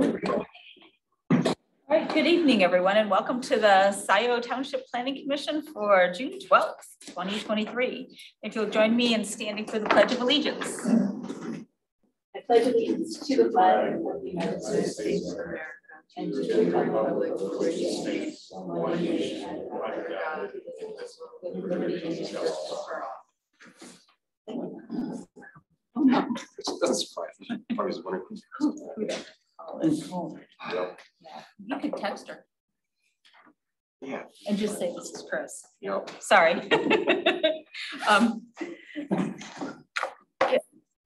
There we go. All right, good evening, everyone, and welcome to the Scio Township Planning Commission for June twelfth, twenty twenty-three. If you'll join me in standing for the Pledge of Allegiance. I pledge allegiance to the flag of the United States of America and to the republic for which it stands, one nation, under God, with liberty and justice for all. That's fine. I was wondering. You could text her Yeah. and just say, this is Chris. Yep. Sorry. Um,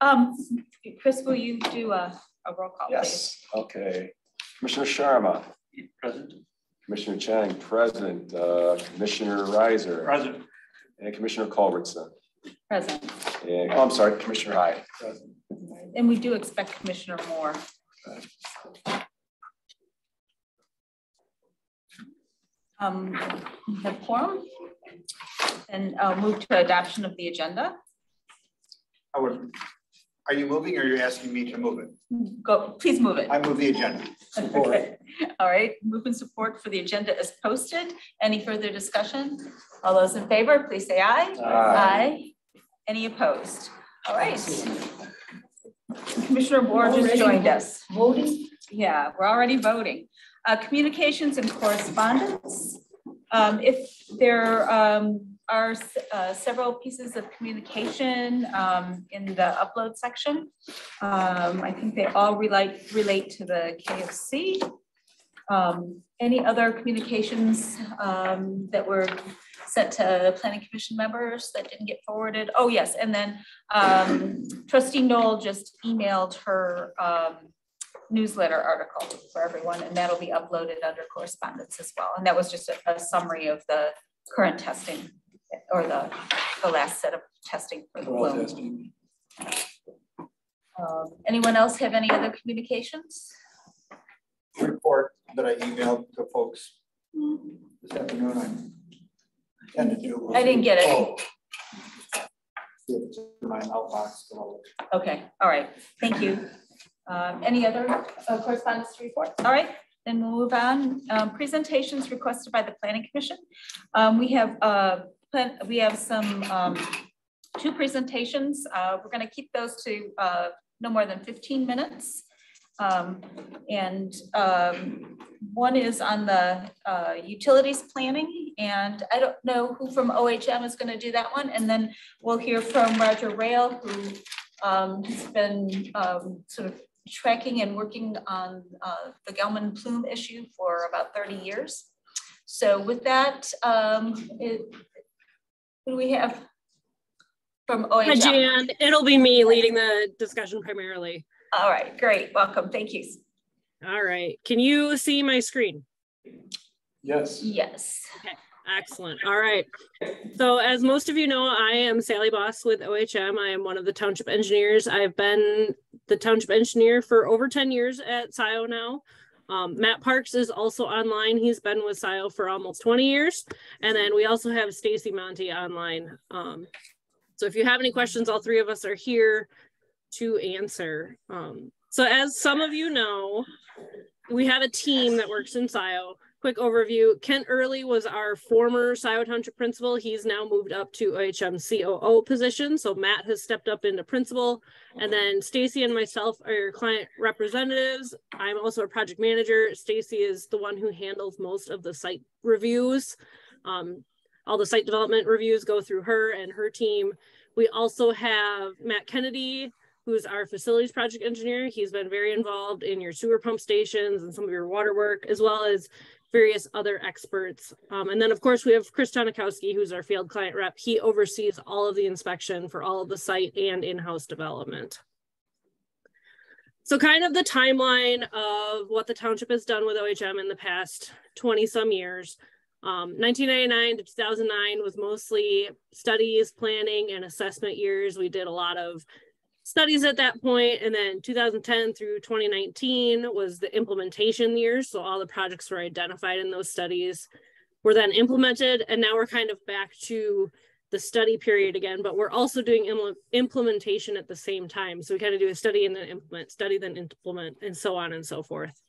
um, Chris, will you do a, a roll call, please? Yes, okay. Commissioner Sharma, Present. Commissioner Chang, President, uh, Commissioner Reiser, Present. and Commissioner Culbertson. Present. And, oh, I'm sorry, Commissioner Hyde. Present. And we do expect Commissioner Moore. Um, we have quorum. And uh, move to adoption of the agenda. I would, are you moving or are you asking me to move it? Go, please move it. I move the agenda. Okay. All right, move and support for the agenda as posted. Any further discussion? All those in favor, please say aye. Aye. Any opposed? All right. Commissioner Moore just joined us. Voting? Yeah, we're already voting. Uh, communications and correspondence. Um, if there, um, are, uh, several pieces of communication, um, in the upload section. Um, I think they all relate, relate to the KFC. Um, any other communications, um, that were sent to planning commission members that didn't get forwarded? Oh, yes, and then, trustee Noel just emailed her, newsletter article for everyone, and that'll be uploaded under correspondence as well. And that was just a, a summary of the current testing or the, the last set of testing for the plume. Um, Anyone else have any other communications? Report that I emailed to folks this afternoon, I intended to. I didn't get it. Oh. See if it's in my outbox, but I'll- Okay, all right, thank you. Um, Any other uh, correspondence to report? All right, then we'll move on. Um, Presentations requested by the planning commission. Um, We have, uh, we have some, um, two presentations. Uh, We're going to keep those to uh, no more than 15 minutes. Um, And um, one is on the uh, utilities planning, and I don't know who from OHM is going to do that one. And then we'll hear from Roger Rayle, who um, has been um, sort of tracking and working on uh, the Gelman plume issue for about 30 years. So with that, um, it, who do we have from Hi, OHM? Jan. It'll be me leading the discussion primarily. All right, great, welcome, thank you. All right. Can you see my screen? Yes. Yes. Excellent. All right. So as most of you know, I am Sally Boss with OHM. I am one of the township engineers. I've been the township engineer for over 10 years at Scio now. Um, Matt Parks is also online. He's been with Scio for almost 20 years. And then we also have Stacy Monty online. Um, so if you have any questions, all three of us are here to answer. Um, so as some of you know, we have a team that works in Scio quick overview. Kent Early was our former Scio Township principal. He's now moved up to OHM COO position. So Matt has stepped up into principal. And then Stacy and myself are your client representatives. I'm also a project manager. Stacy is the one who handles most of the site reviews. Um, all the site development reviews go through her and her team. We also have Matt Kennedy, who's our facilities project engineer. He's been very involved in your sewer pump stations and some of your water work, as well as various other experts. Um, and then of course we have Chris Tonikowski, who's our field client rep. He oversees all of the inspection for all of the site and in-house development. So kind of the timeline of what the township has done with OHM in the past 20 some years. Um, 1999 to 2009 was mostly studies, planning, and assessment years. We did a lot of studies at that point, and then 2010 through 2019 was the implementation years. So all the projects were identified in those studies were then implemented, and now we're kind of back to the study period again, but we're also doing impl- implementation at the same time. So we kind of do a study and then implement, study then implement, and so on and so forth.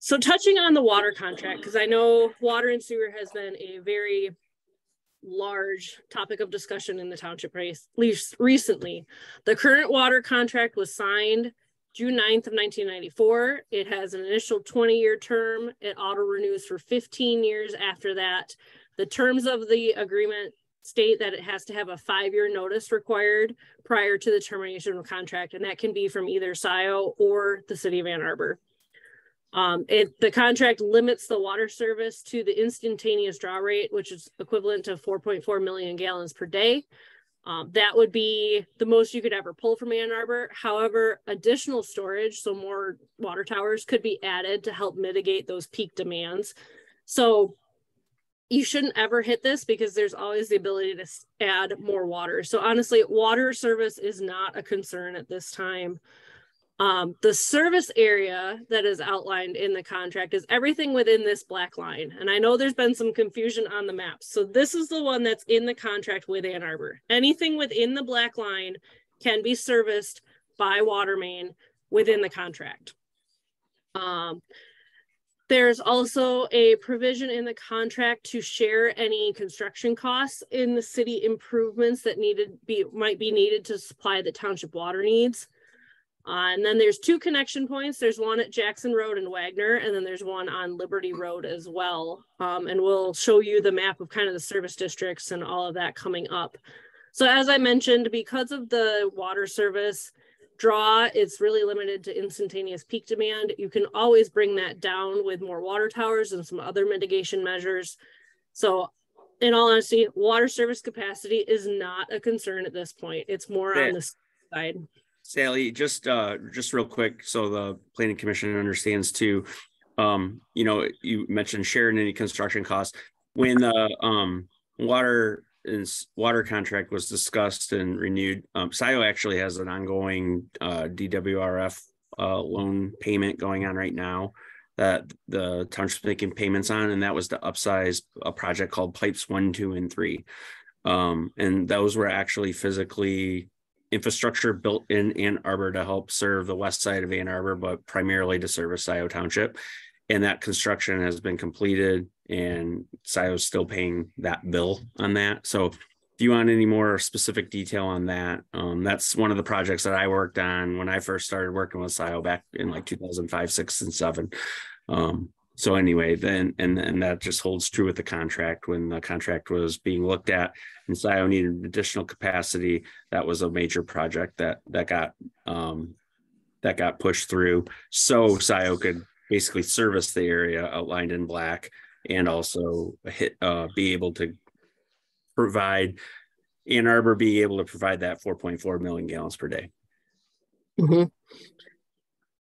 So touching on the water contract, because I know water and sewer has been a very large topic of discussion in the township race least recently. The current water contract was signed June 9th of 1994. It has an initial 20-year term. It auto renews for 15 years after that. The terms of the agreement state that it has to have a five-year notice required prior to the termination of contract, and that can be from either Scio or the city of Ann Arbor. Um, it, the contract limits the water service to the instantaneous draw rate, which is equivalent to 4.4 million gallons per day. Um, that would be the most you could ever pull from Ann Arbor. However, additional storage, so more water towers could be added to help mitigate those peak demands. So you shouldn't ever hit this because there's always the ability to add more water. So honestly, water service is not a concern at this time. Um, the service area that is outlined in the contract is everything within this black line. And I know there's been some confusion on the maps. So this is the one that's in the contract with Ann Arbor. Anything within the black line can be serviced by water main within the contract. Um, there's also a provision in the contract to share any construction costs in the city improvements that needed be might be needed to supply the township water needs. Uh, and then there's two connection points. There's one at Jackson Road and Wagner, and then there's one on Liberty Road as well. Um, and we'll show you the map of kind of the service districts and all of that coming up. So as I mentioned, because of the water service draw, it's really limited to instantaneous peak demand. You can always bring that down with more water towers and some other mitigation measures. So in all honesty, water service capacity is not a concern at this point. It's more on the side. Sally, just uh, just real quick, so the planning commission understands too. Um, you know, you mentioned sharing any construction costs when the um water and water contract was discussed and renewed. Um, Scio actually has an ongoing uh, DWRF uh, loan payment going on right now that the township's making payments on, and that was to upsize a project called Pipes One, Two, and Three. Um, and those were actually physically infrastructure built in Ann Arbor to help serve the west side of Ann Arbor, but primarily to service Scio Township. And that construction has been completed and Scio is still paying that bill on that. So if you want any more specific detail on that, um, that's one of the projects that I worked on when I first started working with Scio back in like 2005, six and seven. Um, so anyway, then and and that just holds true with the contract. When the contract was being looked at, and Scio needed additional capacity, that was a major project that that got um, that got pushed through, so Scio could basically service the area outlined in black, and also hit uh, be able to provide Ann Arbor be able to provide that 4.4 million gallons per day. Mm -hmm.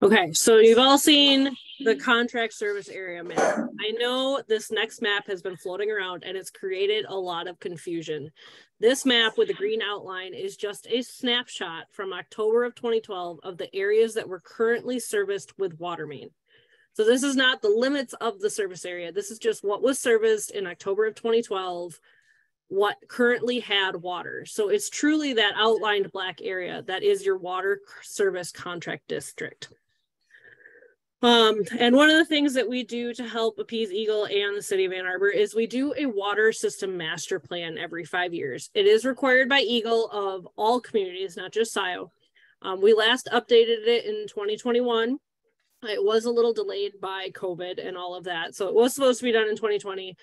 Okay, so you've all seen the mm-hmm. contract service area map. I know this next map has been floating around and it's created a lot of confusion. This map with the green outline is just a snapshot from October of 2012 of the areas that were currently serviced with water main. So this is not the limits of the service area. This is just what was serviced in October of 2012 what currently had water. So it's truly that outlined black area that is your water service contract district. Um, and one of the things that we do to help appease EGLE and the city of Ann Arbor is we do a water system master plan every five years. It is required by EGLE of all communities, not just Scio. Um, we last updated it in 2021. It was a little delayed by COVID and all of that. So it was supposed to be done in 2020.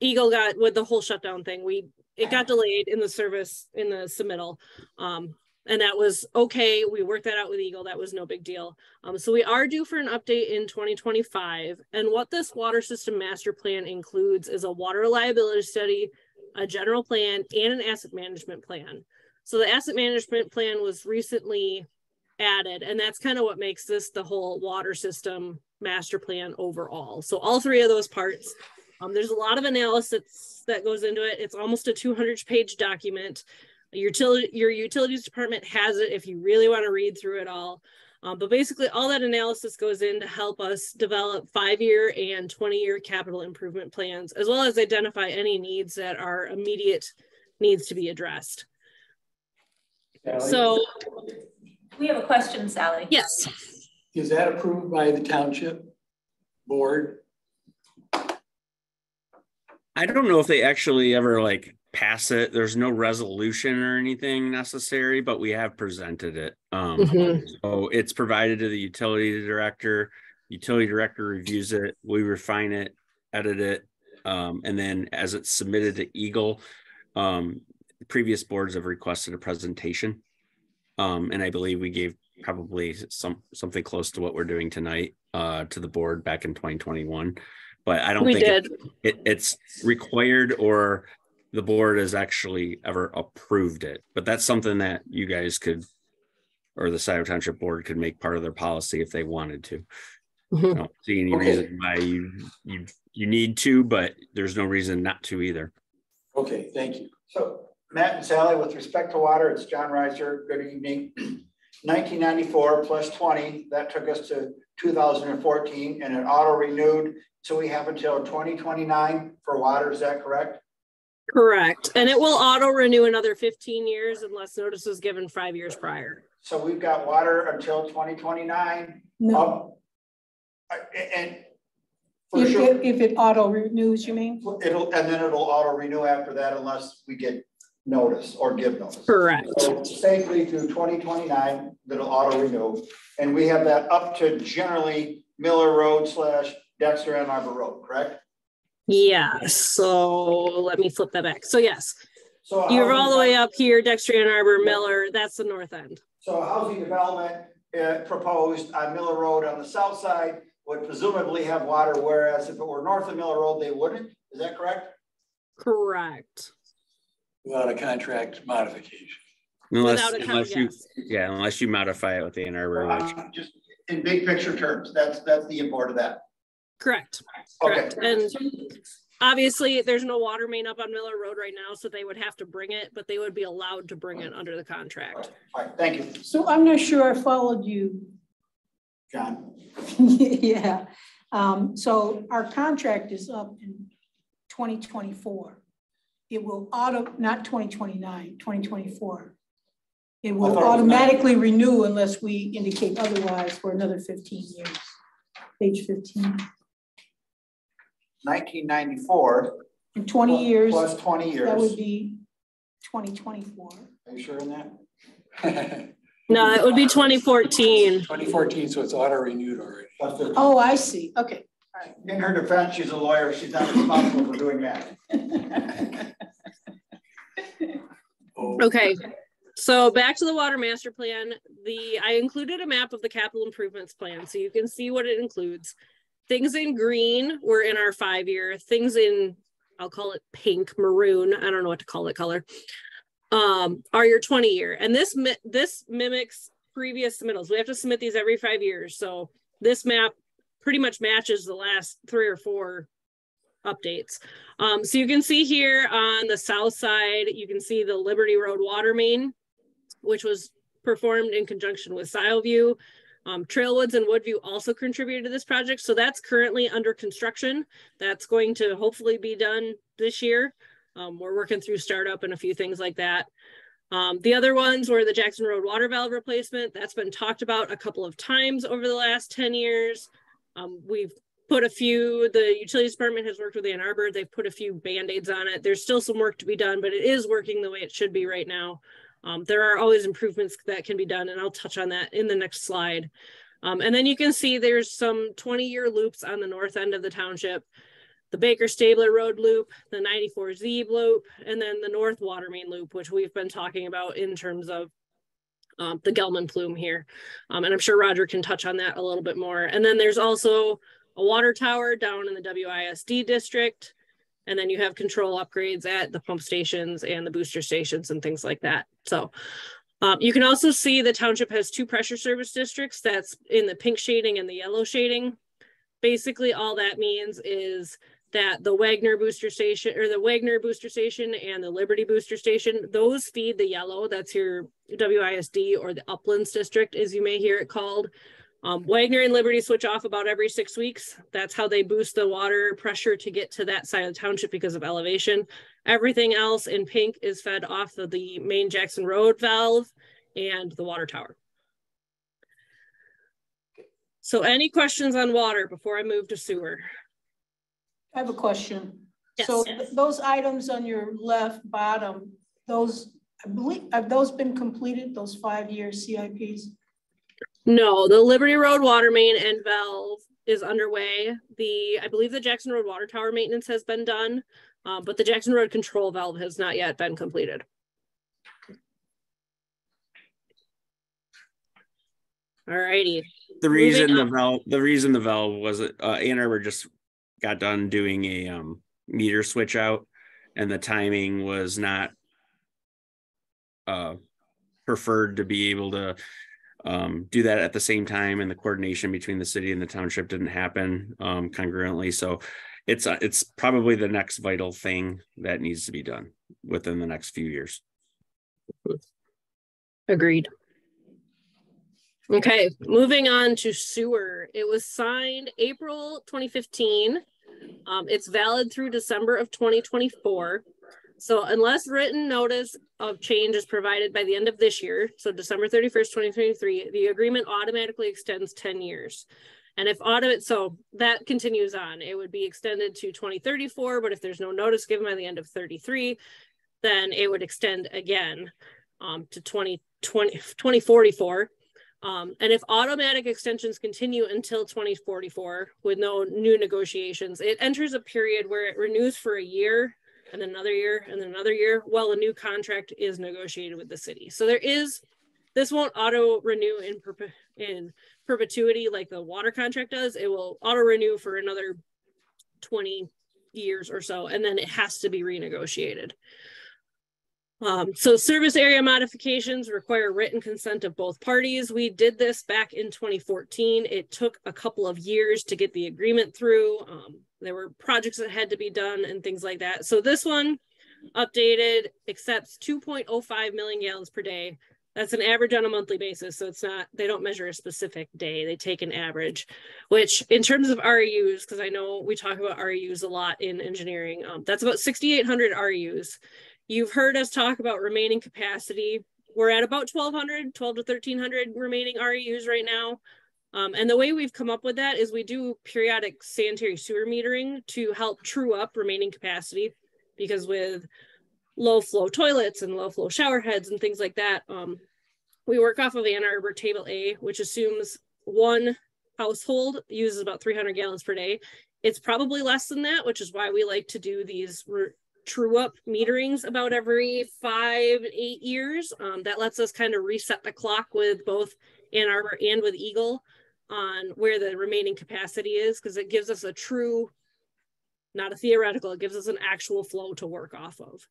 EGLE got with the whole shutdown thing. We it got delayed in the service in the submittal. Um, and that was okay. We worked that out with EGLE. That was no big deal. Um, so we are due for an update in 2025. And what this water system master plan includes is a water reliability study, a general plan, and an asset management plan. So the asset management plan was recently added, and that's kind of what makes this the whole water system master plan overall. So all three of those parts. Um, there's a lot of analysis that goes into it. It's almost a 200 page document. Utility, your utilities department has it if you really want to read through it all. Um, but basically, all that analysis goes in to help us develop five-year and 20-year capital improvement plans, as well as identify any needs that are immediate needs to be addressed. So, We have a question, Sally. yes, Is that approved by the township board? I don't know if they actually ever like pass it. There's no resolution or anything necessary, but we have presented it. Um, Mhm. so it's provided to the utility director. Utility director reviews it, we refine it, edit it. Um, and then as it's submitted to EGLE, um, previous boards have requested a presentation. Um, and I believe we gave probably some, something close to what we're doing tonight, uh, to the board back in twenty twenty-one. But I don't we think it- it, it's required or the board has actually ever approved it, but that's something that you guys could or the Scio Township Board could make part of their policy if they wanted to. I Mhm. don't see any Okay. reason why you, you, you need to, but there's no reason not to either. Okay, thank you. So Matt and Sally, with respect to water, it's John Reiser. Good evening. Nineteen ninety-four plus twenty, that took us to two thousand and fourteen and it auto renewed. So we have until twenty twenty-nine for water, is that correct? Correct. And it will auto renew another 15 years unless notice was given five years prior. So we've got water until twenty twenty-nine. No, oh. uh, And for if sure, it, if it auto renews, you mean? it'll, and then it'll auto renew after that unless we get notice or give notice. Correct. So safely through twenty twenty-nine, that'll auto renew. And we have that up to generally Miller Road slash Dexter Ann Arbor Road, correct? Yes. So let me flip that back. So yes, So you're all the way up here, Dexter Ann Arbor, Miller, that's the north end. So housing development uh, proposed on Miller Road on the south side would presumably have water, whereas if it were north of Miller Road, they wouldn't. Is that correct? Correct. Without a contract modification. Unless, Without a unless you, yes. yeah, unless you modify it with the Ann Arbor, which Uh, Just in big picture terms, that's, that's the import of that. Correct. Okay. Correct. And obviously, there's no water main up on Miller Road right now, so they would have to bring it, but they would be allowed to bring it under the contract. Fine, thank you, So I'm not sure I followed you. John. Yeah, um, so our contract is up in twenty twenty-four. It will auto, not 2029, 2024. It will thought it automatically renew unless we indicate otherwise for another fifteen years. Page fifteen. Nineteen ninety-four. In twenty years, Plus twenty years. that would be twenty twenty-four. Are you sure on that? No, it would be 2014. 2014, so it's auto renewed already. Plus thirteen. Oh, I see, okay. In her defense, she's a lawyer. She's not responsible for doing that. Oh, Okay, so back to the water master plan, the, I included a map of the capital improvements plan, so you can see what it includes. Things in green were in our five-year, things in, I'll call it pink, maroon, I don't know what to call it color. Um, are your twenty-year, and this this mimics previous submittals. We have to submit these every five years, so this map pretty much matches the last three or four updates. Um, so you can see here on the south side, you can see the Liberty Road water main, which was performed in conjunction with SioView. Um, Trailwoods and Woodview also contributed to this project. So that's currently under construction. That's going to hopefully be done this year. Um, we're working through startup and a few things like that. Um, the other ones were the Jackson Road water valve replacement. That's been talked about a couple of times over the last 10 years. Um, we've put a few, the utilities department has worked with Ann Arbor. They've put a few band-aids on it. There's still some work to be done, but it is working the way it should be right now. Um, there are always improvements that can be done, and I'll touch on that in the next slide. Um, and then you can see there's some 20-year loops on the north end of the township. The Baker Staebler Road loop, the 94Z loop, and then the North Water Main loop, which we've been talking about in terms of um, the Gelman plume here. Um, and I'm sure Roger can touch on that a little bit more. And then there's also a water tower down in the WISD district. And then you have control upgrades at the pump stations and the booster stations and things like that. So um, you can also see the township has two pressure service districts that's in the pink shading and the yellow shading. Basically, all that means is that the Wagner booster station or the Wagner booster station and the Liberty booster station, those feed the yellow. That's your WISD or the Uplands District, as you may hear it called. Um, Wagner and Liberty switch off about every six weeks. That's how they boost the water pressure to get to that side of the township because of elevation. Everything else in pink is fed off of the main Jackson Road valve and the water tower. So any questions on water before I move to sewer? I have a question. Yes. So th- those items on your left bottom, those, I believe, have those been completed, those five-year CIPs? No, the Liberty Road water main and valve is underway. The, I believe the Jackson Road water tower maintenance has been done, uh, but the Jackson Road control valve has not yet been completed. All righty. The reason the valve, the reason the valve was, uh, Ann Arbor just got done doing a, um, meter switch out. And the timing was not uh, preferred to be able to um, do that at the same time and the coordination between the city and the township didn't happen um, congruently. So it's, uh, it's probably the next vital thing that needs to be done within the next few years. agreed. Okay, moving on to sewer. It was signed April twenty fifteen. Um, it's valid through December of twenty twenty-four. So unless written notice of change is provided by the end of this year, so December thirty-first, twenty twenty-three, the agreement automatically extends ten years. And if audit, so that continues on, it would be extended to twenty thirty-four, but if there's no notice given by the end of thirty-three, then it would extend again um, to 2020, 2044. Um, and if automatic extensions continue until 2044 with no new negotiations, it enters a period where it renews for a year and another year and another year while a new contract is negotiated with the city. So there is, this won't auto renew in, in perpetuity like the water contract does. It will auto renew for another 20 years or so, and then it has to be renegotiated. Um, so service area modifications require written consent of both parties. We did this back in 2014. It took a couple of years to get the agreement through. Um, there were projects that had to be done and things like that. So this one updated accepts 2.05 million gallons per day. That's an average on a monthly basis. So it's not, they don't measure a specific day. They take an average, which in terms of REUs, because I know we talk about REUs a lot in engineering, um, that's about 6,800 REUs. You've heard us talk about remaining capacity. We're at about 1,200, 12 to 1,300 remaining REUs right now. Um, and the way we've come up with that is we do periodic sanitary sewer metering to help true up remaining capacity. Because with low flow toilets and low flow shower heads and things like that, um, we work off of Ann Arbor Table A, which assumes one household uses about 300 gallons per day. It's probably less than that, which is why we like to do these true up meterings about every five, eight years. Um, that lets us kind of reset the clock with both Ann Arbor and with EGLE on where the remaining capacity is, because it gives us a true, not a theoretical, it gives us an actual flow to work off of.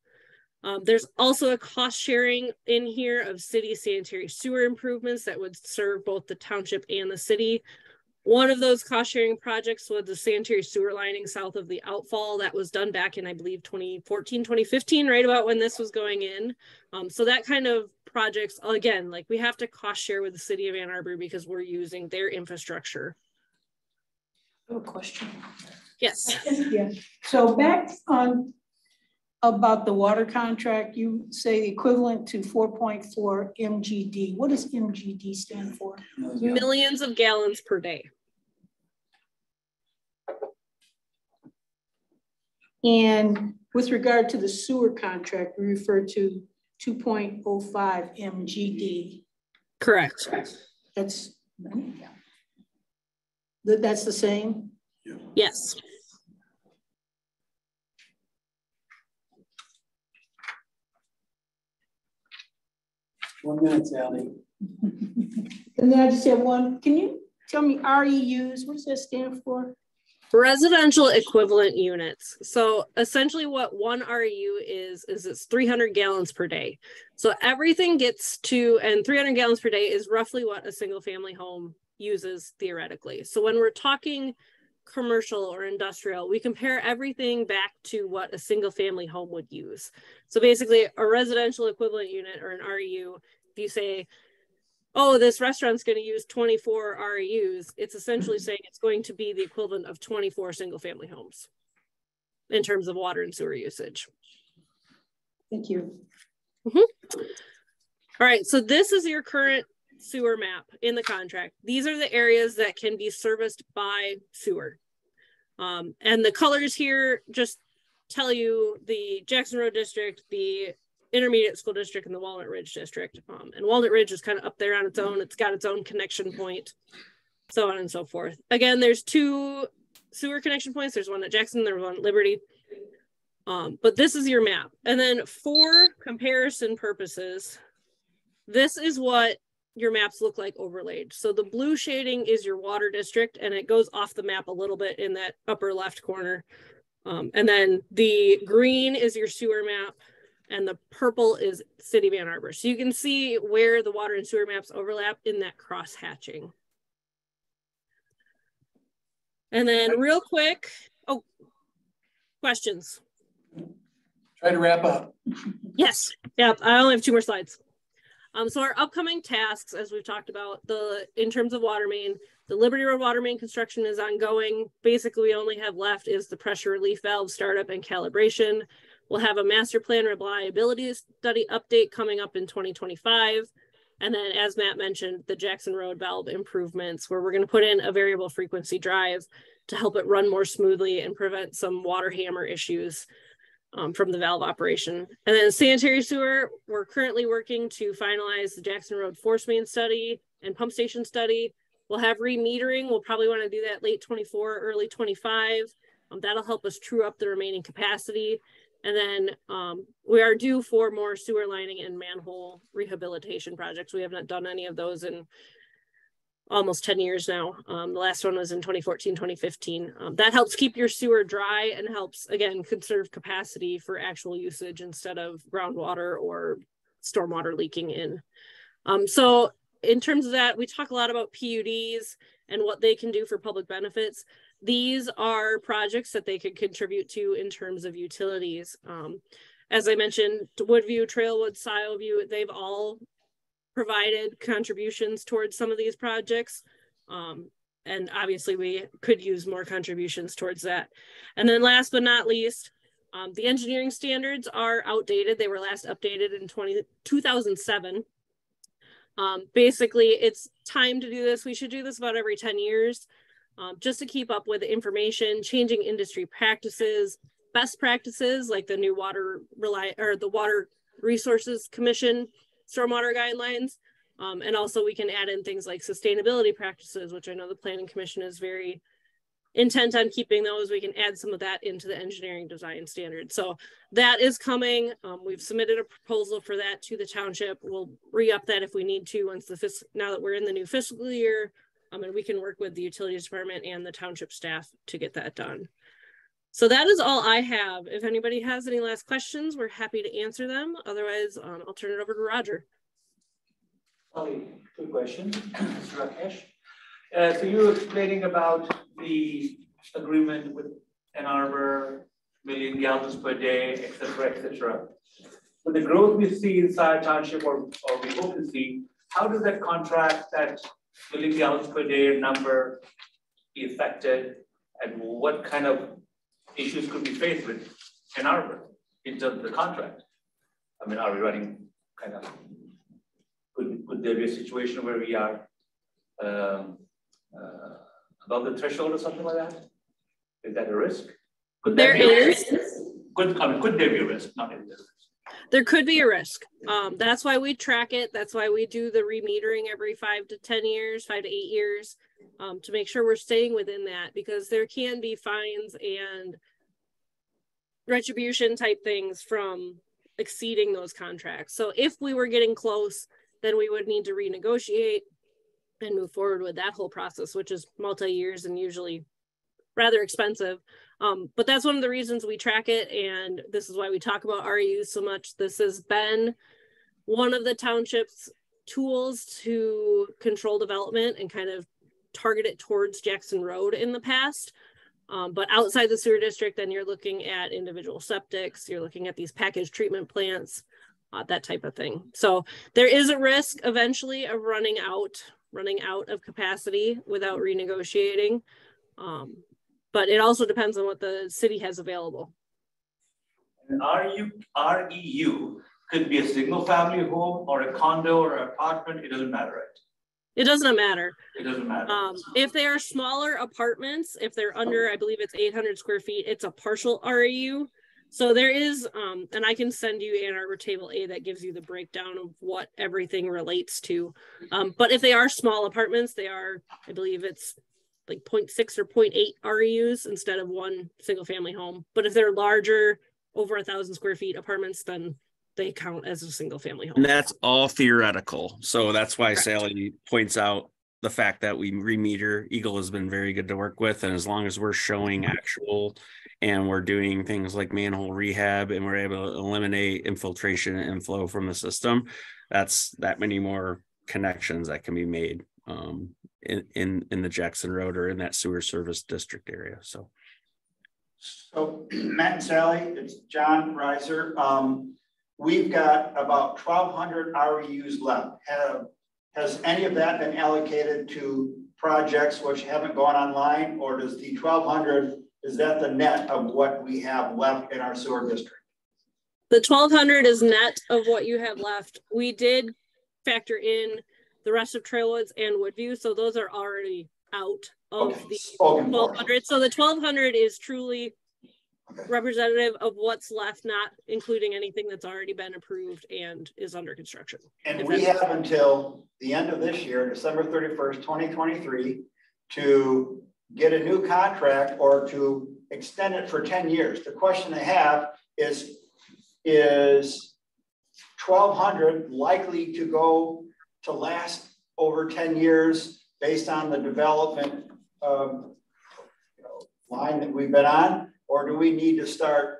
Um, there's also a cost sharing in here of city sanitary sewer improvements that would serve both the township and the city. One of those cost sharing projects was the sanitary sewer lining south of the outfall that was done back in, I believe, 2014, 2015, right about when this was going in. Um, so that kind of projects, again, like we have to cost share with the city of Ann Arbor because we're using their infrastructure. I have a question. Yes. Yeah, so back on about the water contract, you say equivalent to four point four MGD. What does MGD stand for? Millions of gallons per day. And with regard to the sewer contract, we refer to two point oh five MGD. Correct. That's, that, that's the same? Yes. One minute, Sally. And then I just have one, can you tell me REUs, what does that stand for? Residential equivalent units. So essentially what one REU is, is it's 300 gallons per day. So everything gets to, and 300 gallons per day is roughly what a single family home uses theoretically. So when we're talking commercial or industrial, we compare everything back to what a single family home would use. So basically a residential equivalent unit or an REU, if you say, oh, this restaurant's going to use 24 REUs, it's essentially saying it's going to be the equivalent of 24 single family homes in terms of water and sewer usage. Thank you. All right, so this is your current sewer map in the contract. These are the areas that can be serviced by sewer. Um, and the colors here just tell you the Jackson Road District, the Intermediate School District, and the Walnut Ridge District. Um, and Walnut Ridge is kind of up there on its own. It's got its own connection point, so on and so forth. Again, there's two sewer connection points. There's one at Jackson, there's one at Liberty. Um, but this is your map. And then for comparison purposes, this is what your maps look like overlaid. So the blue shading is your water district and it goes off the map a little bit in that upper left corner. Um, and then the green is your sewer map and the purple is City of Ann Arbor. So you can see where the water and sewer maps overlap in that cross hatching. And then real quick, oh, questions? Try to wrap up. Yes, yep, I only have two more slides. Um, so our upcoming tasks, as we've talked about, the in terms of water main, the Liberty Road water main construction is ongoing. Basically, we only have left is the pressure relief valve startup and calibration. We'll have a master plan reliability study update coming up in 2025. And then, as Matt mentioned, the Jackson Road valve improvements, where we're going to put in a variable frequency drive to help it run more smoothly and prevent some water hammer issues um, from the valve operation. And then sanitary sewer, we're currently working to finalize the Jackson Road force main study and pump station study. We'll have remetering. We'll probably want to do that late 24, early 25. Um, that'll help us true up the remaining capacity. And then um, we are due for more sewer lining and manhole rehabilitation projects. We have not done any of those in almost 10 years now. Um, the last one was in 2014, 2015. Um, that helps keep your sewer dry and helps, again, conserve capacity for actual usage instead of groundwater or stormwater leaking in. Um, so in terms of that, we talk a lot about PUDs and what they can do for public benefits. These are projects that they could contribute to in terms of utilities. Um, as I mentioned, Woodview, Trailwood, Scioview, they've all provided contributions towards some of these projects. Um, and obviously we could use more contributions towards that. And then last but not least, um, the engineering standards are outdated. They were last updated in 20, 2007. Um, basically, it's time to do this. We should do this about every 10 years um, just to keep up with information, changing industry practices, best practices like the new water rely or the Water Resources Commission stormwater guidelines. Um, and also we can add in things like sustainability practices, which I know the planning commission is very intent on keeping those. We can add some of that into the engineering design standards. So that is coming. Um, we've submitted a proposal for that to the township. We'll re-up that if we need to once the fiscal, now that we're in the new fiscal year. Um, and we can work with the utilities department and the township staff to get that done. So that is all I have. If anybody has any last questions, we're happy to answer them. Otherwise, um, I'll turn it over to Roger. Only two Mr. Rakesh. Uh, so you were explaining about the agreement with Ann Arbor, million gallons per day, et cetera, et cetera. With the growth we see in Scio Township or, or we hope to see, how does that contract, that gallons per day number be affected? And what kind of issues could be faced with Ann Arbor in terms of the contract? I mean, are we running kind of, could, could there be a situation where we are um, uh, above the threshold or something like that? Is that a risk? Could There is. Could, I mean, could there be a risk? Not in this. There could be a risk. Um, that's why we track it. That's why we do the remetering every five to 10 years, five to eight years, um, to make sure we're staying within that because there can be fines and retribution type things from exceeding those contracts. So if we were getting close, then we would need to renegotiate and move forward with that whole process, which is multi years and usually rather expensive. Um, but that's one of the reasons we track it. And this is why we talk about REUs so much. This has been one of the township's tools to control development and kind of target it towards Jackson Road in the past. Um, but outside the sewer district, then you're looking at individual septics, you're looking at these packaged treatment plants, uh, that type of thing. So there is a risk eventually of running out, running out of capacity without renegotiating. Um, but it also depends on what the city has available. And RU, REU could be a single family home or a condo or an apartment, it doesn't matter, right? It does not matter. It doesn't matter. Um, if they are smaller apartments, if they're under, I believe it's 800 square feet, it's a partial REU. So there is, um, and I can send you Ann Arbor Table A that gives you the breakdown of what everything relates to. Um, but if they are small apartments, they are, I believe it's like 0.6 or 0.8 REUs instead of one single family home. But if they're larger, over a thousand square feet apartments, then they count as a single family home. And that's all theoretical. So that's why Correct. Sally points out the fact that we remeter. EGLE has been very good to work with. And as long as we're showing actual and we're doing things like manhole rehab and we're able to eliminate infiltration and inflow from the system, that's that many more connections that can be made um, in, in, in the Jackson Road or in that sewer service district area. So. So Matt and Sally, it's John Reiser. Um, we've got about twelve hundred REUs left. Have, has any of that been allocated to projects which haven't gone online? Or does the twelve hundred, is that the net of what we have left in our sewer district? The twelve hundred is net of what you have left. We did factor in the rest of Trailwoods and Woodview, so those are already out of Okay, the spoken for. twelve hundred. So the twelve hundred is truly Okay. representative of what's left, not including anything that's already been approved and is under construction. And we have until the end of this year, December thirty-first, twenty twenty-three, to get a new contract or to extend it for ten years. The question I have is, is twelve hundred likely to go to last over ten years based on the development um, you know, line that we've been on? Or do we need to start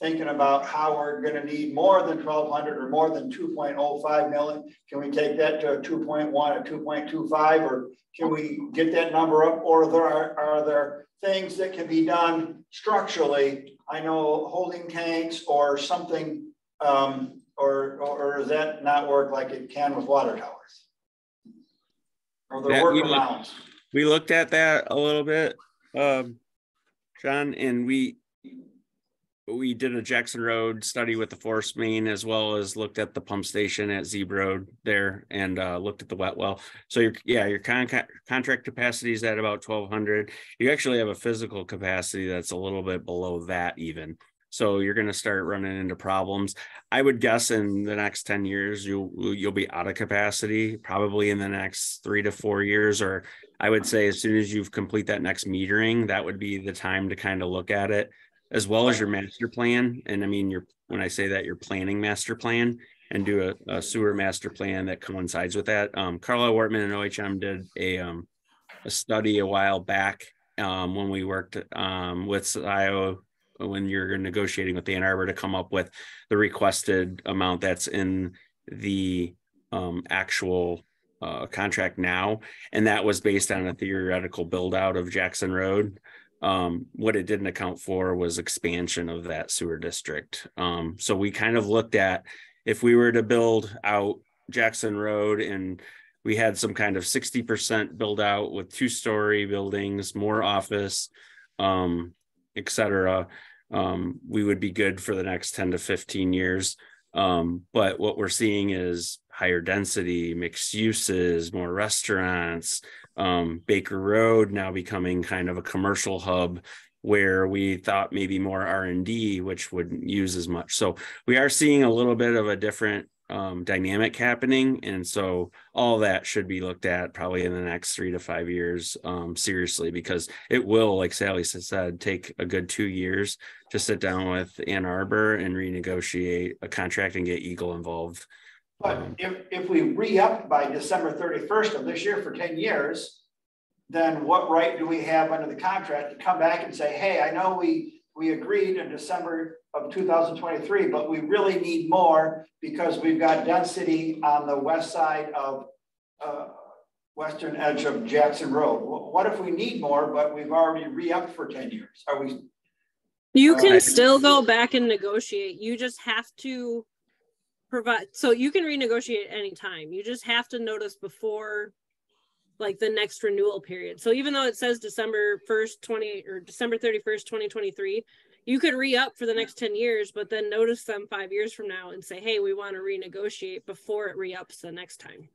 thinking about how we're gonna need more than twelve hundred or more than two point oh five million? Can we take that to a two point one, a two point two five, or can we get that number up? Or there are, are there things that can be done structurally? I know holding tanks or something, um, or, or does that not work like it can with water towers? Or the That we workarounds? we looked at that a little bit, um, John, and we we did a Jackson Road study with the force main as well as looked at the pump station at Zeeb Road there and uh, looked at the wet well. So your yeah, your con- contract capacity is at about twelve hundred. You actually have a physical capacity that's a little bit below that even. So you're going to start running into problems. I would guess in the next 10 years, you'll, you'll be out of capacity, probably in the next three to four years, or I would say as soon as you've complete that next metering, that would be the time to kind of look at it, as well as your master plan. And I mean, you're, when I say that, you're planning master plan and do a, a sewer master plan that coincides with that. Um, Carla Wortman and OHM did a, um, a study a while back, um, when we worked, um, with Scio when you're negotiating with Ann Arbor to come up with the requested amount that's in the um, actual uh, contract now. And that was based on a theoretical build out of Jackson Road. Um, what it didn't account for was expansion of that sewer district. Um, so we kind of looked at if we were to build out Jackson Road and we had some kind of 60% build out with two story buildings, more office, um, et cetera, um, we would be good for the next 10 to 15 years. Um, but what we're seeing is higher density, mixed uses, more restaurants, um, Baker Road now becoming kind of a commercial hub where we thought maybe more R&D, which wouldn't use as much. So we are seeing a little bit of a different um, dynamic happening. And so all that should be looked at probably in the next three to five years um, seriously, because it will, like Sally said, take a good two years to sit down with Ann Arbor and renegotiate a contract and get EGLE involved. But if, if we re-up by December thirty-first of this year for ten years, then what right do we have under the contract to come back and say, hey, I know we, we agreed in December of two thousand twenty-three, but we really need more because we've got density on the west side of, uh, western edge of Jackson Road. What if we need more, but we've already re-upped for ten years? Are we, You can Alright. still go back and negotiate. You just have to provide, so you can renegotiate anytime. You just have to notice before like the next renewal period. So even though it says December first, twenty, or December thirty-first, twenty twenty-three, you could re-up for the next ten years, but then notice them five years from now and say, hey, we want to renegotiate before it re-ups the next time.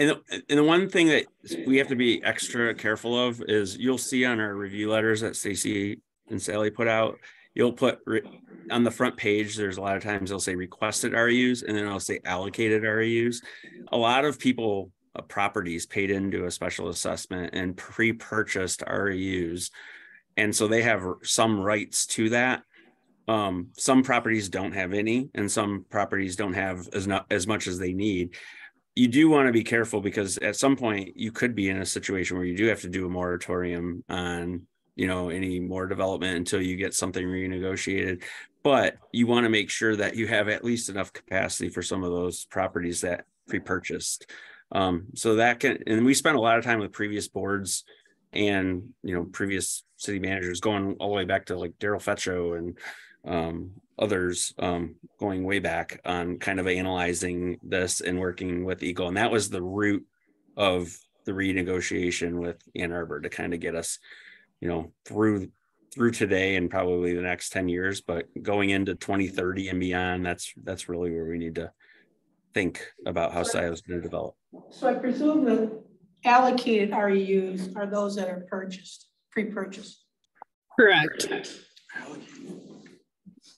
And the, and the one thing that we have to be extra careful of is you'll see on our review letters that Stacy and Sally put out, you'll put re- on the front page, there's a lot of times they'll say requested RUs and then I'll say allocated RUs. A lot of people, uh, properties paid into a special assessment and pre-purchased RUs. And so they have some rights to that. Um, some properties don't have any and some properties don't have as not as much as they need. You do want to be careful because at some point you could be in a situation where you do have to do a moratorium on you know any more development until you get something renegotiated. But you want to make sure that you have at least enough capacity for some of those properties that pre-purchased. Um, so that can and we spent a lot of time with previous boards and you know previous city managers going all the way back to like daryl fetcho and um, others um, going way back on kind of analyzing this and working with EGLE. And that was the root of the renegotiation with Ann Arbor to kind of get us, you know, through through today and probably the next 10 years, but going into 2030 and beyond, that's that's really where we need to think about how Scio is going to develop. So I presume the allocated REUs are those that are purchased, pre-purchased. Correct.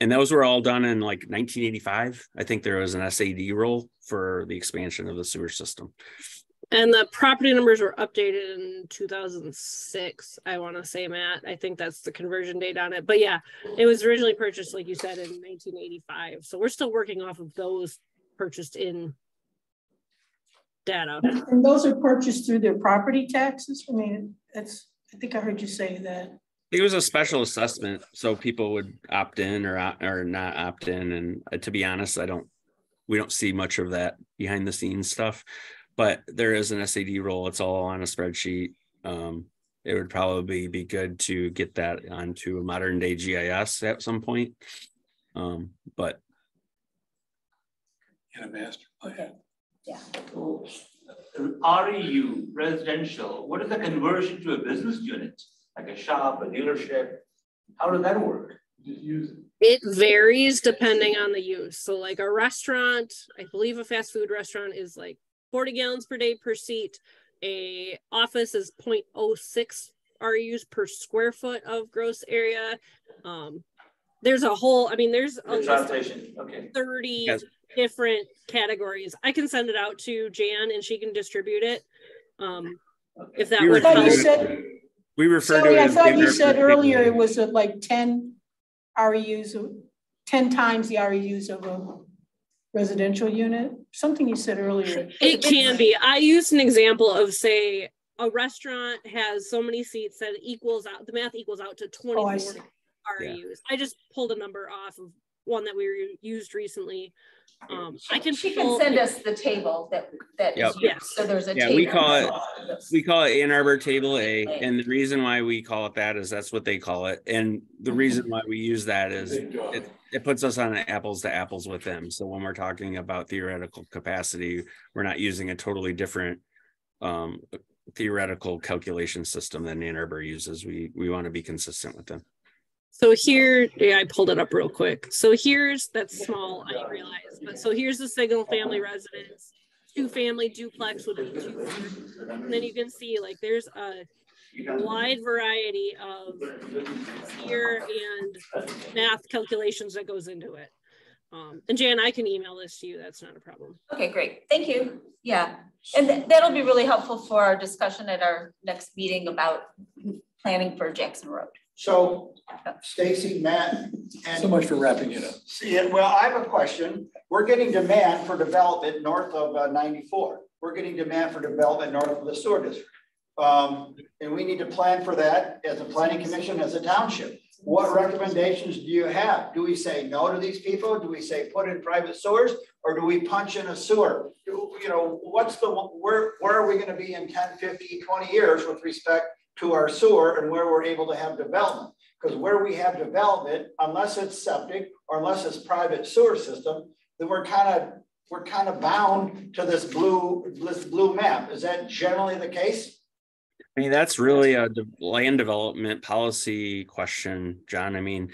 And those were all done in like 1985. I think there was an SAD role for the expansion of the sewer system. And the property numbers were updated in two thousand six, I want to say, Matt. I think that's the conversion date on it. But yeah, it was originally purchased, like you said, in nineteen eighty-five. So we're still working off of those purchased in data. And those are purchased through their property taxes? I mean, that's, I think I heard you say that. It was a special assessment, so people would opt in or or not opt in. And uh, to be honest, I don't, we don't see much of that behind the scenes stuff. But there is an SAD role. It's all on a spreadsheet. Um, it would probably be good to get that onto a modern day GIS at some point. Um, but In a master plan. So, REU, residential, what is the conversion to a business unit? Like a shop, a dealership? How does that work? Just use it. It varies depending on the use. So like a restaurant, I believe a fast food restaurant is like forty gallons per day per seat. A office is 0.06 RUs per square foot of gross area. Um, there's a whole, I mean, there's a list of translation, okay. thirty Yes. different categories. I can send it out to Jan and she can distribute it. Um, if that We would help. you said, we refer to Sorry, it. I thought you said earlier it was like ten REUs, ten times the REUs of a residential unit? Something you said earlier. It can be. I used an example of say a restaurant has so many seats that it equals out, the math equals out to Oh, I twenty-four see. RUs. I just pulled a number off of one that we re- used recently. Um, I can. She can send us the table that, that Yep. is, Yeah. so there's a Yeah, table. we call it- We call it Ann Arbor Table A, and the reason why we call it that is that's what they call it. And the reason why we use that is it, it puts us on an apples to apples with them. So when we're talking about theoretical capacity, we're not using a totally different um, theoretical calculation system than Ann Arbor uses. We we want to be consistent with them. So here, yeah, I pulled it up real quick. So here's, that's small, I realize, but so here's the single family residence. Two family duplex would be two. And then you can see like there's a wide variety of here and math calculations that goes into it. Um, and Jan, I can email this to you. That's not a problem. Okay, great. Thank you. Yeah. And th- that'll be really helpful for our discussion at our next meeting about planning for Jackson Road. So Stacy, Matt, and. So much for wrapping it up. see, well, I have a question. We're getting demand for development north of uh, ninety-four. We're getting demand for development north of the sewer district. Um, and we need to plan for that as a planning commission, as a township. what recommendations do you have? Do we say no to these people? Do we say put in private sewers? Or do we punch in a sewer? Do- You know, what's the, where, where are we gonna be in 10, 15, 20 years with respect to our sewer and where we're able to have development? Because where we have development, unless it's septic or unless it's private sewer system, then we're kind of, we're kind of bound to this blue, this blue map. Is that generally the case? I mean, that's really a land development policy question, John. I mean,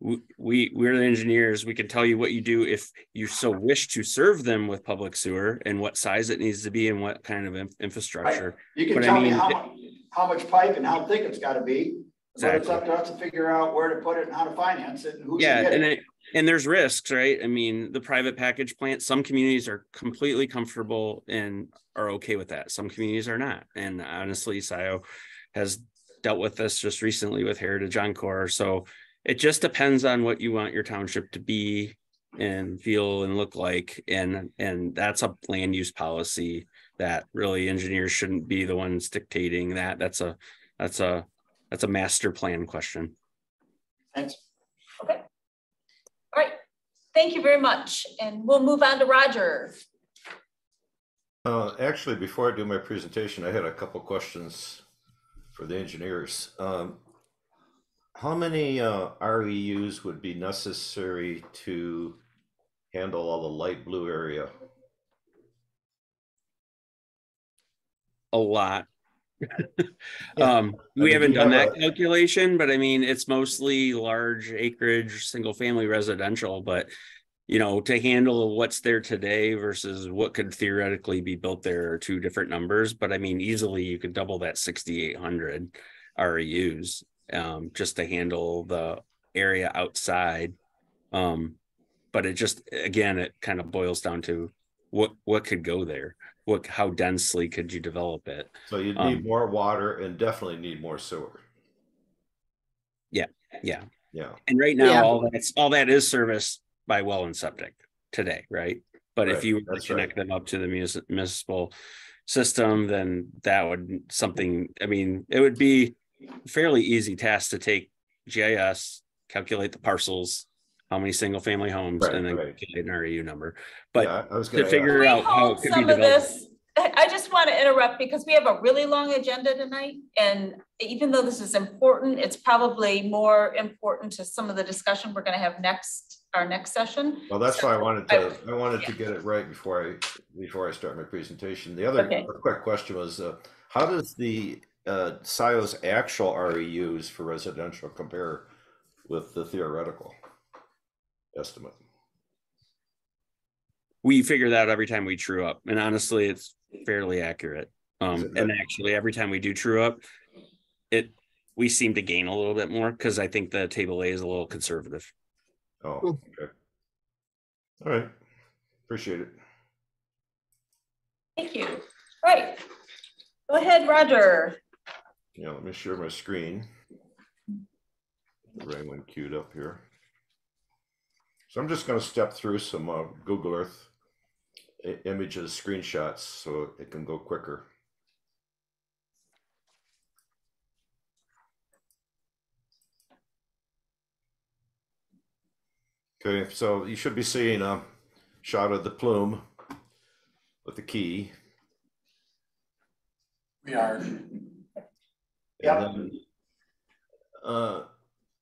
we, we, we're the engineers. We can tell you what you do if you so wish to serve them with public sewer and what size it needs to be and what kind of in- infrastructure. You can But I tell me mean, how, it- mu- how much pipe and how thick it's gotta be. But it's up to us to figure out where to put it and how to finance it and who Yeah, and it. it, and there's risks, right? I mean, the private package plant, some communities are completely comfortable and are okay with that. Some communities are not. And honestly, Scio has dealt with this just recently with Heritage Encore. So it just depends on what you want your township to be and feel and look like. And, and that's a land use policy that really engineers shouldn't be the ones dictating that. That's a, that's a, that's a master plan question. Thanks. Okay. All right, thank you very much. And we'll move on to Roger. Uh, actually, before I do my presentation, I had a couple questions for the engineers. Um, how many, uh, REUs would be necessary to handle all the light blue area? A lot. Yeah. Um, we haven't done that calculation, but I mean, it's mostly large acreage, single family residential, but you know, to handle what's there today versus what could theoretically be built there are two different numbers, but I mean, easily you could double that sixty-eight hundred REUs um, just to handle the area outside. Um, but it just, again, it kind of boils down to what, what could go there? What, how densely could you develop it? So you'd Um, need more water and definitely need more sewer. Yeah. Yeah, yeah. And right Yeah. now, all that's, all that is serviced by well and septic today, right? But if you were to that's right. connect them up to the municipal system, then that would something, I mean, it would be fairly easy task to take GIS, calculate the parcels, how many single family homes, Right, and then right. calculate an REU number. But yeah, I was to gonna ask. figure Can out how it hold could be some of developed. this? I, I just want to interrupt because we have a really long agenda tonight. And even though this is important, it's probably more important to some of the discussion we're going to have next, our next session. Well, that's why I wanted to, I wanted to get it right before I, before I start my presentation. The other Okay. quick question was, uh, how does the, uh, Scio's actual REUs for residential compare with the theoretical estimate? we figure that out every time we true up and honestly it's fairly accurate um it and actually every time we do true up it we seem to gain a little bit more because i think the table a is a little conservative Oh, okay. All right, appreciate it. Thank you. All right. Go ahead, Roger. Yeah, let me share my screen. The right one queued up here. So I'm just gonna step through some uh, Google Earth images, screenshots, so it can go quicker. Okay, so you should be seeing a shot of the plume with the key. We are. Yeah. Uh,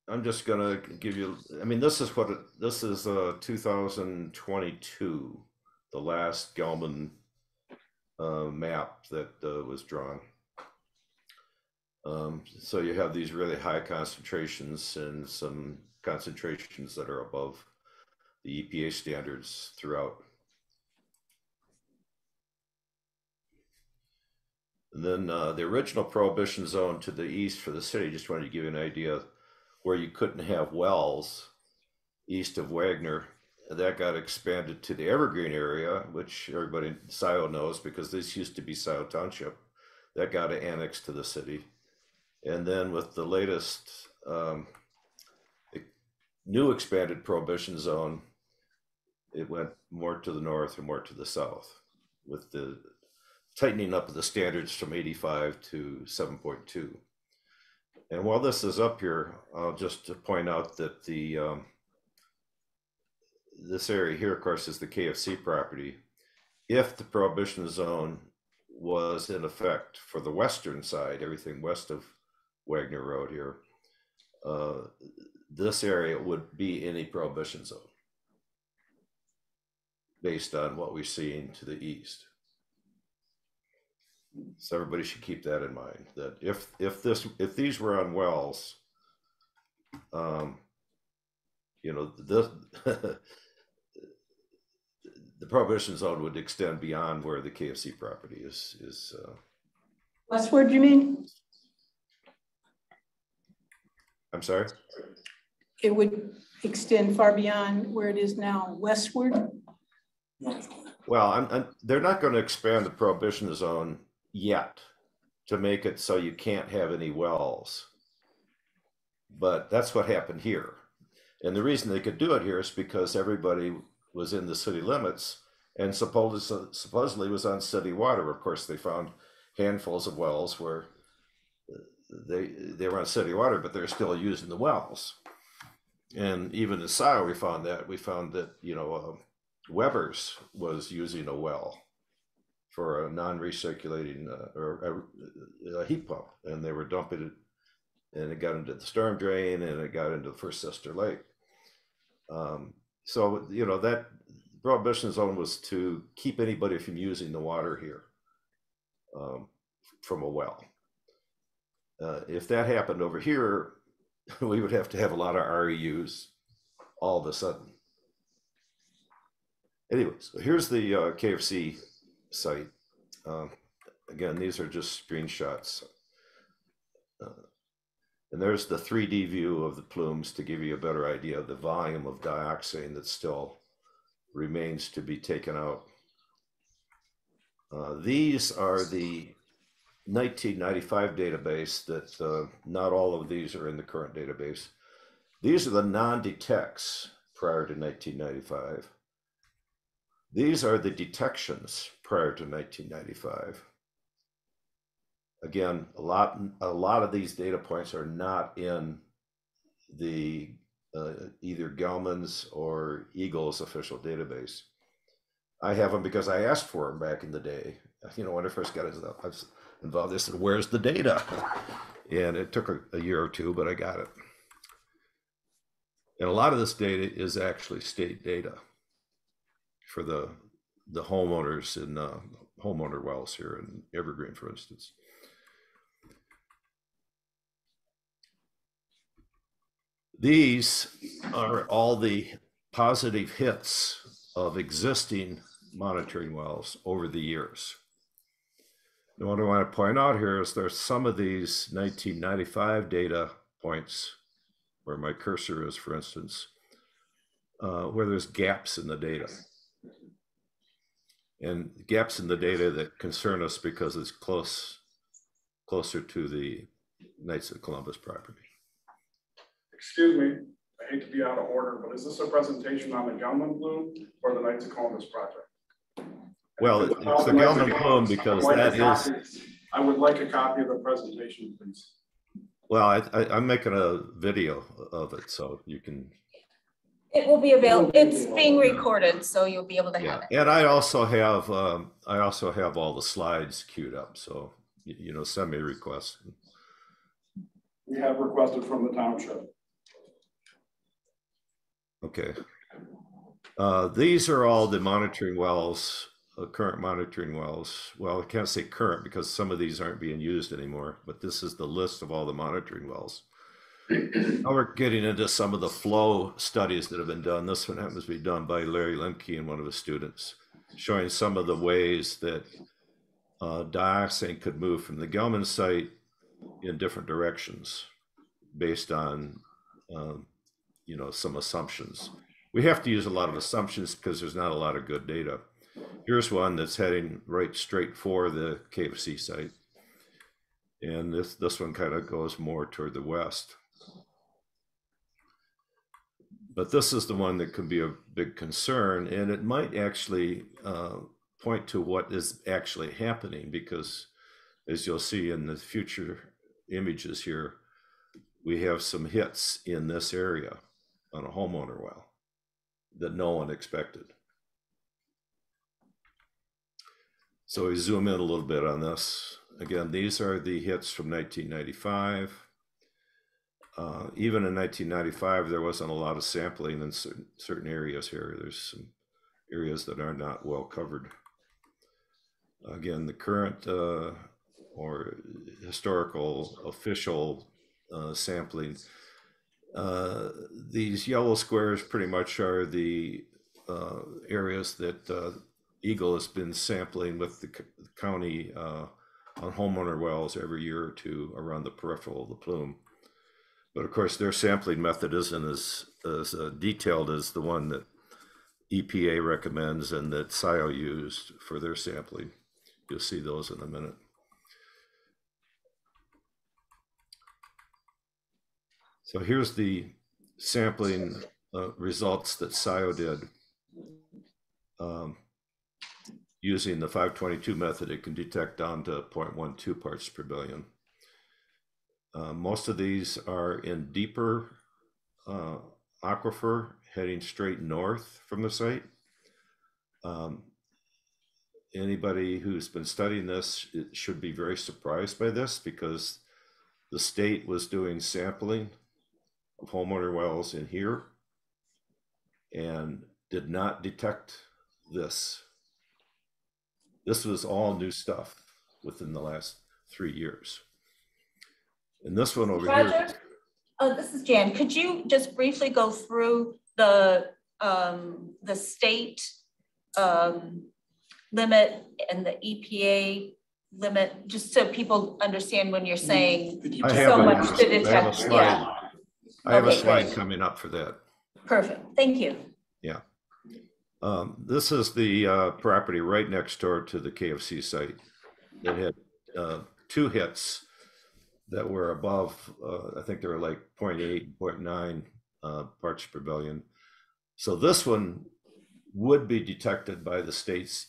I'm just gonna give you, I mean, this is what, it- this is, uh, two thousand twenty-two, the last Gelman uh, map that, uh, was drawn. Um, so you have these really high concentrations and some concentrations that are above the EPA standards throughout. And then uh, the original prohibition zone to the east for the city, just wanted to give you an idea where you couldn't have wells east of Wagner. That got expanded to the Evergreen area, which everybody in Scio knows because this used to be Scio Township. That got annexed to the city. And then with the latest um, new expanded prohibition zone, it went more to the north and more to the south with the tightening up of the standards from 85 to 7.2. And while this is up here, I'll just point out that the, um, this area here, of course, is the K of C property. If the prohibition zone was in effect for the western side, everything west of Wagner Road here, uh, this area would be in a prohibition zone based on what we're seeing to the east. So everybody should keep that in mind, that if, if this, if these were on wells, um, you know, the, the prohibition zone would extend beyond where the K of C property is, is, uh, Westward, you mean? I'm sorry? It would extend far beyond where it is now, westward? Well, I'm, I'm, they're not going to expand the prohibition zone yet to make it so you can't have any wells. But that's what happened here. And the reason they could do it here is because everybody was in the city limits and supposedly, supposedly was on city water. Of course, they found handfuls of wells where they they were on city water, but they're still using the wells. And even in Scio, we found that we found that you know uh, Weber's was using a well for a non-recirculating uh, or a, a, heat pump, and they were dumping it, and it got into the storm drain, and it got into the first sister lake. Um, so you know that prohibition zone was to keep anybody from using the water here um, from a well. Uh, if that happened over here, we would have to have a lot of REUs all of a sudden. Anyways, here's the uh, K of C site. Um, again, these are just screenshots. Uh, and there's the 3D view of the plumes to give you a better idea of the volume of dioxane that still remains to be taken out. Uh, these are the 1995 database that uh, not all of these are in the current database. These are the non-detects prior to 1995. These are the detections prior to 1995. Again, a lot, a lot of these data points are not in the uh, either Gelman's or EGLE's official database. I have them because I asked for them back in the day. You know, when I first got involved, they said, "Where's the data?" And it took a, a year or two, but I got it. And a lot of this data is actually state data for the the homeowners in uh, homeowner wells here in Evergreen, for instance. These are all the positive hits of existing monitoring wells over the years. And what I want to point out here is there's some of these 1995 data points where my cursor is, for instance, uh, where there's gaps in the data and gaps in the data that concern us because it's close, closer to the Knights of Columbus property. Excuse me, I hate to be out of order, but is this a presentation on the Gelman Plume or the Knights of Columbus project? Well, it's the Gelman Plume because that is. I would like a copy of the presentation, please. Well, I, I, I'm making a video of it, so you can It will be available, it's being recorded, so you'll be able to have Yeah, it. and I also have, um, I also have all the slides queued up, so, you, you know, send me a request. We have requested from the township. Okay. Uh, these are all the monitoring wells, uh, current monitoring wells. Well, I can't say current because some of these aren't being used anymore, but this is the list of all the monitoring wells. Now we're getting into some of the flow studies that have been done. This one happens to be done by Larry Lemke and one of his students, showing some of the ways that uh, dioxane could move from the Gelman site in different directions based on, um, you know, some assumptions. We have to use a lot of assumptions because there's not a lot of good data. Here's one that's heading right straight for the K of C site. And this, this one kind of goes more toward the west. But this is the one that could be a big concern, and it might actually uh, point to what is actually happening because, as you'll see in the future images here, we have some hits in this area on a homeowner well that no one expected. So we zoom in a little bit on this. Again, these are the hits from 1995. Uh, even in 1995, there wasn't a lot of sampling in certain, certain areas here. There's some areas that are not well covered. Again, the current uh, or historical official uh, sampling, uh, these yellow squares pretty much are the uh, areas that EGLE has been sampling with the county on homeowner wells every year or two around the peripheral of the plume. But of course, their sampling method isn't as, as uh, detailed as the one that EPA recommends and that Scio used for their sampling. You'll see those in a minute. So here's the sampling uh, results that Scio did. Um, using the 522 method, it can detect down to 0.12 parts per billion. Uh, most of these are in deeper uh, aquifer heading straight north from the site. Um, anybody who's been studying this should be very surprised by this because the state was doing sampling of homeowner wells in here and did not detect this. This was all new stuff within the last three years. And this one over here. Oh, this is Jan. Could you just briefly go through the, um, the state, um, limit and the EPA limit, just so people understand when you're saying I so have a- much to I have a detect, slide. yeah, I have a slide great. coming up for that. perfect, thank you. Yeah. Um, this is the, uh, property right next door to the K of C site. That had, uh, two hits that were above, uh, I think they were like 0.8, 0.9 uh, parts per billion. So this one would be detected by the state's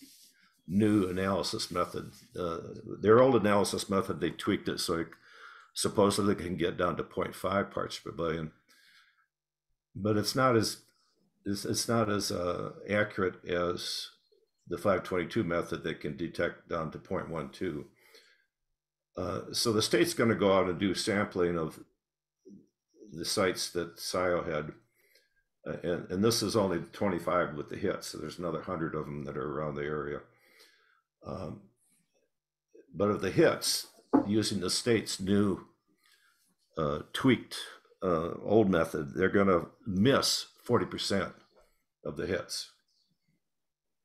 new analysis method. Uh, their old analysis method, they tweaked it so it supposedly can get down to 0.5 parts per billion. But it's not as it's, it's not as uh, accurate as the 522 method that can detect down to 0.12. Uh, so the state's going to go out and do sampling of the sites that Scio had. Uh, and, and this is only 25 with the hits, so there's another 100 of them that are around the area. Um, but of the hits, using the state's new uh, tweaked uh, old method, they're going to miss 40% of the hits.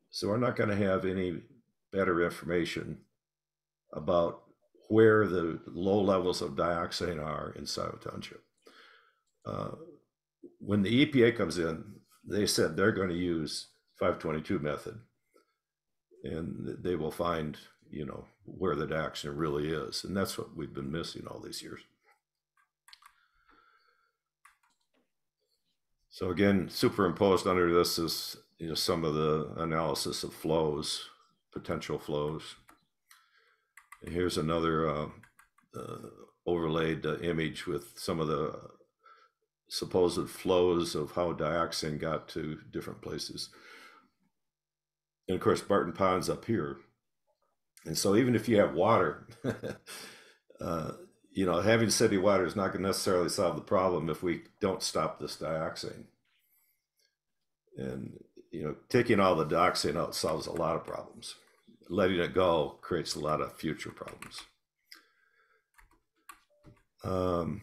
So we're not going to have any better information about where the low levels of dioxane are in Scio Township. Uh, when the EPA comes in, they said they're going to use 522 method, and they will find, you know, where the dioxin really is, and that's what we've been missing all these years. So again, superimposed under this is, you know, some of the analysis of flows, potential flows. Here's another uh, uh, overlaid uh, image with some of the supposed flows of how dioxin got to different places. And of course, Barton Pond's up here. And so even if you have water, uh, you know, having city water is not going to necessarily solve the problem if we don't stop this dioxin. And, you know, taking all the dioxin out solves a lot of problems. Letting it go creates a lot of future problems. Um,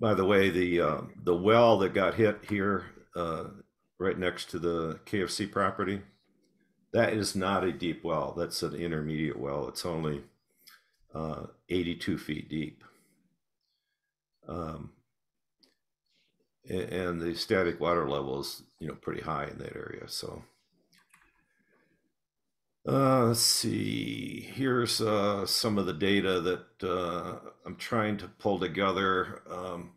by the way, the uh, the well that got hit here, uh, right next to the K of C property, that is not a deep well. That's an intermediate well. It's only uh, 82 feet deep. Um, and the static water level is, you know, pretty high in that area. So, uh, let's see. Here's uh, some of the data that uh, I'm trying to pull together um,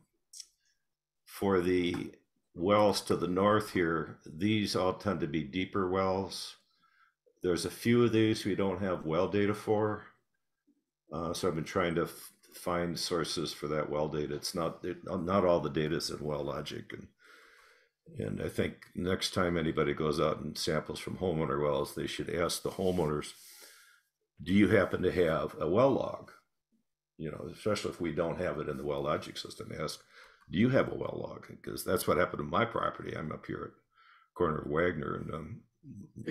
for the wells to the north here. These all tend to be deeper wells. There's a few of these we don't have well data for. Uh, so I've been trying to find sources for that well data. It's not, it, not all the data is in Wellogic and and I think next time anybody goes out and samples from homeowner wells, they should ask the homeowners, do you happen to have a well log? You know, especially if we don't have it in the Wellogic system, ask, do you have a well log? Because that's what happened to my property. I'm up here at corner of Wagner and um,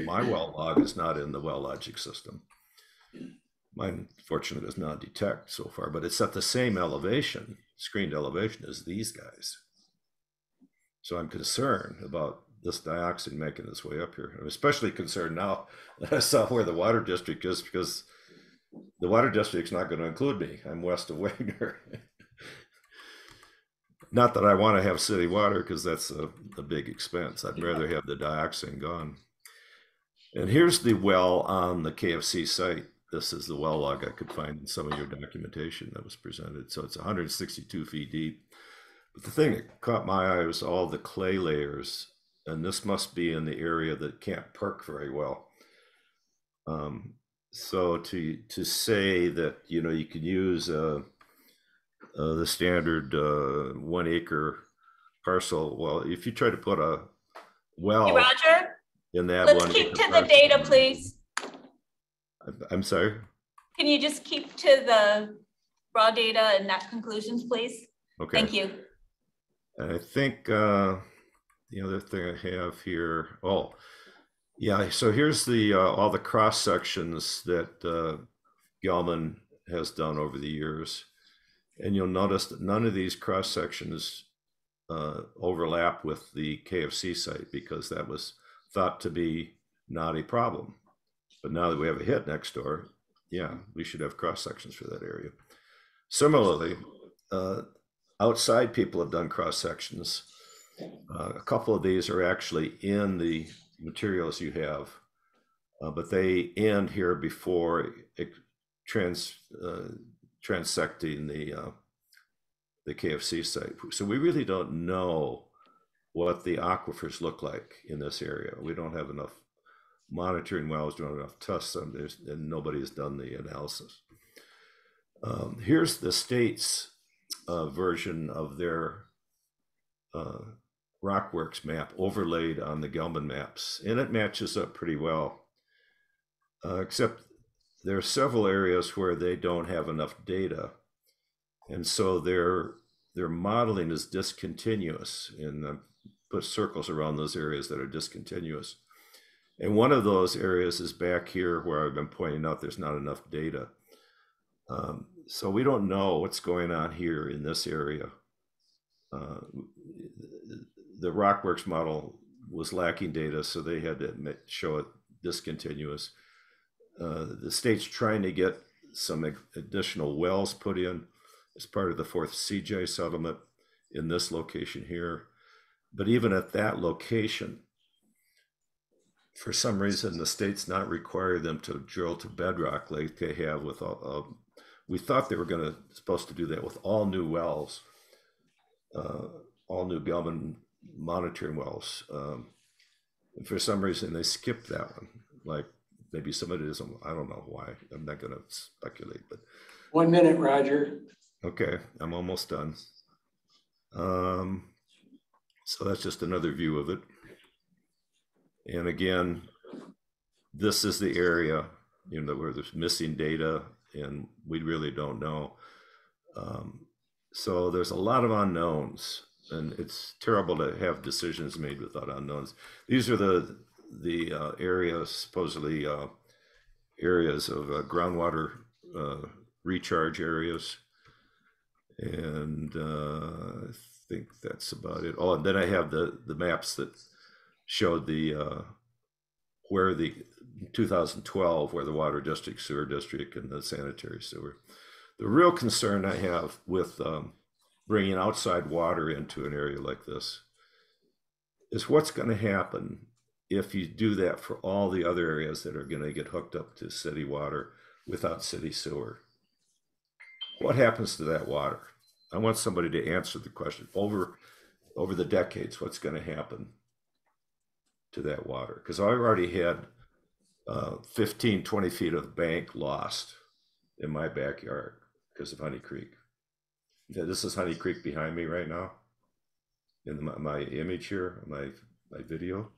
my well log is not in the Wellogic system. Mine fortunately does not detect so far, but it's at the same elevation, screened elevation as these guys. So I'm concerned about this dioxin making its way up here. I'm especially concerned now that I saw where the water district is because the water district's not going to include me. I'm west of Wagner. not that I want to have city water because that's a, a big expense. I'd rather have the dioxin gone. And here's the well on the K of C site. This is the well log I could find in some of your documentation that was presented. So it's 162 feet deep. But the thing that caught my eye was all the clay layers, and this must be in the area that can't perk very well. Um, so to to say that you know you can use uh, uh, the standard uh, one acre parcel, well, if you try to put a well Hey, Roger, in that let's one, keep to the data, please. I'm- sorry. Can you just keep to the raw data and not conclusions, please? Okay. Thank you. And I think uh, the other thing I have here, oh, yeah, so here's the, uh, all the cross sections that uh, Gelman has done over the years. And you'll notice that none of these cross sections uh, overlap with the K of C site because that was thought to be not a problem. But now that we have a hit next door, yeah, we should have cross sections for that area. Similarly, uh, outside people have done cross sections. Uh, a couple of these are actually in the materials you have, uh, but they end here before trans uh, transecting the uh, the K of C site. So we really don't know what the aquifers look like in this area. We don't have enough monitoring wells, don't have enough tests, and nobody has done the analysis. Um, here's the state's uh, version of their uh, Rockworks map overlaid on the Gelman maps, and it matches up pretty well. Uh, except there are several areas where they don't have enough data, and so their their modeling is discontinuous. And put circles around those areas that are discontinuous. And one of those areas is back here where I've been pointing out there's not enough data. Um, so we don't know what's going on here in this area. Uh, the Rockworks model was lacking data, so they had to show it discontinuous. Uh, the state's trying to get some additional wells put in as part of the fourth CJ settlement in this location here. But even at that location, for some reason, the state's not requiring them to drill to bedrock like they have with all, uh, we thought they were gonna, supposed to do that with all new wells. Uh, all new Gelman monitoring wells. Um, and for some reason, they skipped that one, like maybe somebody doesn't, I don't know why, I'm not gonna speculate, but One minute, Roger. Okay, I'm almost done. Um, so that's just another view of it. And again, this is the area, you know, where there's missing data and we really don't know. Um, so there's a lot of unknowns and it's terrible to have decisions made without unknowns. These are the, the uh, areas supposedly uh, areas of uh, groundwater uh, recharge areas. And uh, I think that's about it. Oh, and then I have the, the maps that showed the, uh, where the 2012, where the water district, sewer district, and the sanitary sewer. The real concern I have with um, bringing outside water into an area like this is what's going to happen if you do that for all the other areas that are going to get hooked up to city water without city sewer. What happens to that water? I want somebody to answer the question over over the decades. What's going to happen to that water? Because I already had uh, 15, 20 feet of bank lost in my backyard because of Honey Creek. Yeah, this is Honey Creek behind me right now. In my, my image here, my my video.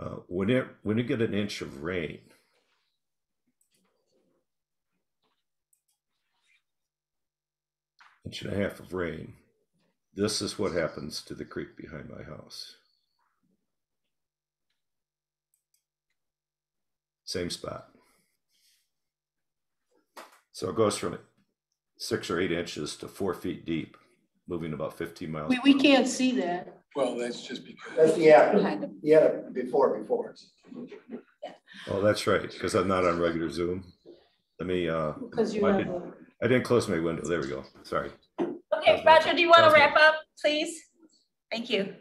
Uh, when it when you get an inch of rain, inch and a half of rain, this is what happens to the creek behind my house. Same spot. So it goes from six or eight inches to four feet deep, moving about 15 miles. We, we can't see that. Well, that's just because. That's the after, Behind them. he before, before. Oh, that's right, because I'm not on regular Zoom. Let me, uh, Because you I have did- a- I didn't close my window. There we go. Sorry. Okay, Roger, do you want to wrap up, please? Thank you.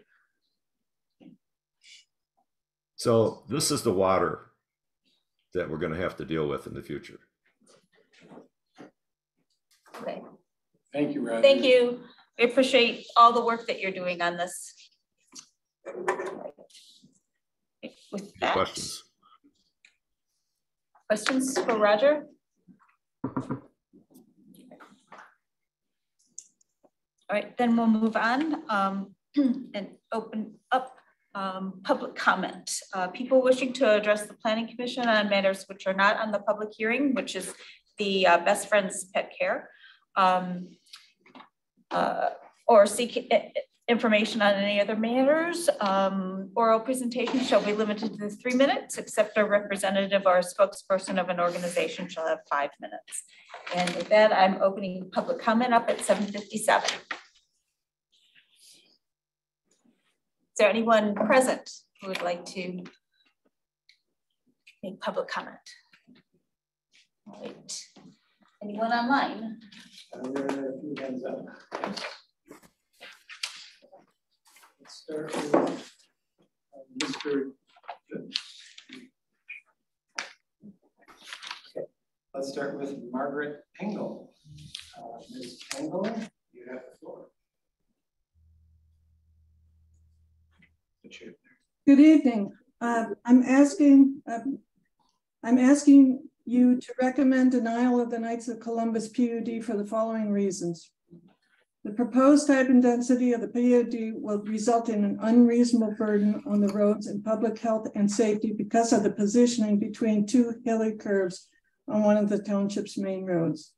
So this is the water that we're gonna have to deal with in the future. Okay, Thank you, Roger. thank you. We appreciate all the work that you're doing on this. With that, questions? questions for Roger? All right, then we'll move on um, and open up um, public comment. Uh, people wishing to address the Planning Commission on matters which are not on the public hearing, which is the uh, Best Friends Pet Care, um, uh, or seek uh, information on any other matters. Um, oral presentation shall be limited to three minutes, except a representative or a spokesperson of an organization shall have five minutes. And with that, I'm opening public comment up at 757. Is there anyone present who would like to make public comment? All right. Anyone online? Let's start with Mr. Let's start with Margaret Engel. Uh, Ms. Engel, you have the floor. Good evening. Uh, I'm asking, um, I'm asking you to recommend denial of the Knights of Columbus PUD for the following reasons. The proposed type and density of the PUD will result in an unreasonable burden on the roads and public health and safety because of the positioning between two hilly curves on one of the township's main roads.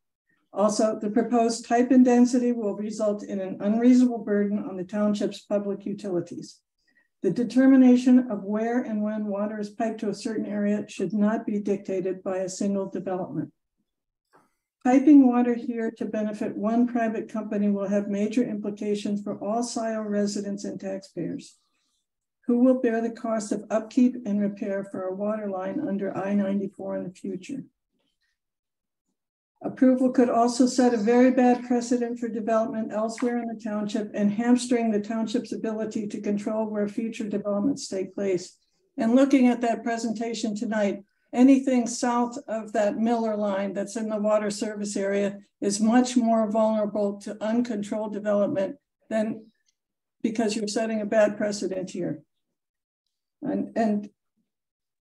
Also, the proposed type and density will result in an unreasonable burden on the township's public utilities. The determination of where and when water is piped to a certain area should not be dictated by a single development. Piping water here to benefit one private company will have major implications for all Scio residents and taxpayers. Who will bear the cost of upkeep and repair for a water line under I-94 in the future? Approval could also set a very bad precedent for development elsewhere in the township and hamstring the township's ability to control where future developments take place. And looking at that presentation tonight, anything south of that Miller line that's in the water service area is much more vulnerable to uncontrolled development than because you're setting a bad precedent here. And, and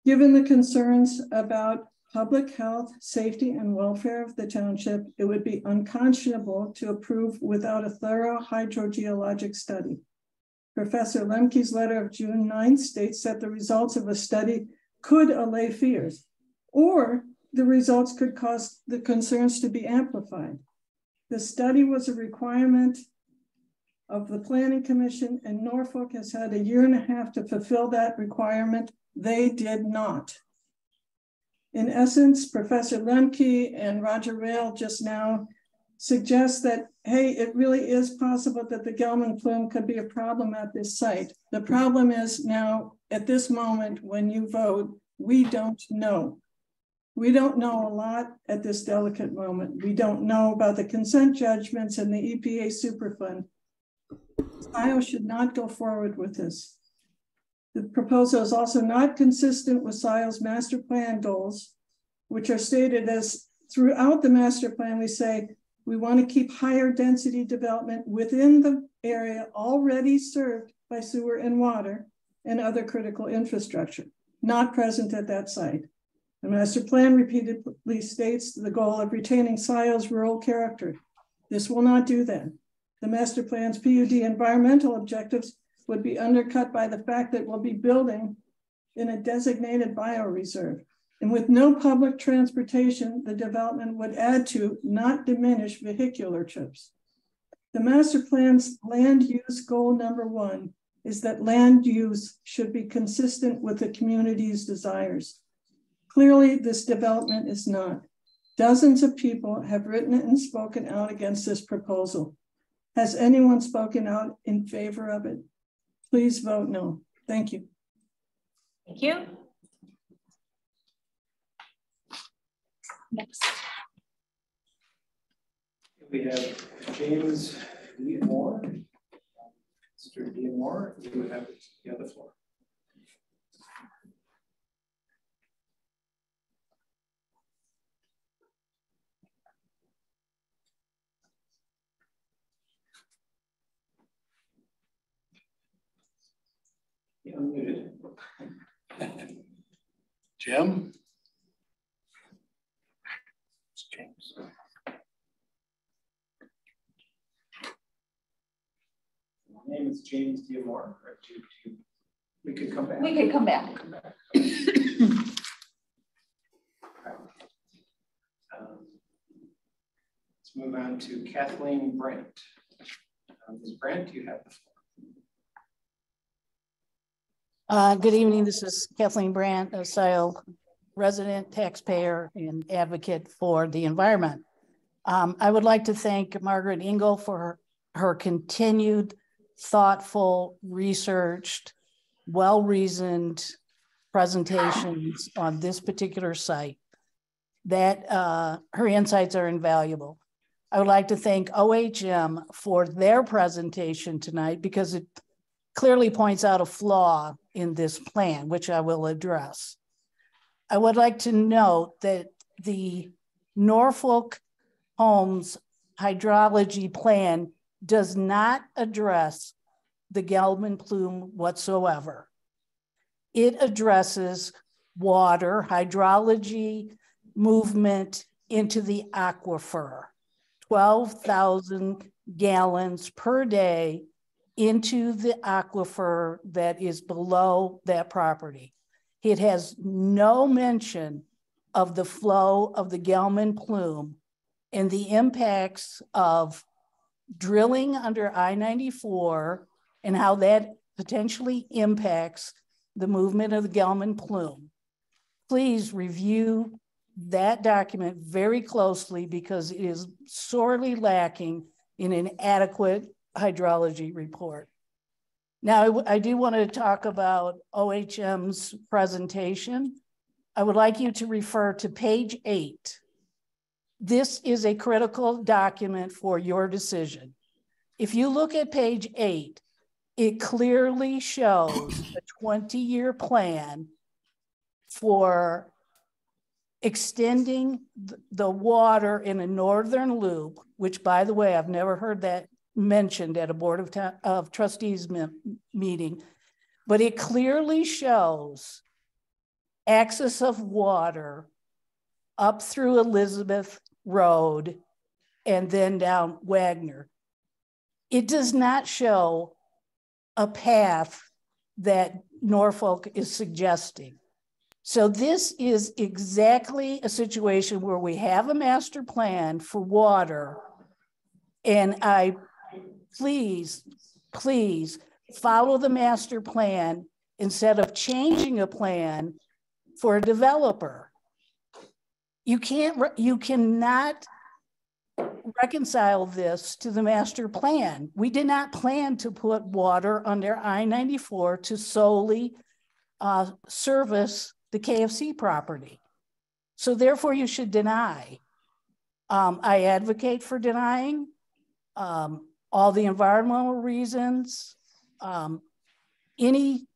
given the concerns about public health, safety, and welfare of the township, it would be unconscionable to approve without a thorough hydrogeologic study. Professor Lemke's letter of June 9 states that the results of a study could allay fears, or the results could cause the concerns to be amplified. The study was a requirement of the Planning Commission, and Norfolk has had a year and a half to fulfill that requirement. They did not. In essence, Professor Lemke and Roger Rayle just now suggest that, hey, it really is possible that the Gelman plume could be a problem at this site. The problem is now, at this moment, when you vote, we don't know. We don't know a lot at this delicate moment. We don't know about the consent judgments and the EPA Superfund. Scio should not go forward with this. The proposal is also not consistent with Scio's master plan goals, which are stated as throughout the master plan, we say we want to keep higher density development within the area already served by sewer and water and other critical infrastructure, not present at that site. The master plan repeatedly states the goal of retaining Scio's rural character. This will not do that. The master plan's PUD environmental objectives would be undercut by the fact that we'll be building in a designated bioreserve. And with no public transportation, the development would add to, not diminish vehicular trips. The master plan's land use goal number one is that land use should be consistent with the community's desires. Clearly, this development is not. Dozens of people have written and spoken out against this proposal. Has anyone spoken out in favor of it? Please vote no. Thank you. Thank you. Next. We have James D. Moore. Mr. D. Moore, you have the other floor. Unmuted. Jim? It's James. My name is James Diamore. or to- to- We could come back. We could come back. Come back. Um, Let's move on to Kathleen Brandt. Um, Ms. Brandt, you have the floor. Uh, good evening. This is Kathleen Brandt, a Scio resident, taxpayer, and advocate for the environment. Um, I would like to thank Margaret Engel for her, her continued thoughtful, researched, well-reasoned presentations on this particular site. That uh, her insights are invaluable. I would like to thank OHM for their presentation tonight because it clearly points out a flaw in this plan, which I will address. I would like to note that the Norfolk Homes hydrology plan does not address the Gelman plume whatsoever. It addresses water, hydrology, movement into the aquifer, 12,000 gallons per day into the aquifer that is below that property. It has no mention of the flow of the Gelman plume and the impacts of drilling under I-94 and how that potentially impacts the movement of the Gelman plume. Please review that document very closely because it is sorely lacking in an adequate hydrology report. Now, I, I do want to talk about OHM's presentation. I would like you to refer to page eight. This is a critical document for your decision. If you look at page eight, it clearly shows a 20 year plan for extending the water in a northern loop, which by the way, I've never heard that mentioned at a board of, of trustees me meeting, but it clearly shows access of water up through Elizabeth Road and then down Wagner. It does not show a path that Norfolk is suggesting. So this is exactly a situation where we have a master plan for water. And I please, please follow the master plan instead of changing a plan for a developer. You can't, you cannot reconcile this to the master plan. We did not plan to put water under I-94 to solely uh, service the K of C property. So therefore you should deny. Um, I advocate for denying um, all the environmental reasons. Um, any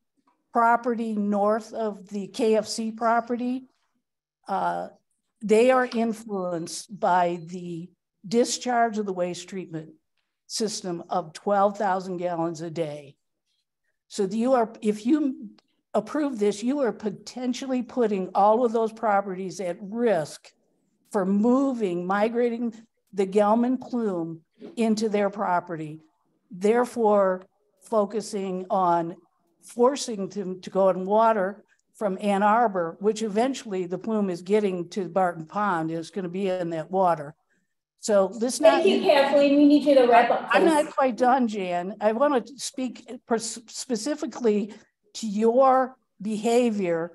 property north of the K of C property, uh, they are influenced by the discharge of the waste treatment system of 12,000 gallons a day. So you are, if you approve this, you are potentially putting all of those properties at risk for moving, migrating the Gelman plume into their property. Therefore, focusing on forcing them to go in water from Ann Arbor, which eventually the plume is getting to Barton Pond, is going to be in that water. So this Thank not. you, Kathleen. We need you to wrap up. I'm not quite done, Jan. I want to speak specifically to your behavior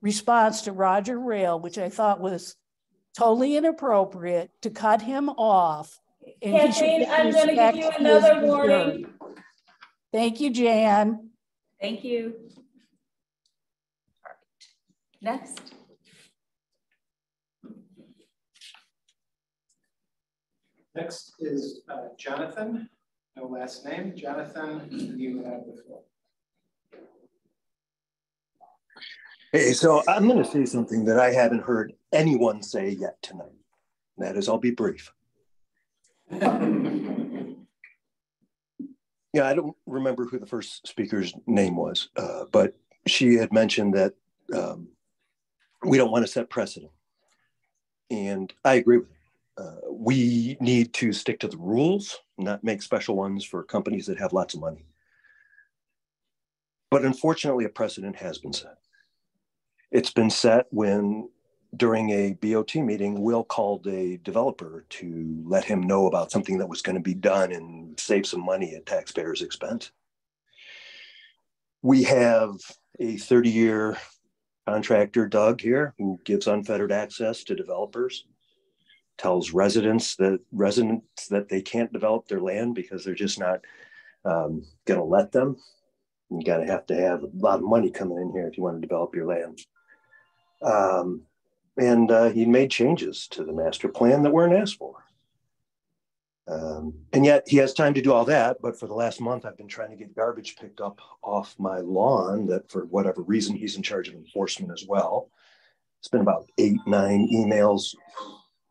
response to Roger Rayle, which I thought was totally inappropriate to cut him off. And Kathleen, I'm gonna give you another warning. deserved. Thank you, Jan. Thank you. Next. Next is uh, Jonathan, no last name. Jonathan, you have the floor. Hey, so I'm going to say something that I haven't heard anyone say yet tonight. And that is, I'll be brief. Yeah, I don't remember who the first speaker's name was, uh, but she had mentioned that um, we don't want to set precedent. And I agree with her. Uh, we need to stick to the rules, not make special ones for companies that have lots of money. But unfortunately, a precedent has been set. It's been set when during a BOT meeting, Will called a developer to let him know about something that was going to be done and save some money at taxpayers' expense. We have a 30 year contractor, Doug, here, who gives unfettered access to developers, tells residents that residents that they can't develop their land because they're just not um, going to let them. You got to have to have a lot of money coming in here if you want to develop your land. Um, and uh, he made changes to the master plan that weren't asked for. Um, and yet he has time to do all that. But for the last month, I've been trying to get garbage picked up off my lawn that for whatever reason, he's in charge of enforcement as well. It's been about eight, nine emails.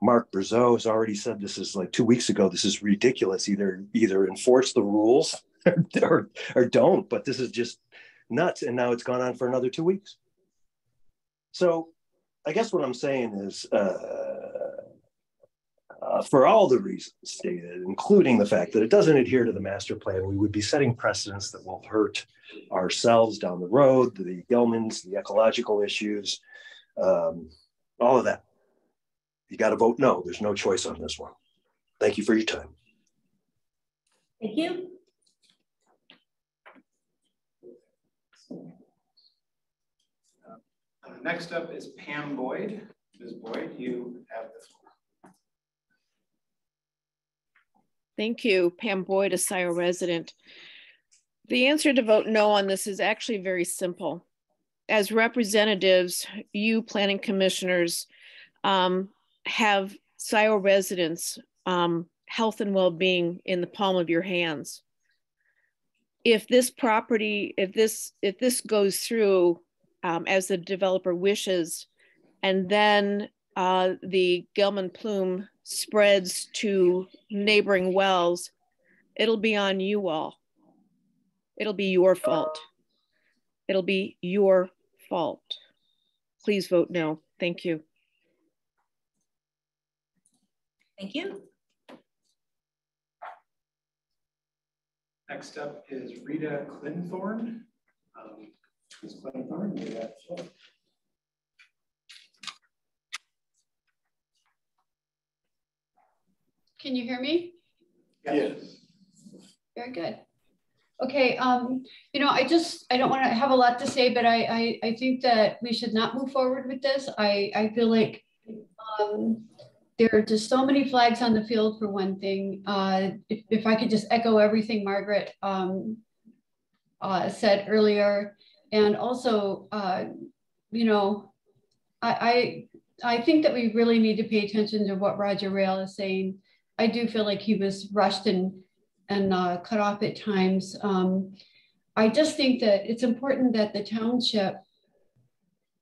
Mark Brazeau has already said this is like two weeks ago. This is ridiculous. Either either enforce the rules or, or don't. But this is just nuts. And now it's gone on for another two weeks. So I guess what I'm saying is, uh, uh, for all the reasons stated, including the fact that it doesn't adhere to the master plan, we would be setting precedents that will hurt ourselves down the road, the Gelmans, the ecological issues, um, all of that. You got to vote no. There's no choice on this one. Thank you for your time. Thank you. Next up is Pam Boyd. Ms. Boyd, you have the floor. Thank you, Pam Boyd, a Scio resident. The answer to vote no on this is actually very simple. As representatives, you planning commissioners um, have Scio residents' um, health and well-being in the palm of your hands. If this property, if this, if this goes through um, as the developer wishes, and then uh, the Gelman plume spreads to neighboring wells, it'll be on you all. It'll be your fault. It'll be your fault. Please vote no. Thank you. Thank you. Next up is Rita Clinthorne. Um, Ms. Clinthorne, you have the floor. Can you hear me? Yes. Very good. Okay, um, you know, I just, I don't want to have a lot to say, but I, I, I think that we should not move forward with this. I, I feel like um, there are just so many flags on the field for one thing. Uh, if, if I could just echo everything Margaret um, uh, said earlier, and also, uh, you know, I, I, I think that we really need to pay attention to what Roger Rayle is saying. I do feel like he was rushed and and uh, cut off at times. Um, I just think that it's important that the township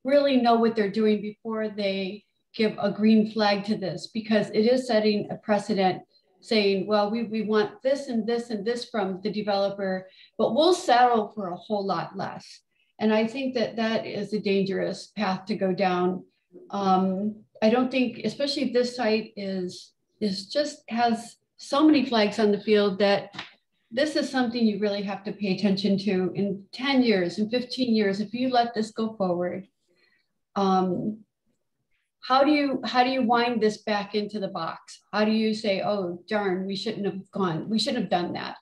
really know what they're doing before they give a green flag to this, because it is setting a precedent saying, well, we, we want this and this and this from the developer, but we'll settle for a whole lot less. And I think that that is a dangerous path to go down. Um, I don't think, especially if this site is, is just has so many flags on the field that this is something you really have to pay attention to in 10 years, in 15 years, if you let this go forward. Um, how do you how do you wind this back into the box? How do you say, oh darn, we shouldn't have gone, we shouldn't have done that?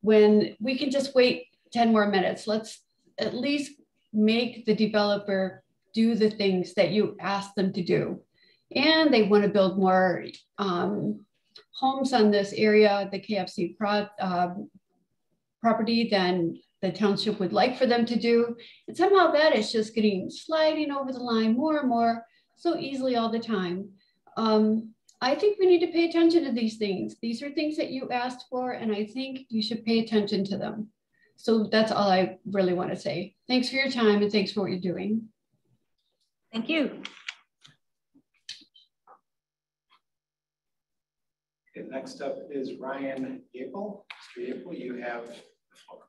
When we can just wait 10 more minutes, let's at least make the developer do the things that you ask them to do. And they want to build more um, homes on this area, the K of C pro, uh, property, than the township would like for them to do. And somehow that is just getting sliding over the line more and more so easily all the time. Um, I think we need to pay attention to these things. These are things that you asked for, and I think you should pay attention to them. So that's all I really want to say. Thanks for your time and thanks for what you're doing. Thank you. Okay, next up is Ryan Apel. Mr. Apel, you have the floor.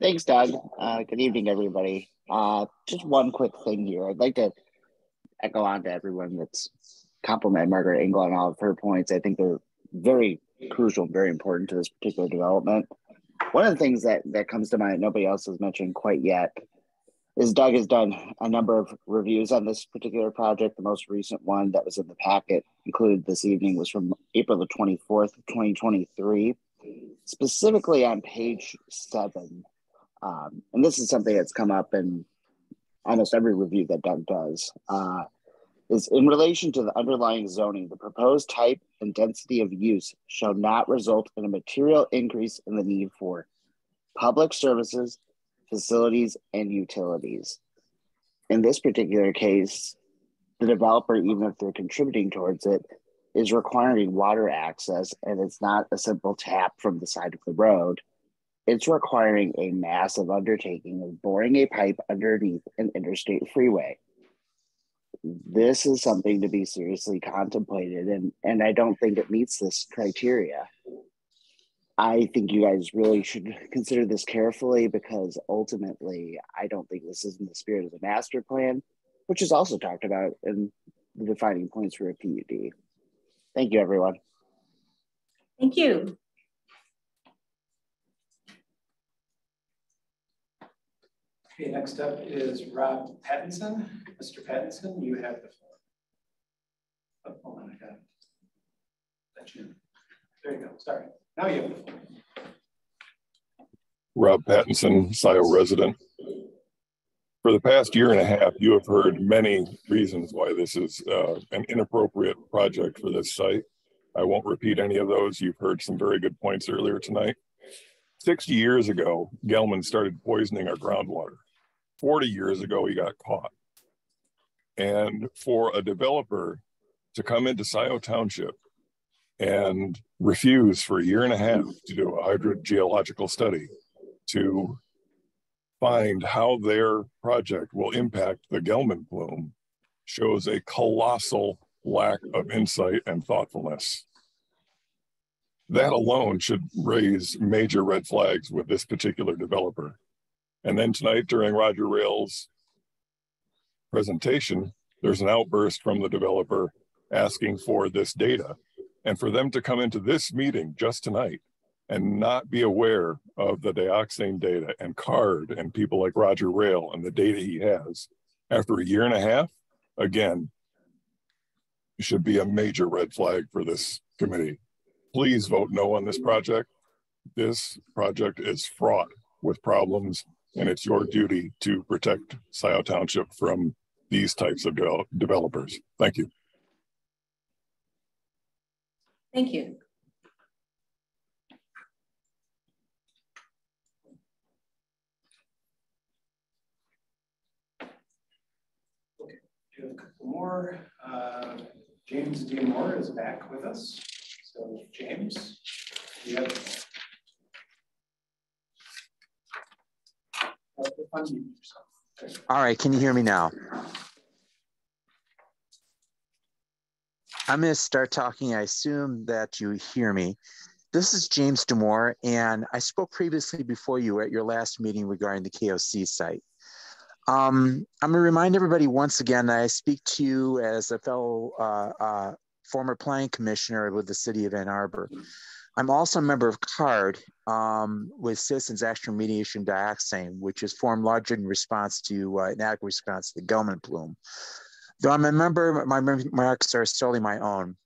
Thanks, Doug. Uh, good evening, everybody. Uh, just one quick thing here. I'd like to echo on to everyone that's compliment Margaret Engel on all of her points. I think they're very crucial and very important to this particular development. One of the things that, that comes to mind, nobody else has mentioned quite yet, is Doug has done a number of reviews on this particular project. The most recent one that was in the packet included this evening was from April the 24th, 2023, specifically on page seven. Um, and this is something that's come up in almost every review that Doug does. Uh, is in relation to the underlying zoning, the proposed type and density of use shall not result in a material increase in the need for public services, facilities, and utilities. In this particular case, the developer, even if they're contributing towards it, is requiring water access, and it's not a simple tap from the side of the road. It's requiring a massive undertaking of boring a pipe underneath an interstate freeway this is something to be seriously contemplated and and i don't think it meets this criteria. I think you guys really should consider this carefully because ultimately i don't think this is in the spirit of the master plan which is also talked about in the defining points for a pud thank you everyone. Thank you Okay, next up is Rob Pattinson. Mr. Pattinson, you have the floor. Oh, hold on, I got that you. There you go. Sorry. Now you have the floor. Rob Pattinson, Scio resident. For the past year and a half, you have heard many reasons why this is uh, an inappropriate project for this site. I won't repeat any of those. You've heard some very good points earlier tonight. 60 years ago, Gelman started poisoning our groundwater. 40 years ago, he got caught. And for a developer to come into Scio Township and refuse for a year and a half to do a hydrogeological study to find how their project will impact the Gelman plume shows a colossal lack of insight and thoughtfulness. That alone should raise major red flags with this particular developer. And then tonight during Roger Rayle's presentation, there's an outburst from the developer asking for this data. And for them to come into this meeting just tonight and not be aware of the dioxane data and CARD and people like Roger Rayle and the data he has after a year and a half, again, should be a major red flag for this committee. Please vote no on this project. This project is fraught with problems and it's your duty to protect Scio Township from these types of de developers. Thank you. Thank you. Okay, do a couple more. Uh, James D. Moore is back with us. So James, you have All right, can you hear me now? I'm going to start talking. I assume that you hear me. this is James Demore, and I spoke previously before you at your last meeting regarding the K of C site. Um, I'm gonna remind everybody once again that I speak to you as a fellow uh, uh, former planning commissioner with the city of Ann Arbor. I'm also a member of CARD um, with Citizens Action Mediation Dioxane, which is formed largely in response to uh, inadequate response to the Gelman plume. Though I'm a member, my remarks are solely my own.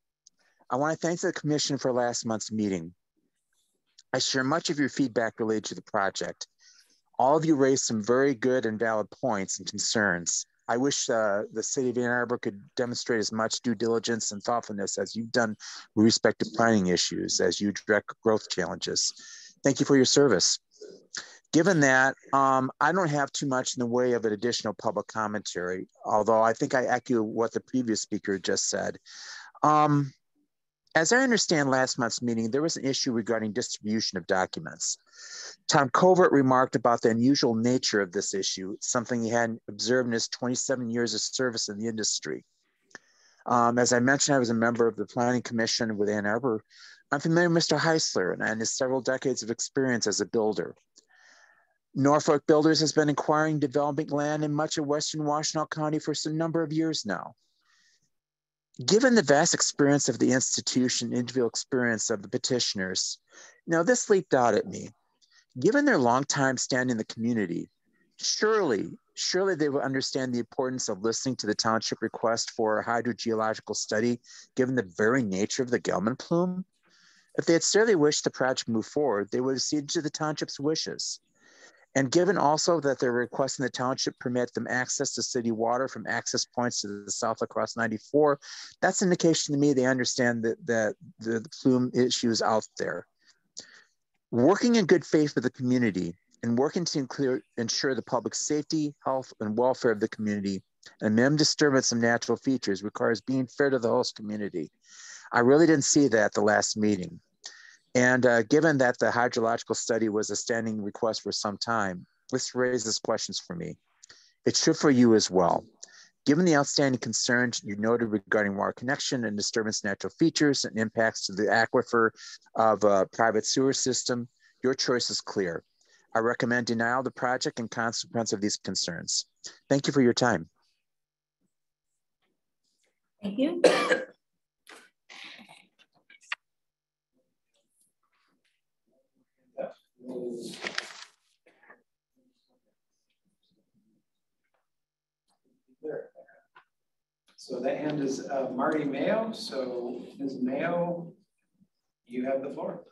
I want to thank the commission for last month's meeting. I share much of your feedback related to the project. All of you raised some very good and valid points and concerns. I wish uh, the city of Ann Arbor could demonstrate as much due diligence and thoughtfulness as you've done with respect to planning issues as you direct growth challenges. Thank you for your service. Given that, um, I don't have too much in the way of an additional public commentary, although I think I echo what the previous speaker just said. Um, as I understand last month's meeting, there was an issue regarding distribution of documents. Tom Covert remarked about the unusual nature of this issue, something he hadn't observed in his 27 years of service in the industry. Um, as I mentioned, I was a member of the Planning Commission with Ann Arbor. I'm familiar with Mr. Heisler and his several decades of experience as a builder. Norfolk Builders has been acquiring developing land in much of Western Washtenaw County for some number of years now. Given the vast experience of the institution, individual experience of the petitioners, now this leaped out at me. Given their long time standing in the community, surely, surely they will understand the importance of listening to the township request for a hydrogeological study, given the very nature of the Gelman plume. If they had sincerely wished the project move forward, they would have ceded to the township's wishes. And given also that they're requesting the township permit them access to city water from access points to the south across 94, that's indication to me they understand that, that the, the plume issues out there. Working in good faith with the community and working to include, ensure the public safety, health, and welfare of the community and minimum disturbance of natural features requires being fair to the host community. I really didn't see that at the last meeting. And uh, given that the hydrological study was a standing request for some time, this raises questions for me. It should for you as well. Given the outstanding concerns you noted regarding water connection and disturbance natural features and impacts to the aquifer of a private sewer system, your choice is clear. I recommend denial of the project in consequence of these concerns. Thank you for your time. Thank you. There. So that hand is uh, Marty Mayo. So Ms. Mayo, you have the floor.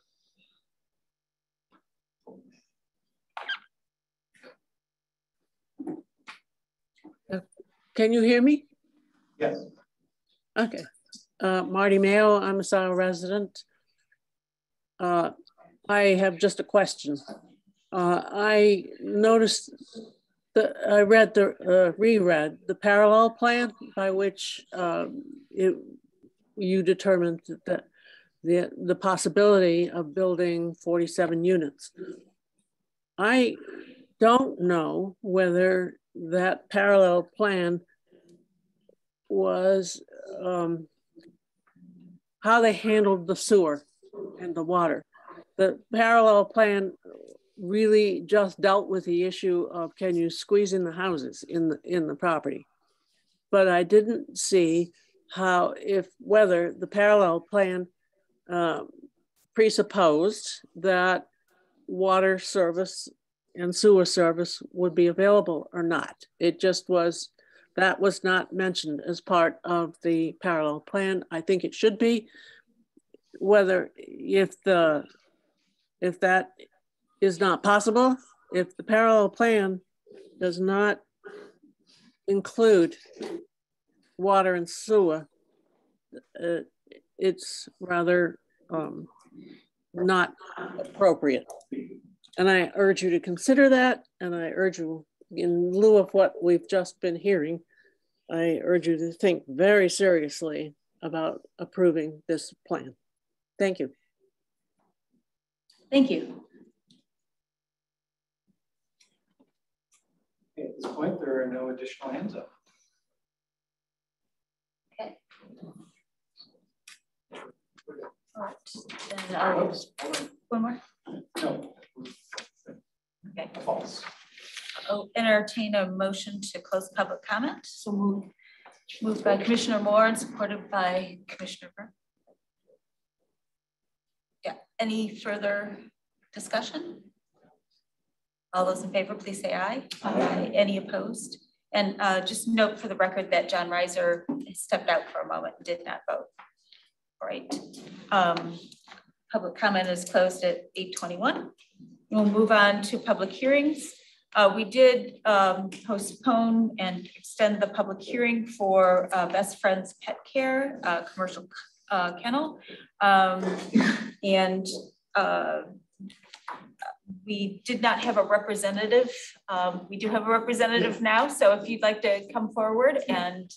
Can you hear me? Yes. Okay. Uh, Marty Mayo, I'm a Scio resident. Uh, I have just a question. Uh, I noticed that I read the uh, reread the parallel plan by which um, it, you determined that the the possibility of building 47 units. I don't know whether that parallel plan was um, how they handled the sewer and the water. The parallel plan really just dealt with the issue of can you squeeze in the houses in the in the property. But I didn't see how if whether the parallel plan uh, presupposed that water service and sewer service would be available or not. It just was, that was not mentioned as part of the parallel plan. I think it should be. Whether if the, if that is not possible, if the parallel plan does not include water and sewer, uh, it's rather um, not appropriate. And I urge you to consider that. And I urge you, in lieu of what we've just been hearing, I urge you to think very seriously about approving this plan. Thank you. Thank you. Okay, at this point, there are no additional hands up. Okay. report. Then I'll- One more? No. Okay. False. I'll entertain a motion to close public comment. So moved. Moved by Commissioner Moore and supported by Commissioner Byrne. Any further discussion? All those in favor, please say aye. Aye. Any opposed? And uh, just note for the record that John Reiser stepped out for a moment and did not vote. All right. Um, Public comment is closed at eight twenty-one. We'll move on to public hearings. Uh, we did um, postpone and extend the public hearing for uh, Best Friends Pet Care, uh, commercial uh, kennel. Um, and uh, we did not have a representative. Um, we do have a representative now. So if you'd like to come forward and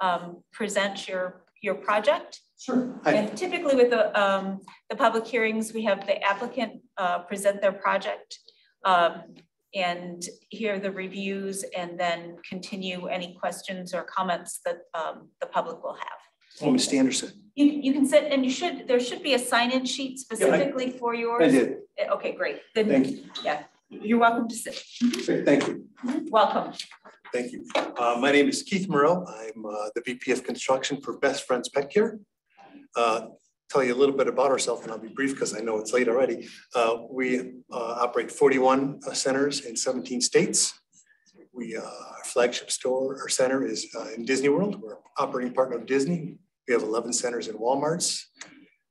um, present your, your project. Sure. And typically with the, um, the public hearings, we have the applicant, uh, present their project. Um, and hear the reviews and then continue any questions or comments that, um, the public will have. Oh, Mr. Anderson. You, you can sit and you should, there should be a sign-in sheet specifically for yours. I did. Eh, Okay, great. Then, Thank you. Yeah, you're welcome to sit. Thank you. Welcome. Thank you. Uh, my name is Keith Morrell. I'm uh, the VP of Construction for Best Friends Pet Care. Uh, Tell you a little bit about ourselves, and I'll be brief because I know it's late already. Uh, We uh, operate 41 uh, centers in 17 states. We, uh, our flagship store or center is uh, in Disney World. We're operating partner of Disney. We have 11 centers in Walmarts.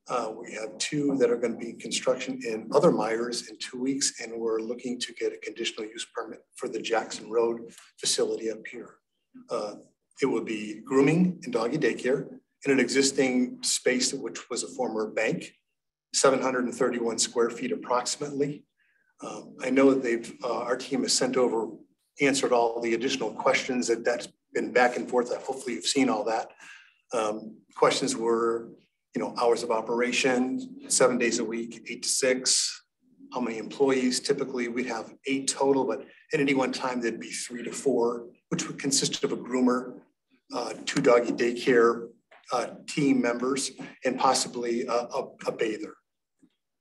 Uh, We have two that are going to be construction in other Meijers in two weeks, and we're looking to get a conditional use permit for the Jackson Road facility up here. Uh, It will be grooming and doggy daycare in an existing space which was a former bank, 731 square feet approximately. Um, I know that they've, uh, our team has sent over, answered all the additional questions that that's been back and forth. Hopefully you've seen all that. Um, questions were, you know, hours of operation, seven days a week, eight to six. How many employees? Typically, we'd have eight total, but at any one time, there'd be three to four, which would consist of a groomer, uh, two doggy daycare uh, team members, and possibly a, a, a bather.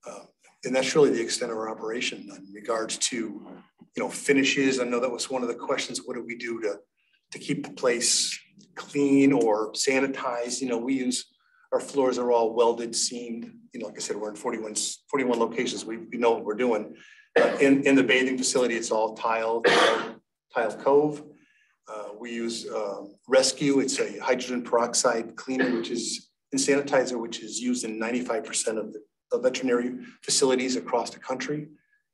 Uh, and that's really the extent of our operation in regards to, you know, finishes. I know that was one of the questions. What do we do to, to keep the place clean or sanitized? You know, we use our floors are all welded, seamed. You know, like I said, we're in 41, 41 locations. We, we know what we're doing. Uh, in, in the bathing facility, it's all tile, tile, cove. Uh, we use uh, Rescue. It's a hydrogen peroxide cleaner, which is and sanitizer, which is used in 95% of the of veterinary facilities across the country.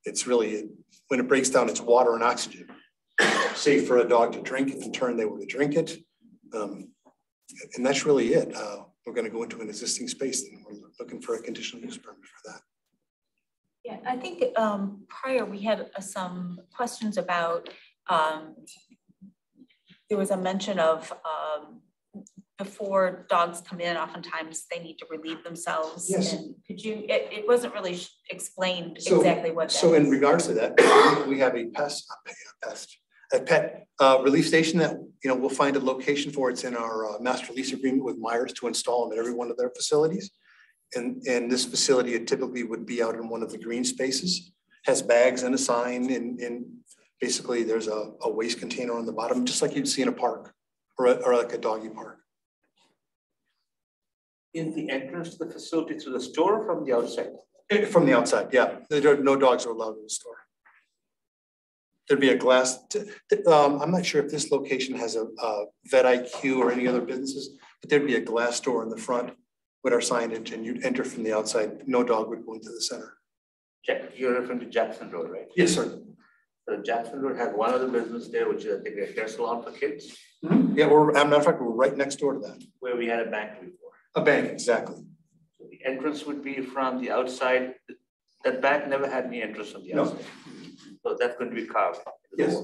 It's really, when it breaks down, it's water and oxygen. Safe for a dog to drink if in turn they were to drink it. Um, and that's really it. Uh, we're going to go into an existing space and we're looking for a conditional use permit for that. Yeah, I think um, prior we had uh, some questions about, um, there was a mention of um, before dogs come in, oftentimes they need to relieve themselves. Yes. And Could you, it, it wasn't really explained So- exactly what that So in regards to that, we have a pest, a pe- a pest, a pet uh, relief station that, you know, we'll find a location for. It's in our uh, master lease agreement with Meijers to install them at every one of their facilities. And, and this facility, it typically would be out in one of the green spaces, has bags and a sign and, and basically there's a, a waste container on the bottom, just like you'd see in a park or, a- or like a doggy park. In the entrance to the facility through the store or from the outside? Eh, From the outside, yeah. There no dogs are allowed in the store. There'd be a glass, um, I'm not sure if this location has a, a vet IQ or any other businesses, but there'd be a glass door in the front with our signage and you'd enter from the outside. No dog would go into the center. Jack, you're referring to Jackson Road, right? Yes, sir. So Jackson Road has one other business there, which is I think a hair salon for kids, Yeah, we're, as a matter of fact, we're right next door to that. where we had a bank before. A bank, exactly. So The entrance would be from the outside. That bank never had any entrance on the No. outside. So that's going to be carved. Yes.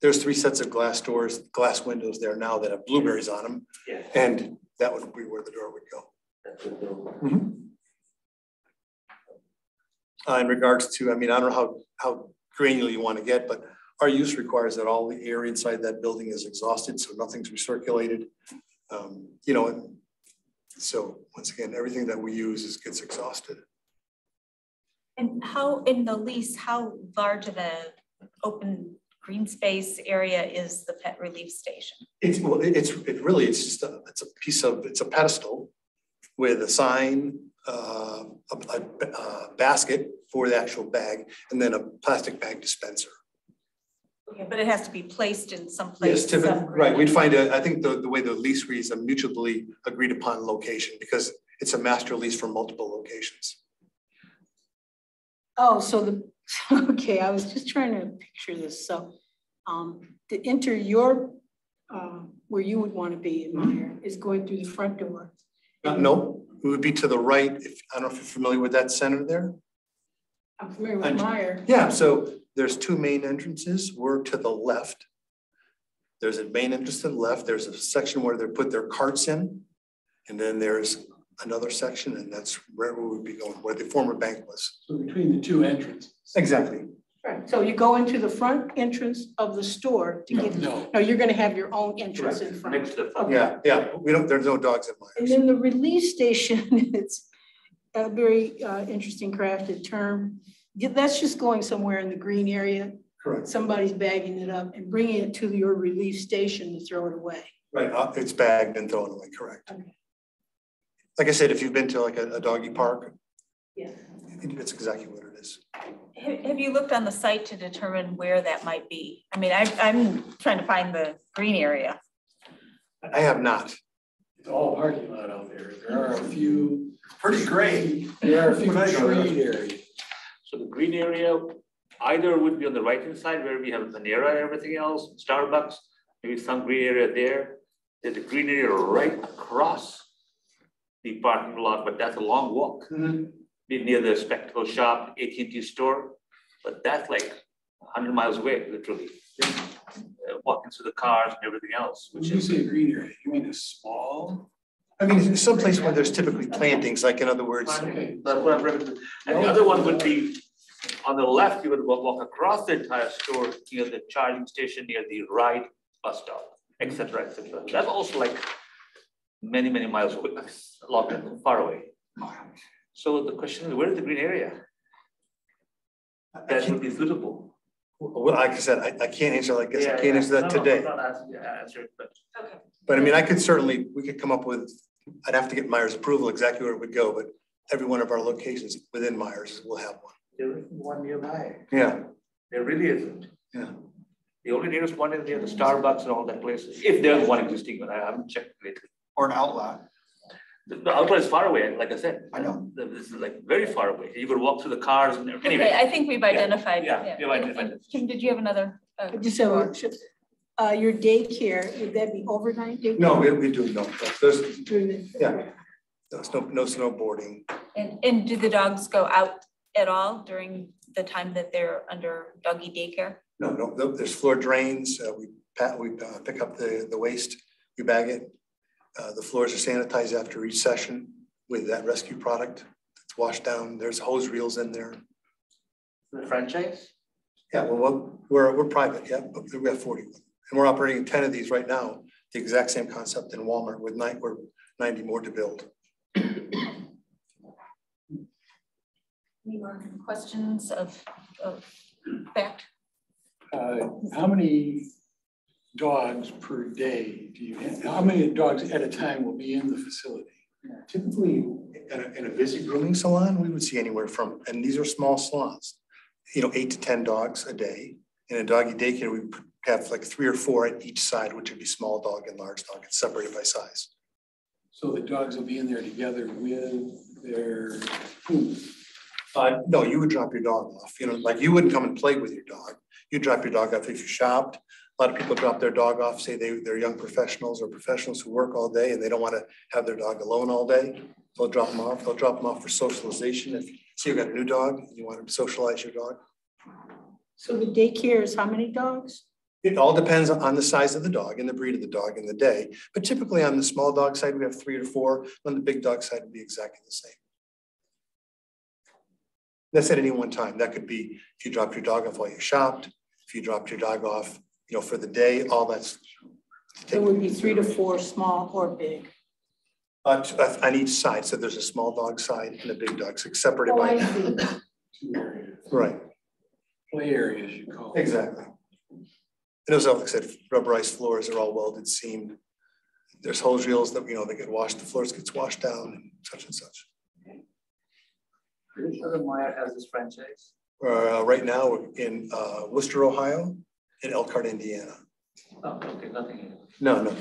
There's three sets of glass doors, glass windows there now that have blueberries on them. Yeah. And that would be where the door would go. They'll- Mhm. Uh, in regards to, I mean, I don't know how, how granular you want to get, but our use requires that all the air inside that building is exhausted, so nothing's recirculated. Um, you know, and So once again, everything that we use is gets exhausted. And how, in the lease, how large of a open green space area is the pet relief station? It's, well, it- it's, it really, it's just a, it's a piece of, it's a pedestal with a sign, uh, a, a, a basket for the actual bag, and then a plastic bag dispenser. Okay, But it has to be placed in some Yes, place. typically, separate. right, we'd find a, I think the, the way the lease reads, a mutually agreed upon location, because it's a master lease for multiple locations. Oh, so the, okay, I was just trying to picture this. So um, to enter your, uh, where you would want to be in Meijer is going through the front door. Uh, no, it would be to the right, if, I don't know if you're familiar with that center there? I'm familiar with Meijer. Yeah, so there's two main entrances, we're to the left. There's a main entrance to the left, there's a section where they put their carts in. And then there's another section, and that's where we would be going, where the former bank was. So between the two entrances. Exactly. Right, so you go into the front entrance of the store to get, No. no, you're gonna have your own entrance in front. Next to the front. Yeah, yeah, we don't, there's no dogs in mine. And then the release station, it's a very uh, interesting crafted term. That's just going somewhere in the green area. Correct. Somebody's bagging it up and bringing it to your relief station to throw it away. Right, uh, it's bagged and thrown away, correct. Like I said, if you've been to like a, a doggy park, Yeah. it's exactly what it is. Have, have you looked on the site to determine where that might be? I mean, I, I'm trying to find the green area. I have not. It's all parking lot out there. There are a few. Pretty great. There are a few When I go there. tree areas. So the green area either would be on the right hand side where we have Panera and everything else, Starbucks, maybe some green area there. There's a green area right across the parking lot, but that's a long walk. Be near the spectacle shop, AT&T store, but that's like hundred miles away, literally. Uh, Walking through the cars and everything else, When which you is. say green area, you mean a small? I mean, it's someplace where there's typically plantings, like in other words, Okay, that's what I'm referring And the other one would be, on the left, you would walk, walk across the entire store near the charging station, near the right bus stop, et cetera, et cetera. That's also like many, many miles away, a lot far away. So the question is, where is the green area? That would be suitable. well, like I said, I, I can't answer, like, I guess I can't yeah. answer that No, no, today. I'm asking you answer it, but. But I mean, I could certainly, we could come up with, I'd have to get Meijer's approval exactly where it would go, but every one of our locations within Meijers will have one. There isn't one nearby. Yeah. There really isn't. Yeah. The only nearest one is near the Starbucks and all that places, if there's one existing, but I haven't checked lately. Or an outlet. The, the outlet is far away, like I said. I know. This is like very far away. You could walk through the cars and Okay, anyway. I think we've identified. yeah, you've identified it. Kim, did you have another? uh, I just a- uh, your daycare, would that be overnight daycare? No, we, we do, no, there's, yeah, there's no, no snowboarding. And, and do the dogs go out at all during the time that they're under doggy daycare? No, no, no, there's floor drains, uh, we pat, we uh, pick up the, the waste, we bag it. Uh, the floors are sanitized after each session with that rescue product. It's washed down, there's hose reels in there. The franchise? Yeah, well, we're, we're private, yeah, but we have forty, and we're operating ten of these right now, the exact same concept in Walmart with nine, we're ninety more to build. Any more questions of, of fact? Uh, How many dogs per day do you, have? how many dogs at a time will be in the facility? Typically, in a, in a busy grooming salon, we would see anywhere from, and these are small salons, you know, eight to ten dogs a day. In a doggy daycare, we have like three or four at each side, which would be small dog and large dog, it's separated by size. So the dogs will be in there together with their food? Uh, no, you would drop your dog off, you know, like you wouldn't come and play with your dog. You drop your dog off if you shopped. A lot of people drop their dog off, say they, they're young professionals or professionals who work all day and they don't want to have their dog alone all day. They'll drop them off, they'll drop them off for socialization. If, say you got a new dog, you want to socialize your dog. So the daycare is how many dogs? It all depends on the size of the dog and the breed of the dog in the day. But typically on the small dog side, we have three to four. On the big dog side, it'd be exactly the same. That's at any one time. That could be if you dropped your dog off while you shopped, if you dropped your dog off, you know, for the day, all that's. It would be three to four, small or big. Uh, uh, on each side, so there's a small dog side and a big dog, so separated Oh, by. Two areas. right, Play areas you call it. exactly. And it was, like I said, rubberized floors, they're all welded seamed. There's hose reels that, you know, they get washed, the floors gets washed down and such and such. Pretty sure the Meijer has this franchise. Uh, right now, we're in, uh, Wooster, Ohio, and Elkhart, Indiana. Oh, okay, nothing. No, no.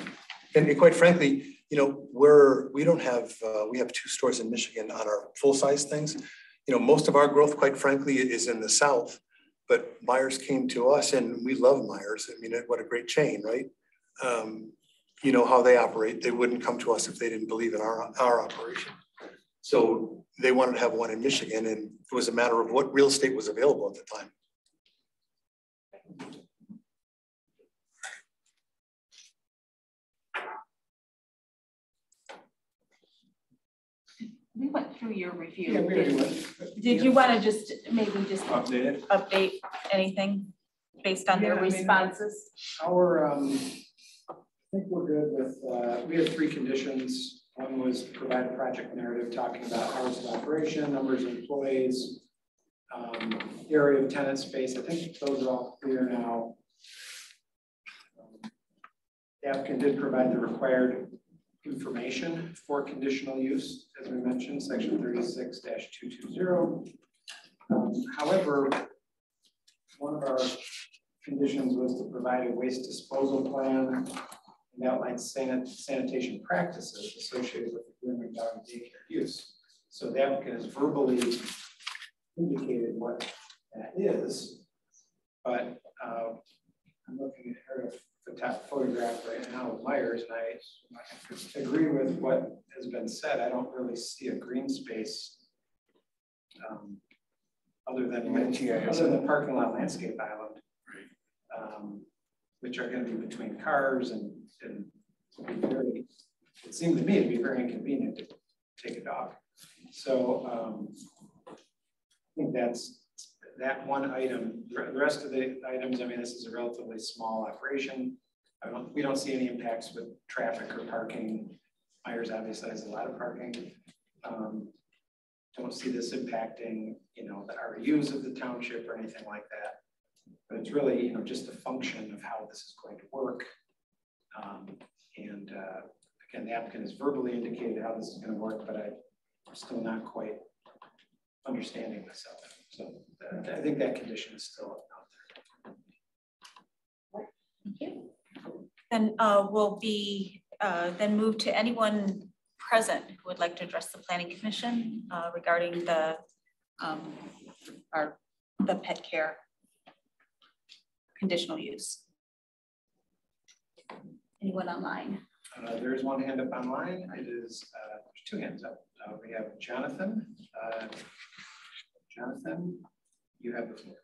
And and quite frankly, you know, we're, we don't have, uh, we have two stores in Michigan on our full-size things. You know, most of our growth, quite frankly, is in the south. But Meijers came to us and we love Meijers. I mean, what a great chain, right? Um, you know how they operate. They wouldn't come to us if they didn't believe in our, our operation. So they wanted to have one in Michigan and it was a matter of what real estate was available at the time. We went through your review. Yeah, we already Did went. did you want to just maybe just Update it. update anything based on their Yeah, I mean, responses? Our, um, I think we're good with, uh, we had three conditions. One was provide a project narrative talking about hours of operation, numbers of employees, um, area of tenant space. I think those are all clear now. Um, The applicant did provide the required information for conditional use, as we mentioned, section thirty-six two two zero. Um, However, one of our conditions was to provide a waste disposal plan and outline sanit- sanitation practices associated with the grooming dog and daycare use. So the applicant has verbally indicated what that is. But uh, I'm looking at her the top photograph right now of Meijers, and I I agree with what has been said. I don't really see a green space um, other than, other than the parking lot landscape island. um, Which are gonna be between cars and, and very, it seemed to me to be very inconvenient to take a dog. So, um, I think that's, that one item, the the rest of the items, I mean, this is a relatively small operation. Don't, we don't see any impacts with traffic or parking. Meijers obviously has a lot of parking. Um, Don't see this impacting, you know, the REUs of the township or anything like that. But it's really, you know, just the function of how this is going to work. Um, And uh, again, the applicant has verbally indicated how this is gonna work, but I- I'm still not quite understanding it. So uh, I think that condition is still out there. Thank you. Then uh, we'll be, uh, then move to anyone present who would like to address the planning commission uh, regarding the, um, our, the pet care conditional use. Anyone online? Uh, There is one hand up online. It is, uh, two hands up. Uh, We have Jonathan. Jonathan, you have the floor.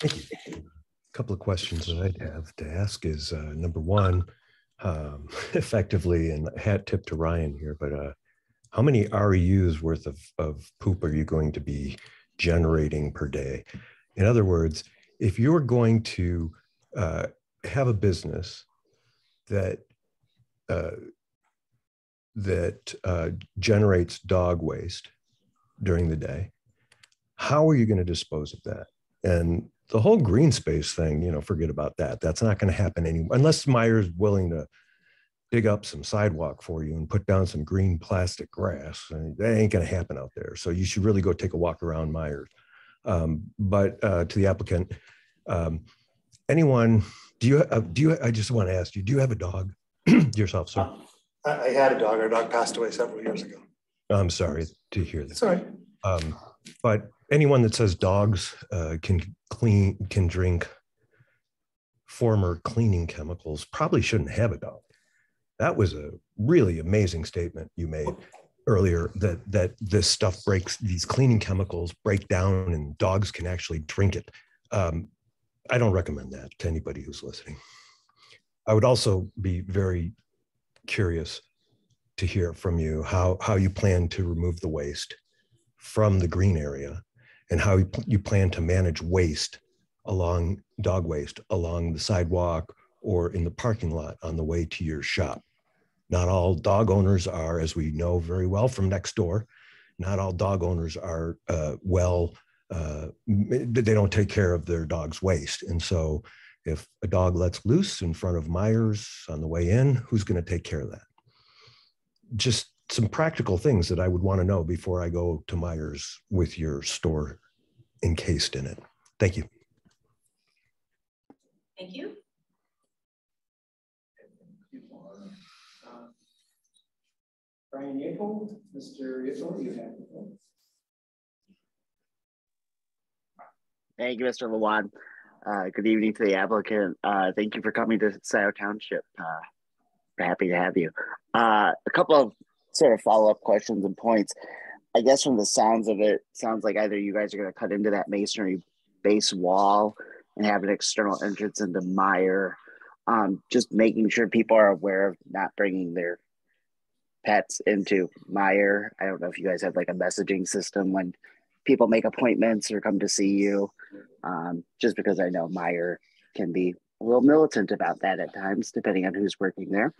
Thank you. A couple of questions that I'd have to ask is, uh, number one, um, effectively, and hat tip to Ryan here, but, uh, how many REUs worth of, of poop are you going to be generating per day? In other words, if you're going to, uh, have a business that, uh, that, uh, generates dog waste during the day, how are you going to dispose of that? And the whole green space thing, you know, forget about that. That's not going to happen anymore unless Meijer's willing to dig up some sidewalk for you and put down some green plastic grass. I mean, that ain't going to happen out there. So you should really go take a walk around Meijers. Um, but uh, to the applicant, um, anyone, do you, uh, do you, I just want to ask you, do you have a dog yourself, sir? I, I had a dog, our dog passed away several years ago. I'm sorry to hear that. Sorry. Um, but anyone that says dogs uh, can clean, can drink former cleaning chemicals probably shouldn't have a dog. That was a really amazing statement you made earlier that that this stuff breaks these cleaning chemicals break down and dogs can actually drink it. Um, I don't recommend that to anybody who's listening. I would also be very curious to hear from you how how you plan to remove the waste from the green area and how you, you plan to manage waste along dog waste along the sidewalk or in the parking lot on the way to your shop. Not all dog owners are, as we know very well from next door, not all dog owners are uh, well, uh, they don't take care of their dog's waste. And so if a dog lets loose in front of Meijers on the way in, who's going to take care of that? Just some practical things that I would want to know before I go to Meijers with your store encased in it. Thank you. Thank you. Brian Yapel, Mr. Yapel, you have the floor. Thank you, Mr. Lawad. Uh, good evening to the applicant. Uh, thank you for coming to Scio Township. Uh, happy to have you. Uh, a couple of sort of follow-up questions and points. I guess from the sounds of it, sounds like either you guys are going to cut into that masonry base wall and have an external entrance into Meijer. Um, just making sure people are aware of not bringing their pets into Meijer. I don't know if you guys have like a messaging system when people make appointments or come to see you. Um, just because I know Meijer can be a little militant about that at times, depending on who's working there.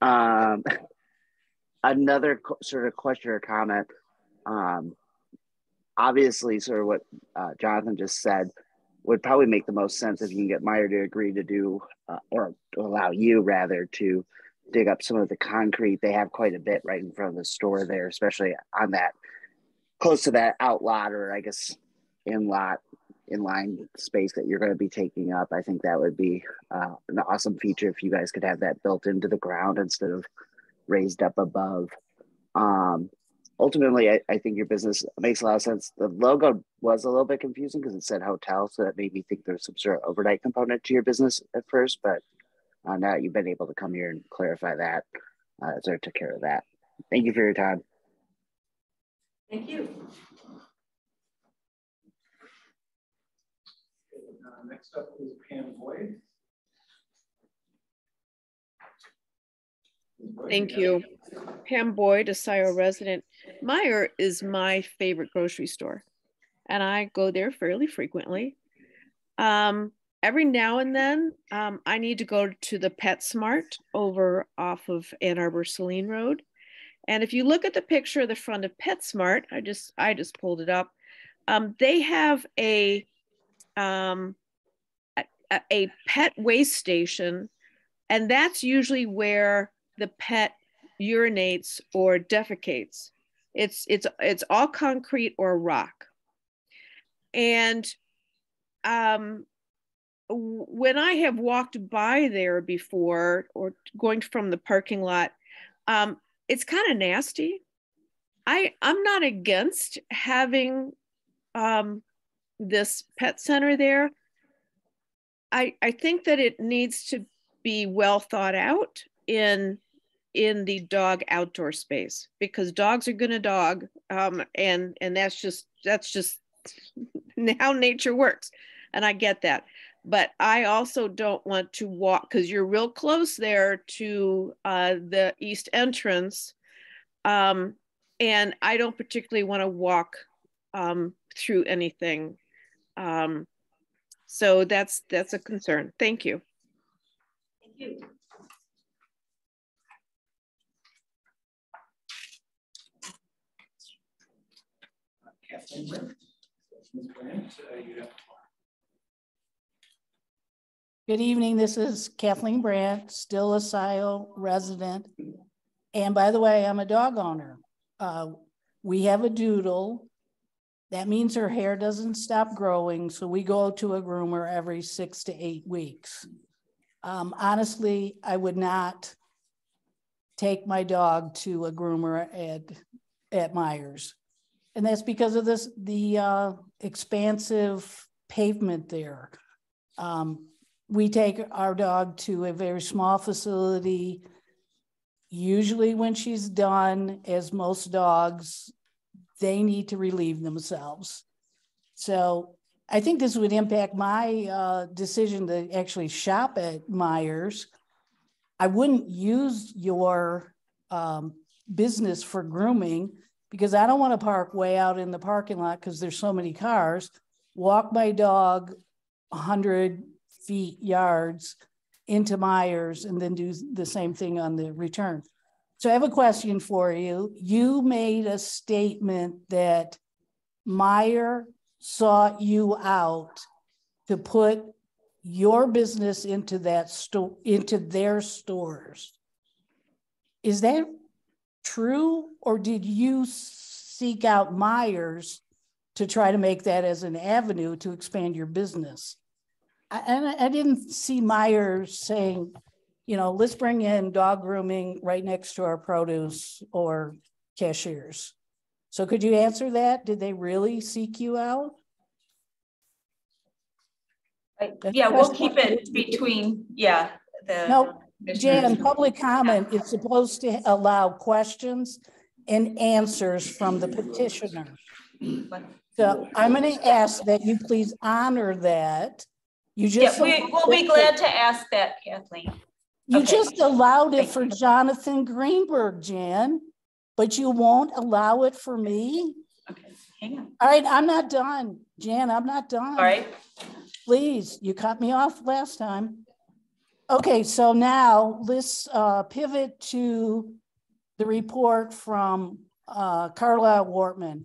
Um, another sort of question or comment. Um, obviously, sort of what uh, Jonathan just said would probably make the most sense if you can get Meijer to agree to do, uh, or to allow you rather to dig up some of the concrete. They have quite a bit right in front of the store there, especially on that close to that outlot or I guess in lot inline space that you're going to be taking up. I think that would be uh, an awesome feature if you guys could have that built into the ground instead of raised up above. Um, ultimately, I, I think your business makes a lot of sense. The logo was a little bit confusing because it said hotel, so that made me think there's some sort of overnight component to your business at first. But uh, now you've been able to come here and clarify that, uh, so I took care of that. Thank you for your time. Thank you. Next up is Pam Boyd. Thank you. Pam Boyd, a Scio resident. Meijer is my favorite grocery store, and I go there fairly frequently. Um, every now and then, um, I need to go to the PetSmart over off of Ann Arbor Saline Road. And if you look at the picture of the front of PetSmart, I just I just pulled it up. Um, they have a, um, a pet waste station, and that's usually where the pet urinates or defecates. It's it's it's all concrete or rock. And um, when I have walked by there before or going from the parking lot, um, it's kind of nasty. I I'm not against having um, this pet center there. I I think that it needs to be well thought out in in the dog outdoor space because dogs are gonna dog um, and and that's just that's just how nature works and i get that. But i also don't want to walk because you're real close there to uh, the east entrance um, and i don't particularly want to walk um, through anything um, so that's that's a concern thank you thank you Kathleen Brandt, uh, you have Good evening. This is Kathleen Brandt, still a Scio resident. And by the way, I'm a dog owner. Uh, we have a doodle. That means her hair doesn't stop growing. So we go to a groomer every six to eight weeks. Um, honestly, I would not take my dog to a groomer at, at Meijers. And that's because of this, the uh, expansive pavement there. Um, we take our dog to a very small facility. Usually when she's done, as most dogs, they need to relieve themselves. So I think this would impact my uh, decision to actually shop at Meijers. I wouldn't use your um, business for grooming because I don't want to park way out in the parking lot because there's so many cars, walk my dog 100 feet yards into Meijers and then do the same thing on the return. So I have a question for you. You made a statement that Meijer sought you out to put your business into that store into their stores. Is that true or did you seek out Meijers to try to make that as an avenue to expand your business? I, and I didn't see Meijers saying, you know, let's bring in dog grooming right next to our produce or cashiers. So could you answer that? Did they really seek you out? Yeah, we'll keep it between, yeah, the. No, Jan, public comment is supposed to allow questions and answers from the petitioner. So I'm going to ask that you please honor that. You just. Yeah, we, we'll be glad to ask that, Kathleen. You just allowed it for Jonathan Greenberg, Jan, but you won't allow it for me? Okay, hang on. All right, I'm not done. Jan, I'm not done. All right. Please, you cut me off last time. Okay, so now let's uh, pivot to the report from uh, Carlisle Wortman.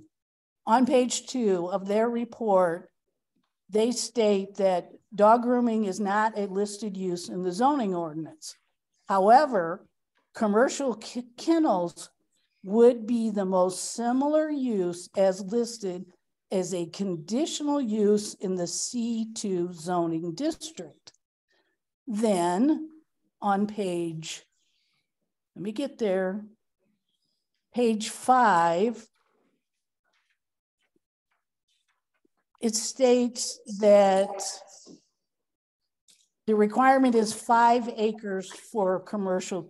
On page two of their report, they state that dog grooming is not a listed use in the zoning ordinance. However, commercial kennels would be the most similar use as listed as a conditional use in the C2 zoning district. Then on page, let me get there, page five, it states that the requirement is five acres for a commercial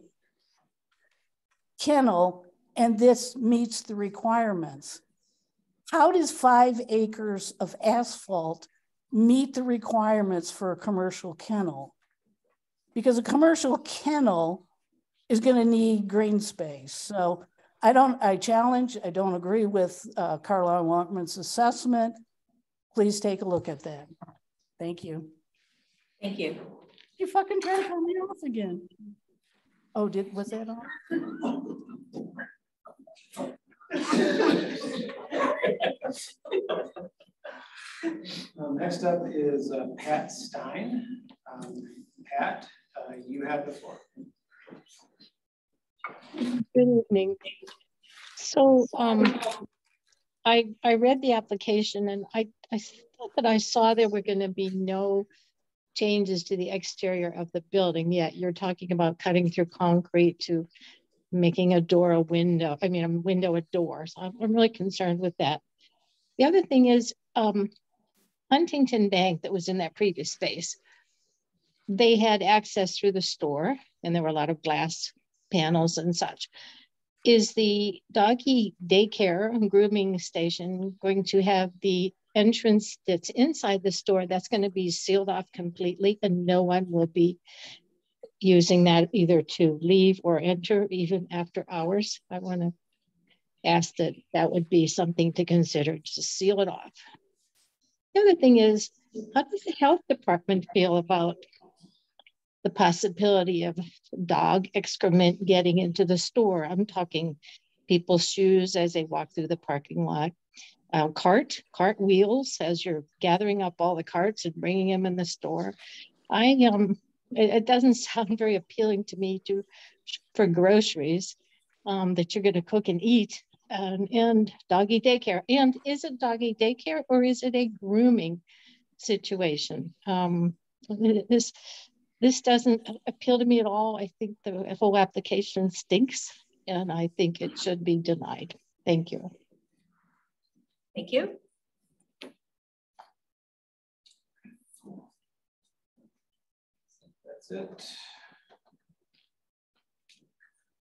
kennel, and this meets the requirements. How does five acres of asphalt meet the requirements for a commercial kennel? Because a commercial kennel is going to need green space. So I don't, I challenge, I don't agree with uh, Carlisle Wortman's assessment. Please take a look at that. Thank you. Thank you. You fucking try to pull me off again. Oh, did was that all? Um, next up is uh, Pat Stein. Um, Pat, uh, you have the floor. Good evening. So um, I I read the application and I, I thought that I saw there were going to be no changes to the exterior of the building. Yet you're talking about cutting through concrete to making a door a window. I mean, a window a door. So I'm, I'm really concerned with that. The other thing is um, Huntington Bank that was in that previous space, they had access through the store and there were a lot of glass panels and such. Is the doggy daycare and grooming station going to have the entrance that's inside the store that's going to be sealed off completely and no one will be using that either to leave or enter even after hours. I want to ask that that would be something to consider to seal it off. The other thing is, how does the health department feel about the possibility of dog excrement getting into the store? I'm talking people's shoes as they walk through the parking lot, uh, cart, cart wheels as you're gathering up all the carts and bringing them in the store. I um, it, it doesn't sound very appealing to me to for groceries um, that you're going to cook and eat um, and doggy daycare. And is it doggy daycare or is it a grooming situation? Um, this this doesn't appeal to me at all. I think the whole application stinks, and I think it should be denied. Thank you. Thank you. That's it.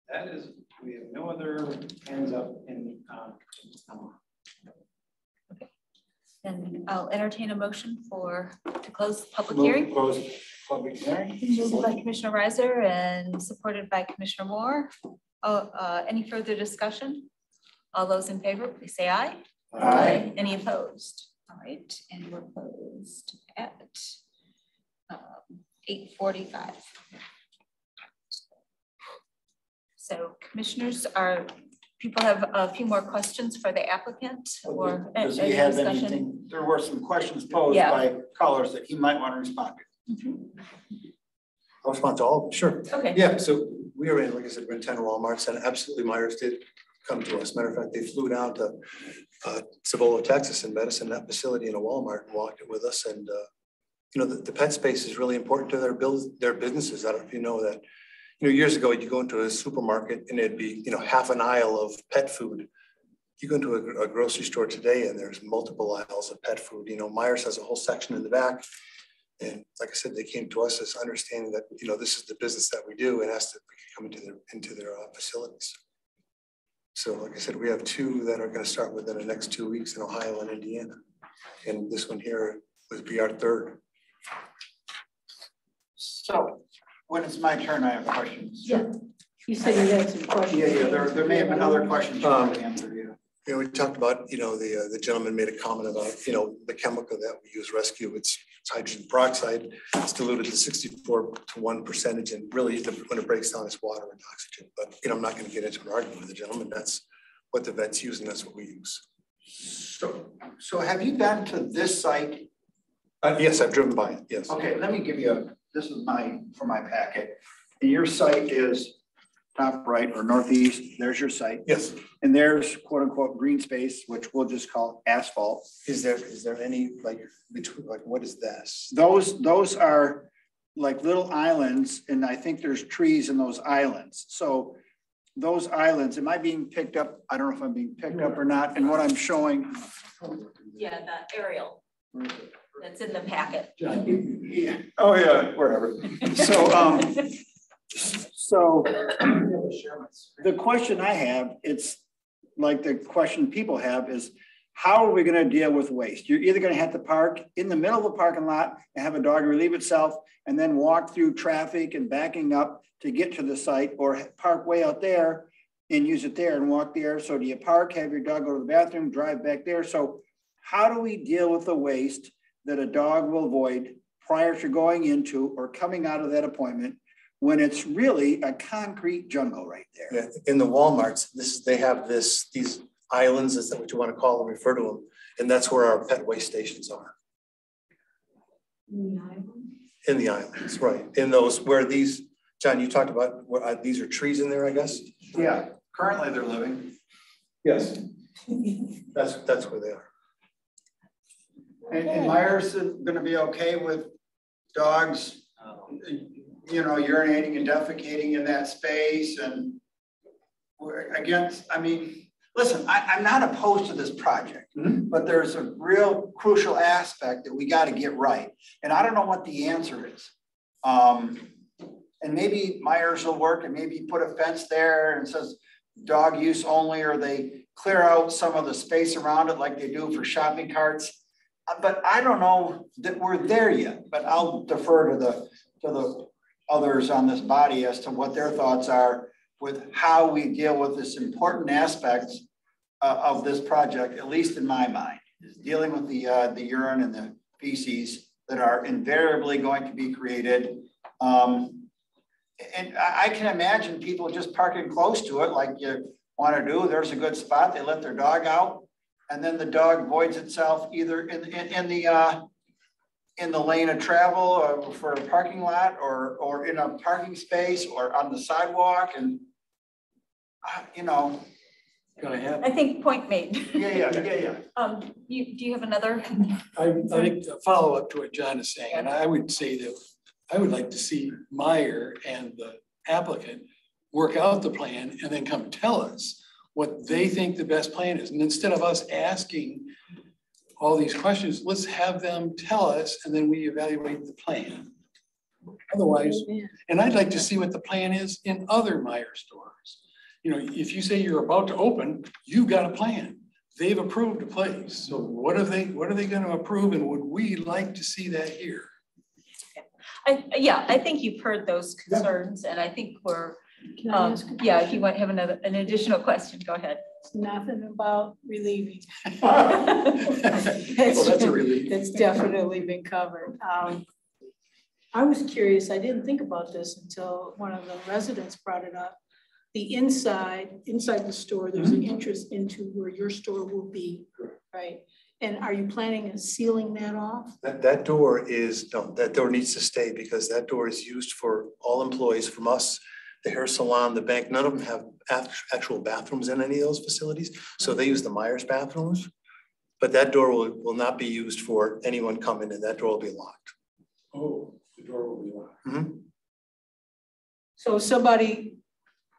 That is, we have no other hands up in. Um, okay. Then I'll entertain a motion for to close the public Move hearing. Close public hearing. Moved by Commissioner Reiser and supported by Commissioner Moore. Oh, uh, any further discussion? All those in favor, please say aye. Aye. Any opposed? All right, and we're closed at um, eight forty-five. So commissioners, are, people have a few more questions for the applicant or a- Does any he have discussion? anything? There were some questions posed Yeah. by callers that he might want to respond to. I'll respond to all, of them. sure. Okay. Yeah, so we are in, like I said, we're in ten Walmarts and absolutely Meijers did come to us. Matter of fact, they flew down to uh, Cibolo, Texas and medicine, that facility in a Walmart and walked it with us. And, uh, you know, the, the pet space is really important to their build, their businesses. I don't know if you know that. You know, years ago, you go into a supermarket and it'd be, you know, half an aisle of pet food. You go into a, a grocery store today and there's multiple aisles of pet food. You know, Meijers has a whole section in the back. And like I said, they came to us as understanding that, you know, this is the business that we do and asked if we could come into their, into their uh, facilities. So like I said, we have two that are gonna start within the next two weeks in Ohio and Indiana. And this one here would be our third. So when it's my turn, I have questions. Yeah. You said you had some questions. Yeah, yeah, there, there may have been other questions you Um, want to answer, yeah. You we talked about, you know, the, uh, the gentleman made a comment about, you know, the chemical that we use rescue, it's it's hydrogen peroxide. It's diluted to sixty-four to one percentage and really the- when it breaks down, it's water and oxygen. But, you know, I'm not gonna get into an argument with the gentleman. That's what the vets use and that's what we use. So, so have you been to this site? Uh, yes, I've driven by it, yes. Okay, let me give you a, this is my, for my packet. And your site is top right or northeast, there's your site. Yes. And there's quote unquote green space, which we'll just call asphalt. Is there, is there any, like, between, like, what is this? Those, those are like little islands, and I think there's trees in those islands. So those islands, am I being picked up? I don't know if I'm being picked up or not, and what I'm showing. Yeah, the aerial that's in the packet. Yeah, oh yeah, wherever. So, um, so the question I have, it's like the question people have is, how are we gonna deal with waste? You're either gonna have to park in the middle of the parking lot and have a dog relieve itself and then walk through traffic and backing up to get to the site or park way out there and use it there and walk there. So do you park, have your dog go to the bathroom, drive back there? So how do we deal with the waste that a dog will avoid prior to going into or coming out of that appointment when it's really a concrete jungle right there? Yeah, in the Walmarts, this, they have this, these islands, is that what you want to call them, refer to them? And that's where our pet waste stations are, in the islands, In the islands, right? In those, where these, John, you talked about, where, uh, these are trees in there, I guess? Yeah, currently they're living. Yes. That's, that's where they are. And, and Meijers is gonna be okay with dogs, you know, urinating and defecating in that space and we're against, I mean, listen, I, I'm not opposed to this project, but there's a real crucial aspect that we gotta get right. And I don't know what the answer is. Um, and maybe Meijers will work and maybe put a fence there and says dog use only, or they clear out some of the space around it like they do for shopping carts. Uh, But I don't know that we're there yet, but I'll defer to the, to the others on this body as to what their thoughts are with how we deal with this important aspect uh, of this project, at least in my mind, is dealing with the, uh, the urine and the feces that are invariably going to be created. Um, and I, can imagine people just parking close to it like you want to do. There's a good spot. They let their dog out. And then the dog voids itself either in, in, in the, uh, in the lane of travel for a parking lot or, or in a parking space or on the sidewalk and, uh, you know. Gonna happen. I think point made. Yeah, yeah, yeah, yeah. Um, you, do you have another? I, I think a follow up to what John is saying, and I would say that I would like to see Meijer and the applicant work out the plan and then come tell us what they think the best plan is. And instead of us asking all these questions, let's have them tell us and then we evaluate the plan. Otherwise, and I'd like to see what the plan is in other Meijer stores. You know, if you say you're about to open, you've got a plan. They've approved a place. So what are they, what are they gonna approve and would we like to see that here? I, yeah, I think you've heard those concerns and I think we're, Can I um, ask a yeah, if you want, have another, an additional question, go ahead. It's nothing about relieving. Well, that's a relief. It's definitely been covered. Um, I was curious, I didn't think about this until one of the residents brought it up. The inside, inside the store, there's an entrance into where your store will be, right? And are you planning on sealing that off? That, that door is, no, that door needs to stay because that door is used for all employees from us, the hair salon, the bank, none of them have actual bathrooms in any of those facilities. So they use the Meijers bathrooms. But that door will, will not be used for anyone coming in. That door will be locked. Oh, the door will be locked. Mhm. So somebody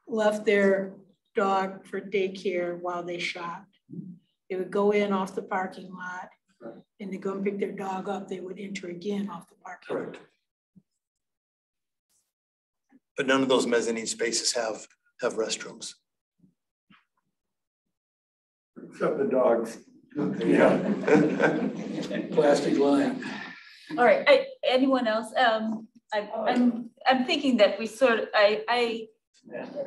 left their dog for daycare while they shopped, they would go in off the parking lot and they go and pick their dog up, they would enter again off the parking lot. Correct. But none of those mezzanine spaces have, have restrooms. Except the dogs. Yeah. Plastic line. All right, I, anyone else? Um, I, I'm, I'm thinking that we sort of, I, I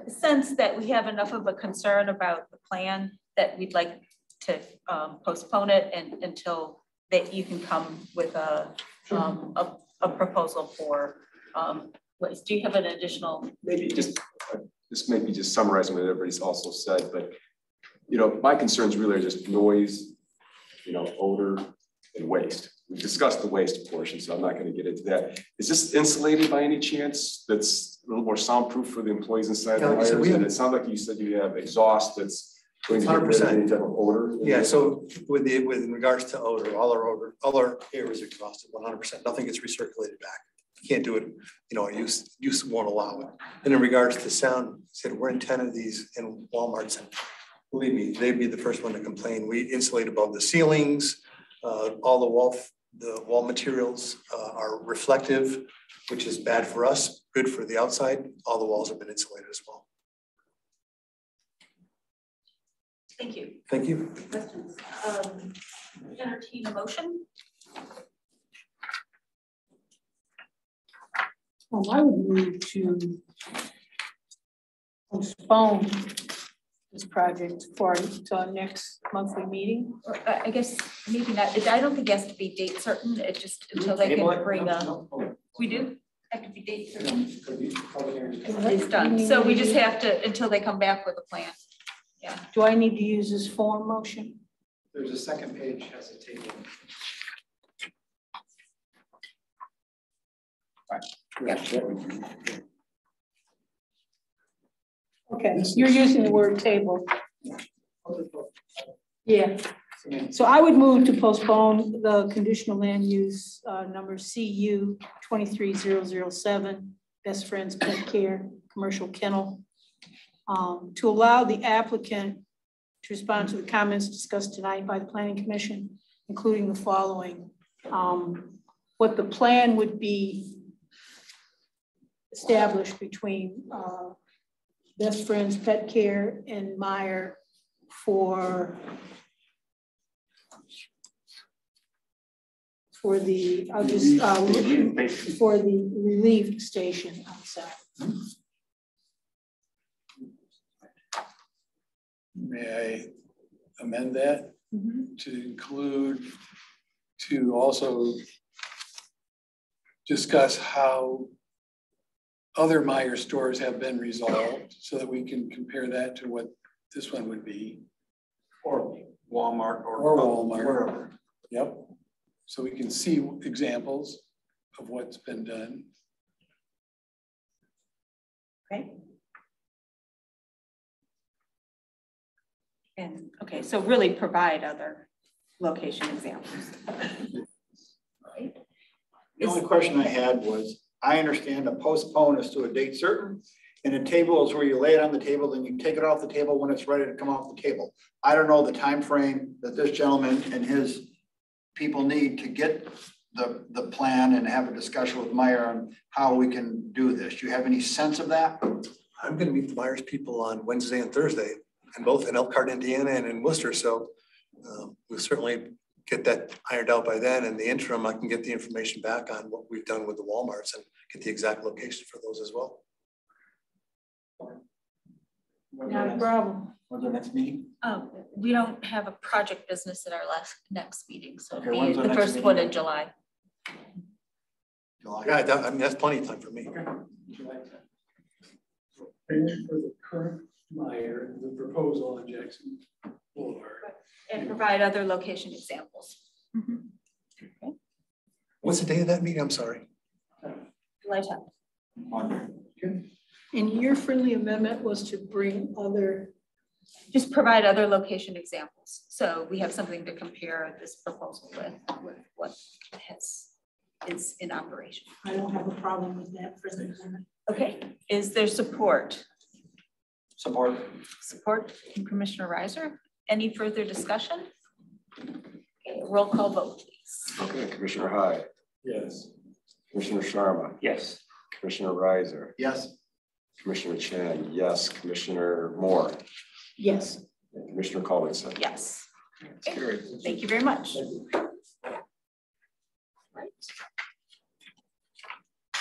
sense that we have enough of a concern about the plan that we'd like to um, postpone it and until that you can come with a, um, a, a proposal for, um, waste. Do you have an additional? maybe just, this may be just summarizing what everybody's also said, but, you know, my concerns really are just noise, you know, odor and waste. We've discussed the waste portion, so I'm not gonna get into that. Is this insulated by any chance? That's a little more soundproof for the employees inside Yeah, the like I said, wires? And it sounds like you said you have exhaust that's going to get rid of 100%. any type of odor. Yeah, so with the, with in regards to odor, all our odor, all our air is exhausted one hundred percent. Nothing gets recirculated back. You Can't do it, you know, use, use won't allow it. And in regards to sound, said we're in ten of these in Walmarts and believe me, they'd be the first one to complain. We insulate above the ceilings. Uh, all the wall, the wall materials uh, are reflective, which is bad for us, good for the outside. All the walls have been insulated as well. Thank you. Thank you. Questions? Um, entertain a motion? Well, I would move to postpone this project for, to our next monthly meeting. Or I, I guess maybe not, It- I don't think it has to be date certain, it just until they can it? bring No, a, no, no. we do have to be date certain. Could be. It's done, so we just have to, until they come back with a plan. Yeah. Do I need to use this form motion? There's a second page has a table. Okay, you're using the word table. Yeah, so I would move to postpone the conditional land use uh, number CU twenty-three zero zero seven, Best Friends Pet Care, Commercial Kennel, um, to allow the applicant to respond to the comments discussed tonight by the planning commission, including the following. Um, What the plan would be established between uh, Best Friends Pet Care and Meijer for for the, I'll just, uh, for the relief station outside. May I amend that to include, to also discuss how other Meijer stores have been resolved so that we can compare that to what this one would be. Or Walmart or. Or Walmart. Wherever. Yep. So we can see examples of what's been done. Okay. And, okay, so really provide other location examples. Right? The only question I had was, I understand a postpone is to a date certain, and a table is where you lay it on the table, then you take it off the table when it's ready to come off the table. I don't know the time frame that this gentleman and his people need to get the, the plan and have a discussion with Meijer on how we can do this. Do you have any sense of that? I'm gonna meet the Meijers people on Wednesday and Thursday, and both in Elkhart, Indiana and in Wooster, so um, we'll certainly get that ironed out by then. In the interim, I can get the information back on what we've done with the Walmarts and get the exact location for those as well. Not a problem. When's the next meeting? Um, we don't have a project business at our last, next meeting, so Okay, it'll be the the next first one in July. No, I that. I mean, that's plenty of time for me. Would you like that? For the current Meijer, the proposal on Jackson Boulevard. And provide other location examples. Mm-hmm. What's the date of that meeting? I'm sorry. July tenth. And your friendly amendment was to bring other, Just provide other location examples. So we have something to compare this proposal with, with what has, is in operation. I don't have a problem with that friendly amendment. Okay, is there support? Support. Support from Commissioner Reiser. Any further discussion? Okay, Roll call vote, please. Okay, Commissioner Hyde, Yes. Commissioner Sharma. Yes. Commissioner Reiser, Yes. Commissioner Chan, yes, Commissioner Moore, Yes. and Commissioner Collinson. Yes. Okay, Thank you very much.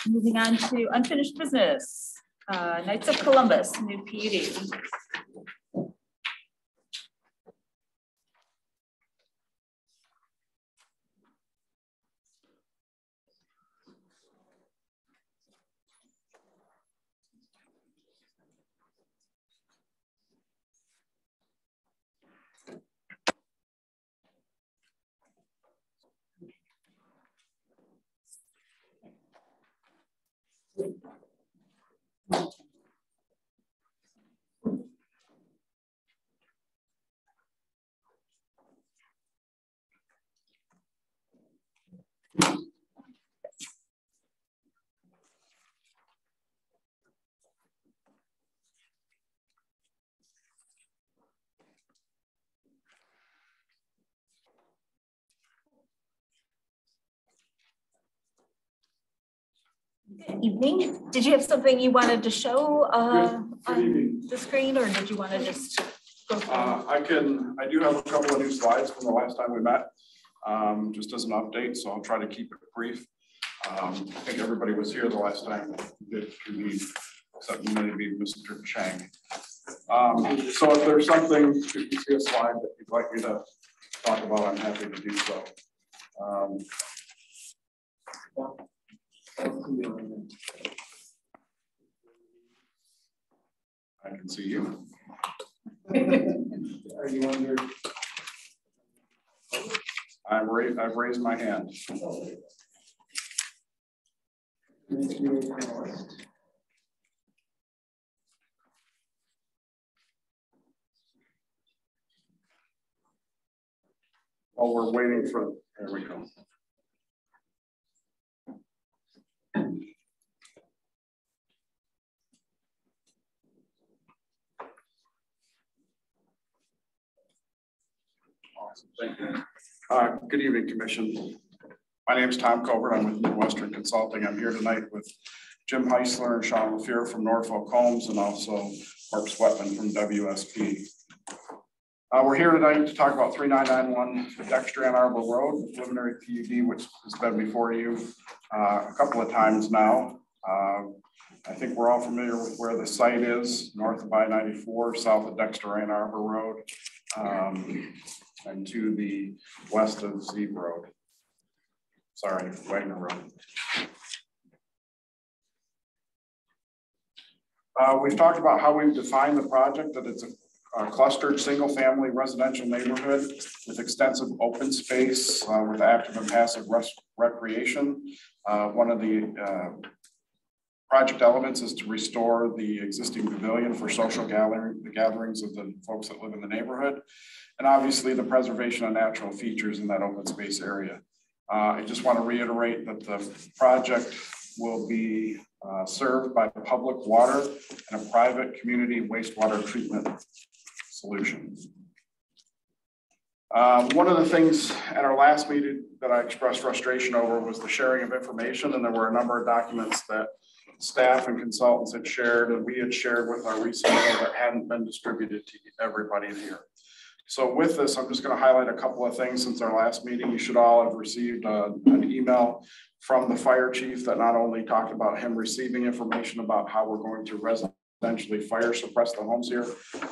Moving on to unfinished business. Uh, Knights of Columbus, new PUD. Evening. Did you have something you wanted to show uh, on the screen or did you want to just go? Uh, I can, I do have a couple of new slides from the last time we met, um, just as an update, so I'll try to keep it brief. Um, I think everybody was here the last time did convene, except maybe Mr. Chang. Um, so if there's something, if you see a slide that you'd like me to talk about, I'm happy to do so. I can see you. Are you under? I'm raised, I've raised my hand. While we're waiting for, there we go. Awesome, thank you. Uh, Good evening, Commission. My name is Tom Colbert. I'm with Midwestern Consulting. I'm here tonight with Jim Heisler and Sean LaFear from Norfolk Homes and also Mark Sweatman from WSP. Uh, We're here tonight to talk about 3991 Dexter Ann Arbor Road, preliminary PUD, which has been before you uh, a couple of times now. Uh, I think we're all familiar with where the site is, north of I-94, south of Dexter Ann Arbor Road. Um, and to the west of Zeeb Road. Sorry, Wagner Road. Uh, we've talked about how we've defined the project, that it's a, a clustered single-family residential neighborhood with extensive open space uh, with active and passive recreation. Uh, one of the uh, project elements is to restore the existing pavilion for social gathering, the gatherings of the folks that live in the neighborhood and obviously the preservation of natural features in that open space area. Uh, I just want to reiterate that the project will be uh, served by public water and a private community wastewater treatment solution. Um, one of the things at our last meeting that I expressed frustration over was the sharing of information, and there were a number of documents that staff and consultants had shared and we had shared with our researcher that hadn't been distributed to everybody here. So with this, I'm just going to highlight a couple of things since our last meeting. You should all have received a, uh, an email from the fire chief that not only talked about him receiving information about how we're going to residentially fire suppress the homes here,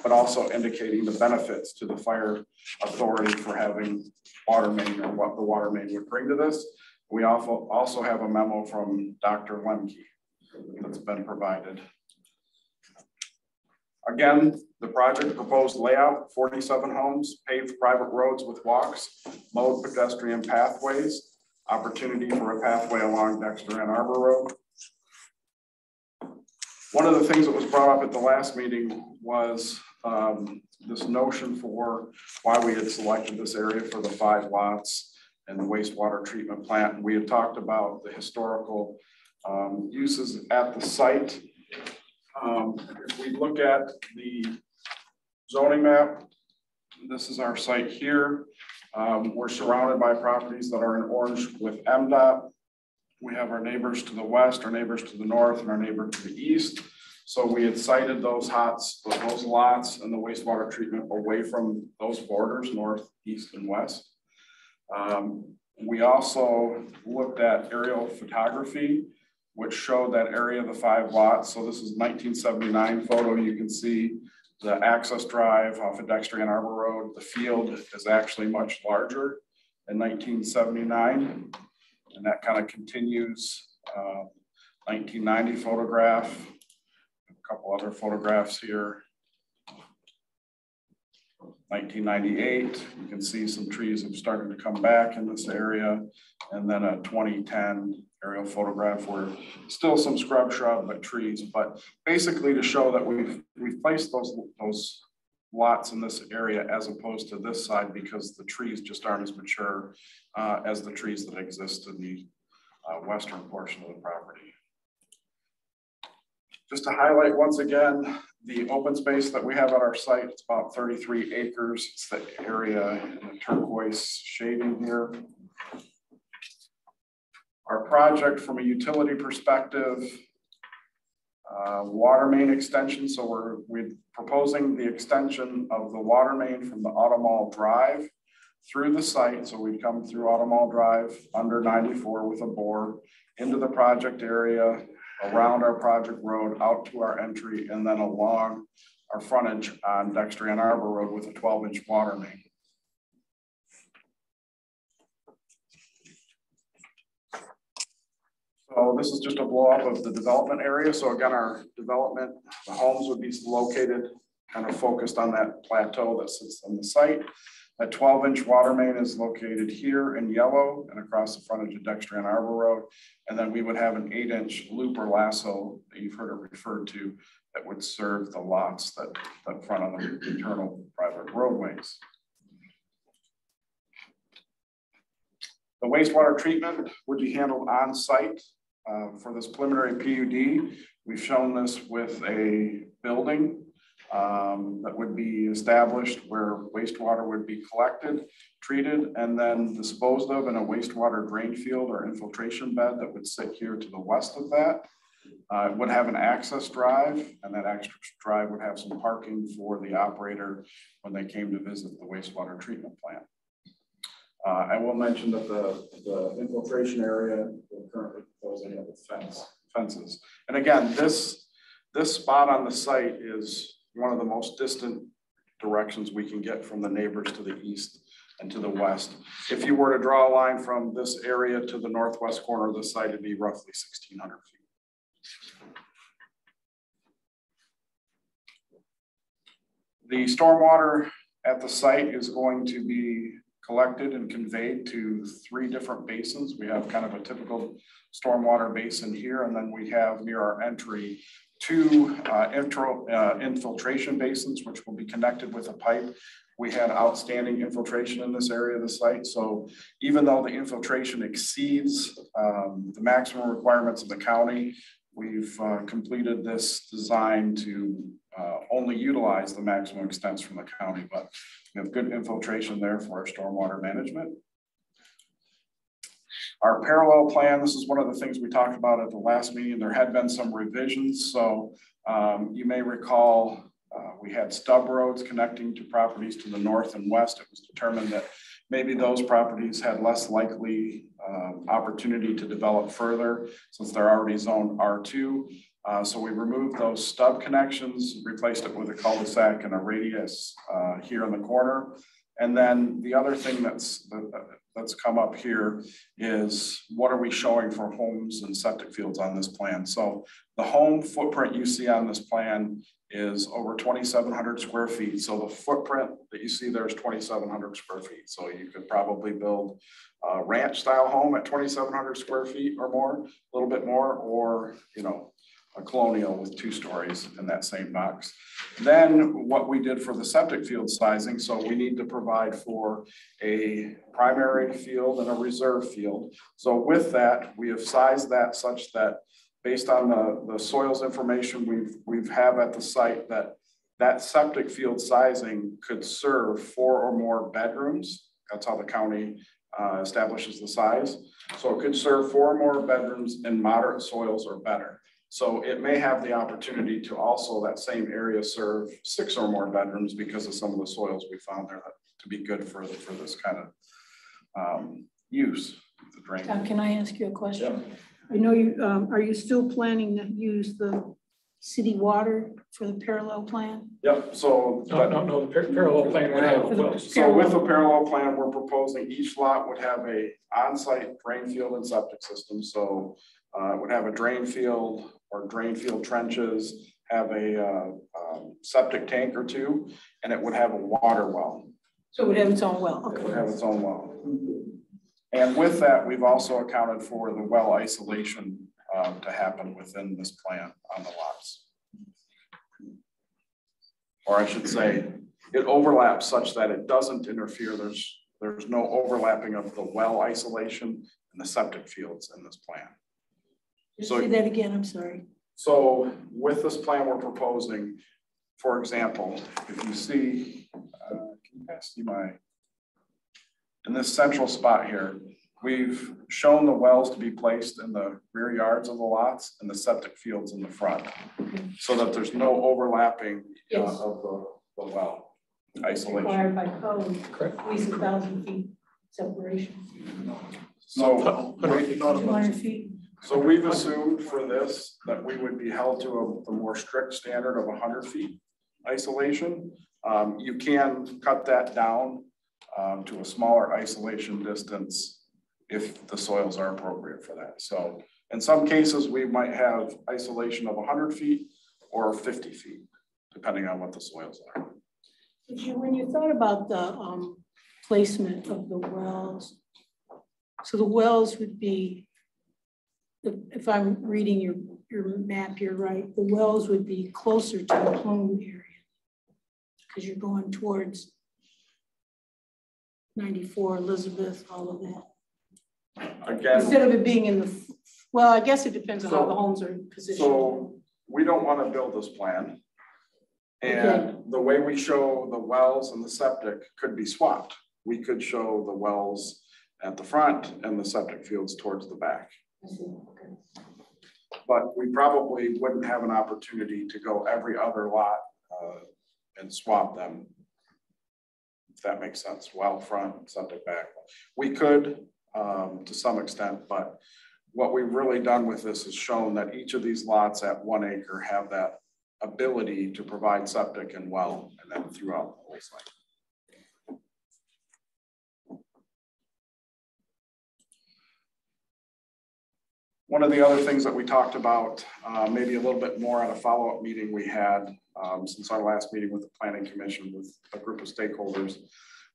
but also indicating the benefits to the fire authority for having water main and what the water main would bring to this. We also, also have a memo from Dr. Lemke that's been provided. Again, the project proposed layout, 47 homes, paved private roads with walks, mowed pedestrian pathways, opportunity for a pathway along Dexter Ann Arbor Road. One of the things that was brought up at the last meeting was um, this notion for why we had selected this area for the five lots and the wastewater treatment plant. We had talked about the historical um, uses at the site. Um, if we look at the zoning map, this is our site here. Um, we're surrounded by properties that are in orange with MDOT. We have our neighbors to the west, our neighbors to the north, and our neighbor to the east. So we had cited those hots, those lots and the wastewater treatment away from those borders, north, east, and west. Um, we also looked at aerial photography, which showed that area of the five lots. So this is 1979 photo. You can see the access drive off of Dexter Ann Arbor Road. The field is actually much larger in 1979. And that kind of continues uh, 1990 photograph, a couple other photographs here. 1998, you can see some trees have started to come back in this area. And then a 2010 aerial photograph where still some scrub shrub, but trees, but basically to show that we've, we've placed those, those lots in this area as opposed to this side because the trees just aren't as mature uh, as the trees that exist in the uh, western portion of the property. Just to highlight once again, the open space that we have at our site, it's about 33 acres. It's the area in the turquoise shading here. Our project from a utility perspective, uh, water main extension. So we're, we're proposing the extension of the water main from the Auto Mall Drive through the site. So we'd come through Auto Mall Drive under 94 with a bore into the project area around our project road, out to our entry, and then along our frontage on Dexter Ann Arbor Road with a 12 inch water main. So this is just a blow up of the development area. So again, our development, the homes would be located kind of focused on that plateau that sits on the site. That 12 inch water main is located here in yellow and across the frontage of Dexter Ann Arbor Road. And then we would have an eight inch loop or lasso that you've heard it referred to that would serve the lots that, that front on the internal private roadways. The wastewater treatment would be handled on site uh, for this preliminary PUD. We've shown this with a building um, that would be established where wastewater would be collected, treated, and then disposed of in a wastewater drain field or infiltration bed that would sit here to the west of that. Uh, it would have an access drive, and that access drive would have some parking for the operator when they came to visit the wastewater treatment plant. Uh, I will mention that the, the infiltration area currently proposing a fence, fences. And again, this, this spot on the site is one of the most distant directions we can get from the neighbors to the east and to the west. If you were to draw a line from this area to the northwest corner of the site, it'd be roughly 1,600 feet. The stormwater at the site is going to be collected and conveyed to three different basins. We have kind of a typical stormwater basin here, and then we have near our entry two uh, intro, uh, infiltration basins, which will be connected with a pipe. We had outstanding infiltration in this area of the site. So even though the infiltration exceeds um, the maximum requirements of the county, we've uh, completed this design to uh, only utilize the maximum extents from the county, but we have good infiltration there for our stormwater management. Our parallel plan, this is one of the things we talked about at the last meeting. There had been some revisions. So um, you may recall uh, we had stub roads connecting to properties to the north and west. It was determined that maybe those properties had less likely uh, opportunity to develop further since they're already zoned R2. Uh, so we removed those stub connections, replaced it with a cul-de-sac and a radius uh, here in the corner. And then the other thing that's that's come up here is what are we showing for homes and septic fields on this plan? So the home footprint you see on this plan is over twenty-seven hundred square feet. So the footprint that you see there is twenty-seven hundred square feet. So you could probably build a ranch style home at twenty-seven hundred square feet or more, a little bit more, or, you know, a colonial with two stories in that same box. Then what we did for the septic field sizing, so we need to provide for a primary field and a reserve field. So with that, we have sized that such that based on the, the soils information we've, we've have at the site that that septic field sizing could serve four or more bedrooms. That's how the county uh, establishes the size. So it could serve four or more bedrooms in moderate soils or better. So it may have the opportunity to also that same area serve six or more bedrooms because of some of the soils we found there that, to be good for, for this kind of um, use. The drain. Tom, can I ask you a question? I know you, um, are you still planning to use the city water for the parallel plan? Yep, so. No, no, no, the par- parallel plan would have wells. So with the parallel plan, we're proposing each lot would have a on-site drain field and septic system. So uh, it would have a drain field or drain field trenches, have a uh, um, septic tank or two, and it would have a water well. So it would have its own well, It would have its own well. And with that, we've also accounted for the well isolation um, to happen within this plan on the lots. Or I should say, it overlaps such that it doesn't interfere. There's, there's no overlapping of the well isolation and the septic fields in this plan. Just So- Say that again, I'm sorry. So with this plan we're proposing, for example, if you see, uh, can you guys see my, in this central spot here, we've shown the wells to be placed in the rear yards of the lots and the septic fields in the front. So that there's no overlapping uh, Yes. of the, the well isolation. Required by code, at least a thousand feet separation. So. Two hundred feet. So we've assumed for this that we would be held to a, a more strict standard of hundred feet isolation. Um, you can cut that down, um, to a smaller isolation distance if the soils are appropriate for that. So in some cases, we might have isolation of hundred feet or fifty feet, depending on what the soils are. When you thought about the um placement of the wells, so the wells would be, if I'm reading your, your map, you're right, the wells would be closer to the plume area. Because you're going towards ninety-four Elizabeth, all of that. Again. Instead of it being in the, well, I guess it depends on how So- the homes are positioned. So we don't want to build this plan. And the way we show the wells and the septic could be swapped. We could show the wells at the front and the septic fields towards the back. But we probably wouldn't have an opportunity to go every other lot uh, and swap them. If that makes sense, well front, septic back. We could um, to some extent, but what we've really done with this is shown that each of these lots at one acre have that ability to provide septic and well, and then throughout the whole site. One of the other things that we talked about, uh, maybe a little bit more at a follow-up meeting we had um, since our last meeting with the planning commission with a group of stakeholders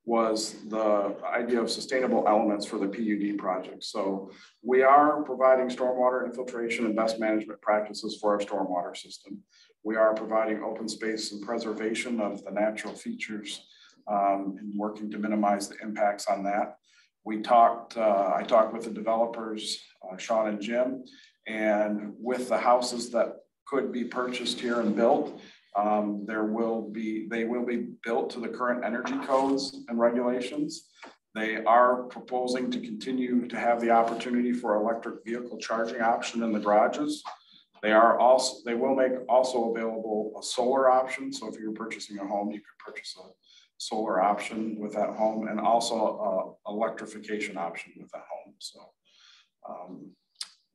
was the idea of sustainable elements for the PUD project. So we are providing stormwater infiltration and best management practices for our stormwater system. We are providing open space and preservation of the natural features um, and working to minimize the impacts on that. We talked, uh, I talked with the developers, uh, Sean and Jim, and with the houses that could be purchased here and built, um, there will be, they will be built to the current energy codes and regulations. They are proposing to continue to have the opportunity for electric vehicle charging option in the garages. They are also, they will make also available a solar option. So if you're purchasing a home, you could purchase a solar option with that home and also a electrification option with that home. So um,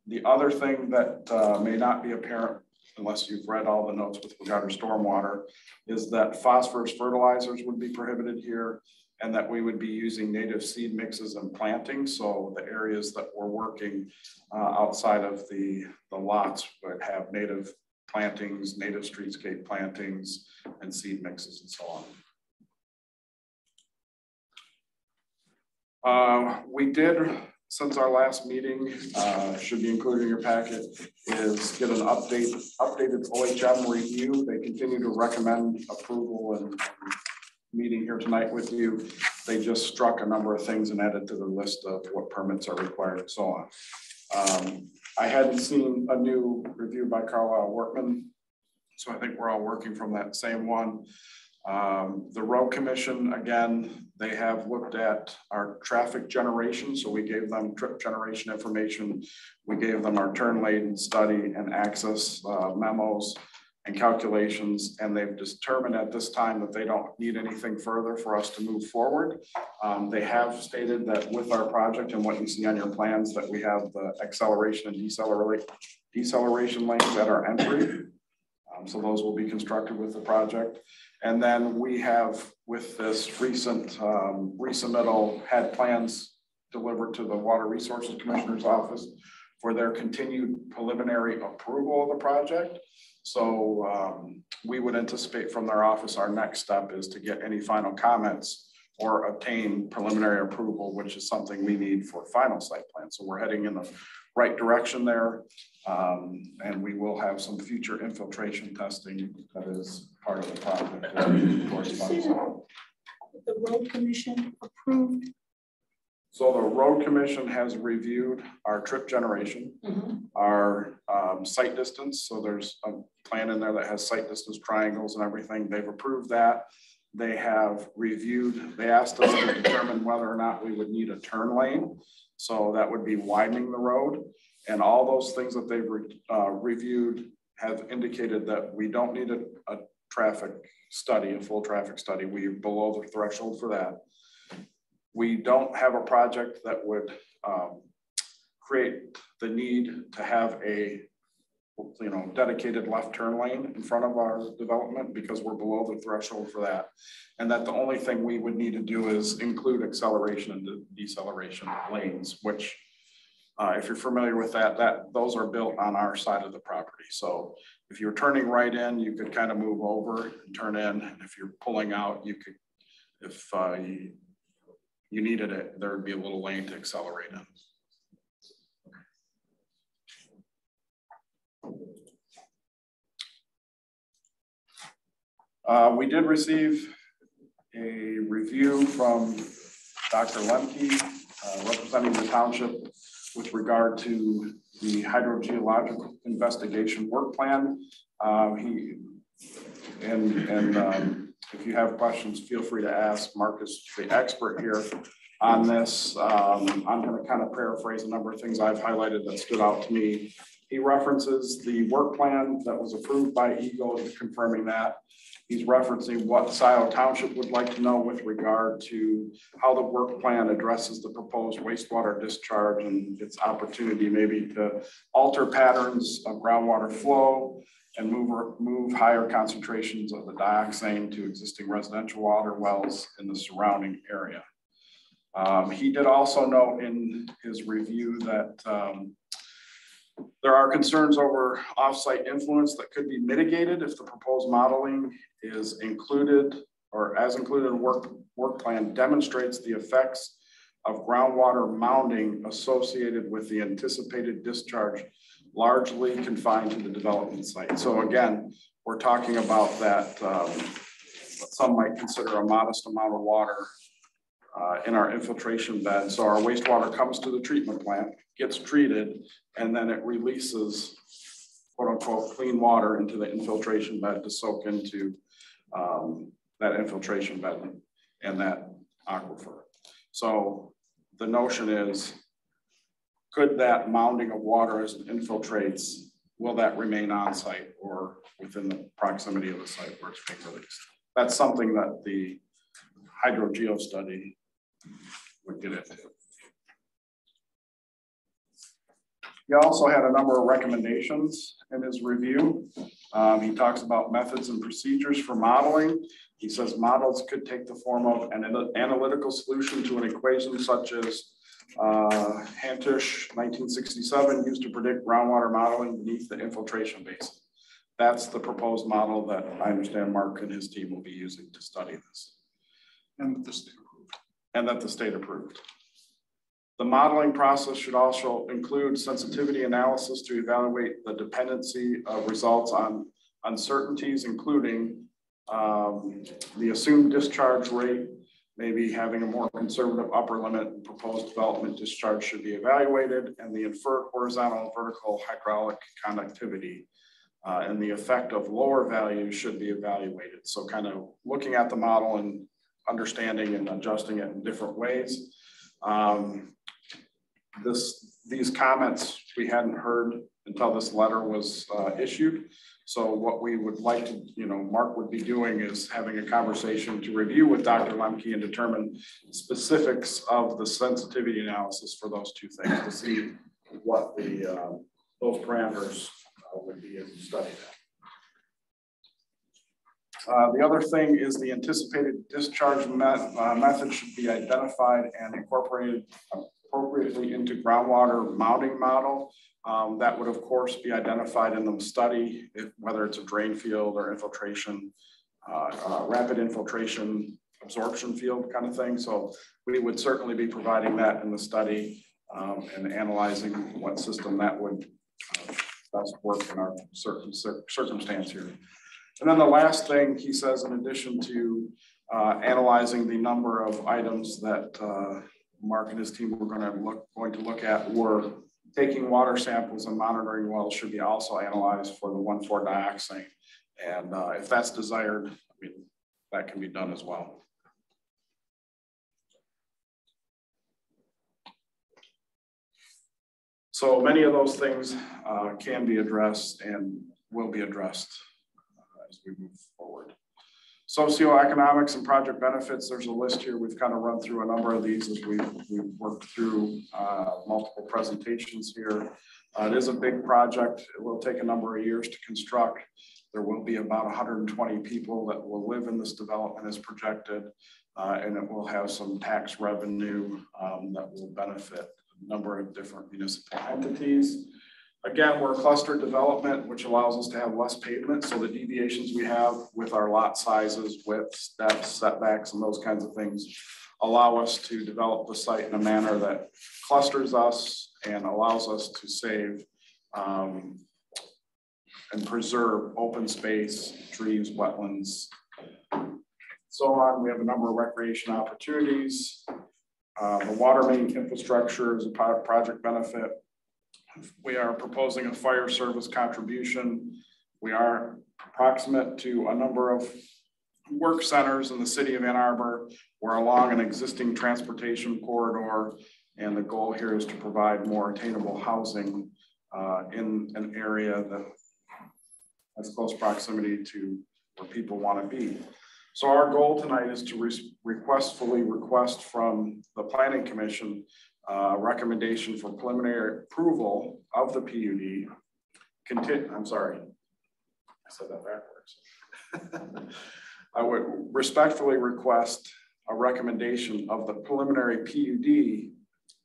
the other thing that uh, may not be apparent unless you've read all the notes with regard to stormwater, is that phosphorus fertilizers would be prohibited here. and that we would be using native seed mixes and planting. So the areas that we're working uh, outside of the, the lots would have native plantings, native streetscape plantings, and seed mixes and so on. Uh, we did, since our last meeting, uh, should be included in your packet, is get an update, updated OHM review. They continue to recommend approval and meeting here tonight with you. They just struck a number of things and added to the list of what permits are required and so on. Um, I hadn't seen a new review by Carlisle Wortman, so I think we're all working from that same one. Um, the road commission, again, they have looked at our traffic generation. So we gave them trip generation information. We gave them our turn lane study and access uh, memos and calculations, and they've determined at this time that they don't need anything further for us to move forward. Um, they have stated that with our project and what you see on your plans, that we have the acceleration and deceleration, deceleration lanes at our entry. Um, so those will be constructed with the project. And then we have, with this recent um, resubmittal, had plans delivered to the Water Resources Commissioner's office for their continued preliminary approval of the project. So um, we would anticipate from their office, our next step is to get any final comments or obtain preliminary approval, which is something we need for final site plan. So we're heading in the right direction there. Um, and we will have some future infiltration testing that is part of the project. The road commission approved so the road commission has reviewed our trip generation, Mhm. our um, sight distance. So there's a plan in there that has sight distance triangles and everything. They've approved that. They have reviewed, they asked us to determine whether or not we would need a turn lane. So that would be widening the road. And all those things that they've re- uh, reviewed have indicated that we don't need a, a traffic study, a full traffic study. We're below the threshold for that. We don't have a project that would um, create the need to have a you know, dedicated left turn lane in front of our development because we're below the threshold for that. And that the only thing we would need to do is include acceleration and deceleration lanes, which uh, if you're familiar with that, that those are built on our side of the property. So if you're turning right in, you could kind of move over and turn in. And if you're pulling out, you could, if uh, you, you needed it, there would be a little lane to accelerate in. Uh, we did receive a review from Dr. Lemke, uh, representing the township with regard to the hydrogeological investigation work plan. Uh, he and and um, if you have questions, feel free to ask. Marcus, the expert here on this. Um, I'm going to kind of paraphrase a number of things I've highlighted that stood out to me. He references the work plan that was approved by EGLE, confirming that. He's referencing what Scio Township would like to know with regard to how the work plan addresses the proposed wastewater discharge and its opportunity maybe to alter patterns of groundwater flow, and move, move higher concentrations of the dioxane to existing residential water wells in the surrounding area. Um, he did also note in his review that um, there are concerns over offsite influence that could be mitigated if the proposed modeling is included or as included in work, work plan demonstrates the effects of groundwater mounding associated with the anticipated discharge largely confined to the development site. So again, we're talking about that um, some might consider a modest amount of water uh, in our infiltration bed. So our wastewater comes to the treatment plant, gets treated, and then it releases quote unquote clean water into the infiltration bed to soak into um, that infiltration bed and that aquifer. So the notion is could that mounding of water as it infiltrates, will that remain on site or within the proximity of the site where it's being released? That's something that the hydrogeo study would get into. He also had a number of recommendations in his review. Um, he talks about methods and procedures for modeling. He says models could take the form of an analytical solution to an equation such as uh, Hantush 1967 used to predict groundwater modeling beneath the infiltration basin. That's the proposed model that I understand Mark and his team will be using to study this. And that the state approved. And that the state approved. The modeling process should also include sensitivity analysis to evaluate the dependency of results on uncertainties, including um, the assumed discharge rate, maybe having a more conservative upper limit and proposed development discharge should be evaluated, and the inferred horizontal and vertical hydraulic conductivity uh, and the effect of lower values should be evaluated. So kind of looking at the model and understanding and adjusting it in different ways. Um, this, these comments we hadn't heard until this letter was uh, issued. So what we would like to, you know, Mark would be doing is having a conversation to review with Dr. Lemke and determine specifics of the sensitivity analysis for those two things to see what the uh, those parameters uh, would be as that. Uh, the other thing is the anticipated discharge met, uh, method should be identified and incorporated appropriately into groundwater mounding model. Um, that would of course be identified in the study, if, whether it's a drain field or infiltration, uh, uh, rapid infiltration absorption field kind of thing. So we would certainly be providing that in the study um, and analyzing what system that would uh, best work in our certain circumstance here. And then the last thing he says, in addition to uh, analyzing the number of items that uh, Mark and his team were going to look going to look at were taking water samples and monitoring wells should be also analyzed for the 1,4-dioxane. And uh, if that's desired, I mean, that can be done as well. So many of those things uh, can be addressed and will be addressed uh, as we move forward. Socioeconomics and project benefits, there's a list here. We've kind of run through a number of these as we've, we've worked through uh, multiple presentations here. Uh, it is a big project. It will take a number of years to construct. There will be about 120 people that will live in this development as projected, uh, and it will have some tax revenue um, that will benefit a number of different municipal entities. Again, we're a cluster development, which allows us to have less pavement. So the deviations we have with our lot sizes, widths, depths, setbacks, and those kinds of things allow us to develop the site in a manner that clusters us and allows us to save um, and preserve open space, trees, wetlands, so on. We have a number of recreation opportunities. Uh, the water main infrastructure is a project benefit. We are proposing a fire service contribution. We are proximate to a number of work centers in the city of Ann Arbor. We're along an existing transportation corridor, and the goal here is to provide more attainable housing uh, in an area that has close proximity to where people want to be. So our goal tonight is to re requestfully request from the Planning Commission uh, recommendation for preliminary approval of the PUD. Content, I'm sorry, I said that backwards. I would respectfully request a recommendation of the preliminary PUD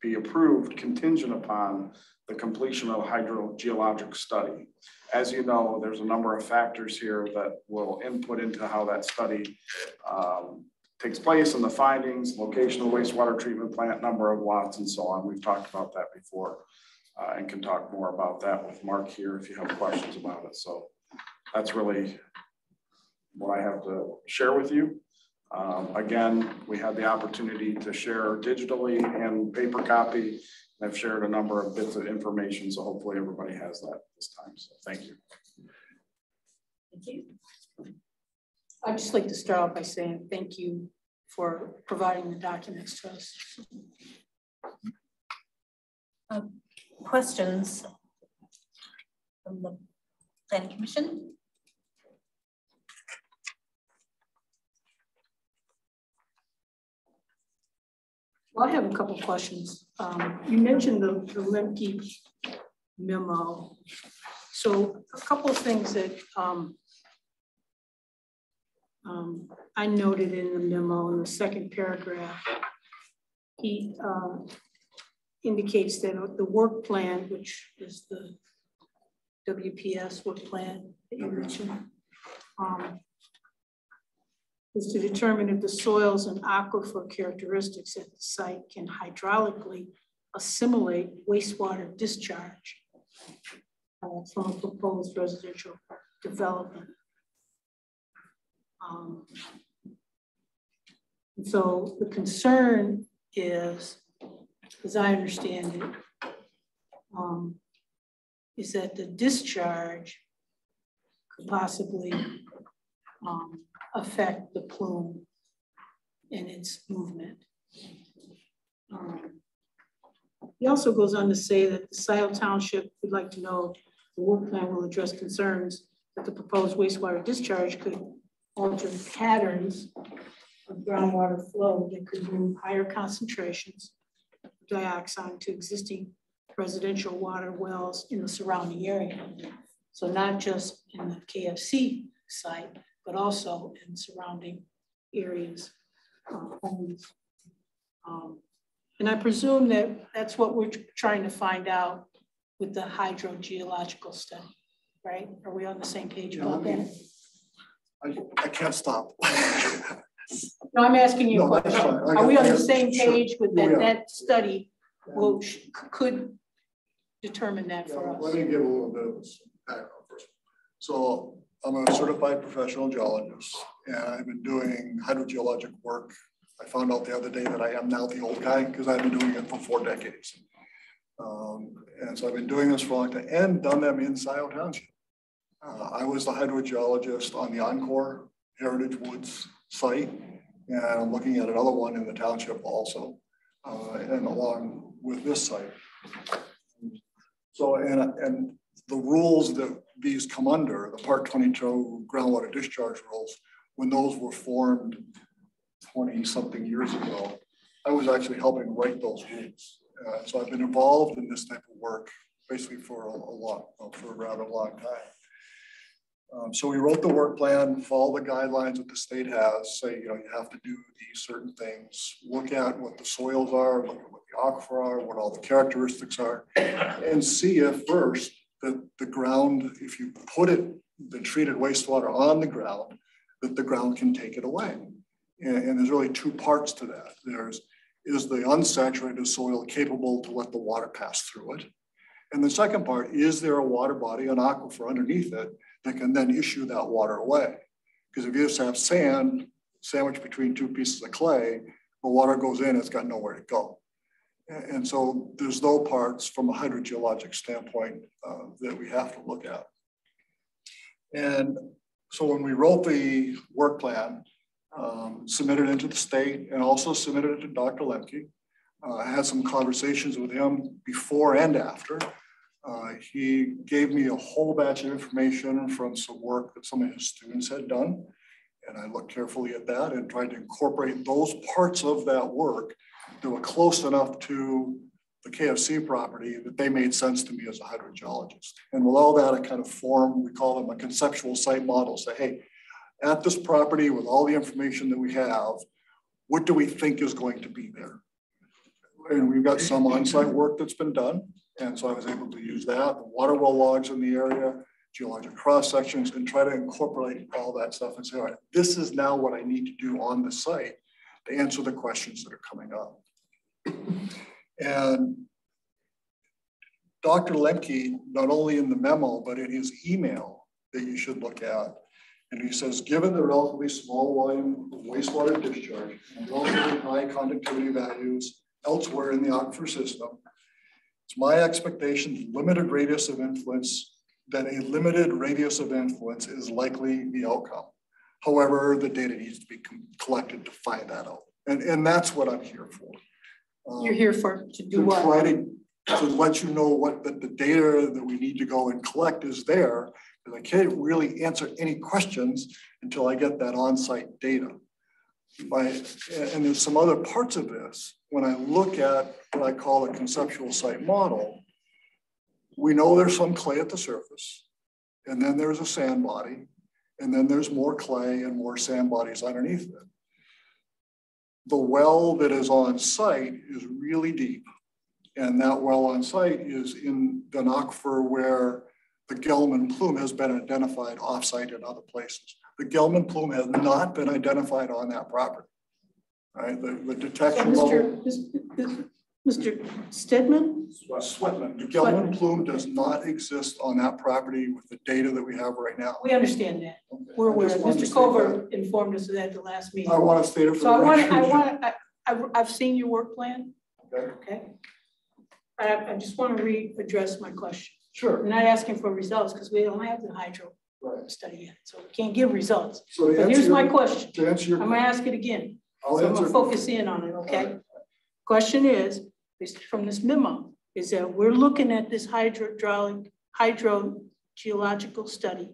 be approved contingent upon the completion of a hydrogeologic study. As you know, there's a number of factors here that will input into how that study um, takes place and the findings, location of wastewater treatment plant, number of lots and so on. We've talked about that before uh, and can talk more about that with Mark here if you have questions about it. So that's really what I have to share with you. Um, again, we had the opportunity to share digitally and paper copy. I've shared a number of bits of information, so hopefully everybody has that this time. So thank you. Thank you. I'd just like to start off by saying thank you for providing the documents to us. Um, questions from the Planning Commission? Well, I have a couple of questions. Um, you mentioned the, the Lemke memo. So a couple of things that um, um, I noted in the memo in the second paragraph. He uh, indicates that the work plan, which is the WPS work plan that you mentioned, um, is to determine if the soils and aquifer characteristics at the site can hydraulically assimilate wastewater discharge uh, from a proposed residential development. Um, so the concern is, as I understand it, um, is that the discharge could possibly um, affect the plume and its movement. Um, he also goes on to say that the Scio Township would like to know the work plan will address concerns that the proposed wastewater discharge could alter patterns of groundwater flow that could move higher concentrations of dioxane to existing residential water wells in the surrounding area. So not just in the K of C site, but also in surrounding areas, uh, homes. Um, and I presume that that's what we're trying to find out with the hydrogeological study, right? Are we on the same page about that? I, I can't stop. No, I'm asking you a No, that's question. fine. I Are we got- on the yeah, same sure. page with We that, are. that study will, could determine that for us? Let me give a little bit of background first. So I'm a certified professional geologist and I've been doing hydrogeologic work. I found out the other day that I am now the old guy because I've been doing it for four decades. Um, and so I've been doing this for a long time and done them in Scio Township. Uh, I was the hydrogeologist on the Encore Heritage Woods site. And I'm looking at another one in the township also, uh, and along with this site. So, and, and the rules that these come under, the part twenty-two groundwater discharge rules, when those were formed twenty something years ago, I was actually helping write those rules. Uh, so I've been involved in this type of work basically for a, a long, for a rather long time. Um, so we wrote the work plan, follow the guidelines that the state has, say, you know, you have to do these certain things, look at what the soils are, look at what the aquifer are, what all the characteristics are, and see if first that the ground, if you put it, the treated wastewater on the ground, that the ground can take it away. And, and there's really two parts to that. There's, is the unsaturated soil capable to let the water pass through it? And the second part, is there a water body, an aquifer underneath it that can then issue that water away? Because if you just have sand sandwiched between two pieces of clay, the water goes in, it's got nowhere to go. And, so there's no parts from a hydrogeologic standpoint uh, that we have to look at. And so when we wrote the work plan, um, submitted it to the state and also submitted it to Dr. Lemke. Uh, I had some conversations with him before and after. Uh, he gave me a whole batch of information from some work that some of his students had done. And I looked carefully at that and tried to incorporate those parts of that work that were close enough to the K of C property that they made sense to me as a hydrogeologist. And with all that, I kind of formed, we call them a conceptual site model, say, hey, at this property with all the information that we have, what do we think is going to be there? And we've got some on-site work that's been done. And so I was able to use that, the water well logs in the area, geologic cross sections, and try to incorporate all that stuff and say, all right, this is now what I need to do on the site to answer the questions that are coming up. And Dr. Lemke, not only in the memo, but in his email that you should look at, and he says, given the relatively small volume of wastewater discharge and relatively high conductivity values elsewhere in the aquifer system, it's my expectation limited radius of influence, that a limited radius of influence is likely the outcome. However, the data needs to be collected to find that out. And, and that's what I'm here for. Um, You're here for, to do to what? try to, to let you know what, that the data that we need to go and collect is there. Because I can't really answer any questions until I get that on-site data. And there's some other parts of this, when I look at what I call a conceptual site model, we know there's some clay at the surface, and then there's a sand body, and then there's more clay and more sand bodies underneath it. The well that is on site is really deep. And that well on site is in the aquifer where the Gelman plume has been identified offsite in other places. The Gelman plume has not been identified on that property. Right, the, the detection So level. Mr. Mr. Stedman? Sweatman, the Gelman plume does not exist on that property with the data that we have right now. We understand that. We're aware. just wanted to Mr. state informed us of that at the last meeting. I want to state it for So I the want, I want I, I, I've seen your work plan. Okay. Okay. I, I just want to re-address my question. Sure. We're not asking for results because we don't have the hydro study yet, so we can't give results. So But here's my question. To answer your. I'm gonna ask it again. I'll So I'm gonna focus in on it, okay? Question is, from this memo, is that we're looking at this hydrodraulic, hydrogeological study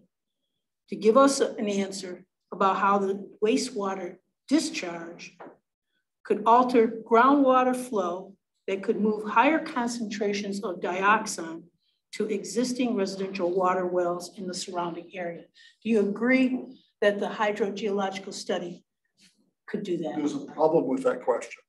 to give us an answer about how the wastewater discharge could alter groundwater flow that could move higher concentrations of dioxin to existing residential water wells in the surrounding area. Do you agree that the hydrogeological study could do that? There's a problem with that question.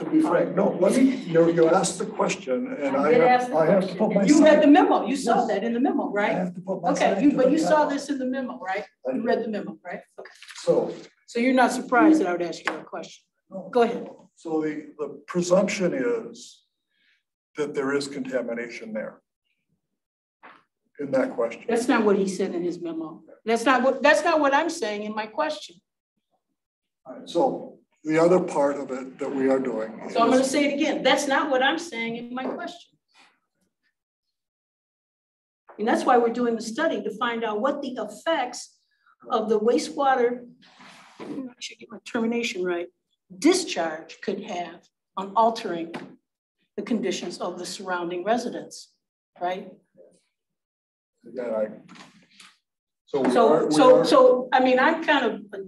To be frank, no, let me, you, you asked the question and I did ask have, the I have to put my. You read the memo, you saw Yes. that in the memo, right? I my Okay, side you, to but the you saw memo. this in the memo, right? You read the memo, right? Okay. So, So you're not surprised that I would ask you that question? Go ahead. so the, the presumption is that there is contamination there. In that question. That's not what he said in his memo. That's not what, that's not what I'm saying in my question. So the other part of it that we are doing. So I'm gonna say it again. That's not what I'm saying in my question. And that's why we're doing the study, to find out what the effects of the wastewater, I should get my termination right, discharge could have on altering the conditions of the surrounding residents, right? I. So So, are, so, are, so, I mean, I'm kind of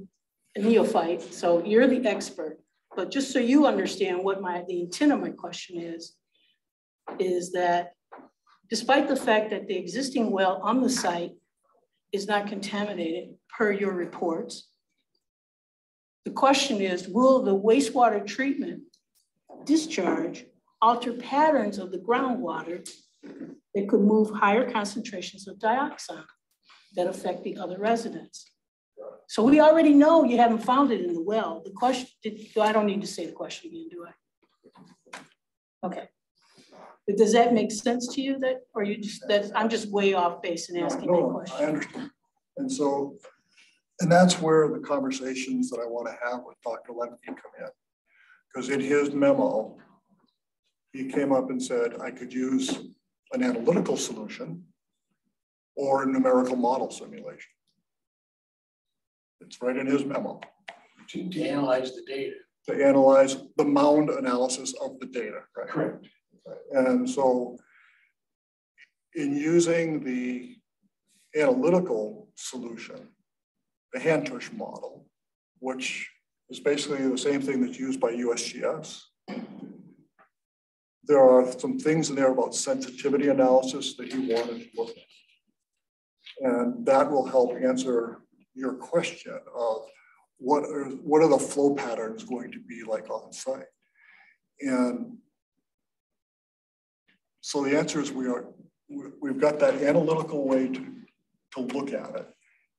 a neophyte, so you're the expert. But just so you understand what my, the intent of my question is, is that despite the fact that the existing well on the site is not contaminated per your reports, the question is, will the wastewater treatment discharge alter patterns of the groundwater that could move higher concentrations of dioxin that affect the other residents? So we already know you haven't found it in the well. The question, did- I don't need to say the question again, do I? Okay. But does that make sense to you that, or you just, that, I'm just way off base and asking that no, question? I understand. And so, and that's where the conversations that I want to have with Dr. Lemke come in. Because in his memo, he came up and said, I could use an analytical solution or a numerical model simulation. It's right in his memo. To, to analyze the data. To analyze the mound analysis of the data, right? Correct. And so in using the analytical solution, the Hantush model, which is basically the same thing that's used by USGS, there are some things in there about sensitivity analysis that he wanted to look at. And that will help answer your question of what are, what are the flow patterns going to be like on site? And so the answer is we are, we- we've got that analytical way to, to look at it.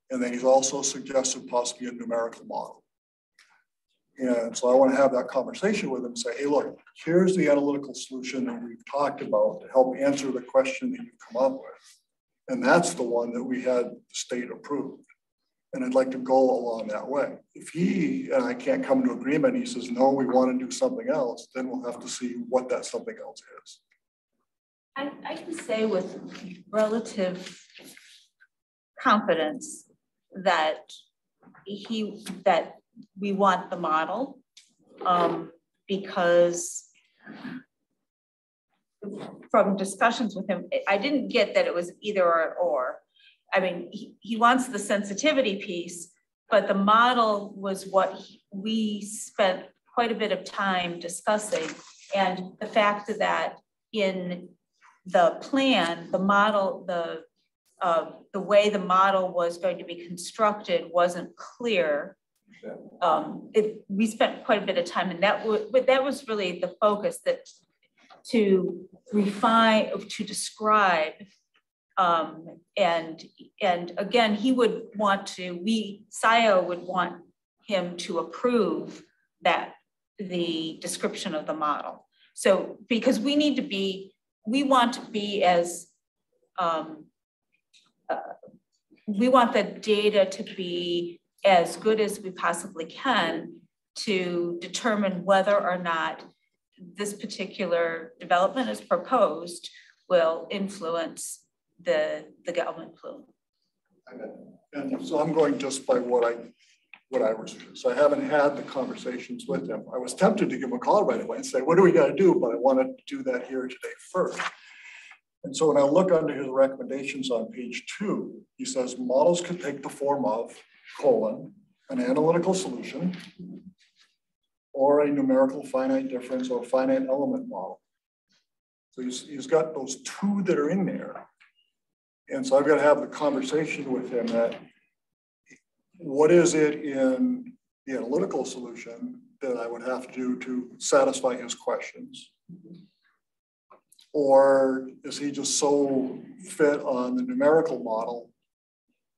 And then he's also suggested possibly a numerical model. And so I want to have that conversation with him and say, hey, look, here's the analytical solution that we've talked about to help answer the question that you've come up with. And that's the one that we had the state approved. And I'd like to go along that way. If he and I can't come to agreement, he says, no, we want to do something else, then we'll have to see what that something else is. I, I can say with relative confidence that he, that we want the model. Um, because from discussions with him, I didn't get that it was either or, or. I mean, he, he wants the sensitivity piece, but the model was what he- we spent quite a bit of time discussing. And the fact that in the plan, the model, the uh, the way the model was going to be constructed wasn't clear. Um, it, we spent quite a bit of time and that that was really the focus that to refine, to describe um, and, and again, he would want to, we, Scio would want him to approve that, the description of the model. So, because we need to be, we want to be as, um, uh, we want the data to be as good as we possibly can to determine whether or not this particular development as proposed will influence the, the Gelman plume. And so I'm going just by what I, what I was, so I haven't had the conversations with him. I was tempted to give him a call right away and say, what do we got to do? But I wanted to do that here today first. And so when I look under his recommendations on page two, he says models could take the form of colon, an analytical solution, or a numerical finite difference or finite element model. So he's, he's got those two that are in there. And so I've got to have the conversation with him that what is it in the analytical solution that I would have to do to satisfy his questions? Or is he just so fit on the numerical model,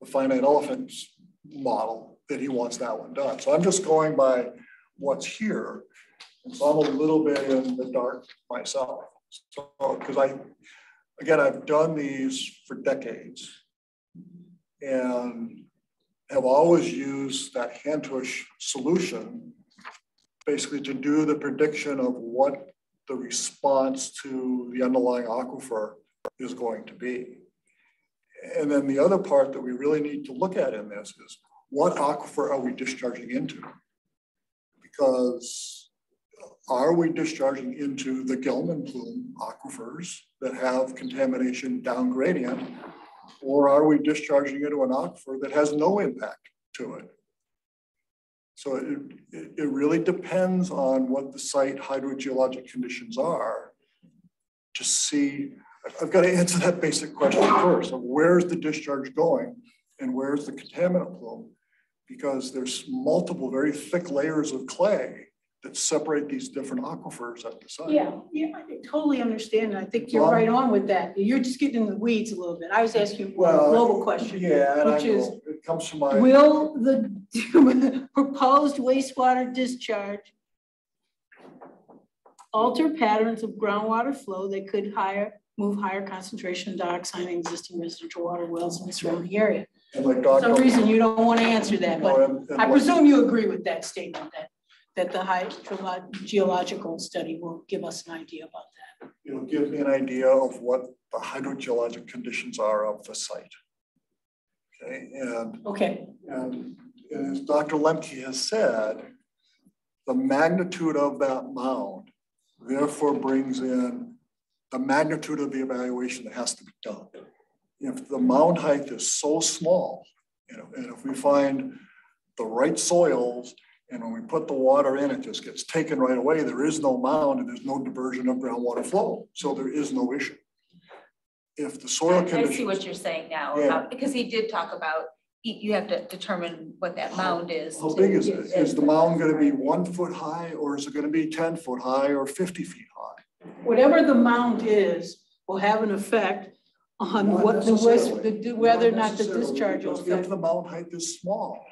the finite elements model, that he wants that one done? So I'm just going by what's here. And so I'm a little bit in the dark myself. So, because I, again, I've done these for decades and have always used that Hantush solution basically to do the prediction of what the response to the underlying aquifer is going to be. And then the other part that we really need to look at in this is what aquifer are we discharging into? Because are we discharging into the Gelman plume aquifers that have contamination down gradient? Or are we discharging into an aquifer that has no impact to it? So it, it, it really depends on what the site hydrogeologic conditions are to see, I've got to answer that basic question first of where's the discharge going and where's the contaminant plume? Because there's multiple very thick layers of clay that separate these different aquifers at the site. Yeah, yeah, I totally understand. I think you're right on with that. You're just getting in the weeds a little bit. I was asking more a global question. Yeah, which is, it comes from my. Will the proposed wastewater discharge alter patterns of groundwater flow that could higher, move higher concentration of dioxane in existing residential water wells in the surrounding area? And like For some reason, you don't want to answer that, No, but and I presume you agree with that statement that, that the hydrogeological study will give us an idea about that. It'll give me an idea of what the hydrogeologic conditions are of the site. Okay, and. Okay. And, and as Dr. Lemke has said, the magnitude of that mound therefore brings in the magnitude of the evaluation that has to be done. If the mound height is so small, you know, and if we find the right soils and when we put the water in, it just gets taken right away. There is no mound and there's no diversion of groundwater flow. So there is no issue. If the soil I see what you're saying now, Yeah. about- because he did talk about, you have to determine what that mound is. how big is it? Is the mound gonna be one foot high or is it gonna be ten foot high or fifty feet high? Whatever the mound is, will have an effect on what the, the, whether or not the discharge will because If affect. the mound height is small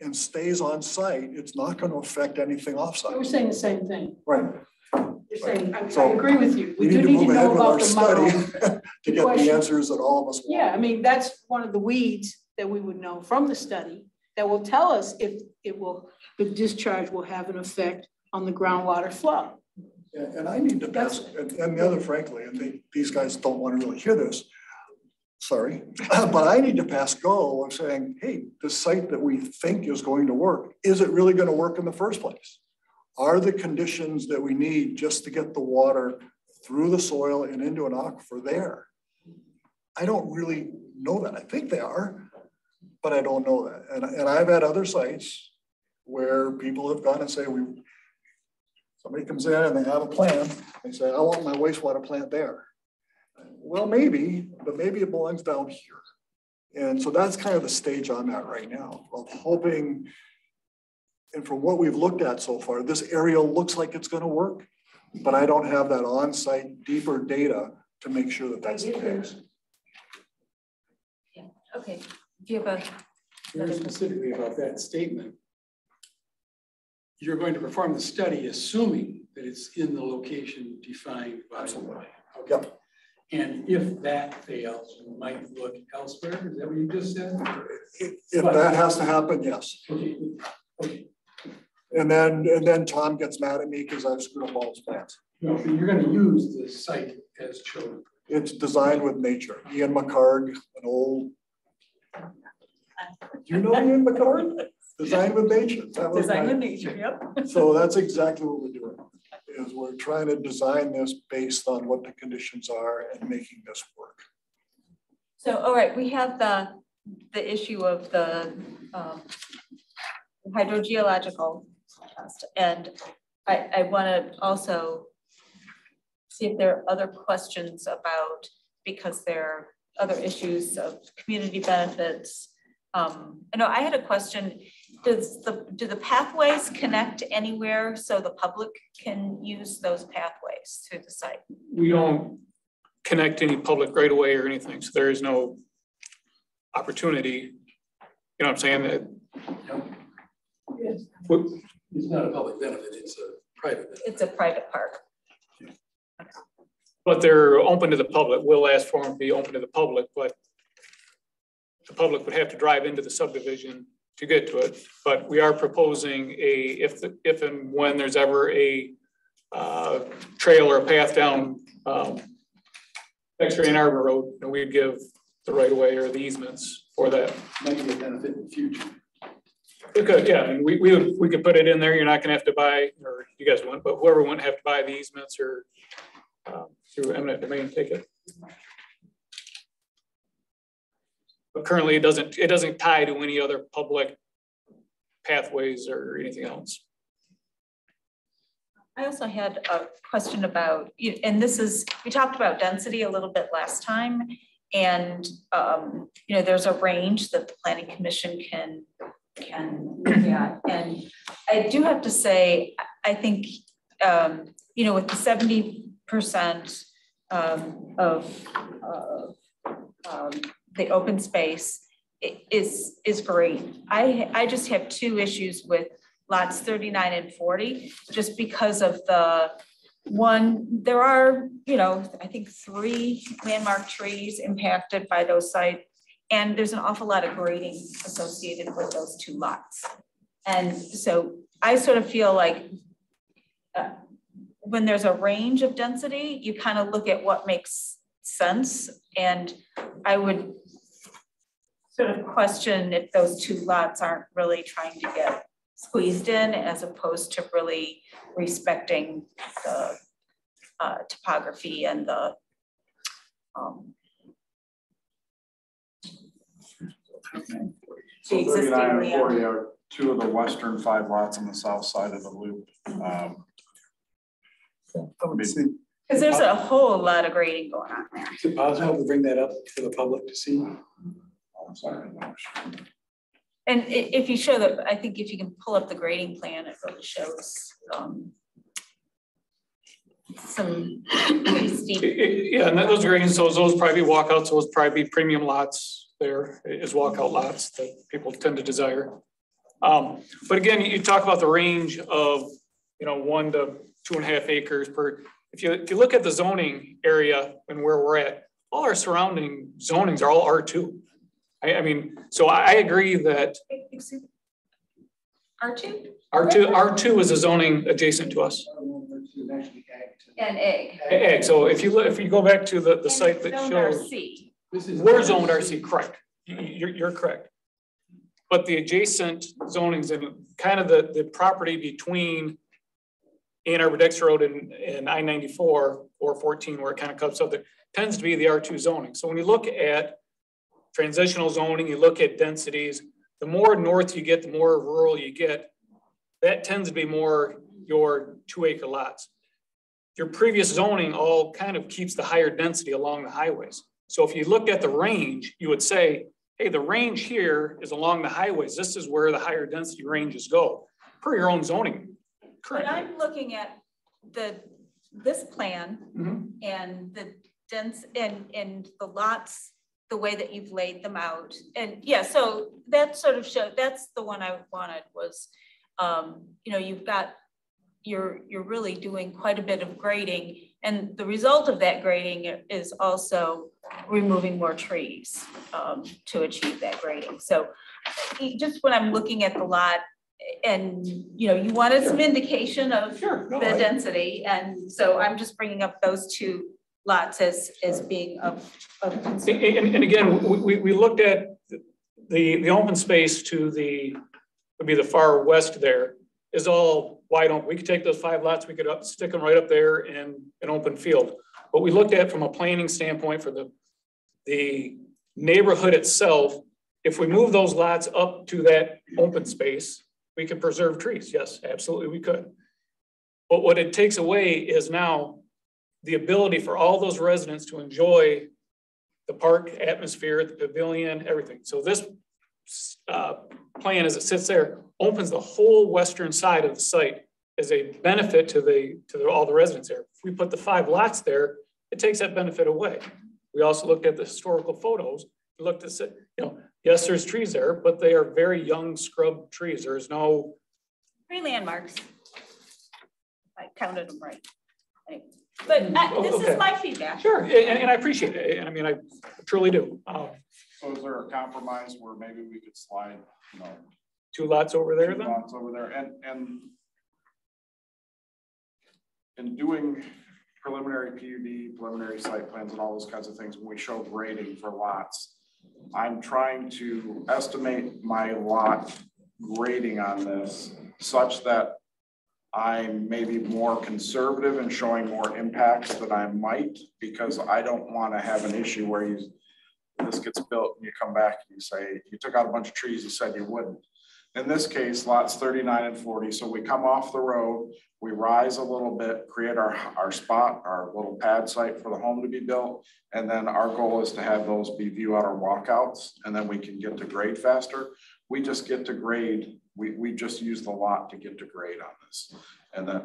and stays on site, it's not gonna affect anything We're offsite. saying the same thing. Right. You're saying, I, I agree with you. We We do need to need to know about the study mound. to get the answers that all of us want. Yeah, I mean, that's one of the weeds that we would know from the study that will tell us if it will, the discharge will have an effect on the groundwater flow. And, and I need to pass, and, and the other frankly, and they, these guys don't want to really hear this, sorry, but I need to pass go of saying, hey, the site that we think is going to work, is it really going to work in the first place? Are the conditions that we need just to get the water through the soil and into an aquifer there? I don't really know that. I think they are, but I don't know that. And, and I've had other sites where people have gone and say, we, Somebody comes in and they have a plan, they say, I want my wastewater plant there. Well, maybe, but maybe it belongs down here. And so that's kind of the stage I'm at right now of hoping. And from what we've looked at so far, this area looks like it's going to work, but I don't have that on-site deeper data to make sure that that's the case. Yeah, okay. Do you have a? Very specifically about that statement. You're going to perform the study assuming that it's in the location defined by. Absolutely. Okay. And if that fails, you might look elsewhere. Is that what you just said? If that has to happen, yes. Okay. Okay. And then, and then Tom gets mad at me because I've screwed up all his plans. No, but you're going to use the site as chosen. It's designed with nature. Ian McHarg, an old. Do you know Ian McHarg? Designed with nature. That was Design my- with nature, yep. So that's exactly what we're doing, is we're trying to design this based on what the conditions are and making this work. So, all right, we have the, the issue of the um, hydrogeological test. And I, I want to also see if there are other questions about, because there are other issues of community benefits. Um, I know I had a question, does the, do the pathways connect anywhere so the public can use those pathways through the site? we don't connect any public right away or anything, so there is no opportunity. You know what I'm saying? That It's not a public benefit, it's a private benefit. It's a private park. But they're open to the public. We'll ask for them to be open to the public, but the public would have to drive into the subdivision to get to it. But we are proposing a, if, the if and when there's ever a uh, trail or a path down um, Dexter Ann Arbor Road, and we'd give the right of way or the easements for that. Maybe be a benefit in the future. We could, yeah, I mean, we, we would, we could put it in there. You're not gonna have to buy, or you guys wouldn't, but whoever wouldn't have to buy the easements or um, through eminent domain, take it. But currently, it doesn't, it doesn't tie to any other public pathways or anything else. I also had a question about, and this is, we talked about density a little bit last time. And, um, you know, there's a range that the planning commission can, can look at. And I do have to say, I- think, um, you know, with the seventy percent um, of, of, um, the open space is, is great. I, I just have two issues with lots thirty-nine and forty, just because of the, one, there are, you know, I think three landmark trees impacted by those sites. And there's an awful lot of grading associated with those two lots. And so I sort of feel like uh, when there's a range of density, you kind of look at what makes sense. And I would sort of question if those two lots aren't really trying to get squeezed in as opposed to really respecting the uh, topography and the um, the So existing thirty-nine and forty are two of the western five lots on the south side of the loop. Um, Because there's a whole lot of grading going on there. Is it possible to bring that up for the public to see? I'm sorry. And if you show that, I think if you can pull up the grading plan, it really shows um some pretty steep. Yeah, and those gradings, those, those probably walkouts, those probably be premium lots there is walkout lots that people tend to desire. Um, but again, you talk about the range of, you know, one to two and a half acres per, if you, if you look at the zoning area and where we're at, all our surrounding zonings are all R two. I, I mean, so I, I agree that R two R two, R two is a zoning adjacent to us. and egg. Ag, so if you, look if you go back to the, the site that Zoned shows. RC. We're zoned RC, correct. You, you're, you're correct. But the adjacent zonings and kind of the, the property between Ann Arbor Dexter Road and, and I ninety-four or fourteen, where it kind of cuts up there, tends to be the R two zoning. So when you look at transitional zoning, you look at densities, the more north you get, the more rural you get. That tends to be more your two acre lots. your previous zoning all kind of keeps the higher density along the highways. So if you looked at the range, you would say, hey, the range here is along the highways. This is where the higher density ranges go per your own zoning. But I'm looking at the, this plan Mhm. and the dense, and, and the lots, the way that you've laid them out. And yeah, so that sort of show, that's the one I wanted was, um, you know, you've got, you're, you're really doing quite a bit of grading. And the result of that grading is also removing more trees, um, to achieve that grading. So just when I'm looking at the lot, and, you know, you wanted some indication of no, the I- density, and so I'm just bringing up those two lots as, as being of, of And, concern. and- and again, we, we, we looked at the, the open space to the, would be the far west there is all wide open. We could take those five lots, we could up, stick them right up there in an open field. What we looked at from a planning standpoint for the, the neighborhood itself, if we move those lots up to that open space, we could preserve trees. Yes, absolutely, we could. But what it takes away is now the ability for all those residents to enjoy the park atmosphere, the pavilion, everything. So this uh, plan as it sits there opens the whole western side of the site as a benefit to the, to the- all the residents there. If we put the five lots there, it takes that benefit away. We also looked at the historical photos, looked at, you know, yes, there's trees there, but they are very young scrub trees. There's no, Three landmarks. I counted them right. Right. But uh, this Oh, Okay. is my feedback. sure, and, and I appreciate it. And I mean, I truly do. Um, So is there a compromise where maybe we could slide, you know, Two lots over there two then? lots over there and, and in doing preliminary PUD, preliminary site plans and all those kinds of things, when we show grading for lots, I'm trying to estimate my lot grading on this such that I'm maybe more conservative in showing more impacts than I might, because I don't want to have an issue where you, this gets built and you come back and you say, you took out a bunch of trees, you said you wouldn't. In this case, lots thirty-nine and forty, so we come off the road, we rise a little bit, create our, our spot, our little pad site for the home to be built. And then our goal is to have those be view out our walkouts, and then we can get to grade faster. We just get to grade, we, we just use the lot to get to grade on this. And then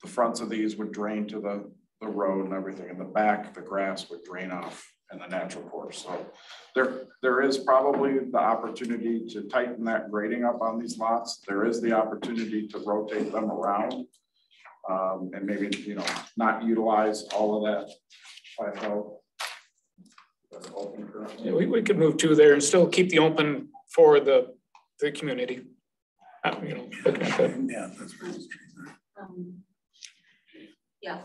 the fronts of these would drain to the, the road and everything. In the back, the grass would drain off in the natural course. So there, there is probably the opportunity to tighten that grading up on these lots. There is the opportunity to rotate them around. Um, and maybe, you know, not utilize all of that plateau. that's. Yeah, we, we could move two there and still keep the open for the, the community. Uh, You know, looking that. Yeah, that's pretty. Um, Yeah.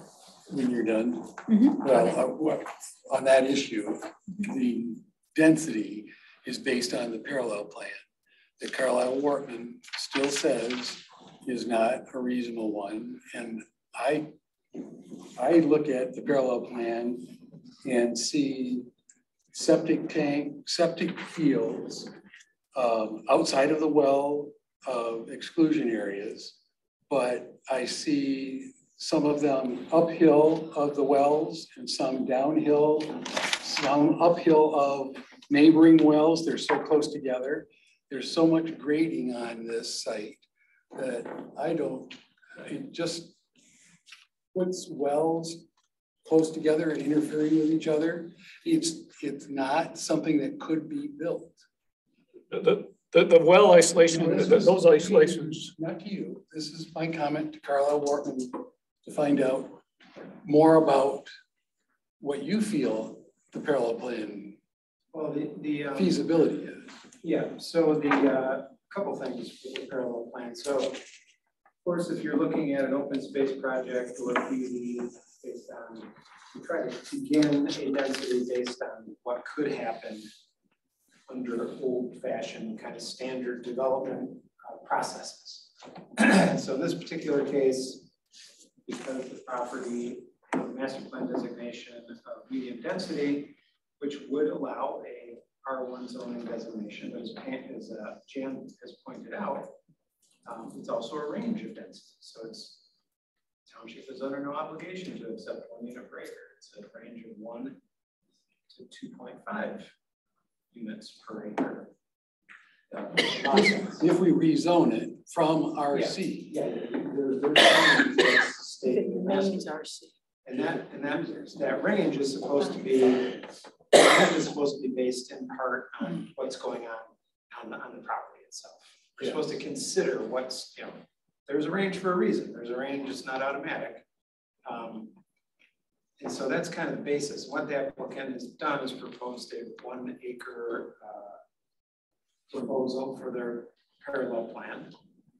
When you're done, Mhm. well, uh, what, on that issue, the density is based on the parallel plan. That Carlisle Wortman still says is not a reasonable one, and I, I look at the parallel plan and see septic tank, septic fields um, outside of the well uh, exclusion areas. But I see some of them uphill of the wells and some downhill, some uphill of neighboring wells. They're so close together. There's so much grading on this site that I don't, it just puts wells close together and interfering with each other. It's, it's not something that could be built. The, the, the well isolation, No, is- those isolations, Not to you. This is my comment to Carlisle Wortman to find out more about what you feel the parallel plan Well, the, the. um, feasibility is. Yeah, so the, uh, couple things with the parallel plan. So of course, if you're looking at an open space project or PUD based on, you try to begin a density based on what could happen under old fashioned kind of standard development uh, processes. So in this particular case, because the property, master plan designation of medium density, which would allow a R1 zoning designation, but as as uh, Jan has pointed out, um, it's also a range of densities. So it's township is under no obligation to accept one unit per acre. It's a range of one to two point five units per acre. If we rezone it from RC. Yeah, there's, there's state in the master RC. and that, and that, that range is supposed to be, that is supposed to be based in part on what's going on on the, on the property itself. We're supposed to consider what's, you know, there's a range for a reason. There's a range, it's not automatic. Um, and so that's kind of the basis. What the applicant has done is proposed a one acre, uh, proposal for their parallel plan.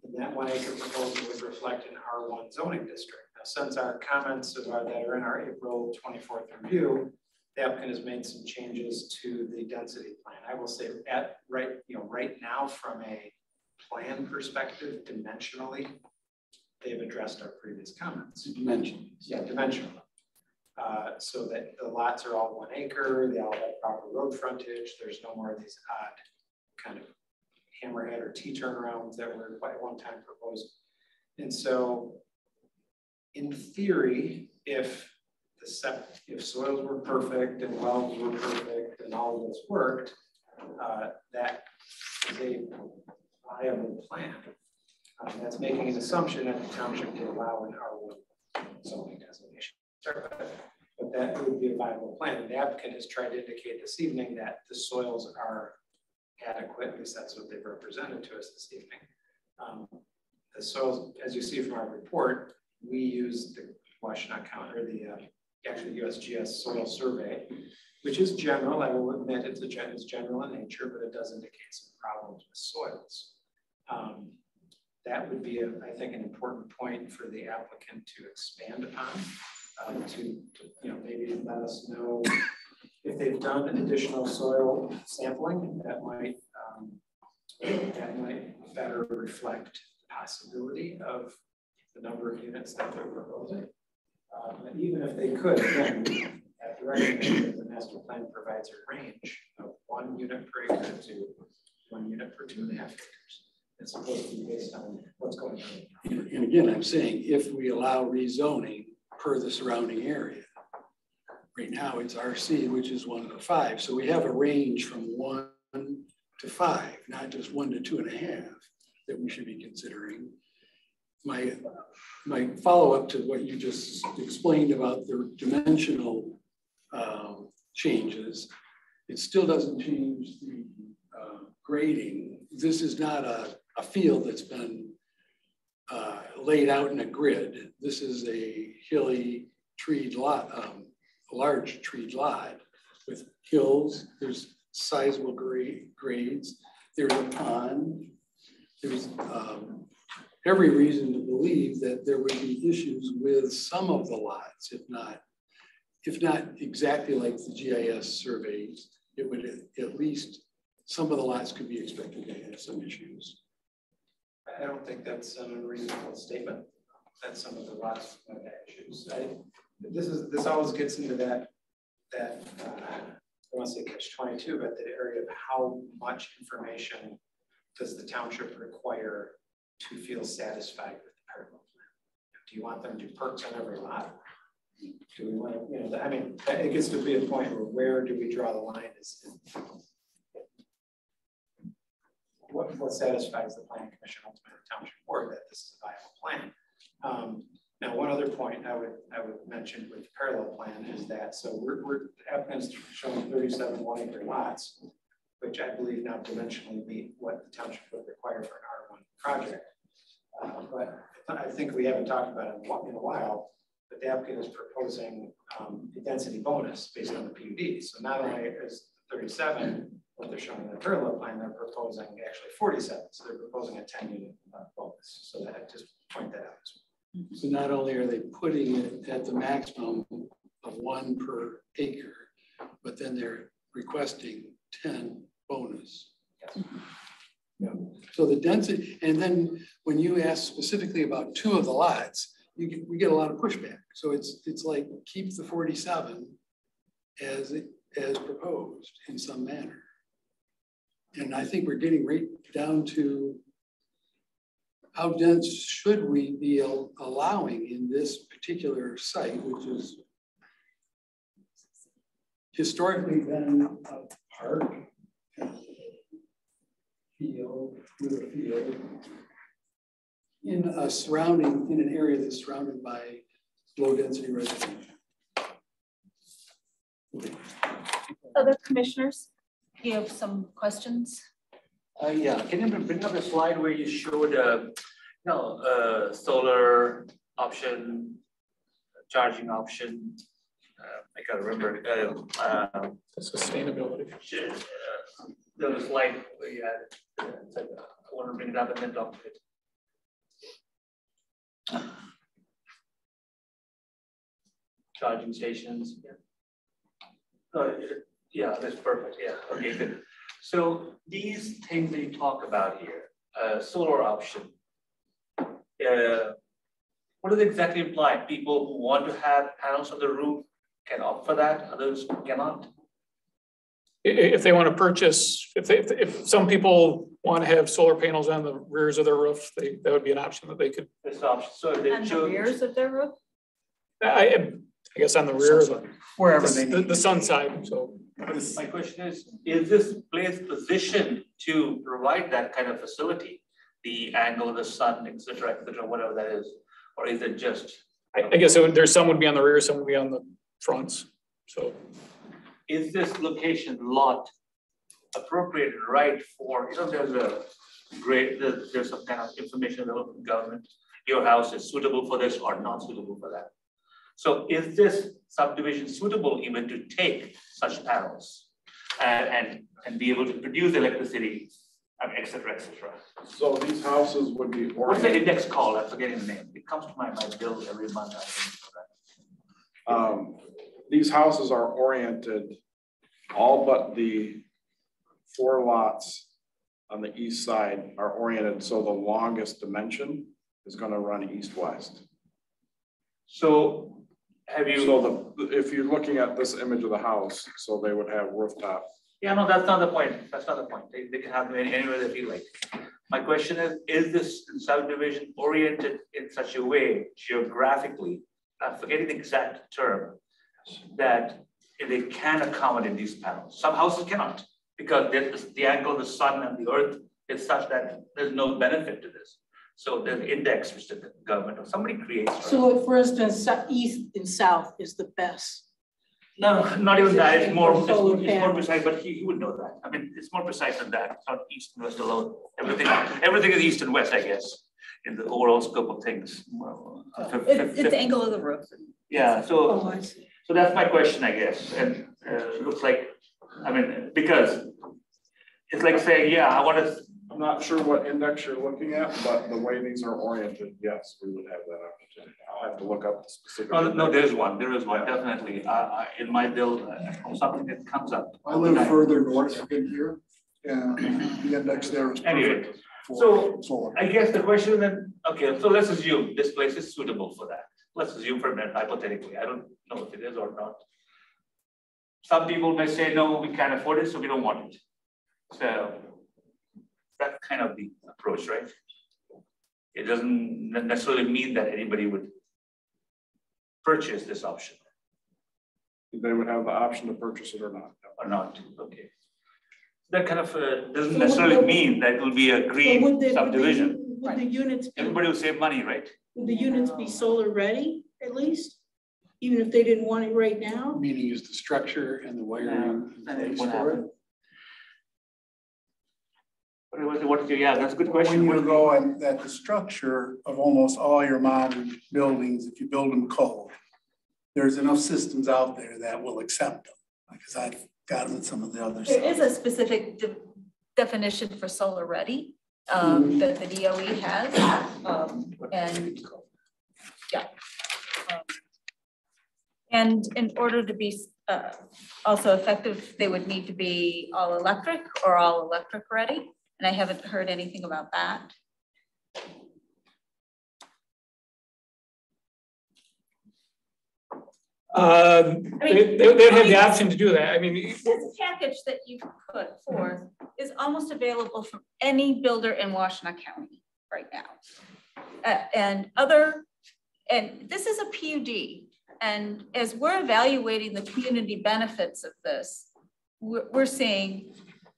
And that one acre proposal would reflect an R1 zoning district. Now, since our comments are, that are in our April 24th review, the applicant has made some changes to the density plan. I will say at right, you know, right now from a plan perspective, dimensionally, they've addressed our previous comments. Dimensions. Yeah, dimensional. Uh, so that the lots are all one acre, they all have proper road frontage, there's no more of these odd kind of hammerhead or T turnarounds that were at one time proposed. And so in theory, if the sep, if soils were perfect and wells were perfect and all of this worked, uh, that is a viable plan. Um, that's making an assumption that the township will allow an R1 zoning designation. But that would be a viable plan. The applicant has tried to indicate this evening that the soils are adequate, at least that's what they've represented to us this evening. Um, the soils, as you see from our report, we use the Washtenaw County, or the uh, actually USGS soil survey, which is general. I will admit it's a gen, it's general in nature, but it does indicate some problems with soils. Um, that would be, a, I think, an important point for the applicant to expand upon, um, to, to, you know, maybe let us know if they've done an additional soil sampling that might um, that might better reflect the possibility of the number of units that they're proposing. Um, and even if they could, again, at the recommendation, the master plan provides a range of one unit per acre to one unit per two and a half acres. It's supposed to be based on what's going on. And and again, I'm saying if we allow rezoning per the surrounding area. Right now, it's RC, which is one to five. So we have a range from one to five, not just one to two and a half that we should be considering. My, my follow-up to what you just explained about the dimensional um, changes, it still doesn't change the uh, grading. This is not a, a field that's been uh, laid out in a grid. This is a hilly treed lot, um, large treed lot with hills. There's sizable grade, grades. There's a pond. There's um, every reason to believe that there would be issues with some of the lots, if not, if not exactly like the GIS surveys, it would at least, some of the lots could be expected to have some issues. I don't think that's an unreasonable statement. That some of the lots have issues. I, this is this always gets into that that uh, I want to say catch twenty two, but the area of how much information does the township require to feel satisfied with the parallel plan? Do you want them to perks on every lot? Do we want to, you know, I mean, it gets to be a point where where do we draw the line? Is what, what satisfies the planning commission, ultimately township board that this is a viable plan. Um, now, one other point I would I would mention with the parallel plan is that so we're, we're applicants showing 37 one acre lots, which I believe now dimensionally meet what the township would require for an R1 project. Uh, but I think we haven't talked about it in a while, but the applicant is proposing um, a density bonus based on the PUD. So not only is 37 what they're showing in the parallel plan, they're proposing actually 47. So they're proposing a 10 unit uh, bonus. So that just point that out. So not only are they putting it at the maximum of one per acre, but then they're requesting 10 bonus. Yes. Yeah. So the density, and then when you ask specifically about two of the lots, you get, we get a lot of pushback. So it's it's like keep the 47 as it, as proposed in some manner. And I think we're getting right down to how dense should we be allowing in this particular site, which is historically been a park, field, with a field, in a surrounding, in an area that's surrounded by low density residential. Other commissioners, you have some questions? Uh, yeah, can you bring up the slide where you showed, uh, you know, uh, solar option, charging option? Uh, I can't remember. Uh, uh, sustainability. Uh, there was a slide where uh, I want to bring it up and then talk to it. Charging stations. Yeah. Uh, yeah, that's perfect. Yeah. Okay, good. So these things that you talk about here, uh, solar option, uh, what does it exactly imply? People who want to have panels on the roof can opt for that, others cannot? If they want to purchase, if they, if some people want to have solar panels on the rears of their roof, they, that would be an option that they could. This option, so they And the rears of their roof? I, I guess on the rear of the. Wherever the- they The, the sun side, so. My question is, is this place positioned to provide that kind of facility? The angle of the sun, et cetera, et cetera, whatever that is, or is it just? I, I guess it would, there's some would be on the rear, some would be on the fronts, so. Is this location lot appropriate right for, you know, there's a great, there's, there's some kind of information available from government. Your house is suitable for this or not suitable for that. So is this subdivision suitable even to take such panels and, and, and be able to produce electricity, I mean, et cetera, et cetera? So these houses would be. What's the index called? I'm forgetting the name. It comes to my, my bill every month. I think. Um, these houses are oriented, all but the four lots on the east side are oriented, so the longest dimension is gonna run east-west. So have you? So the, if you're looking at this image of the house, so they would have rooftop. Yeah, no, that's not the point. That's not the point. They, they can have them any- anywhere they feel like. My question is, is this subdivision oriented in such a way geographically, I'm forgetting the exact term, that they can accommodate these panels? Some houses cannot, because the angle of the sun and the earth is such that there's no benefit to this. So there's index which the government or somebody creates. right? So for instance, east and south is the best. No, not even that, it's more, it's it's more precise, but he, he would know that. I mean, it's more precise than that, it's not east and west alone. Everything, everything is east and west, I guess, in the overall scope of things. Well, uh, It, fif- it's the angle of the roof. Yeah, Oh, so, I see. So that's my question, I guess, and, uh, looks like, I mean, because it's like saying, yeah, I wanna, I'm not sure what index you're looking at, but the way these are oriented, yes, we would have that opportunity. I'll have to look up the specific. no, no, there is one, there is one, definitely. I, I, in my bill, uh, something that comes up. I live further north than here, and the index there is Anyway, perfect. so solar. I guess the question then, okay, so let's assume this place is suitable for that. Let's assume for a minute hypothetically, I don't know if it is or not. Some people may say, no, we can't afford it, so we don't want it. So that's kind of the approach, right? It doesn't necessarily mean that anybody would purchase this option They would have the option to purchase it or not. or not, okay. That kind of uh, doesn't So necessarily would- mean that it will be a So green would the- would the- subdivision. Would the units, be- Everybody will save money, right? Would the units be solar ready at least? Even if they didn't want it right now? Meaning is the structure and the wiring in place for it. What, what, what, yeah, that's a good question. When you go in at the structure of almost all your modern buildings, if you build them cold, there's enough systems out there that will accept them, because I've got them in some of the other There is stuff. a specific de- definition for solar ready, um, that the DOE has, um, and, yeah. Um, And in order to be, uh, also effective, they would need to be all electric or all electric ready, and I haven't heard anything about that. Um, they, they- they'd have the option to do that. I mean, This package that you put forth is almost available from any builder in Washtenaw County. right now. Uh, and other, and this is a PUD. And as we're evaluating the community benefits of this, we're, we're seeing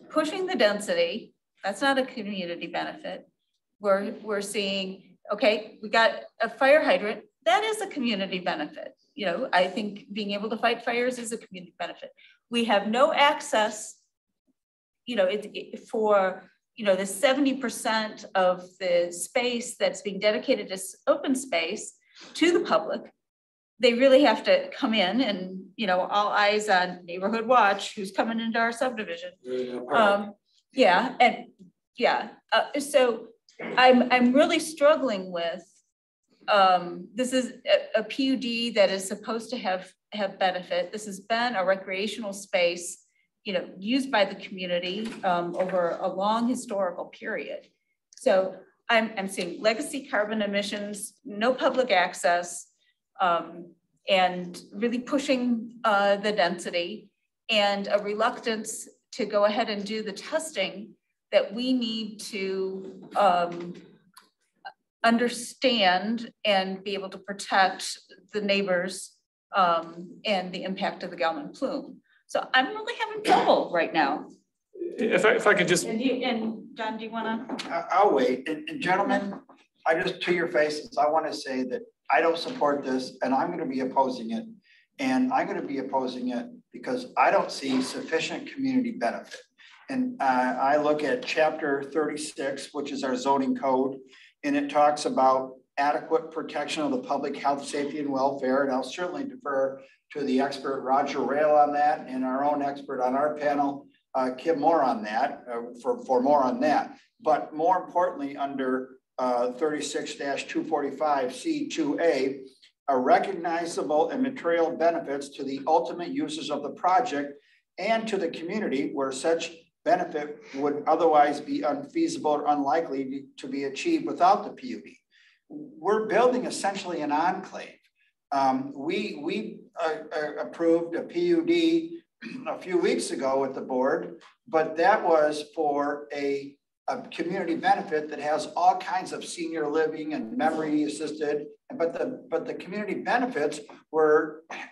pushing the density, that's not a community benefit. We're, we're seeing, okay, we got a fire hydrant, that is a community benefit. You know, I think being able to fight fires is a community benefit. We have no access, you know, it, it, for, you know, the 70% of the space that's being dedicated as open space to the public they really have to come in and, you know, all eyes on neighborhood watch, who's coming into our subdivision. Um, yeah, and yeah, uh, so I'm, I'm really struggling with, um, this is a, a PUD that is supposed to have, have benefit. This has been a recreational space, you know, used by the community um, over a long historical period. So I'm, I'm seeing legacy carbon emissions, no public access, um, and really pushing uh, the density and a reluctance to go ahead and do the testing that we need to um, understand and be able to protect the neighbors um, and the impact of the Gelman plume. So I'm really having trouble right now. If I, if I could just. And, you, and John, do you want to? I'll wait. And, and gentlemen, I just, to your faces, I want to say that I don't support this and I'm going to be opposing it. And I'm going to be opposing it because I don't see sufficient community benefit. And uh, I look at chapter 36, which is our zoning code, and it talks about adequate protection of the public health, safety, and welfare. And I'll certainly defer to the expert Roger Rayle on that and our own expert on our panel, uh, Kim Moore on that, uh, for, for more on that. But more importantly, under 36-245C2A are recognizable and material benefits to the ultimate users of the project and to the community where such benefit would otherwise be unfeasible or unlikely to be achieved without the PUD. We're building essentially an enclave. Um, we we uh, uh, approved a PUD a few weeks ago with the board, but that was for a a community benefit that has all kinds of senior living and memory assisted. But the but the community benefits were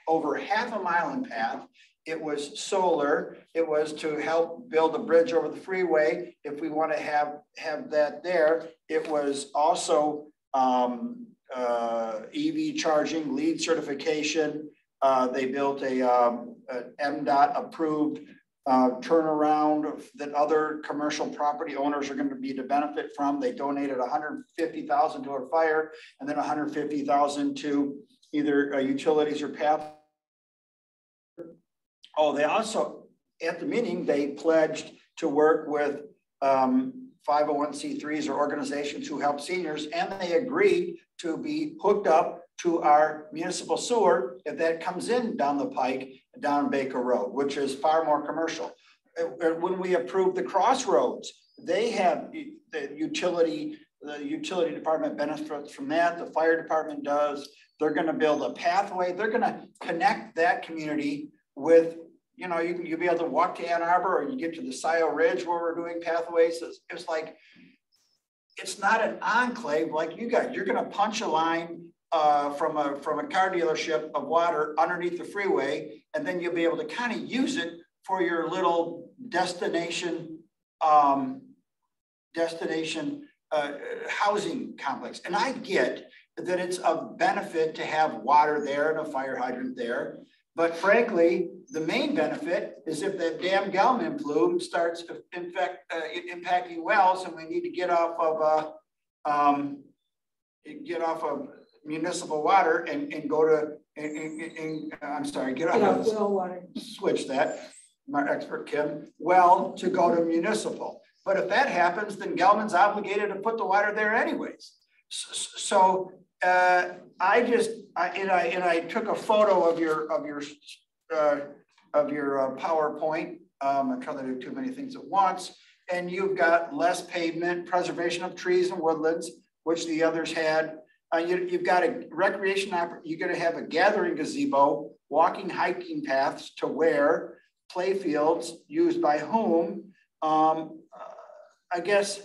over half a mile in path. It was solar. It was to help build a bridge over the freeway. If we want to have have that there, it was also um, uh, EV charging, LEED certification. Uh, they built a, um, MDOT approved uh, turnaround that other commercial property owners are going to be to benefit from. They donated 150,000 to a fire and then 150,000 to either uh, utilities or path. Oh, they also, at the meeting, they pledged to work with um, 501c3s or organizations who help seniors, and they agreed to be hooked up to our municipal sewer if that comes in down the pike down Baker Road, which is far more commercial. Uh, when we approved the crossroads, they have the utility, the utility department benefits from that. The fire department does. They're going to build a pathway. They're going to connect that community with, you know, you, you'll be able to walk to Ann Arbor or you get to the Scioto Ridge where we're doing pathways. It's, it's like, it's not an enclave like you guys. You're going to punch a line uh, from a from a car dealership of water underneath the freeway, and then you'll be able to kind of use it for your little destination um, destination uh, housing complex. And I get that it's of benefit to have water there and a fire hydrant there. But frankly, the main benefit is if that damn Gelman plume starts infect, uh, impacting wells and we need to get off of uh, um, get off of municipal water and, and go to, and, and, and I'm sorry, get off of well water. switch that, my expert Kim, well to go to municipal. But if that happens, then Gelman's obligated to put the water there anyways. So uh, I just, I, and I, and I took a photo of your, of your, uh, of your uh, PowerPoint. Um, I'm trying to do too many things at once. And you've got less pavement, preservation of trees and woodlands, which the others had. Uh, you, have got a recreation, you're going to have a gathering gazebo, walking, hiking paths to where, play fields used by whom. Um, uh, I guess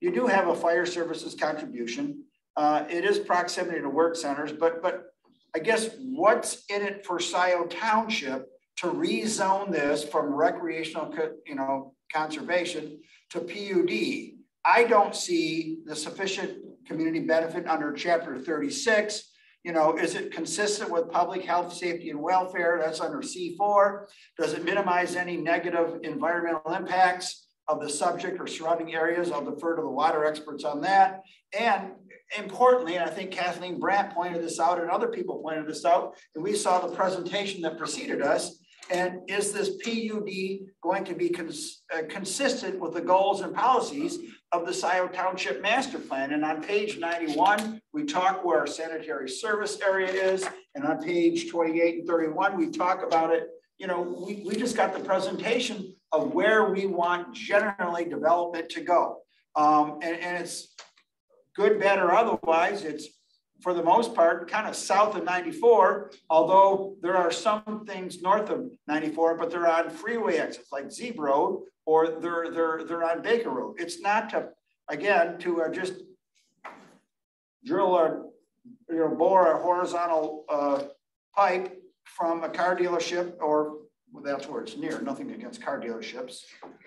you do have a fire services contribution. Uh, it is proximity to work centers, but, but I guess what's in it for Scio Township to rezone this from recreational, you know, conservation to PUD? I don't see the sufficient community benefit under chapter 36 you know, is it consistent with public health, safety, and welfare? That's under C4. Does it minimize any negative environmental impacts of the subject or surrounding areas? I'll defer to the water experts on that. And importantly, and I think Kathleen Brandt pointed this out and other people pointed this out, and we saw the presentation that preceded us, and is this PUD going to be cons uh, consistent with the goals and policies of the Scio Township Master Plan? And on page 91, we talk where our sanitary service area is. And on page 28 and 31, we talk about it. You know, we, we just got the presentation of where we want generally development to go. Um, and, and it's good, bad, or otherwise, it's for the most part, kind of south of 94, although there are some things north of 94, but they're on freeway exits like Zeeb Road or they're, they're, they're on Baker Road. It's not to, again, to uh, just drill a, you know, bore a horizontal uh, pipe from a car dealership or well, that's where it's near, nothing against car dealerships.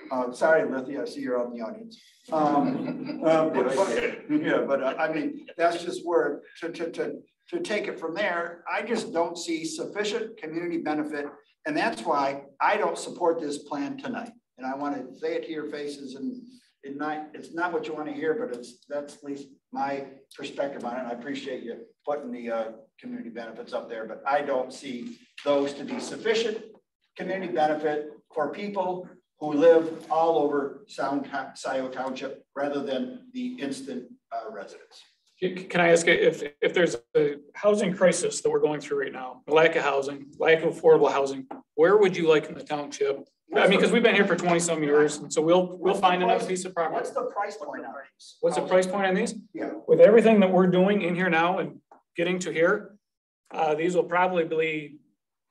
Uh, sorry, Lithia, I see you're out in the audience. Um, uh, but, but, yeah, but uh, I mean, that's just where to, to, to, to take it from there, I just don't see sufficient community benefit. And that's why I don't support this plan tonight. And I want to say it to your faces and it not, it's not what you want to hear, but it's that's at least my perspective on it. I appreciate you putting the uh, community benefits up there, but I don't see those to be sufficient community benefit for people who live all over Sound Scio Township rather than the instant uh, residents. Can I ask if, if there's a housing crisis that we're going through right now, lack of housing, lack of affordable housing, where would you like in the township? I mean, because we've been here for 20 some years, and so we'll we'll find another piece of property. What's the price point on these? What's the price point on these? Yeah. With everything that we're doing in here now and getting to here, uh, these will probably be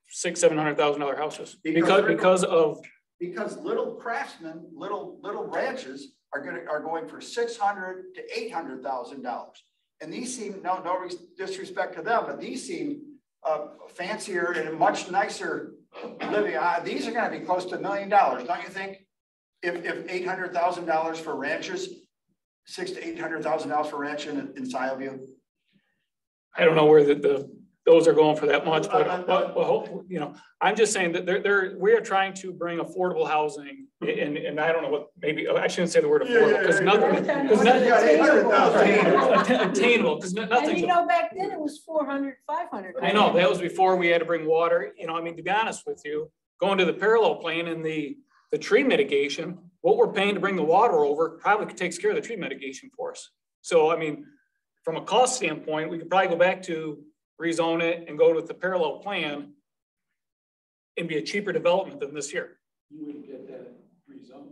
six, seven hundred thousand dollar houses because because of because little craftsmen, little little ranches are going are going for six hundred to eight hundred thousand dollars, and these seem no no disrespect to them, but these seem uh, fancier and much nicer living. Uh, these are going to be close to a million dollars, don't you think? If if eight hundred thousand dollars for ranches, six to eight hundred thousand dollars for ranch in in Sciotoview. I don't know where the, the those are going for that much, but, but, but you know, I'm just saying that they're, they're, we are trying to bring affordable housing and, mm-hmm. and I don't know what, maybe, oh, I shouldn't say the word affordable, because nothing, because nothing. Attainable, because nothing. And you know, back then it was 400, 500. I know, that was before we had to bring water, you know, I mean, to be honest with you, going to the parallel plan and the, the tree mitigation, what we're paying to bring the water over probably takes care of the tree mitigation for us. So, I mean, from a cost standpoint, we could probably go back to rezone it and go with the parallel plan and be a cheaper development than this year. You wouldn't get that rezone.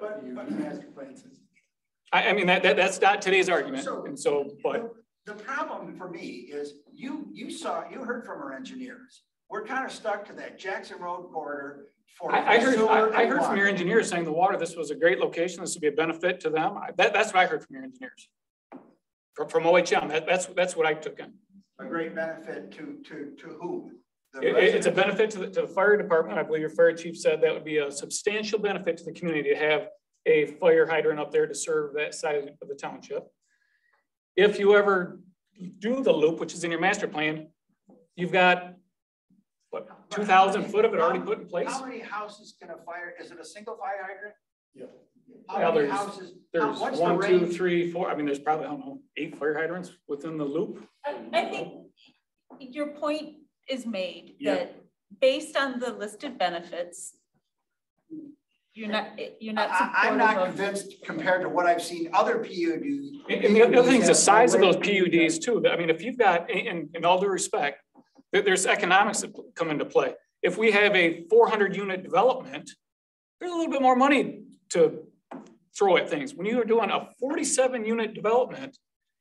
But, but master plan says. I, I mean, that, that, that's not today's argument. So, and so, but. The problem for me is you, you saw, you heard from our engineers. We're kind of stuck to that Jackson Road corridor for. I, I heard, I, I heard from your engineers saying the water, this was a great location. This would be a benefit to them. I, that, that's what I heard from your engineers from, from OHM. That, that's that's what I took in. A great benefit to to to whom? It, it's a benefit to the, to the fire department. I believe your fire chief said that would be a substantial benefit to the community to have a fire hydrant up there to serve that side of the township. If you ever do the loop, which is in your master plan, you've got what 2,000 foot of it already put in place. How many houses can a fire? Is it a single fire hydrant? Yeah. How well, many there's, houses? There's what's one, the two, range? three, four. I mean, there's probably, I don't know, eight fire hydrants within the loop. I, I think your point is made Yeah. that based on the listed benefits, you're not, you're not I, I'm not convinced compared to what I've seen other PUDs. And and the other thing is the size of those PUDs too. I mean, if you've got, in, in all due respect, there's economics that come into play. If we have a 400 unit development, there's a little bit more money to throw at things. When you are doing a 47 unit development,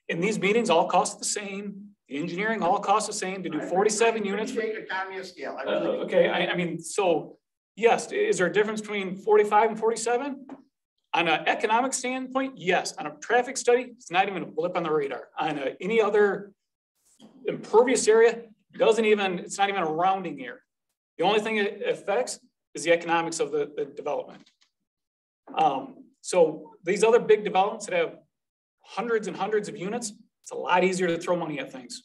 and these meetings all cost the same, the engineering all costs the same to do 47 units. Appreciate economy of scale. I Uh, really do. Okay, I, I mean, so yes, is there a difference between 45 and 47? On an economic standpoint, yes. On a traffic study, it's not even a blip on the radar. On a, any other impervious area, doesn't even, it's not even a rounding error. The only thing it affects is the economics of the, the development. Um, so these other big developments that have hundreds and hundreds of units, it's a lot easier to throw money at things.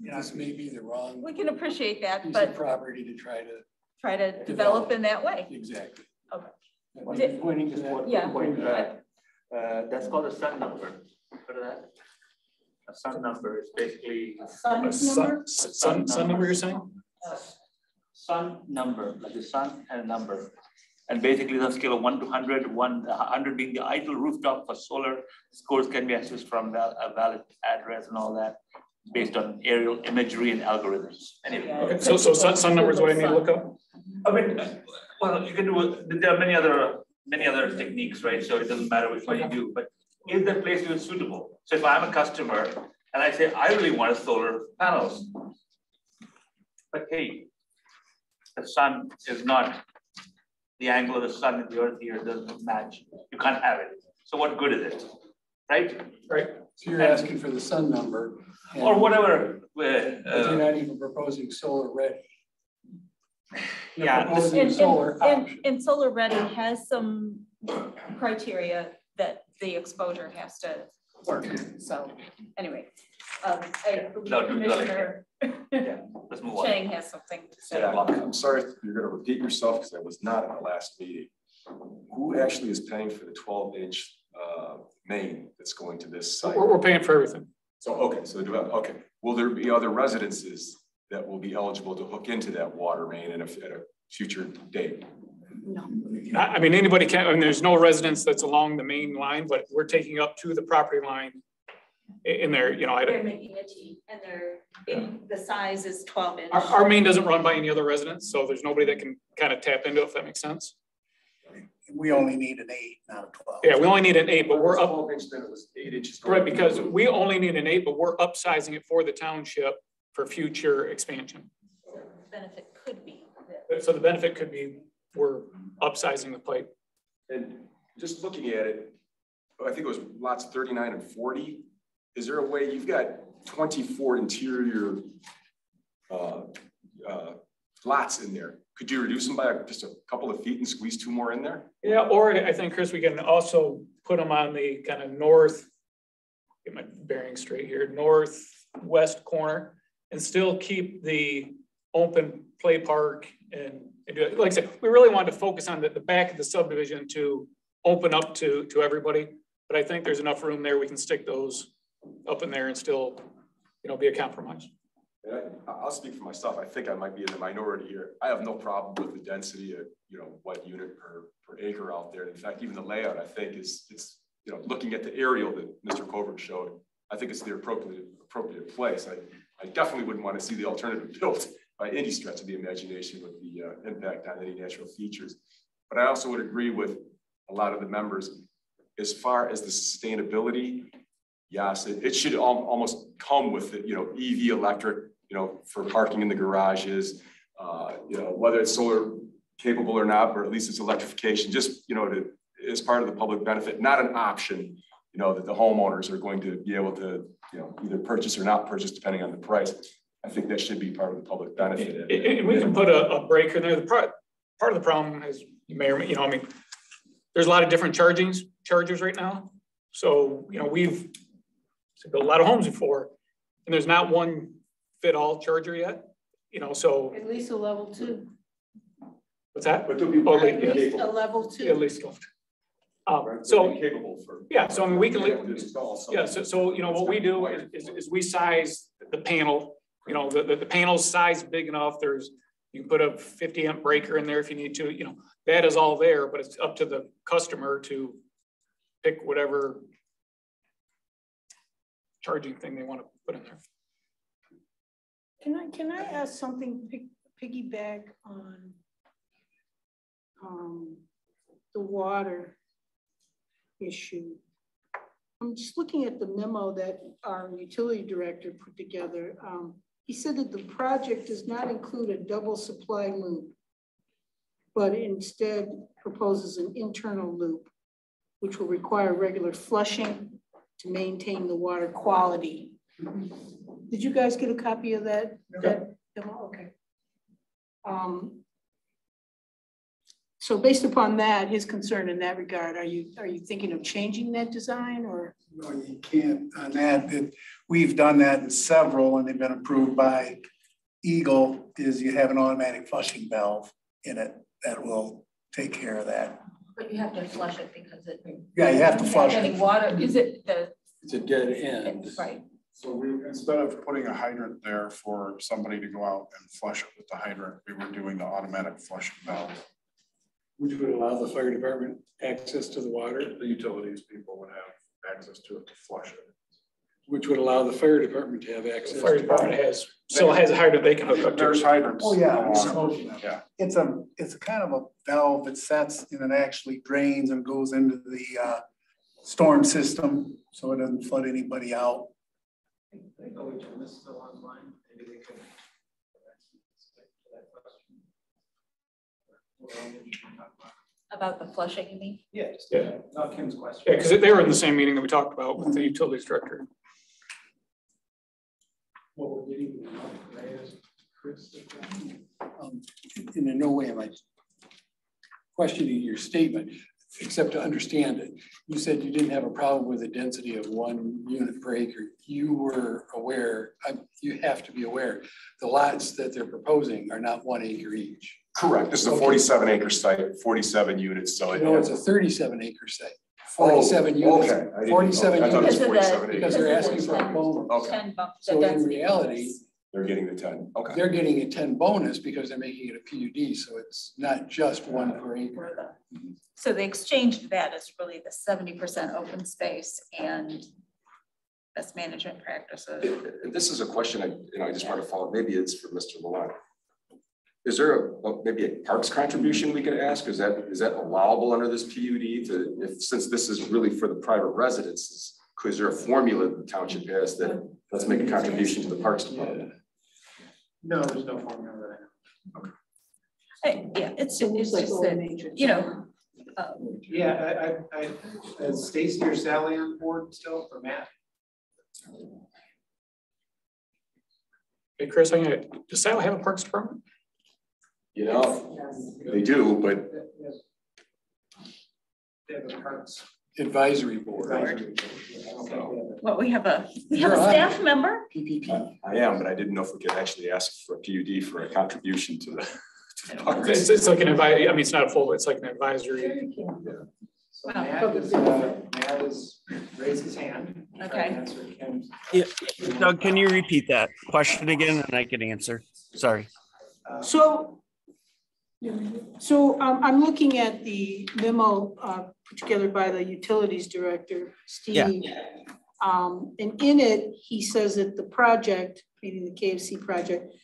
This may be the wrong We can appreciate that, piece but of property to try to. try to develop in that way. Exactly. Okay. Just pointing to that. Yeah. Point to that. Uh, that's called a sun number. Heard of that? A sun number is basically. sun A sun- number? sun- sun number, you're saying? Sun number, like the sun and a number. And basically the scale of one to hundred, one, hundred being the ideal rooftop for solar. Scores can be accessed from a valid address and all that, based on aerial imagery and algorithms. Anyway. Okay, so, so sun, sun number is what I need to look up? I mean, well, you can do, there are many other, many other techniques, right? So it doesn't matter which one you do, but is the place even suitable? So if I'm a customer and I say, I really want solar panels. But hey, the sun is not, the angle of the sun and the earth here doesn't match. You can't have it. So what good is it? Right? Right. So you're asking for the sun number. Or whatever. uh, you're uh, not even proposing solar ready. You're Yeah. proposing And, solar and, and, and Solar Ready has some criteria that the exposure has to work. So anyway, um, I believe No, do- do that Commissioner Let's move on. Chang has something to say. Yeah, I'm sorry, if you're gonna repeat yourself because I was not at the last meeting. Who actually is paying for the twelve inch uh main that's going to this site? We're, we're paying for everything. So, okay, so the develop, okay, will there be other residences that will be eligible to hook into that water main at a, at a future date? I, I mean, anybody can, I mean, there's no residence that's along the main line, but we're taking up to the property line i- in there, you know, I, They're making a T and they're, in- the size is twelve inch. our, our main doesn't run by any other residents, so there's nobody that can kind of tap into it, if that makes sense. We only need an eight, not a twelve. Yeah, we only need an eight, but we're up, Twelve inch, then it was eight inches. right, because we only need an eight, but we're upsizing it for the township for future expansion. Benefit could be. So the benefit could be, we're upsizing the pipe. And just looking at it, I think it was lots thirty-nine and forty. Is there a way, you've got twenty-four interior uh, uh, lots in there. Could you reduce them by just a couple of feet and squeeze two more in there? Yeah, or I think, Chris, we can also put them on the kind of north, get my bearing straight here, northwest corner and still keep the open play park and, and do it. Like I said, we really wanted to focus on the, the back of the subdivision to open up to, to everybody. But I think there's enough room there. We can stick those up in there and still, you know, be a compromise. And I, I'll speak for myself. I think I might be in the minority here. I have no problem with the density of, you know, one unit per, per acre out there. In fact, even the layout, I think is, it's, you know, looking at the aerial that Mr. Covert showed, I think it's the appropriate, appropriate place. I, I definitely wouldn't want to see the alternative built by any stretch of the imagination with the uh, impact on any natural features. But I also would agree with a lot of the members as far as the sustainability. Yes, it, it should al- almost come with it, you know, EV electric, you know, for parking in the garages, uh, you know, whether it's solar capable or not, or at least it's electrification, just, you know, to, as part of the public benefit, not an option, you know, that the homeowners are going to be able to, you know, either purchase or not purchase depending on the price. I think that should be part of the public benefit. And- And we can put a, a breaker in there. The part, part of the problem is you may or may, you know, I mean, there's a lot of different chargings, chargers right now. So, you know, we've built a lot of homes before and there's not one fit all charger yet, you know, so At least a level two. what's that? But there'll be Oh, one yeah. At least a level two. At least. Um, so, capable for. yeah, so I mean, we can, To. Yeah, so, so, you know, what we do is, is, is we size the panel, you know, the, the, the panel's size big enough, there's, you can put a fifty amp breaker in there if you need to, you know, that is all there, but it's up to the customer to pick whatever charging thing they want to put in there. Can I, can I ask something, piggyback on um, the water issue? I'm just looking at the memo that our utility director put together. Um, He said that the project does not include a double supply loop, but instead proposes an internal loop, which will require regular flushing to maintain the water quality. Did you guys get a copy of that? that demo? Okay. Um, so based upon that, his concern in that regard, are you, are you thinking of changing that design or? No, you can't on that. It- We've done that in several and they've been approved by EGLE is you have an automatic flushing valve in it that will take care of that. But you have to flush it because it. Yeah, you have to flush it. Getting water, is it the? It's a dead end. Right. So we, instead of putting a hydrant there for somebody to go out and flush it with the hydrant, we were doing the automatic flushing valve. Which would allow the fire department access to the water, The utilities people would have access to it to flush it. Which would allow the fire department to have access. Fire department has, still has a hydrant they can hook up to. There's hydrants. Oh, yeah. along- Yeah. It's a, it's a kind of a valve that sets and it actually drains and goes into the uh, storm system, so it doesn't flood anybody out. I think OHM is still online, maybe they could. About the flushing, you mean? Yeah, just, Yeah. not Kim's question. Yeah, because they were in the same meeting that we talked about with the utilities director. What we're getting, right, is Chris, um, and in no way am I questioning your statement, except to understand it. You said you didn't have a problem with the density of one unit per acre. You were aware, I- you have to be aware, the lots that they're proposing are not one acre each. Correct. This is a forty-seven acre site, forty-seven units, so it. No, it's a thirty-seven acre site. Oh, Forty-seven units, okay. I didn't know. forty-seven I thought it was units. Because 47 Because they're asking for a bonus. Okay. Ten bu- the So in density reality, bonus. They're getting the ten, okay. they're getting a ten bonus because they're making it a PUD, so it's not just one per acre. For the- mm-hmm. So the exchange to that is really the seventy percent open space and best management practices. And This is a question I, you know, I just want to follow, maybe it's for Mr. Malone. Is there a, a- maybe a parks contribution we could ask? Is that, is that allowable under this PUD to, if, since this is really for the private residences? Is there a formula the township has that, let's make a contribution to the parks department? No, there's no formula there. I- Yeah, it's, So it's like just all that, you know, um, Yeah, I, I, I, is Stacy or Sally on board still, for Matt? Hey, Chris, I'm gonna, does Sal have a parks department? You know, they do, but They have a parks. Advisory board. advisory. well, we have a, we have a You're on. staff member. PPP. I am, but I didn't know if we could actually ask for a PUD for a contribution to the. to the parks. It's, it's like an advisory, I mean, it's not a full, it's like an advisory. So Matt is, uh, Matt is raised his hand. Try to Okay. answer Kim's. Yeah, Doug, can you repeat that question again and I can answer? Sorry. Uh, So, so um, I'm looking at the memo uh, put together by the utilities director, Steve. Um, And in it, he says that the project, meaning the K of C project,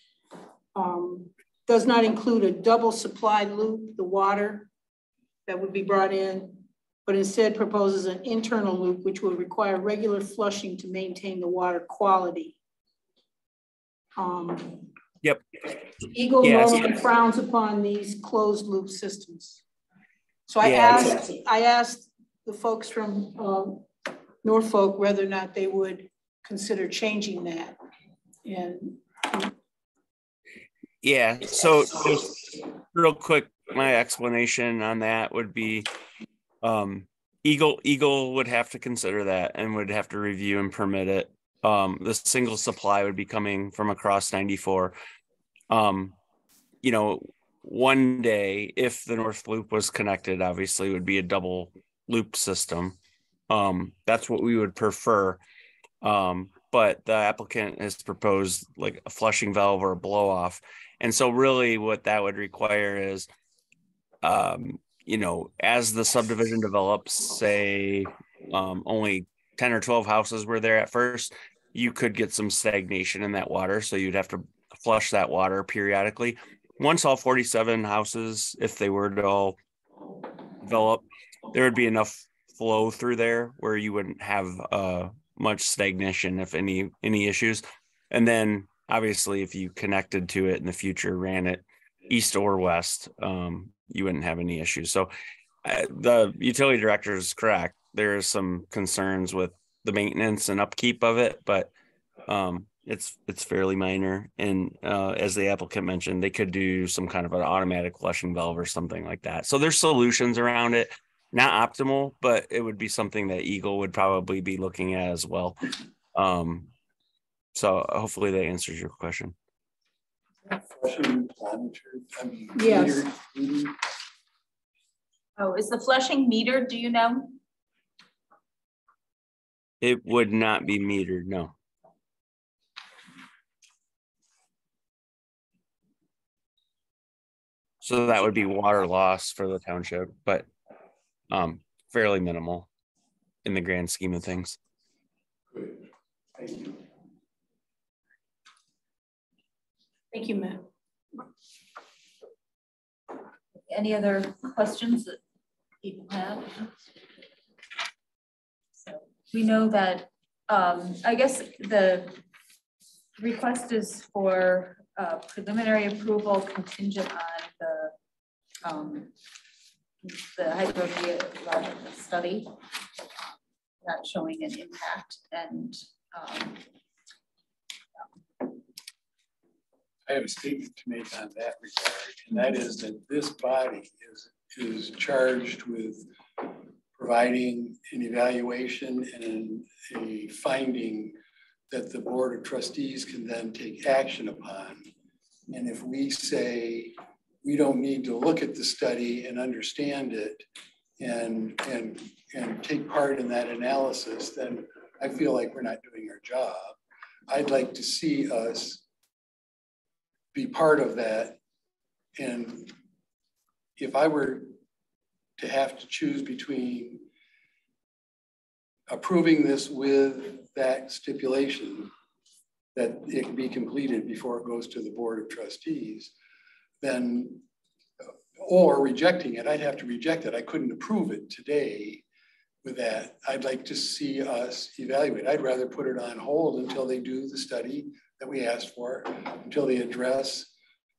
um, does not include a double supply loop, the water that would be brought in, but instead proposes an internal loop which will require regular flushing to maintain the water quality. Um. EGLE Yes. normally frowns upon these closed loop systems. So I Yeah, asked, I asked the folks from um, Norfolk whether or not they would consider changing that. And Yeah, so just real quick, my explanation on that would be um EGLE EGLE would have to consider that and would have to review and permit it. Um the single supply would be coming from across 94. Um you know, one day if the North Loop was connected, obviously would be a double loop system. Um that's what we would prefer. Um but the applicant has proposed like a flushing valve or a blow off. And so really what that would require is um, you know, as the subdivision develops, say um only 10 or 12 houses were there at first, you could get some stagnation in that water. So you'd have to flush that water periodically. Once all 47 houses, if they were to all develop, there would be enough flow through there where you wouldn't have uh much stagnation if any any issues. And then obviously if you connected to it in the future, ran it east or west, um, you wouldn't have any issues. So uh, the utility director is correct. There are some concerns with the maintenance and upkeep of it, but um, it's it's fairly minor. And uh, as the applicant mentioned, they could do some kind of an automatic flushing valve or something like that. So there's solutions around it. Not optimal, but it would be something that EGLE would probably be looking at as well. Um, so hopefully that answers your question. Yes. Oh, is the flushing meter, do you know? It would not be metered, no. So that would be water loss for the township, but um fairly minimal in the grand scheme of things. Thank you. Thank you, Matt. Any other questions that people have? So We know that, um, I guess the request is for uh, preliminary approval contingent on the, um, the hydrogeological study not showing an impact and, um, I have a statement to make on that regard, and that is that this body is, is charged with providing an evaluation and a finding that the Board of Trustees can then take action upon. And if we say, we don't need to look at the study and understand it and, and, and take part in that analysis, then I feel like we're not doing our job. I'd like to see us be part of that. And if I were to have to choose between approving this with that stipulation that it can be completed before it goes to the Board of Trustees, then, or rejecting it, I'd have to reject it. I couldn't approve it today with that. I'd like to see us evaluate. I'd rather put it on hold until they do the study that we asked for until they address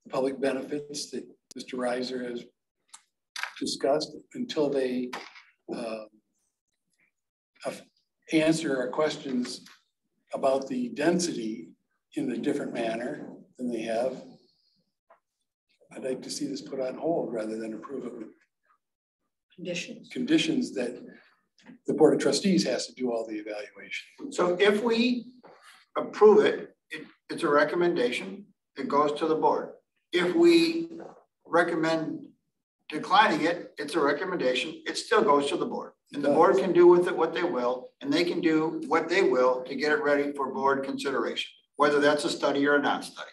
the public benefits that Mr. Reiser has discussed, until they uh, answer our questions about the density in a different manner than they have. I'd like to see this put on hold rather than approve it with Conditions. conditions that the Board of Trustees has to do all the evaluation. So if we approve it, it, it's a recommendation, it goes to the board. If we recommend declining it, it's a recommendation, it still goes to the board. And the board can do with it what they will, and they can do what they will to get it ready for board consideration, whether that's a study or a non-study.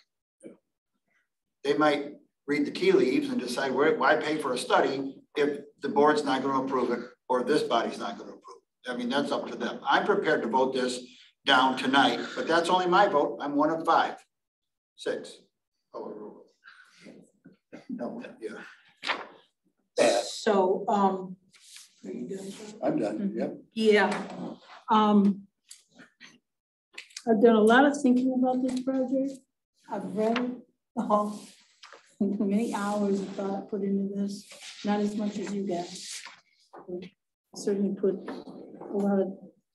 They might read the tea leaves and decide why pay for a study if the board's not going to approve it or this body's not going to approve it. I mean, that's up to them. I'm prepared to vote this down tonight, but that's only my vote. I'm one of five, six. No, yeah. So, um, are you done? I'm done, yep. Yeah. Um, I've done a lot of thinking about this project. I've read all, many hours of thought put into this, not as much as you guys. Certainly put a lot of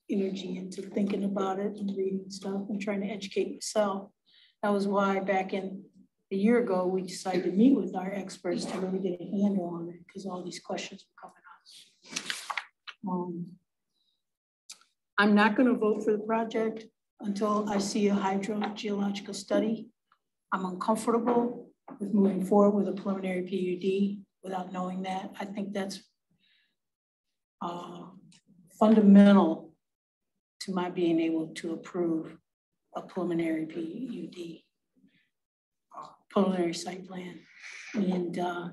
energy into thinking about it and reading stuff and trying to educate myself. That was why back in a year ago, we decided to meet with our experts to really get a handle on it because all these questions were coming up. Um, I'm not going to vote for the project until I see a hydrogeological study. I'm uncomfortable with moving forward with a preliminary PUD without knowing that. I think that's uh, fundamental to my being able to approve a preliminary PUD, uh, preliminary site plan. And uh,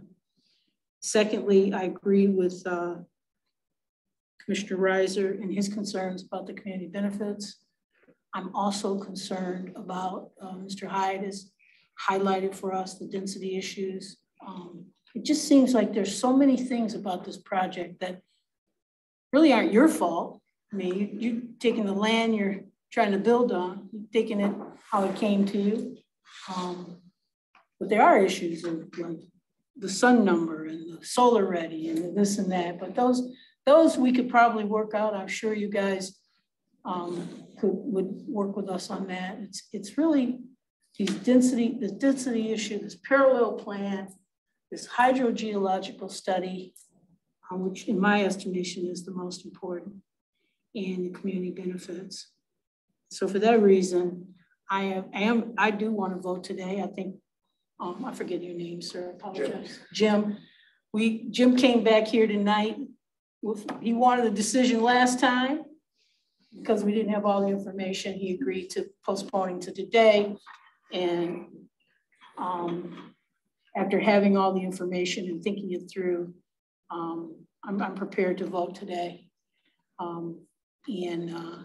secondly, I agree with uh, Commissioner Reiser and his concerns about the community benefits. I'm also concerned about, uh, Mr. Hyde has highlighted for us the density issues. Um, it just seems like there's so many things about this project that really aren't your fault. I mean, you, you're taking the land you're trying to build on, you're taking it how it came to you. Um, but there are issues of like the sun number and the solar ready and this and that, but those, those we could probably work out. I'm sure you guys um, could, would work with us on that. It's, it's really these density, the density issue, this parallel plan, this hydrogeological study, uh, which in my estimation is the most important, and the community benefits. So for that reason, I am, I, am, I do want to vote today. I think, um, I forget your name, sir, I apologize. Jim, we, Jim came back here tonight he wanted a decision last time because we didn't have all the information. He agreed to postponing to today. And um, after having all the information and thinking it through, um, I'm, I'm, prepared to vote today. Um, and uh,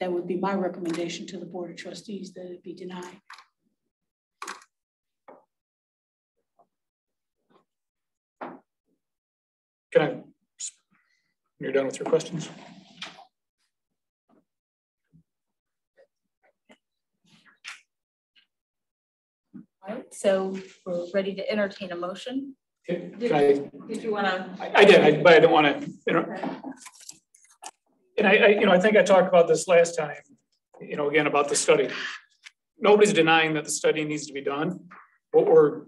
that would be my recommendation to the Board of Trustees that it be denied. Can I, you're done with your questions? All right, so we're ready to entertain a motion. Can, did, I, did you want to? I, I, did, I, but I didn't want to. You know, and I, I, you know, I think I talked about this last time. You know, again about the study. Nobody's denying that the study needs to be done. What we're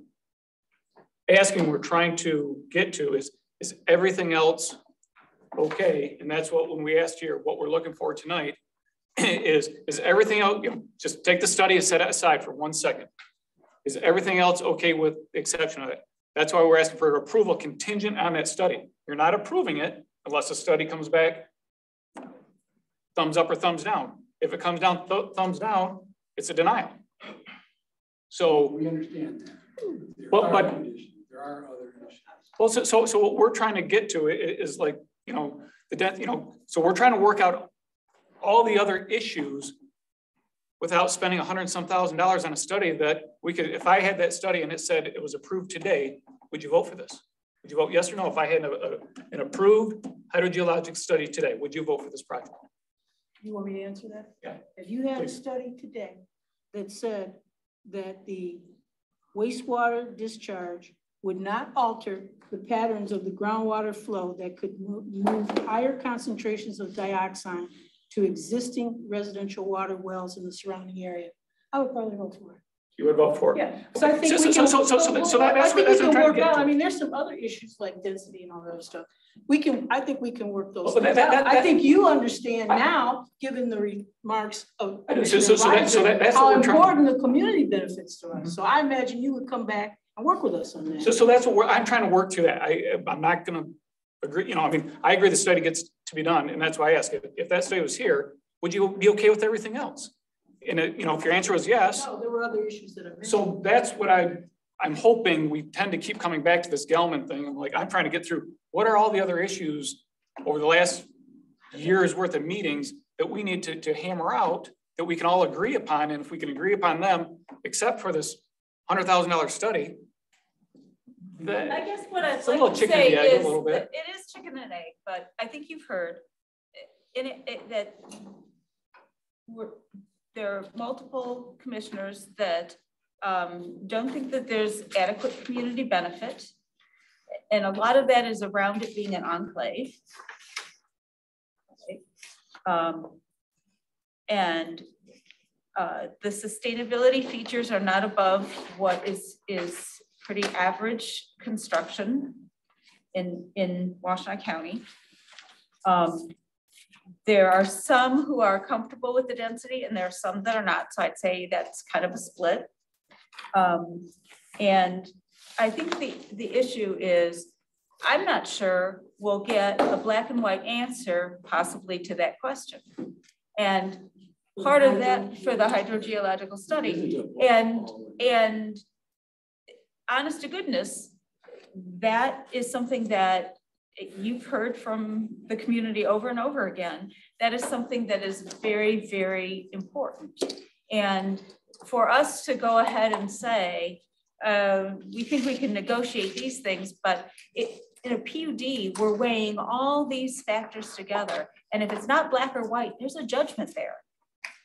asking, we're trying to get to is is everything else okay? And that's what when we asked here, what we're looking for tonight is is everything else. You know, just take the study and set it aside for one second is everything else okay with the exception of it? That's why we're asking for approval contingent on that study. You're not approving it unless the study comes back thumbs up or thumbs down. If it comes down th thumbs down, it's a denial. So we understand that. There but, but there are other issues. Well, so, so so what we're trying to get to is like you know the death you know so we're trying to work out all the other issues without spending a hundred and some thousand dollars on a study that we could, if I had that study and it said it was approved today, would you vote for this? Would you vote yes or no? If I had a, a, an approved hydrogeologic study today, would you vote for this project? You want me to answer that? Yeah. If you had Please. a study today that said that the wastewater discharge would not alter the patterns of the groundwater flow that could move higher concentrations of dioxane to existing residential water wells in the surrounding area, I would probably vote for it. You would vote for it? Yeah, so I think so, we so, can, so, so, so, so that, that's I think what, that's what I'm work trying to out, get I mean, there's some other issues like density and all that other stuff. We can, I think we can work those Well, that- things out. that- I think you understand now, given the remarks of So- so- so that- so that- that's how we're trying- important the community benefits to us. So I imagine you would come back and work with us on that. So, so that's what we're, I'm trying to work to that. I, I'm not gonna agree, you know, I mean, I agree the study gets to be done, and that's why I ask if, if that study was here, would you be okay with everything else? And it, you know, if your answer was yes, No, there were other issues that I mentioned. so that's what I, I'm hoping, we tend to keep coming back to this Gelman thing. I'm like, I'm trying to get through, what are all the other issues over the last year's worth of meetings that we need to, to hammer out that we can all agree upon, and if we can agree upon them, except for this hundred thousand dollar study, I guess what I'd like to say is, little bit. that it is chicken and egg, but I think you've heard in it, it- that we're, there are multiple commissioners that um, don't think that there's adequate community benefit. And a lot of that is around it being an enclave. Um, and uh, the sustainability features are not above what is, is pretty average construction in, in Washtenaw County. Um, there are some who are comfortable with the density and there are some that are not. So I'd say that's kind of a split. Um, and I think the, the issue is, I'm not sure we'll get a black and white answer possibly to that question. And part of that for the hydrogeological study. And, and honest to goodness, that is something that you've heard from the community over and over again. That is something that is very, very important. And for us to go ahead and say, uh, we think we can negotiate these things, but it, in a PUD, we're weighing all these factors together. And if it's not black or white, there's a judgment there.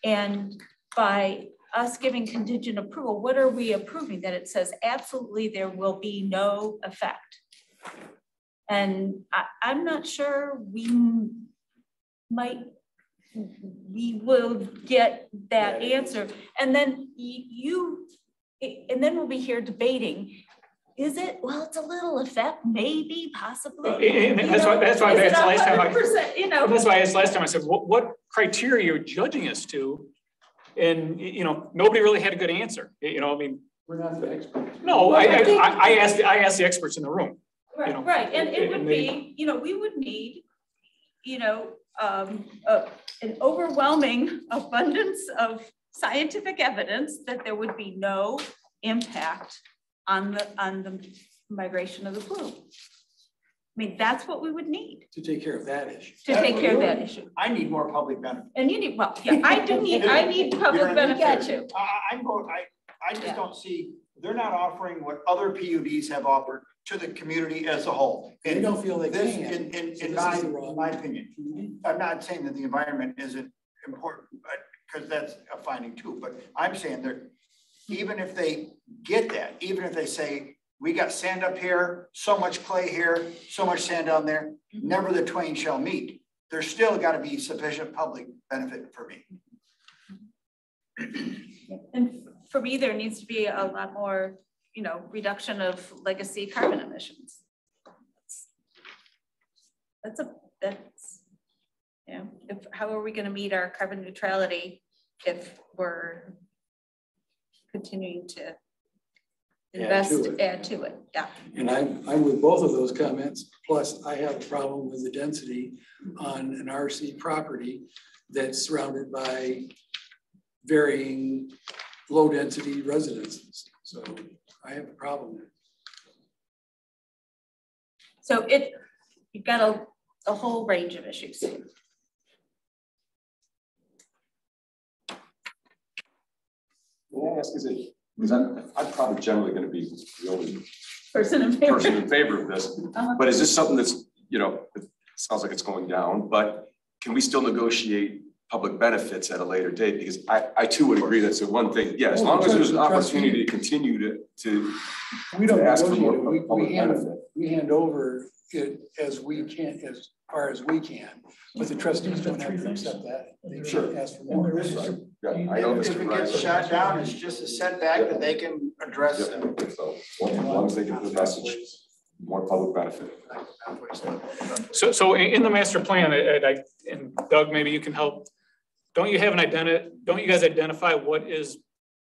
And by us giving contingent approval, what are we approving? That it says absolutely there will be no effect. And I, I'm not sure we might, we will get that answer. And then you, and then we'll be here debating, is it, well, it's a little effect, maybe, possibly. And that's why, that's why I Is asked last time. I- You know. That's why I asked last time, I said, what, what criteria are you judging us to? And, you know, nobody really had a good answer, you know, I mean. We're not the experts. No, I, Well, I I, think- I I asked, I asked the experts in the room. you know, Right, right, and it would and they- be, you know, we would need, you know, um, uh, an overwhelming abundance of scientific evidence that there would be no impact on the, on the migration of the plume. I mean, that's what we would need To take care of that issue. to take care of that issue. I need more public benefit. And you need, well, yeah, I do need, I need You know public what I mean? benefit too. I, I- I'm going, I, I Yeah. just don't see, they're not offering what other PUDs have offered to the community as a whole. They And don't feel they this, can. in, in, So in this my, is the wrong- in my opinion, I'm not saying that the environment isn't important, but, because that's a finding too, but I'm saying that even if they get that, even if they say, we got sand up here, so much clay here, so much sand down there, mm-hmm. never the twain shall meet. There's still gotta be sufficient public benefit for me. And for me, there needs to be a lot more, you know, reduction of legacy carbon emissions. That's a, that's, you know, if, how are we gonna meet our carbon neutrality if we're continuing to invest, it. add to it, yeah. And I'm, I'm with both of those comments, plus I have a problem with the density on an RC property that's surrounded by varying low-density residences. So I have a problem. There. So it, you've got a, a whole range of issues. May I ask, is it, because I'm, I'm probably generally gonna be the only Person in favor. person in favor of this, Uh-huh. but is this something that's, you know, it sounds like it's going down, but can we still negotiate public benefits at a later date? Because I, I too would agree that's the one thing, yeah, as long as there's an the trustee- opportunity to continue to, to, We don't to ask for negotiate, more we, public we hand, benefit. we hand over it as we can, as far as we can. But the trustees don't have to accept that. They Sure. can ask for more. Yeah, I know If Mr. it gets Rice- shot down, it's just a setback that they can address. Yeah, so, As long as they get the message, more public benefit. So, so in, in the master plan, and I, and Doug, maybe you can help. Don't you have an identi, don't you guys identify what is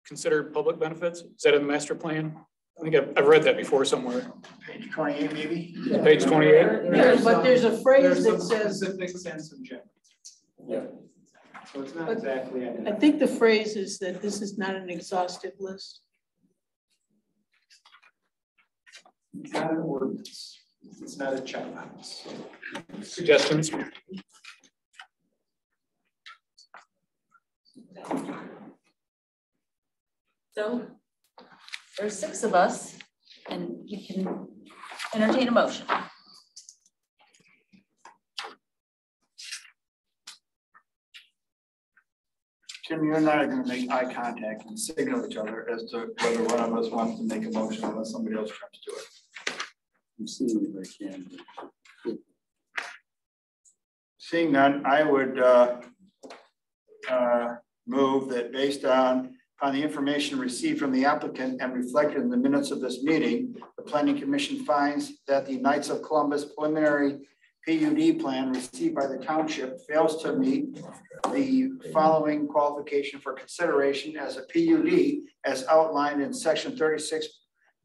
considered public benefits? Is that in the master plan? I think I've, I've read that before somewhere. Page twenty-eight, maybe? Page twenty-eight? Yeah, but there's a phrase that some says, Specific sense of general. Yeah. So it's not But exactly. I think the phrase is that this is not an exhaustive list. It's not an ordinance. It's not a checkbox. Suggestions? So there's six of us and you can entertain a motion. You and I are gonna make eye contact and signal each other as to whether one of us wants to make a motion unless somebody else tries to do it. I'm seeing if I can. Seeing none, I would uh, uh, move that based on, on the information received from the applicant and reflected in the minutes of this meeting, the planning commission finds that the Knights of Columbus preliminary PUD plan received by the township fails to meet the following qualification for consideration as a PUD as outlined in section thirty-six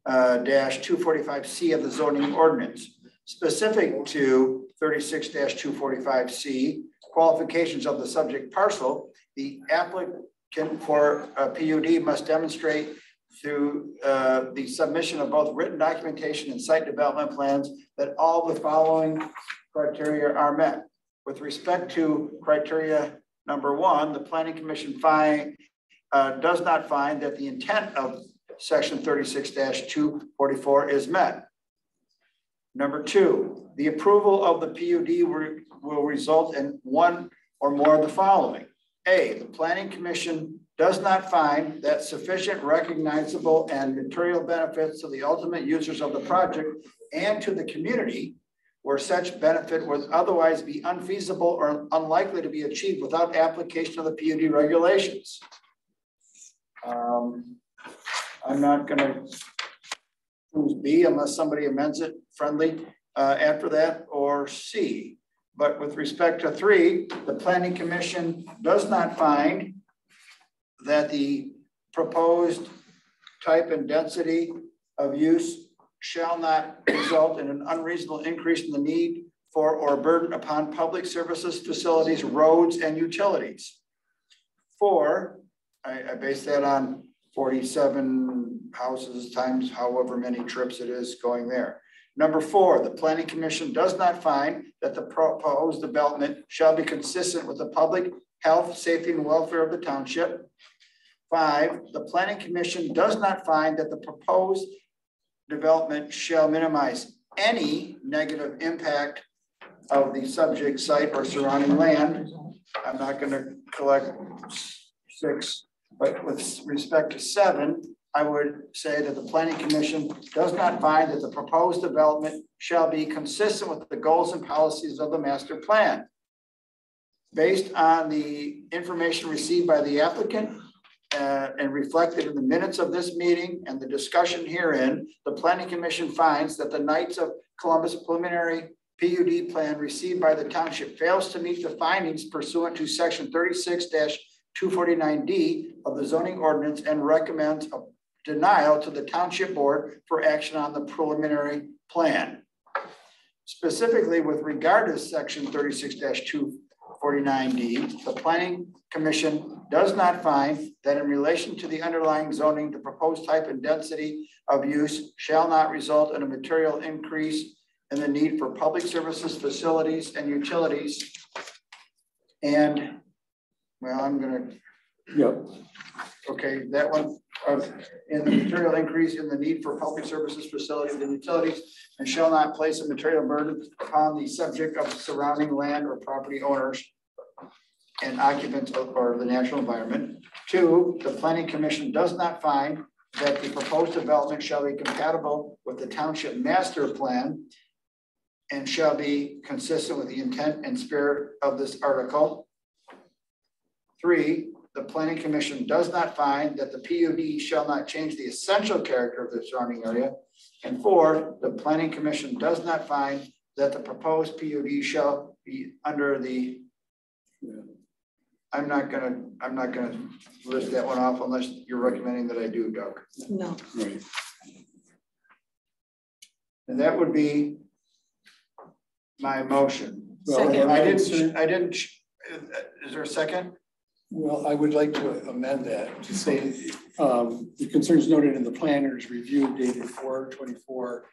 uh, dash two forty-five C of the zoning ordinance. Specific to thirty-six two forty-five C, qualifications of the subject parcel, the applicant for a PUD must demonstrate through uh, the submission of both written documentation and site development plans that all the following criteria are met. With respect to criteria number one, the planning commission find, uh, does not find that the intent of section thirty-six two forty-four is met. Number two, the approval of the PUD will result in one or more of the following. A, the planning commission does not find that sufficient recognizable and material benefits to the ultimate users of the project and to the community where such benefit would otherwise be unfeasible or unlikely to be achieved without application of the PUD regulations. Um, I'm not gonna choose B unless somebody amends it friendly uh, after that, or C. But with respect to three, the planning commission does not find that the proposed type and density of use shall not result in an unreasonable increase in the need for or burden upon public services, facilities, roads, and utilities. Four, I, I base that on 47 houses times however many trips it is going there. Number four, the planning commission does not find that the proposed development shall be consistent with the public health, safety, and welfare of the township. Five, the planning commission does not find that the proposed development shall minimize any negative impact of the subject site or surrounding land. I'm not going to collect six, but with respect to seven, I would say that the planning commission does not find that the proposed development shall be consistent with the goals and policies of the master plan. Based on the information received by the applicant, uh, and reflected in the minutes of this meeting and the discussion herein, the planning commission finds that the Knights of Columbus preliminary PUD plan received by the township fails to meet the findings pursuant to section 36-249D of the zoning ordinance and recommends a denial to the township board for action on the preliminary plan. Specifically with regard to section 36-249D, the planning commission does not find that in relation to the underlying zoning, the proposed type and density of use shall not result in a material increase in the need for public services, facilities, and utilities. And, well, I'm gonna, Yep. okay, that one, of in the material increase in the need for public services, facilities, and utilities, and shall not place a material burden upon the subject of surrounding land or property owners and occupants of, or the natural environment. Two, the planning commission does not find that the proposed development shall be compatible with the township master plan and shall be consistent with the intent and spirit of this article. Three, the planning commission does not find that the PUD shall not change the essential character of the surrounding area. And four, the planning commission does not find that the proposed PUD shall be under the I'm not gonna, I'm not gonna list that one off unless you're recommending that I do, Doug. No. Right. And that would be my motion. Well, second. I didn't, I didn't, is there a second? Well, I would like to amend that to say um, the concerns noted in the planner's review dated 424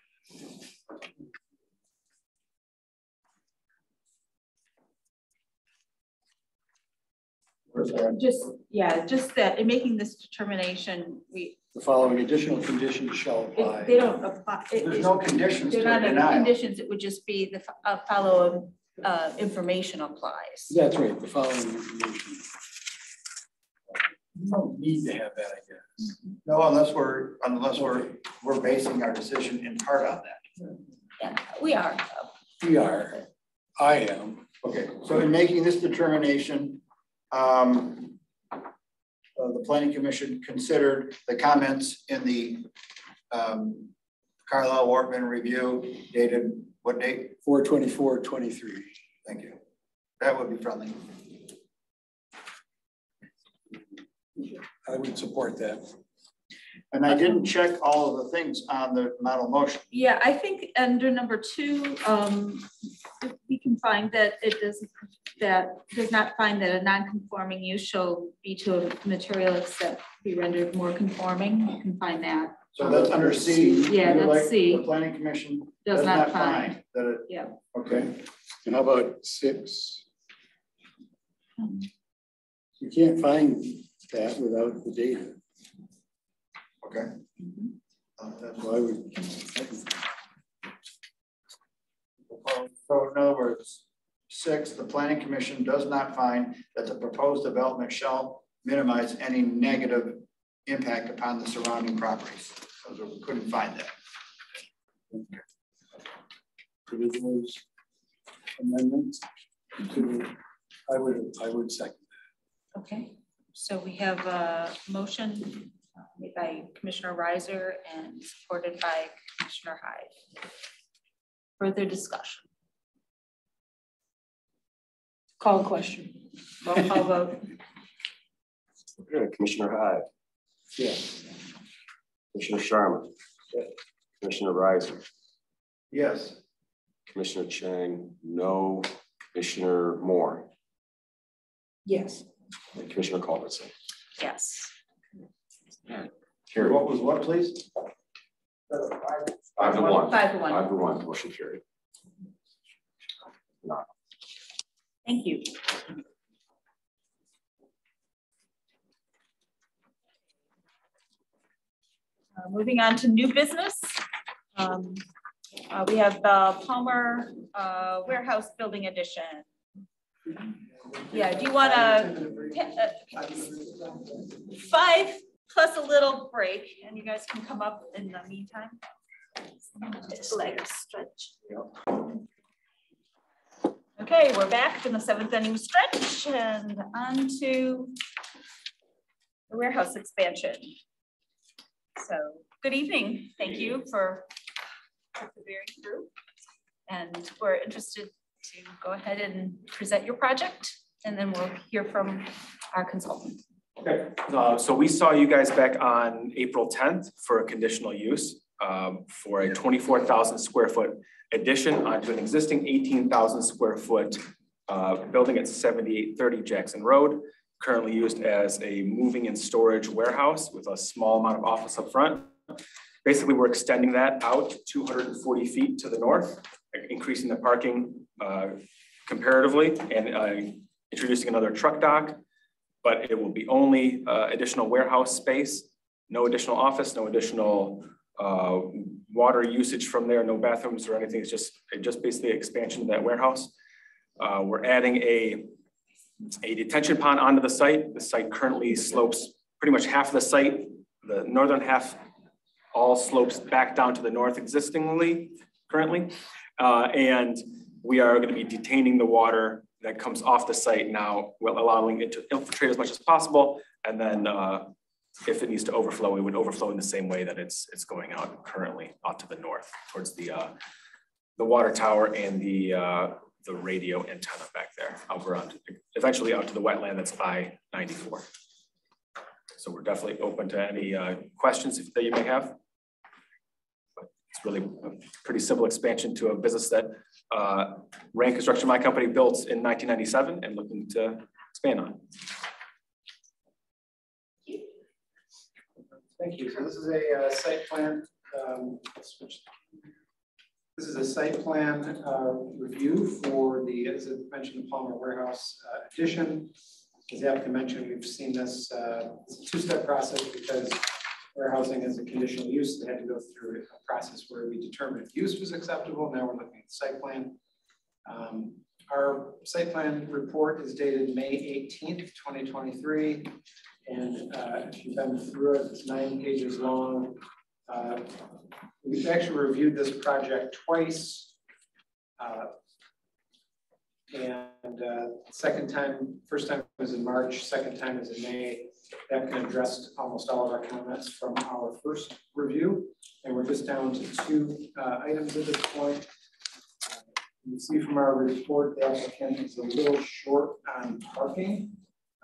Just, yeah, just that in making this determination, we, The following additional conditions shall apply. it- they don't apply. it- There's no conditions They're to a not denial. conditions, it would just be the fo- uh, follow, uh, information applies. That's right, the following information. You don't need to have that, I guess. No, unless we're, unless we're, we're basing our decision in part on that. Yeah, we are. We are, I am. Okay, so in making this determination, um, uh, the planning commission considered the comments in the um, Carlisle Wortman review dated what date? Four twenty-four, twenty-three. Thank you. That would be friendly. I would support that. And I didn't check all of the things on the model motion. Yeah, I think under number two, um, we can find that it doesn't, that does not find that a non-conforming use shall be to a material except be rendered more conforming, you can find that. So that's under C. Yeah, that's like, C. The planning commission Does does not not find. find that it. Yeah. Okay. And how about six? You can't find that without the data. Okay. Uh, So I would, So in other words, six, the planning commission does not find that the proposed development shall minimize any negative impact upon the surrounding properties. So we couldn't find that. Provisionals amendments to, I would, I would second. Okay, so we have a motion made by Commissioner Reiser and supported by Commissioner Hyde. Further discussion. Call a question. Roll call vote. Okay, Commissioner Hyde. Yes. Commissioner Sharma. Yes. Commissioner Reiser. Yes. Commissioner Chang, no. Commissioner Moore. Yes. and Commissioner Culbertson. Yes. Carried. What was what, please? Five to one. Five to one. Five to one, motion carried. Thank you. Uh, Moving on to new business. Um, uh, We have the Palmer uh, Warehouse Building Addition. Yeah, do you want to, five plus a little break, and you guys can come up in the meantime? Leg stretch. Okay, we're back in the seventh inning stretch and on to the warehouse expansion. So, good evening. Thank you for persevering through. And we're interested to go ahead and present your project, and then we'll hear from our consultant. Okay, uh, so we saw you guys back on April tenth for a conditional use um, for a twenty-four thousand square foot addition onto an existing eighteen thousand square foot uh, building at seventy-eight thirty Jackson Road, currently used as a moving and storage warehouse with a small amount of office up front. Basically, we're extending that out two hundred and forty feet to the north, increasing the parking uh, comparatively and uh, introducing another truck dock but it will be only uh, additional warehouse space, no additional office, no additional uh, water usage from there, no bathrooms or anything. It's just, just basically expansion of that warehouse. Uh, we're adding a, a detention pond onto the site. The site currently slopes pretty much half of the site. The northern half all slopes back down to the north existingly currently. Uh, and we are going to be detaining the water that comes off the site now, well, allowing it to infiltrate as much as possible. And then uh, if it needs to overflow, it would overflow in the same way that it's it's going out currently out to the north towards the uh, the water tower and the uh, the radio antenna back there, out around, eventually out to the wetland that's I 94. So we're definitely open to any uh, questions that you may have. But it's really a pretty simple expansion to a business that uh, Rain Construction, my company, built in 1997 and looking to expand on. Thank you. So this is a uh, site plan. Um. This is a site plan uh, review for the, as I mentioned, the Palmer Warehouse uh, addition. As the applicant mentioned, we've seen this, uh, two-step process because warehousing is a conditional use. They had to go through a process where we determined if use was acceptable. Now we're looking at the site plan. Um, our site plan report is dated May 18th, 2023. And uh, if you've been through it, it's nine pages long. Uh, we've actually reviewed this project twice. Uh, and uh, second time, first time was in March, second time is in May. That can address almost all of our comments from our first review. And we're just down to two uh, items at this point. You can see from our report, the applicant is a little short on parking.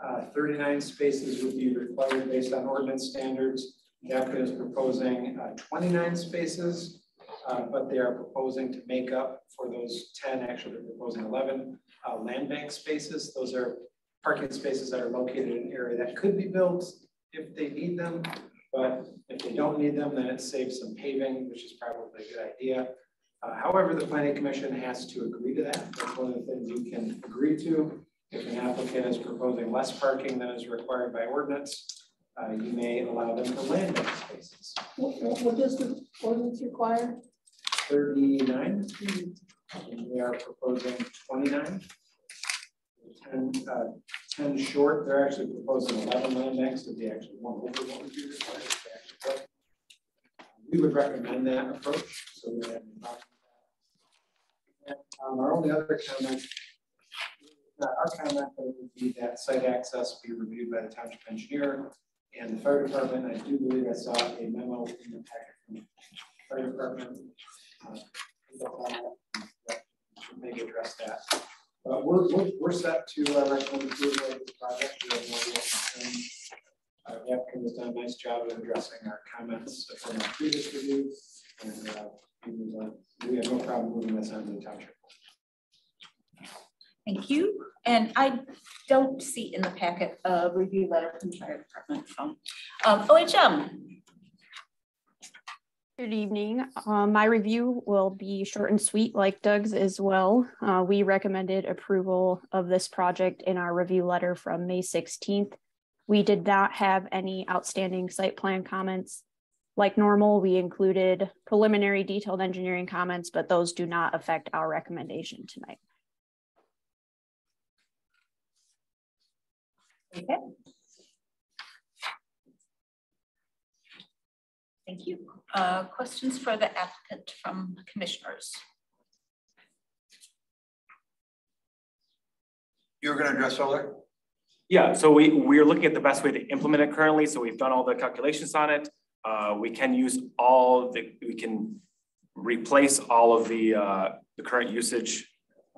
Uh, 39 spaces would be required based on ordinance standards. Applicant is proposing uh, 29 spaces, uh, but they are proposing to make up for those 10, actually they're proposing 11 uh, land bank spaces. Those are parking spaces that are located in an area that could be built if they need them. But if they don't need them, then it saves some paving, which is probably a good idea. Uh, however, the planning commission has to agree to that. That's one of the things you can agree to. If an applicant is proposing less parking than is required by ordinance, uh, you may allow them to land bank spaces. What, what does the ordinance require? 39, and we are proposing 29. ten, uh, ten short, they're actually proposing eleven land next, if they actually want over what would be required. if they actually put. We would recommend that approach, so we have. Um, our only other comment, uh, our comment would be that site access be reviewed by the township engineer and the fire department. I do believe I saw a memo in the packet from the fire department. uh, maybe address that. But we're, we're, we're set to uh, recommend approval of the project. We have. Uh, applicant has done a nice job of addressing our comments from our previous review. And, uh, we, uh, have no problem moving this on to the township. Thank you. And I don't see in the packet a review letter from the fire department from um, OHM. Good evening. Um, my review will be short and sweet like Doug's as well. Uh, we recommended approval of this project in our review letter from May 16th. We did not have any outstanding site plan comments. Like normal, we included preliminary detailed engineering comments, but those do not affect our recommendation tonight. Okay. Thank you. Uh, questions for the applicant from commissioners? You're gonna address solar? Yeah, so we, we're looking at the best way to implement it currently. So we've done all the calculations on it. Uh, we can use all the, we can replace all of the, uh, the current usage.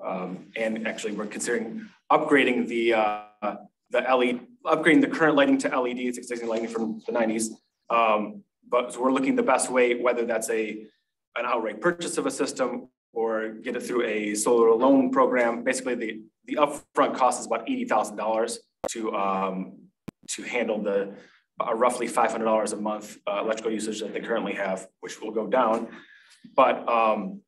Um, and actually we're considering upgrading the, uh, the LED, upgrading the current lighting to LEDs, existing lighting from the nineties. Um, but so we're looking the best way, whether that's a, an outright purchase of a system or get it through a solar loan program. Basically, the, the upfront cost is about eighty thousand dollars to, um, to handle the uh, roughly five hundred dollars a month uh, electrical usage that they currently have, which will go down. But um,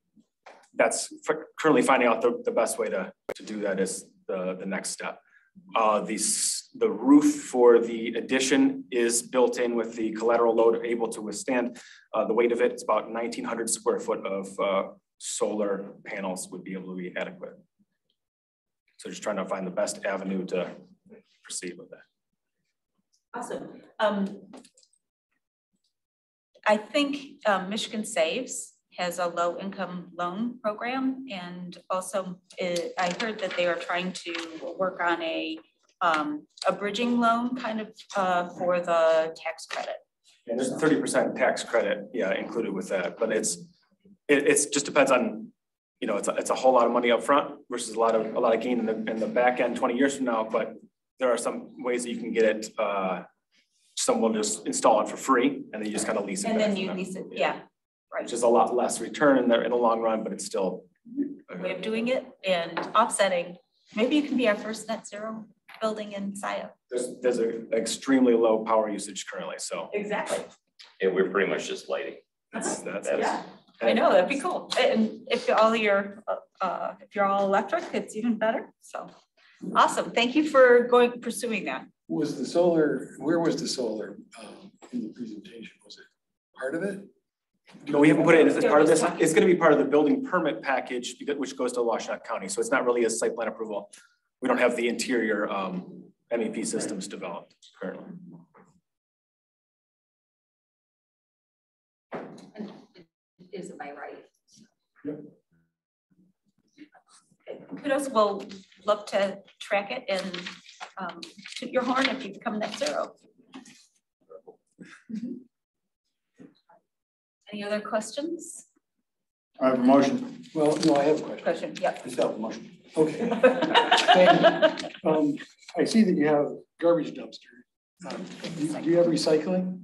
that's currently finding out the, the best way to, to do that is the, the next step. Uh, the, the roof for the addition is built in with the collateral load able to withstand uh, the weight of it. It's about 1900 square foot of uh, solar panels would be able to be adequate. So just trying to find the best avenue to proceed with that. Awesome. Um, I think um, Michigan Saves has a low income loan program. And also uh, I heard that they are trying to work on a, um, a bridging loan kind of uh, for the tax credit. And there's a thirty percent tax credit, yeah, included with that, but it's, it, it's just depends on, you know, it's a, it's a whole lot of money up front versus a lot of, a lot of gain in the, in the back end twenty years from now, but there are some ways that you can get it, uh, someone just install it for free and then you just kind of lease it. And then you them. lease it, yeah, right. Which is a lot less return in the, in the long run, but it's still. a Way of doing it and offsetting. Maybe you can be our first net zero building in Scio. There's, there's an extremely low power usage currently, so. Exactly. And we're pretty much just lighting. That's, that's. Yeah, I know, that'd be cool. And if all your, uh, uh, if you're all electric, it's even better, so. Awesome, thank you for going, pursuing that. Was the solar, where was the solar um, in the presentation? Was it part of it? No, we haven't put it in, as part of this. It's gonna be part of the building permit package, because- which goes to Washtenaw County, so it's not really a site plan approval. We don't have the interior um MEP systems developed currently. Is it by right? Kudos, we'll love to track it and um, toot your horn if you become net zero. Any other questions? I have a motion. Well, no, I have a question. Question, yep. I still have a motion. Okay. Um, I see that you have garbage dumpster. Um, Do do you have recycling?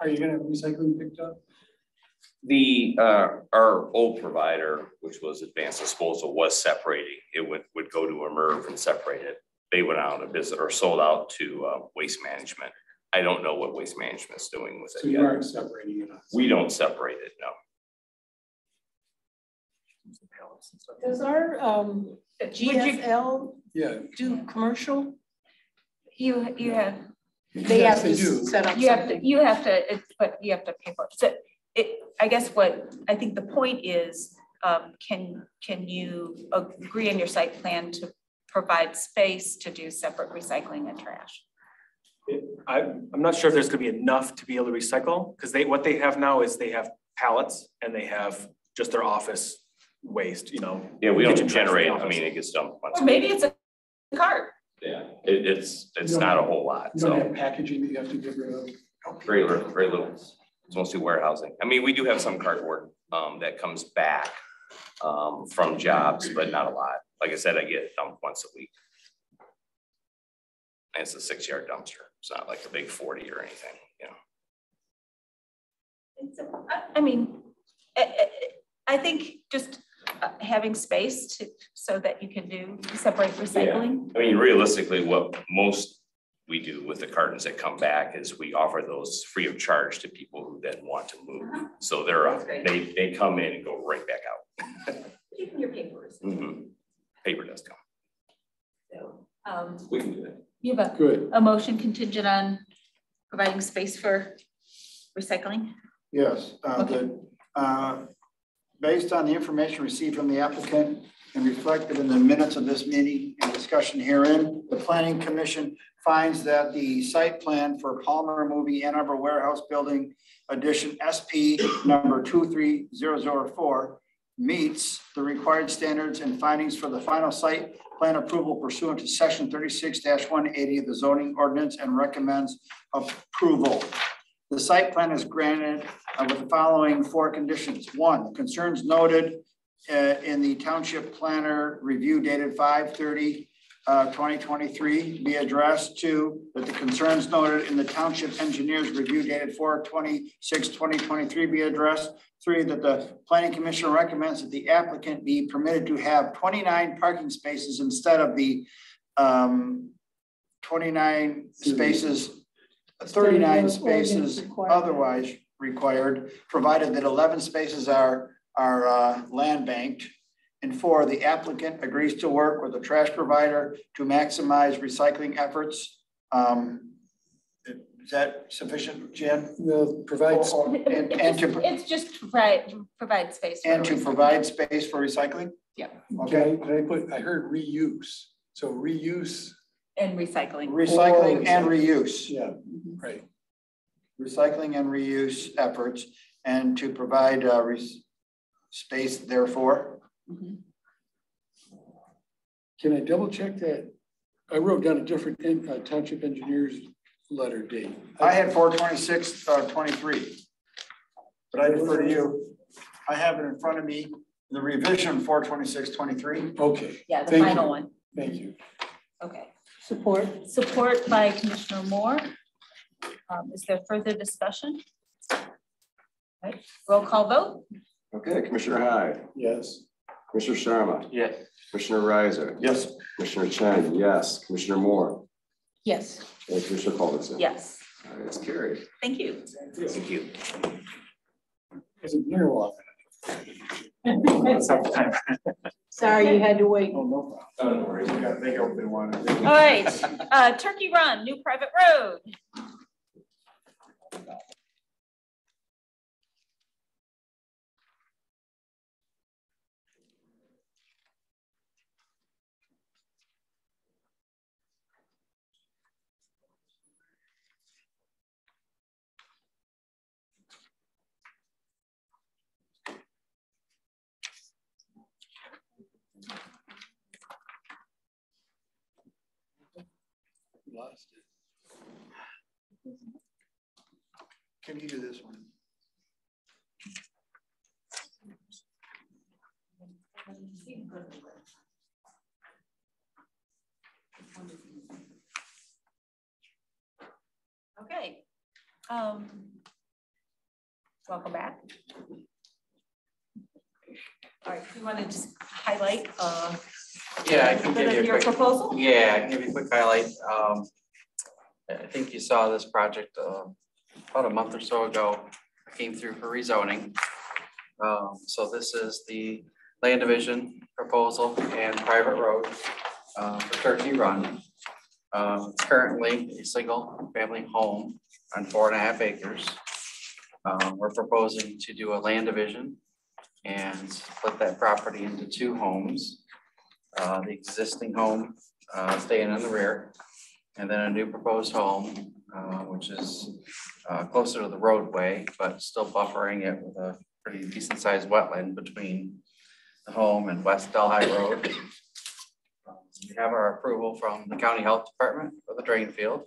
Are you gonna have recycling picked up? The, uh, our old provider, which was Advanced Disposal, was separating. It would, would go to a MRF and separate it. They went out of business or sold out to, uh, Waste Management. I don't know what Waste Management's doing with it So you yet. aren't separating it? We don't separate it, no. Does our um GFL Yeah. do commercial? You, you have. They have to set up You have to, something. you have to, it's, but you have to pay for it. So it, I guess what, I think the point is, um, can, can you agree on your site plan to provide space to do separate recycling and trash. I, I'm not sure if there's gonna be enough to be able to recycle, because they, what they have now is they have pallets and they have just their office waste, you know. Yeah, we don't kitchen trash for the generate, I office. mean, it gets dumped. once Or maybe it's a cart. Yeah, it, it's, it's don't not a whole lot, You don't so have packaging that you have to get rid of. very little, very little. It's mostly warehousing. I mean, we do have some cardboard, um, that comes back, um, from jobs, but not a lot. Like I said, I get it dumped once a week. And it's a six yard dumpster. It's not like a big forty or anything, you know. It's a- I- mean, I, think just uh, having space to, so that you can do separate recycling. Yeah. I mean, realistically, what most we do with the cartons that come back is we offer those free of charge to people who then want to move. So they're, uh, they, they come in and go right back out. Even your papers. Mhm. Paper does come. So, um, We can do that. You have a, Good. a motion contingent on providing space for recycling? Yes, uh, the, uh, based on the information received from the applicant and reflected in the minutes of this meeting and discussion herein, the planning commission finds that the site plan for Palmer Movie Ann Arbor Warehouse Building Addition SP number two three zero zero four meets the required standards and findings for the final site plan approval pursuant to section thirty-six one eighty of the zoning ordinance and recommends approval. The site plan is granted uh, with the following four conditions. One, concerns noted uh, in the township planner review dated 2023 be addressed. Two, that the concerns noted in the township engineers review dated 4 26 2023 be addressed. Three, that the planning commission recommends that the applicant be permitted to have twenty-nine parking spaces instead of the um, twenty-nine spaces thirty-nine Instead of the ordinance spaces required. otherwise required, provided that eleven spaces are, are uh, land banked. And four, the applicant agrees to work with the trash provider to maximize recycling efforts. Um, Is that sufficient, Jen? Well, provides. Or- And, and to, It's just provide, provide space. and to recycling. provide space for recycling? Yeah, Okay, Can I, can I put, I heard reuse, so reuse, and recycling. recycling and reuse. yeah, right. recycling and reuse efforts and to provide uh, re- space therefore. Can I double check that? I wrote down a different en- uh, township engineer's letter date. I had four twenty-six, uh, twenty-three. But I defer to you. I have it in front of me, the revision four twenty-six, twenty-three. Okay. Yeah, the thank you. final one. Thank you. Okay. Support. Support by Commissioner Moore. Um, is there further discussion? Right, roll call vote? Okay, Commissioner Hyde, Yes. Commissioner Sharma, Yes. Commissioner Reiser. Yes. Commissioner Chen, yes. Commissioner Moore, Yes. and Commissioner Culbertson. Yes, All right, it's carried. thank you. Thank you. Is it near one? Let's have time. Sorry, you had to wait. Oh, no problem. Don't worry, we got, they got what they wanted. All right, uh, Turkey Run, new private road. Can you do this one? Okay. Um, welcome back. All right, you want to just highlight, uh, Yeah, I a can bit give you of a your quick, proposal? yeah, I can give you a quick highlight. Um, I think you saw this project, uh, about a month or so ago, came through for rezoning. Um, so this is the land division proposal and private road, uh, for Turkey Run. Um, it's currently a single family home on four and a half acres. Um, we're proposing to do a land division and split that property into two homes. uh, the existing home, uh, staying in the rear. And then a new proposed home, uh, which is, uh, closer to the roadway, but still buffering it with a pretty decent sized wetland between the home and West Delhi Road. We have our approval from the County Health Department for the drain field.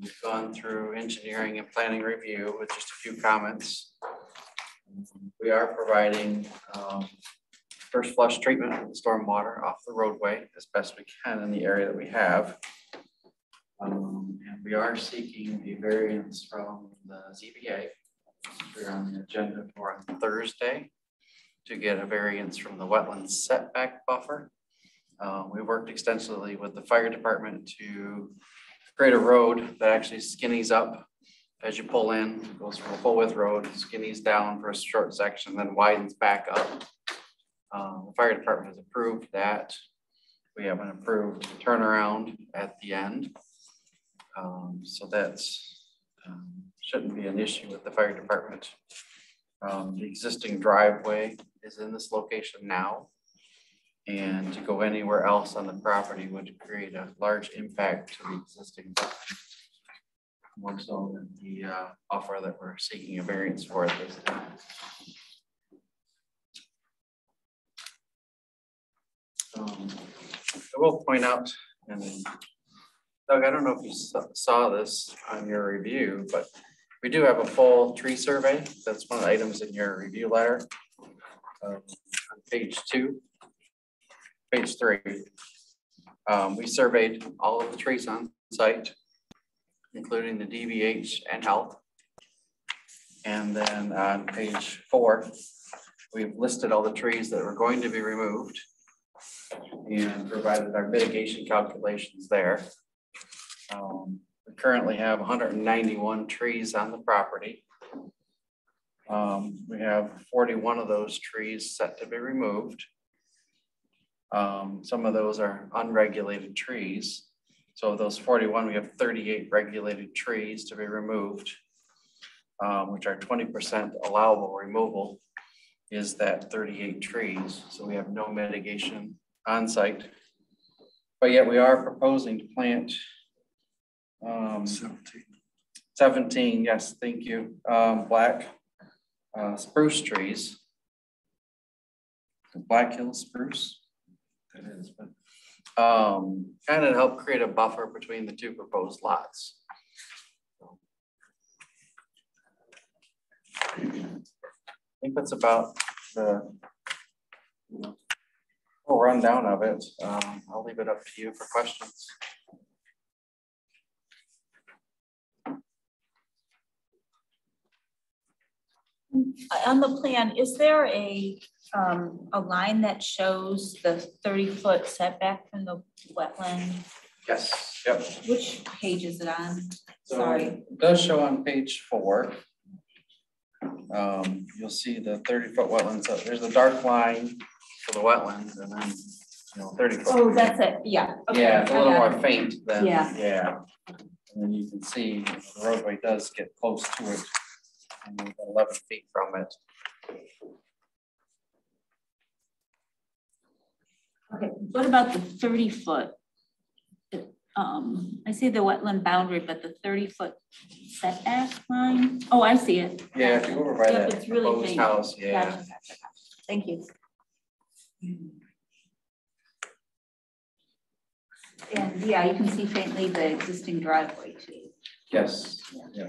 We've gone through engineering and planning review with just a few comments. We are providing um, first flush treatment of the stormwater off the roadway as best we can in the area that we have. Um, and we are seeking a variance from the ZBA. We're on the agenda for Thursday to get a variance from the wetland setback buffer. Uh, we worked extensively with the fire department to create a road that actually skinnies up as you pull in, goes from a full width road, skinnies down for a short section, then widens back up. Uh, the fire department has approved that. We have an approved turnaround at the end. Um, so that's um, shouldn't be an issue with the fire department. Um, the existing driveway is in this location now. And to go anywhere else on the property would create a large impact to the existing. More so than the uh, offer that we're seeking a variance for at this time. Um, I will point out, and Doug, I don't know if you saw this on your review, but we do have a full tree survey. That's one of the items in your review letter. Um, on page two, page three. Um, we surveyed all of the trees on site, including the DBH and health. And then on page four, we've listed all the trees that were going to be removed and provided our mitigation calculations there. Um, we currently have 191 trees on the property. Um, we have 41 of those trees set to be removed. Um, some of those are unregulated trees. So of those 41, we have 38 regulated trees to be removed, um, which are 20% allowable removal is that 38 trees. So we have no mitigation on site. But yet we are proposing to plant um, 17. 17, yes, thank you. Um, black uh, spruce trees. Black Hill spruce. That is, but um, kind of help create a buffer between the two proposed lots. I think that's about the full rundown of it. Um, I'll leave it up to you for questions. On the plan, is there a, um, a line that shows the thirty foot setback from the wetland? Yes, yep. Which page is it on? So Sorry. It does show on page four. Um, you'll see the thirty foot wetlands, So there's a dark line for the wetlands and then, you know, thirty foot. Oh, that's it, yeah. okay, Yeah, it's a I little got more faint than, Yeah. yeah. And then you can see the roadway does get close to it. and we're Eleven feet from it. Okay, what about the thirty foot? Um, I see the wetland boundary, but the thirty foot setback line? Oh, I see it. Yeah, if you go over by Yep, that it's really proposed faint. house, yeah. Gotcha, gotcha, gotcha. Thank you. And yeah, you can see faintly the existing driveway too. Yes, yeah.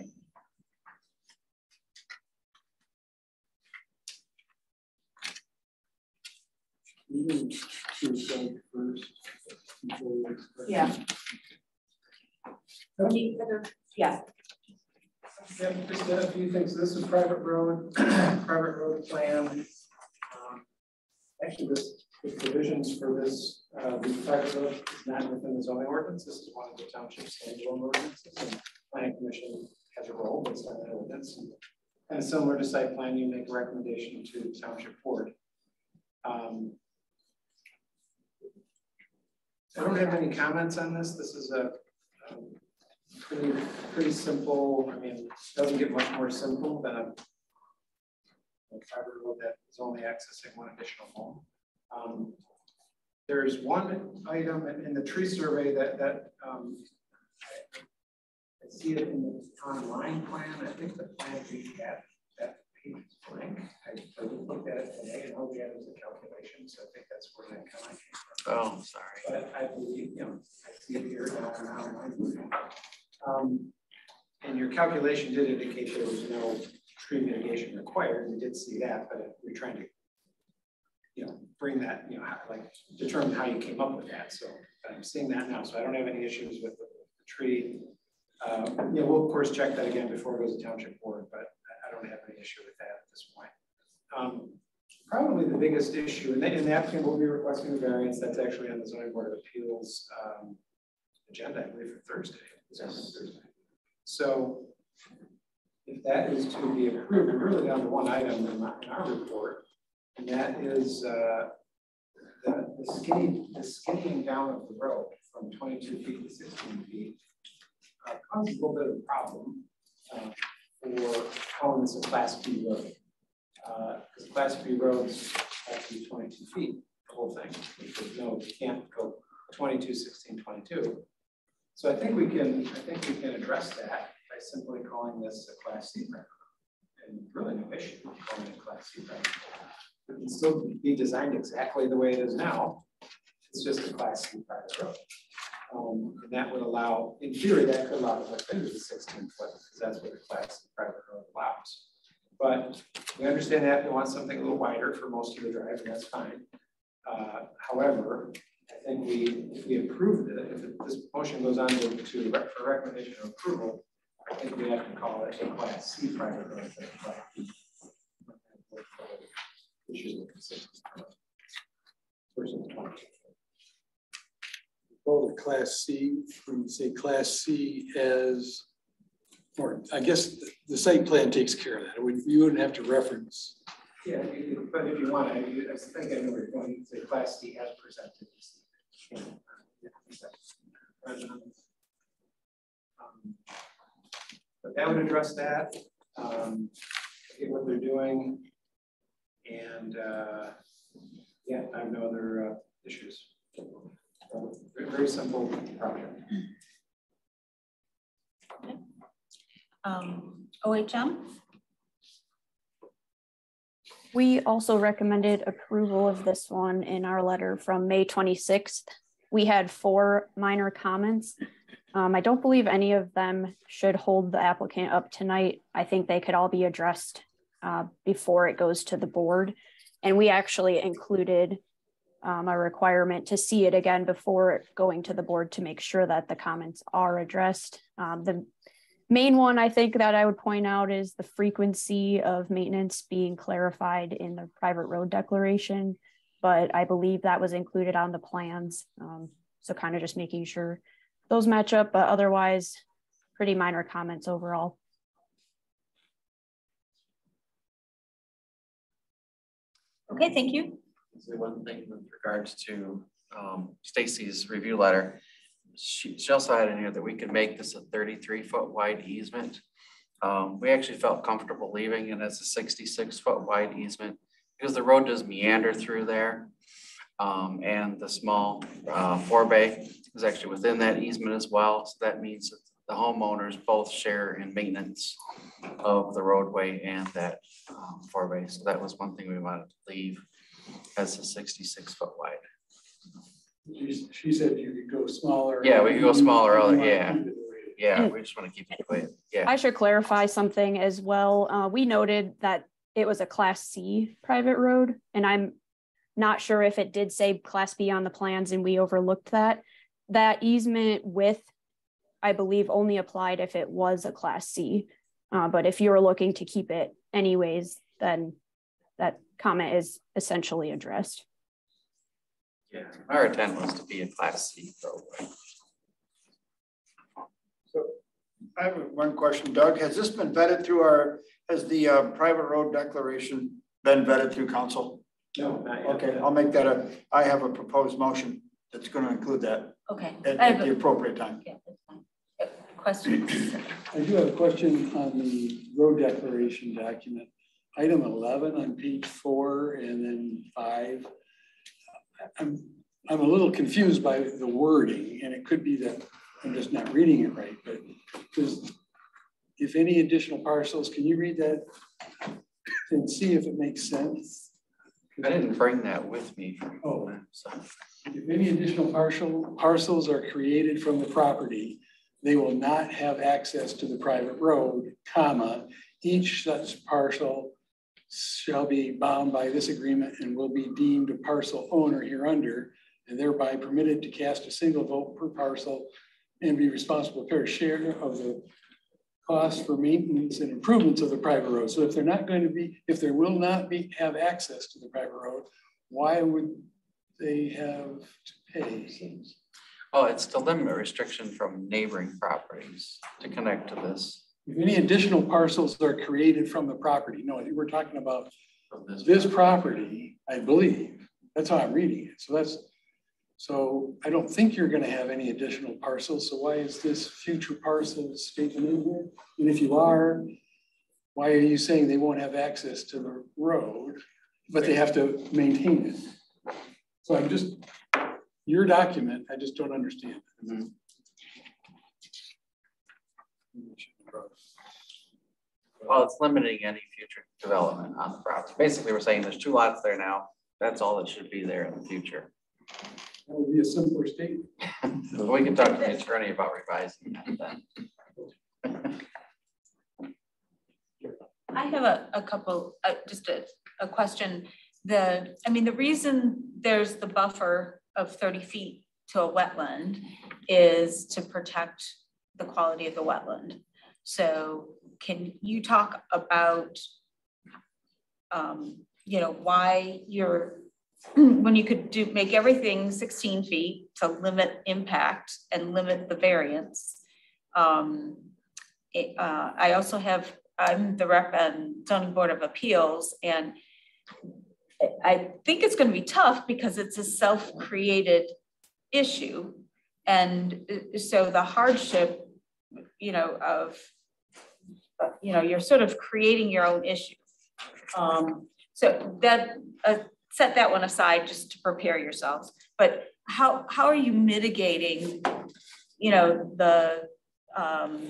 Yeah. Yeah. Yeah, just a few things. This is private road, private road plan. Um, Actually, this, the provisions for this, uh, is not within the zoning ordinance. This is one of the township's standalone ordinances. and Planning commission has a role based on that ordinance. And similar to site plan, you make a recommendation to the township board. Um, I don't have any comments on this. This is a um, pretty, pretty simple, I mean, doesn't get much more simple than a a private road that is only accessing one additional home. Um, there's one item in, in the tree survey that, that, um, I see it in the online plan. I think the plan we had that page is blank. I, I looked at it today and all we had was a calculation, so I think that's where that kind of came from. Oh, sorry. But I believe, you know, I see it here now in online. Um, and your calculation did indicate there was no tree mitigation required. We did see that, but we're trying to, you know, bring that, you know, how, like determine how you came up with that. So I'm seeing that now. So I don't have any issues with the, the tree. You know, we'll of course check that again before it goes to township board, but I don't have any issue with that at this point. Um, probably the biggest issue, and, and the applicant will be requesting a variance. That's actually on the zoning board of appeals um, agenda, I believe, for Thursday. Yes. Thursday. So if that is to be approved, we're really down to one item in, my, in our report, and that is uh, the, the skinny, the skinnying down of the road from 22 feet to 16 feet uh, causes a little bit of a problem uh, for calling this a class B road. Because uh, class B roads have to be 22 feet, the whole thing. Because no, you can't go 22, 16, 22. So I think we can, I think we can address that by simply calling this a class C private And really no issue calling it a class C private It can still be designed exactly the way it is now. It's just a class C private road. Um, and that would allow, in theory, that could allow us into the 16 foot because that's what a class C private road allows. But we understand that we want something a little wider for most of the drive, and that's fine. Uh, however, I think we, if we approve it, if this motion goes on to, to for recommendation of approval, I think we have to call it a class C private road. Which is consistent. Versus 20. Call the class C, we say class C as, or I guess the site plan takes care of that. You wouldn't have to reference. Yeah, but if you want to, I think I know where you're going, to say class C as presented. Um, but that would address that, um, get what they're doing. And uh, yeah, I have no other uh, issues. very, very simple project. Okay. Um, OHM? We also recommended approval of this one in our letter from May 26th. We had four minor comments. Um, I don't believe any of them should hold the applicant up tonight. I think they could all be addressed uh, before it goes to the board. And we actually included um, a requirement to see it again before going to the board to make sure that the comments are addressed. Um, the main one I think that I would point out is the frequency of maintenance being clarified in the private road declaration, but I believe that was included on the plans. Um, so kind of just making sure those match up, but otherwise pretty minor comments overall. Okay, thank you. One thing with regards to um, Stacy's review letter, she, she also had in here that we could make this a 33 foot wide easement. Um, we actually felt comfortable leaving it as a 66 foot wide easement because the road does meander through there. Um, and the small uh, forebay is actually within that easement as well. So that means that the homeowners both share in maintenance of the roadway and that um, forebay. So that was one thing we wanted to leave as a 66 foot wide. She, she said you could go smaller. Yeah, we could go smaller, other, yeah. Yeah, we just want to keep it quiet. Yeah. I should clarify something as well. Uh, we noted that it was a class C private road and I'm not sure if it did say class B on the plans and we overlooked that. That easement width, I believe only applied if it was a class C. Uh, but if you're looking to keep it anyways, then that comment is essentially addressed. Yeah, our intent was to be a class C roadway. So I have one question, Doug. Has this been vetted through our, has the uh, private road declaration been vetted through counsel? No, not yet. Okay, I'll make that a, I have a proposed motion that's going to include that. Okay. At, at the appropriate time. Yeah, that's fine. Uh, Questions? I do have a question on the road declaration document. Item 11 on page four and then five. I'm, I'm a little confused by the wording, and it could be that I'm just not reading it right, but because if any additional parcels, can you read that and see if it makes sense? I didn't bring that with me. Oh. So, If any additional partial parcels are created from the property, they will not have access to the private road, comma, each such parcel shall be bound by this agreement and will be deemed a parcel owner hereunder and thereby permitted to cast a single vote per parcel and be responsible for a share of the cost for maintenance and improvements of the private road. So if they're not going to be, if there will not be, have access to the private road, why would they have to pay? oh, it's to limit restriction from neighboring properties to connect to this. If any additional parcels are created from the property, no, we're talking about this property, I believe. That's how I'm reading it. So that's, so I don't think you're gonna have any additional parcels. So why is this future parcel statement in here? And if you are, why are you saying they won't have access to the road, but they have to maintain it? So I'm just, your document, I just don't understand. Mm-hmm. Well, it's limiting any future development on the property. Basically, we're saying there's two lots there now. That's all that should be there in the future. That would be a simpler statement. We can talk to the attorney about revising that then. I have a, a couple, uh, just a, a question. The, I mean, the reason there's the buffer of thirty feet to a wetland is to protect the quality of the wetland. So can you talk about, um, you know, why you're, when you could do, make everything sixteen feet to limit impact and limit the variance? Um, it, uh, I also have, I'm the rep on zoning board of appeals and I think it's gonna be tough because it's a self-created issue. And so the hardship, you know, of, you know, you're sort of creating your own issue. Um, so that, uh, set that one aside just to prepare yourselves. But how, how are you mitigating, you know, the, um,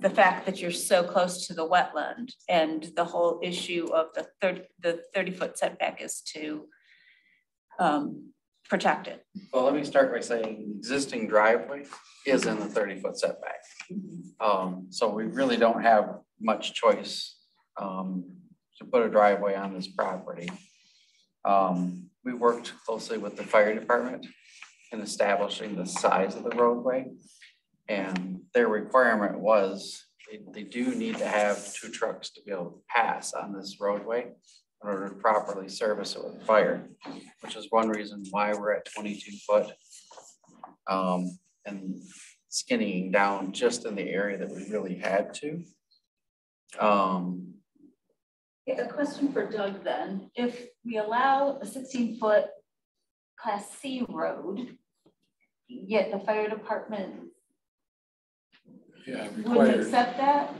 the fact that you're so close to the wetland and the whole issue of the thirty, the thirty foot setback is to um, protect it. Well, let me start by saying the existing driveway is in the thirty foot setback. Um, so we really don't have much choice um, to put a driveway on this property. Um, we worked closely with the fire department in establishing the size of the roadway. And their requirement was, they, they do need to have two trucks to be able to pass on this roadway in order to properly service it with fire, which is one reason why we're at twenty-two foot. Um, and skinnying down just in the area that we really had to. Um, a question for Doug then. If we allow a sixteen foot class C road, yet the fire department Yeah, wouldn't accept that?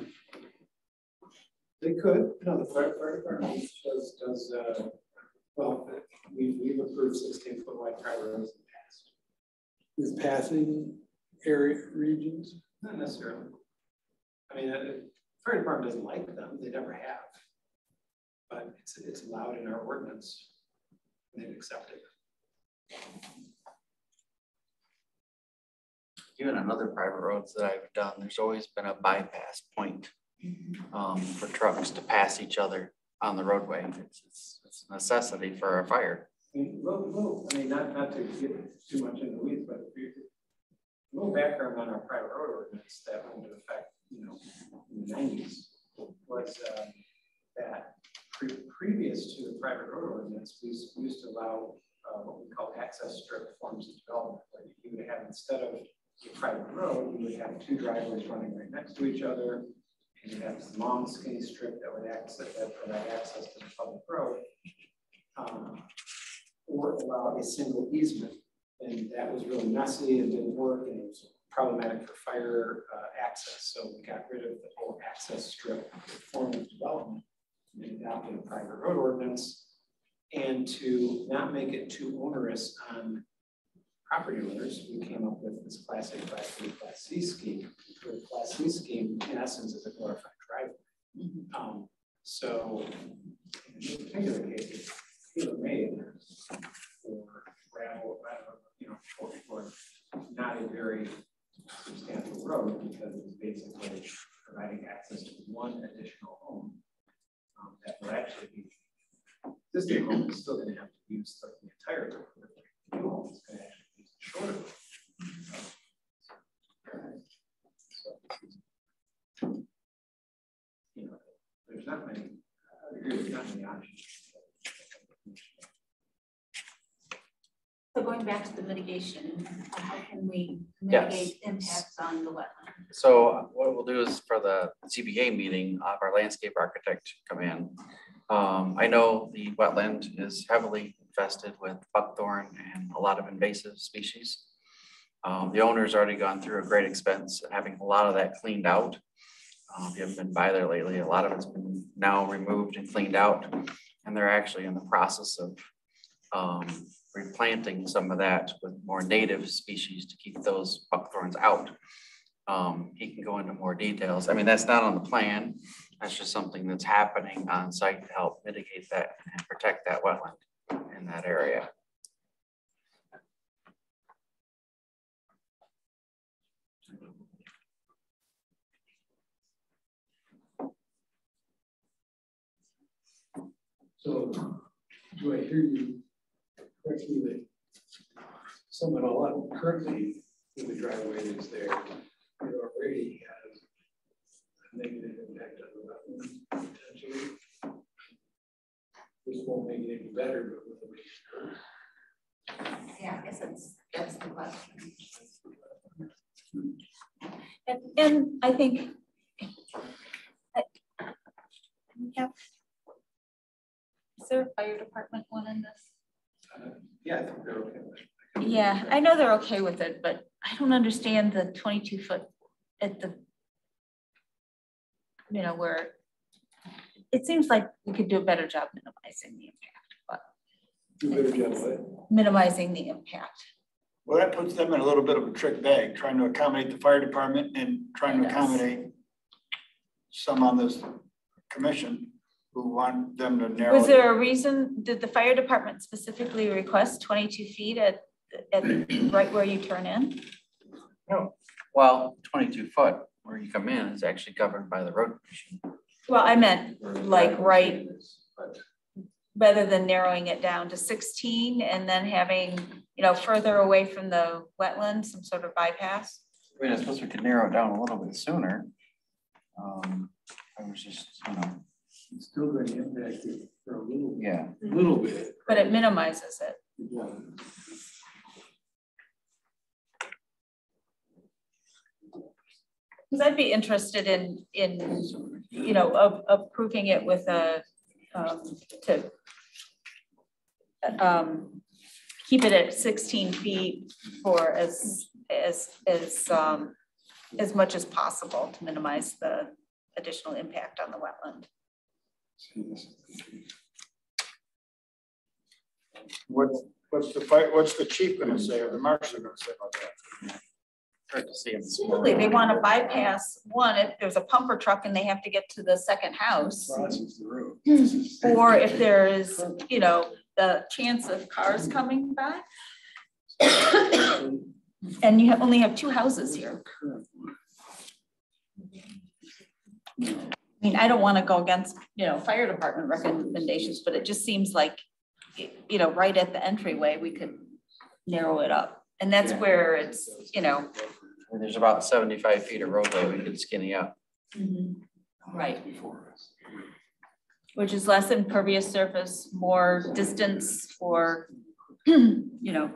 They could, no, the fire, fire department does, does, uh, well, we, we've approved sixteen foot wide private roads in the past. With passing area regions? Not necessarily. I mean, the fire department doesn't like them, they never have. But it's, it's allowed in our ordinance. and They've accepted. even on other private roads that I've done, there's always been a bypass point um, for trucks to pass each other on the roadway. It's, it's, it's a necessity for a fire. I mean, little, little, I mean, not, not to get too much into the weeds, but if you, a little background on our private road ordinance that went into effect, you know, in the nineties was, uh, that pre- previous to the private road ordinance, we used, we used to allow, uh, what we call access strip forms of development, where you would have, instead of a private road, you would have two driveways running right next to each other, and you have this long skinny strip that would access, that provide access to the public road. Um, or allow a single easement. And that was really messy and didn't work and it was problematic for fire uh, access. So we got rid of the whole access strip form of development and adopted a private road ordinance. And to not make it too onerous on property owners, we came up with this class A, class B, class C scheme. The class C scheme, in essence, is a glorified driveway. Um, so in this particular case, it's tailor-made for gravel, you know, for, for not a very substantial road because it's basically providing access to one additional home um, that will actually be existing home is still going to have to use the entire new home is going to actually use the shorter road. So, you know, there's not many, I agree, there's not many options. So going back to the mitigation, how can we Yes. mitigate impacts on the wetland? So what we'll do is for the ZBA meeting, I'll have our landscape architect come in. Um, I know the wetland is heavily infested with buckthorn and a lot of invasive species. Um, the owner's already gone through a great expense having a lot of that cleaned out. Um, if you haven't been by there lately, a lot of it's been now removed and cleaned out. And they're actually in the process of um, replanting some of that with more native species to keep those buckthorns out. Um, he can go into more details. I mean, that's not on the plan. That's just something that's happening on site to help mitigate that and protect that wetland in that area. So do I hear you correctly that sum it all up currently in the driveway that's there, it already has a negative impact on the wetland potentially? This won't make it any better, but will it make it Yeah, I guess that's, that's the question. And, and I think. I- we have- Is there a fire department one in this? Yeah, I think they're okay with it. Yeah, I know they're okay with it, but I don't understand the twenty-two foot at the. You know, where. It seems like we could do a better job minimizing the impact, but Do a better job of it. minimizing the impact. Well, that puts them in a little bit of a trick bag, trying to accommodate the fire department and trying to accommodate some on this commission who want them to narrow. Was there a reason, did the fire department specifically request twenty-two feet at, at, right where you turn in? No. Well, twenty-two foot where you come in is actually governed by the road commission. Well, I meant like right, rather than narrowing it down to sixteen and then having, you know, further away from the wetland, some sort of bypass? I mean, I suppose we could narrow it down a little bit sooner. Um, I was just, you know, It's still going to impact it for a little, bit. yeah. A little bit. But it minimizes it. Yeah. Because I'd be interested in, in, you know, of, approving it with a, um, to um, keep it at sixteen feet for as, as, as, um, as much as possible to minimize the additional impact on the wetland. What's, what's the fight, what's the chief gonna say or the marshal gonna say about that? Hard to see them. Absolutely, they want to bypass, one, if there's a pumper truck and they have to get to the second house. Crosses the road. Or if there is, you know, the chance of cars coming by. And you have- only have two houses here. I mean, I don't want to go against, you know, fire department recommendations, but it just seems like, you know, right at the entryway, we could narrow it up. And that's where it's, you know, I mean, There's about seventy-five feet of roadway we could skinny up. right. Which is less impervious surface, more distance for, you know,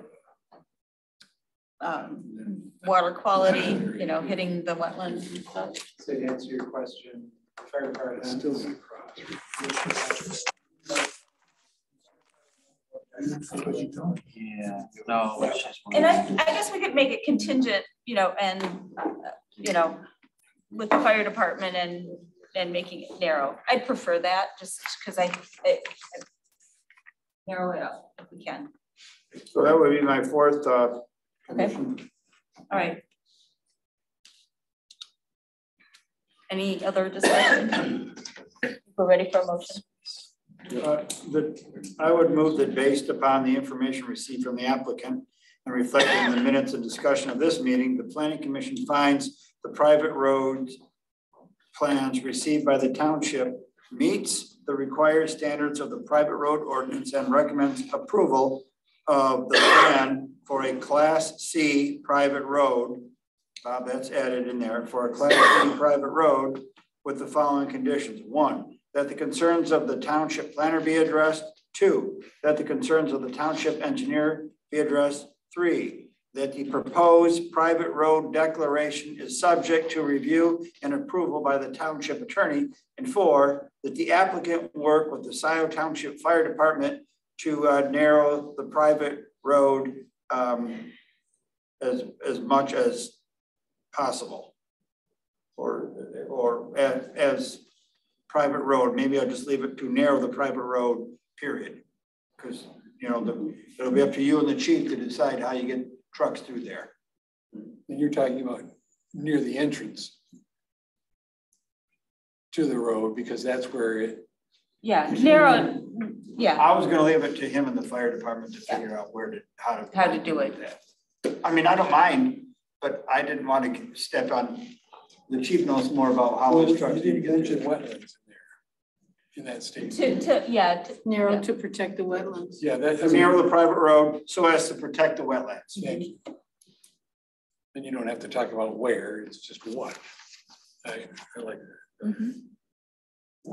um, water quality, you know, hitting the wetland. So So to answer your question, fire department. Still Yeah, no. And I, I guess we could make it contingent, you know, and, uh, you know, with the fire department and, and making it narrow. I'd prefer that, just because I, I- narrow it up if we can. So that would be my fourth, uh, Okay, all right. Any other discussion? We're ready for a motion. Uh, The, I would move that based upon the information received from the applicant and reflected in the minutes and discussion of this meeting, the planning commission finds the private roads plans received by the township meets the required standards of the private road ordinance and recommends approval of the plan for a class C private road. Bob, that's added in there for a class C private road with the following conditions. One, that the concerns of the township planner be addressed. Two, that the concerns of the township engineer be addressed. Three, that the proposed private road declaration is subject to review and approval by the township attorney. And four, that the applicant work with the Scio Township Fire Department to uh, narrow the private road um, as, as much as possible. Or, or as, as private road, maybe I'll just leave it to narrow the private road, period. Because, you know, the, it'll be up to you and the chief to decide how you get trucks through there. And you're talking about near the entrance to the road, because that's where it, Yeah, narrow, yeah, I was gonna leave it to him and the fire department to figure out where to, how to. how to do it. I mean, I don't mind, but I didn't want to step on, the chief knows more about how well, his you trucks. need to get mention through. wetlands in there, in that statement. To, to, yeah, to- Narrow to protect the wetlands. Yeah, that. To narrow the private road so as to protect the wetlands. Thank you. And you don't have to talk about where, it's just what. I, I like that. Mhm.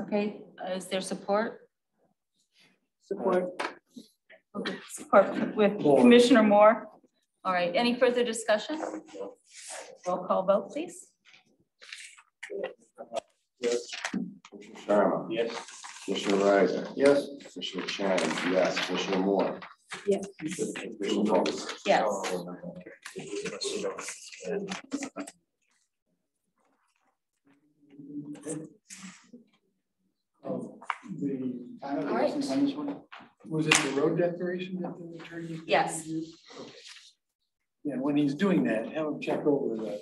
Okay, uh, is there support? Support. Okay, Support with Moore. Commissioner Moore. All right, any further discussion? Roll call vote, please. Yes. Commissioner Sharma? Yes. Commissioner Reiser? Yes. Commissioner Chang? Yes. Commissioner Moore? Yes. Commissioner Thomas? Yes. Oh, The, All right. was it the road declaration that the attorney? Yes. Okay. Yeah, when he's doing that, have him check over the.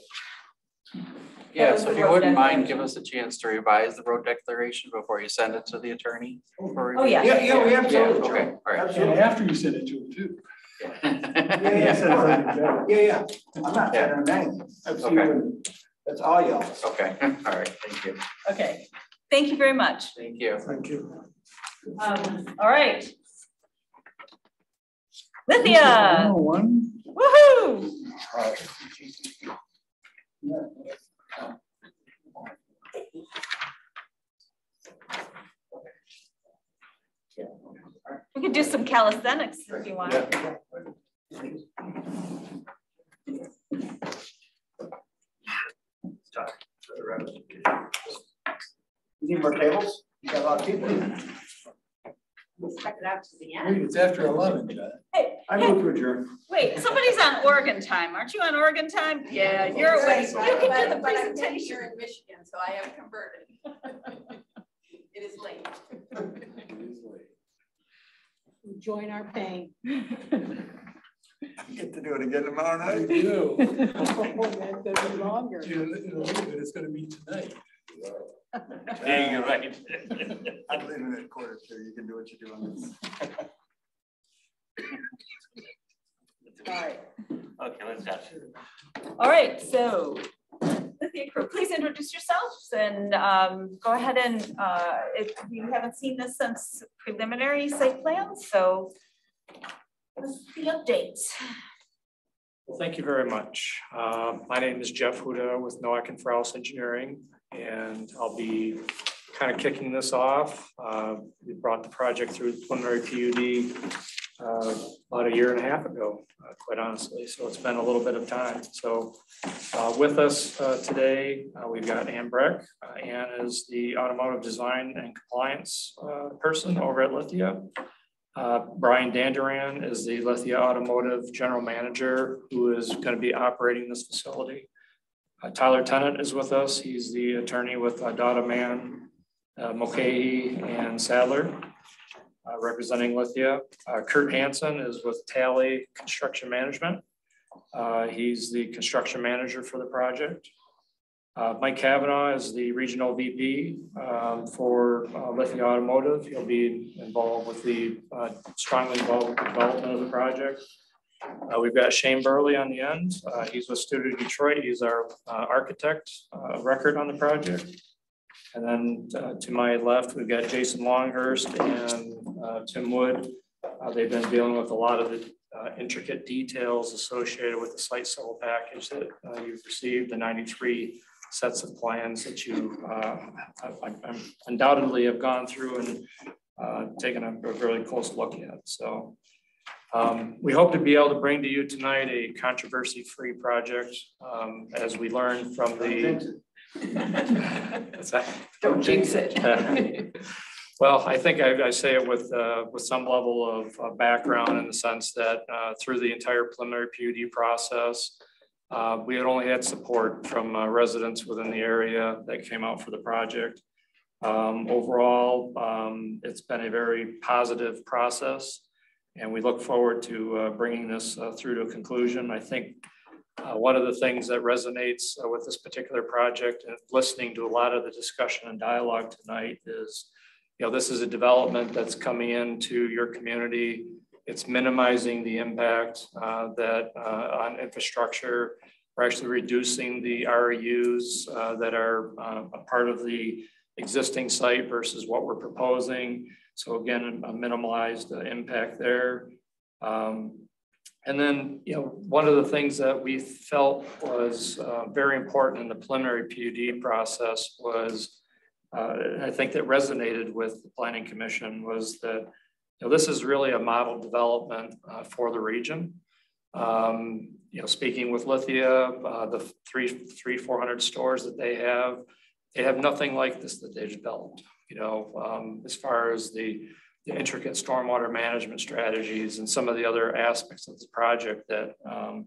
Yeah, so if you wouldn't mind, give us a chance to revise the road declaration before you send it to the attorney. for Oh, yeah. Yeah, yeah, we Yeah, absolutely. Okay, all right. And after you send it to him too. Yeah, yeah, yeah, yeah. I'm not telling him anything. That's Okay. That's all y'all. Okay, all right, thank you. Okay, thank you very much. Thank you. Thank you. Um, all right. Lithia, woohoo! We could do some calisthenics if you want. You need more tables? You got a lot of people. Check it out to the Wait, It's after eleven, John. Hey, I move to adjourn. wait, somebody's on Oregon time. Aren't you on Oregon time? Yeah, you're away. You can do the But- but I'm presentation. in Michigan, so I have converted. It is late. It is late. Join our pain. Get to do it again tomorrow I night. do. That could be longer. In in a little bit, it's gonna be tonight. Yeah, you're right. I'm leaving at quarter two. You can do what you do on this. All right, Okay, let's go. all right, so Lithia Crew, please introduce yourselves and um, go ahead and, uh, if you haven't seen this since preliminary site plans, so this is the updates. Well, thank you very much. Uh, My name is Jeff Huda with Nowak and Fraus Engineering, and I'll be kind of kicking this off. Uh, We brought the project through the preliminary PUD uh, about a year and a half ago, uh, quite honestly, so it's been a little bit of time. So uh, with us uh, today, uh, we've got Ann Breck. Ann is the automotive design and compliance person over at Lithia. Brian Danduran is the Lithia Automotive General Manager who is going to be operating this facility. Uh, Tyler Tennant is with us. He's the attorney with Dawda Mann, uh, Mulcahy and Sadler, uh, representing Lithia. Uh, Kurt Hansen is with Tally Construction Management. Uh, he's the construction manager for the project. Uh, Mike Kavanaugh is the regional VP um, for Lithia Automotive. He'll be involved with the, strongly involved with the development of the project. Uh, we've got Shane Burley on the end. Uh, he's with Studio Detroit. He's our uh, architect uh, record on the project. And then uh, to my left, we've got Jason Longhurst and uh, Tim Wood. They've been dealing with a lot of the intricate details associated with the site civil package that you've received, the 93 sets of plans that you I, undoubtedly have gone through and taken a, a really close look at. So um, we hope to be able to bring to you tonight a controversy-free project um, as we learn from the. Don't jinx it. Well, I think I, I say it with, uh, with some level of uh, background in the sense that, uh, through the entire preliminary PUD process, uh, we had only had support from uh, residents within the area that came out for the project. Um, overall, um, it's been a very positive process and we look forward to uh, bringing this through to a conclusion. I think one of the things that resonates with this particular project and listening to a lot of the discussion and dialogue tonight is you know, this is a development that's coming into your community. It's minimizing the impact uh, that uh, on infrastructure. We're actually reducing the REUs uh, that are uh, a part of the existing site versus what we're proposing. So again, a minimalized uh, impact there. Um, and then, you know, one of the things that we felt was uh, very important in the preliminary PUD process was uh, I think that resonated with the Planning Commission was that you know, this is really a model development uh, for the region. Um, you know, speaking with Lithia, uh, the three, three, 400 stores that they have, they have nothing like this that they've developed, you know, um, as far as the, the intricate stormwater management strategies and some of the other aspects of the project that um,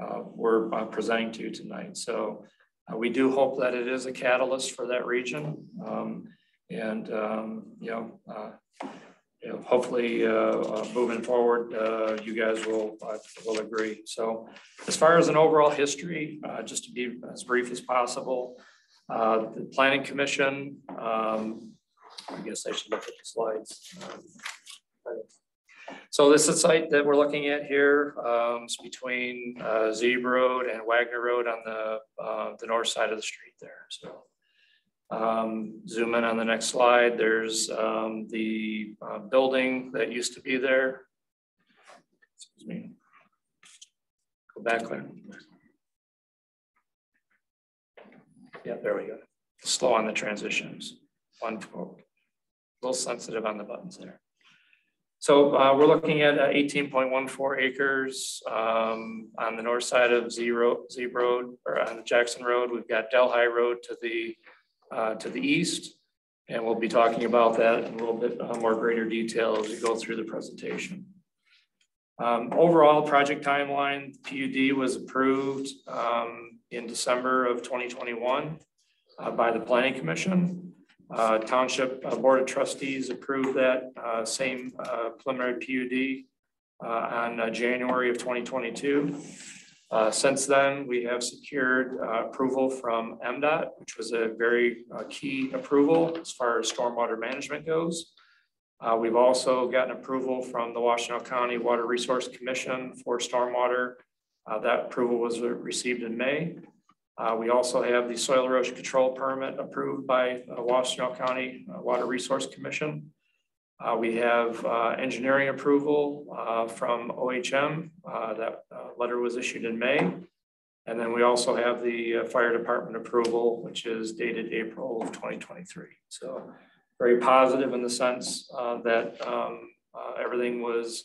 uh, we're uh, presenting to you tonight. So uh, we do hope that it is a catalyst for that region. Um, and, um, you know, uh, you know, hopefully uh, uh moving forward, uh, you guys will, uh, will agree. So as far as an overall history, just to be as brief as possible, the Planning Commission, um, I guess I should look at the slides. So this is site that we're looking at here. Um, it's between uh, Zeeb Road and Wagner Road on the, uh, the north side of the street there. So um, zoom in on the next slide. There's um, the uh, building that used to be there. Excuse me. Go back there. Yeah, there we go. Slow on the transitions. One, a little sensitive on the buttons there. So uh, we're looking at uh, 18.14 acres um, on the north side of Z Road, Z Road or on Jackson Road. We've got Delhi Road to the uh, to the east, and we'll be talking about that in a little bit uh, more greater detail as we go through the presentation. Um, overall project timeline, PUD was approved um, in December of 2021 uh, by the Planning Commission. Uh, Township uh, Board of Trustees approved that uh, same uh, preliminary PUD uh, on uh, January of 2022. since then, we have secured approval from MDOT, which was a very key approval as far as stormwater management goes. we've also gotten approval from the Washtenaw County Water Resource Commission for stormwater. that approval was received in May. Uh, we also have the soil erosion control permit approved by uh, Washtenaw County uh, Water Resource Commission. Uh, we have uh, engineering approval uh, from OHM. that letter was issued in May. And then we also have the fire department approval, which is dated April of 2023. So very positive in the sense that um, everything was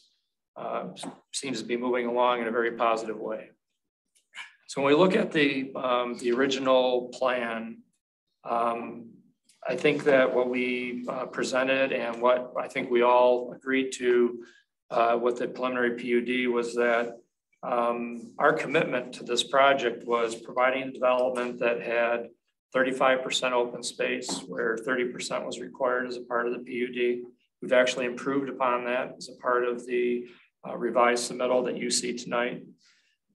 seems to be moving along in a very positive way. So when we look at the, um, the original plan, um, I think that what we uh, presented and what I think we all agreed to uh, with the preliminary PUD was that um, our commitment to this project was providing development that had 35% open space where 30% was required as a part of the PUD. We've actually improved upon that as a part of the uh, revised submittal that you see tonight.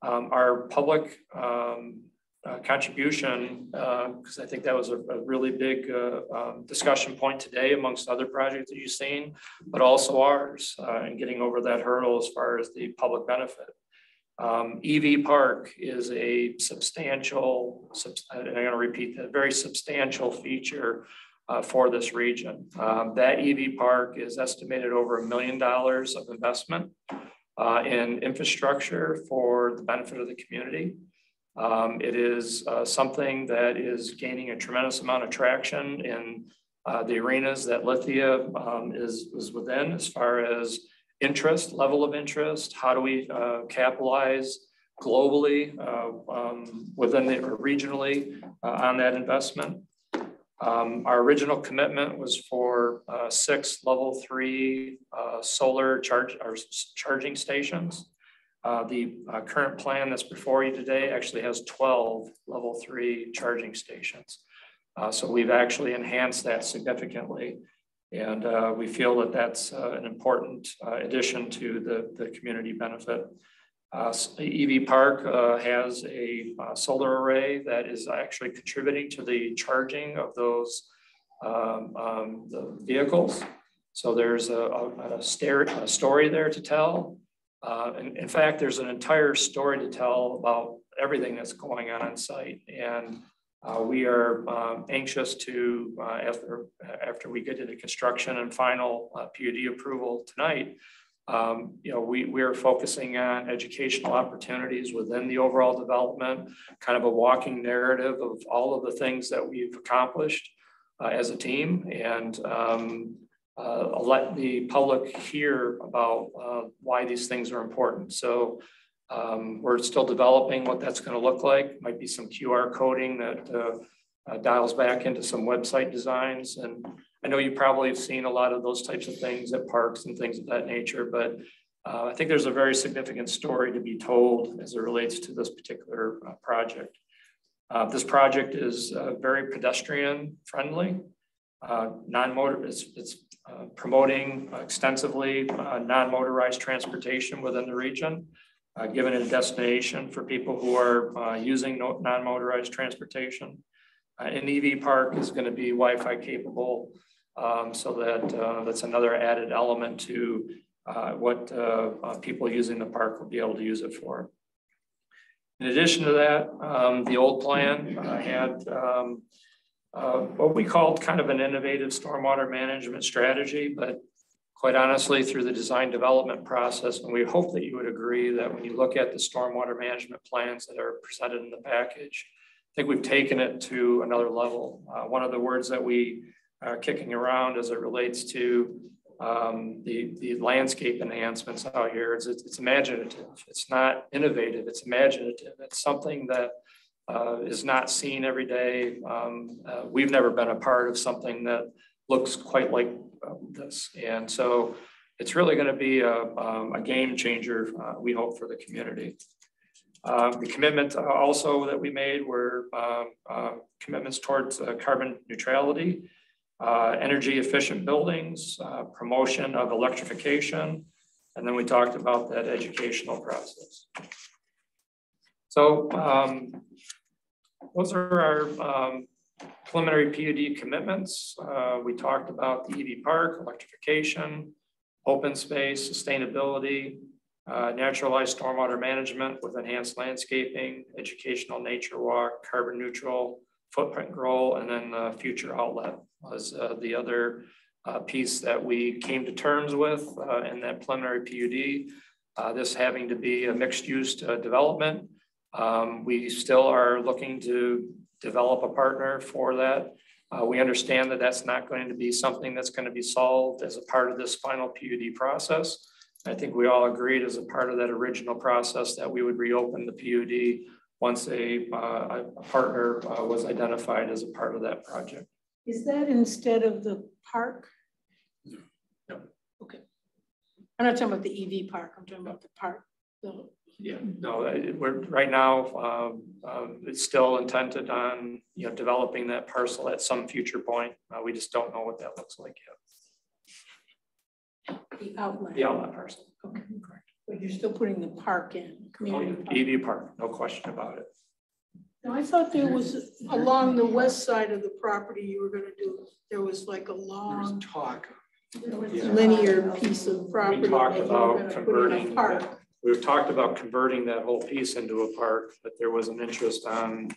Um, our public um, uh, contribution, because uh, I think that was a, a really big uh, um, discussion point today amongst other projects that you've seen, but also ours uh, and getting over that hurdle as far as the public benefit. Um, EV Park is a substantial, and I'm going to repeat that, very substantial feature uh, for this region. Um, that EV Park is estimated over a million dollars of investment uh, in infrastructure for the benefit of the community. Um, it is uh, something that is gaining a tremendous amount of traction in uh, the arenas that Lithia um, is, is within as far as interest, level of interest, how do we uh, capitalize globally uh, um, within the or regionally uh, on that investment. Um, our original commitment was for uh, six level three uh, solar charge or charging stations. Uh, the current plan that's before you today actually has 12 level three charging stations. so we've actually enhanced that significantly. And uh, we feel that that's uh, an important uh, addition to the, the community benefit. Uh, EV Park uh, has a uh, solar array that is actually contributing to the charging of those um, um, the vehicles. So there's a, a, a, a story there to tell. In, in fact, there's an entire story to tell about everything that's going on on site. And uh, we are um, anxious to, uh, after, after we get into construction and final uh, PUD approval tonight, um, you know, we, we are focusing on educational opportunities within the overall development, kind of a walking narrative of all of the things that we've accomplished uh, as a team and um, uh, let the public hear about uh, why these things are important. So um, we're still developing what that's going to look like. Might be some QR coding that uh, uh, dials back into some website designs. And I know you probably have seen a lot of those types of things at parks and things of that nature, but uh, I think there's a very significant story to be told as it relates to this particular uh, project. Uh, this project is uh, very pedestrian friendly, non-motor, it's, it's promoting extensively non-motorized transportation within the region uh, given a destination for people who are uh, using non-motorized transportation. Uh, an EV park is going to be Wi-Fi capable, um, so that uh, that's another added element to uh, what uh, people using the park will be able to use it for. In addition to that, um, the old plan had um, what we called kind of an innovative stormwater management strategy, but quite honestly, through the design development process, and we hope that you would agree that when you look at the stormwater management plans that are presented in the package, I think we've taken it to another level. Uh, one of the words that we are kicking around as it relates to um, the, the landscape enhancements out here is it's, it's, imaginative. It's not innovative, it's imaginative. It's something that uh, is not seen every day. Um, uh, we've never been a part of something that looks quite like this. And so it's really going to be a, um, a game changer, uh, we hope, for the community. Uh, the commitment uh, also that we made were um, uh, commitments towards uh, carbon neutrality, uh, energy efficient buildings, promotion of electrification, and then we talked about that educational process. So um, those are our um, preliminary PUD commitments. Uh, we talked about the EV park, electrification, open space, sustainability, uh, naturalized stormwater management with enhanced landscaping, educational nature walk, carbon neutral, footprint goal, and then the future outlet was uh, the other uh, piece that we came to terms with uh, in that preliminary PUD. This having to be a mixed use development. Um, we still are looking to develop a partner for that. Uh, we understand that that's not going to be something that's going to be solved as a part of this final PUD process. I think we all agreed as a part of that original process that we would reopen the PUD once a, uh, a partner uh, was identified as a part of that project. Is that instead of the park? No. Okay. I'm not talking about the EV park, I'm talking about the park, the yeah, no, we're right now, um, um, it's still intended on, you know, developing that parcel at some future point. Uh, we just don't know what that looks like yet. The outlet. The outlet parcel. Okay. Correct. But you're still putting the park in, community park. EV park, no question about it. Now, I thought there was, along the west side of the property, you were gonna do, there was like a long Talk. linear piece of property. We talked you were about gonna put in a converting, Park. we've talked about converting that whole piece into a park, but there was an interest on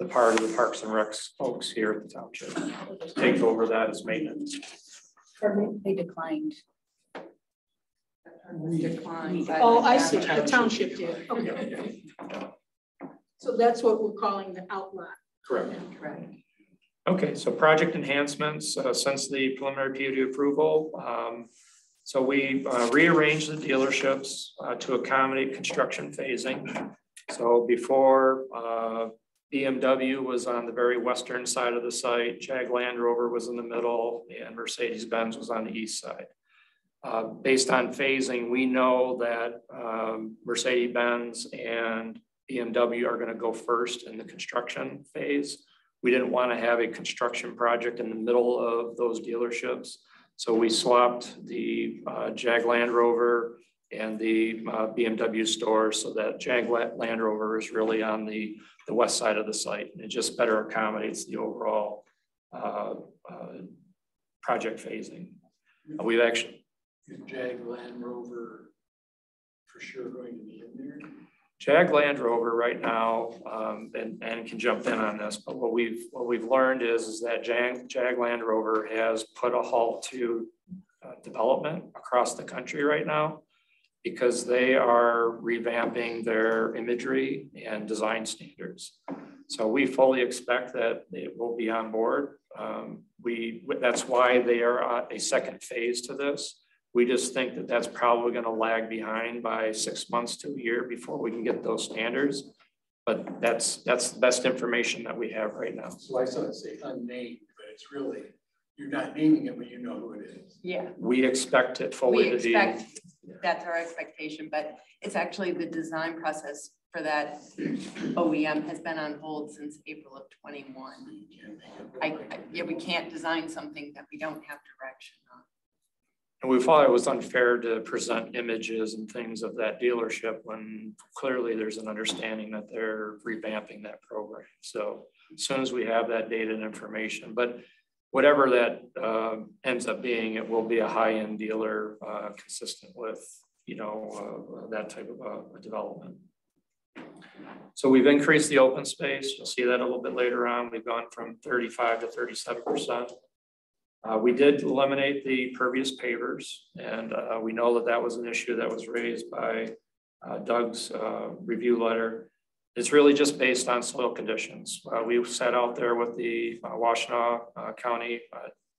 the part of the Parks and Recs folks here at the township. to Take over that as maintenance. They declined. Declined. Oh, I see, the township. township did, okay. So that's what we're calling the outlet. Correct. Correct. Okay, so project enhancements, uh, since the preliminary PUD approval. um, So we uh, rearranged the dealerships uh, to accommodate construction phasing. So before uh, BMW was on the very western side of the site, Jag Land Rover was in the middle, and Mercedes-Benz was on the east side. Uh, Based on phasing, we know that um, Mercedes-Benz and BMW are gonna go first in the construction phase. We didn't want to have a construction project in the middle of those dealerships. So we swapped the uh, Jag Land Rover and the uh, BMW store so that Jag Land Rover is really on the, the west side of the site. And it just better accommodates the overall uh, uh, project phasing. Uh, We've actually, Is Jag Land Rover for sure going to be in there? Jag Land Rover right now, um, and, and can jump in on this, but what we've, what we've learned is, is that Jag, Jag Land Rover has put a halt to uh, development across the country right now because they are revamping their imagery and design standards. So we fully expect that it will be on board. Um, we, that's why they are a second phase to this. We just think that that's probably going to lag behind by six months to a year before we can get those standards. But that's, that's the best information that we have right now. So I sort of say unnamed, but it's really, you're not naming it, but you know who it is. Yeah, We expect it we fully to be. expect, that's our expectation, but it's actually the design process for that OEM has been on hold since April of twenty-one. I, I- yeah, we can't design something that we don't have direction on. And we thought it was unfair to present images and things of that dealership when clearly there's an understanding that they're revamping that program. So as soon as we have that data and information, but whatever that uh, ends up being, it will be a high-end dealer uh, consistent with, you know, uh, that type of a development. So we've increased the open space. You'll see that a little bit later on. We've gone from thirty-five to thirty-seven percent. Uh, we did eliminate the pervious pavers, and, uh, we know that that was an issue that was raised by, uh, Doug's, uh, review letter. It's really just based on soil conditions. Uh, we sat out there with the uh, Washtenaw County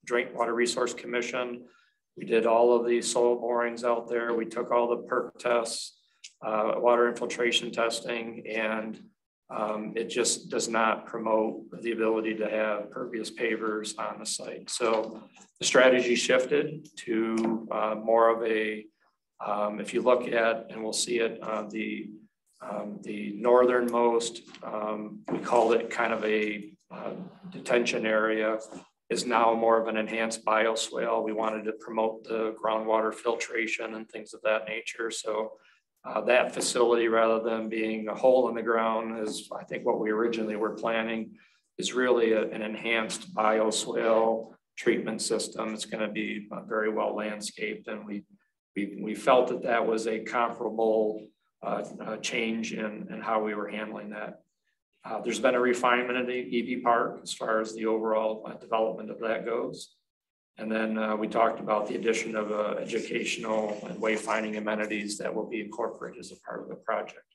Drink Water Resource Commission. We did all of the soil borings out there. We took all the perc tests, water infiltration testing, and um, it just does not promote the ability to have pervious pavers on the site. So the strategy shifted to uh, more of a, um, if you look at, and we'll see it, uh, the um, the northernmost, um, we called it kind of a uh, detention area, is now more of an enhanced bioswale. We wanted to promote the groundwater filtration and things of that nature. So uh, that facility, rather than being a hole in the ground, is I think what we originally were planning, is really a- an enhanced bioswale treatment system. It's going to be uh, very well landscaped, and we we we felt that that was a comparable uh, uh, change in in how we were handling that. Uh, there's been a refinement of the EV park as far as the overall uh, development of that goes. And then uh, we talked about the addition of uh, educational and wayfinding amenities that will be incorporated as a part of the project.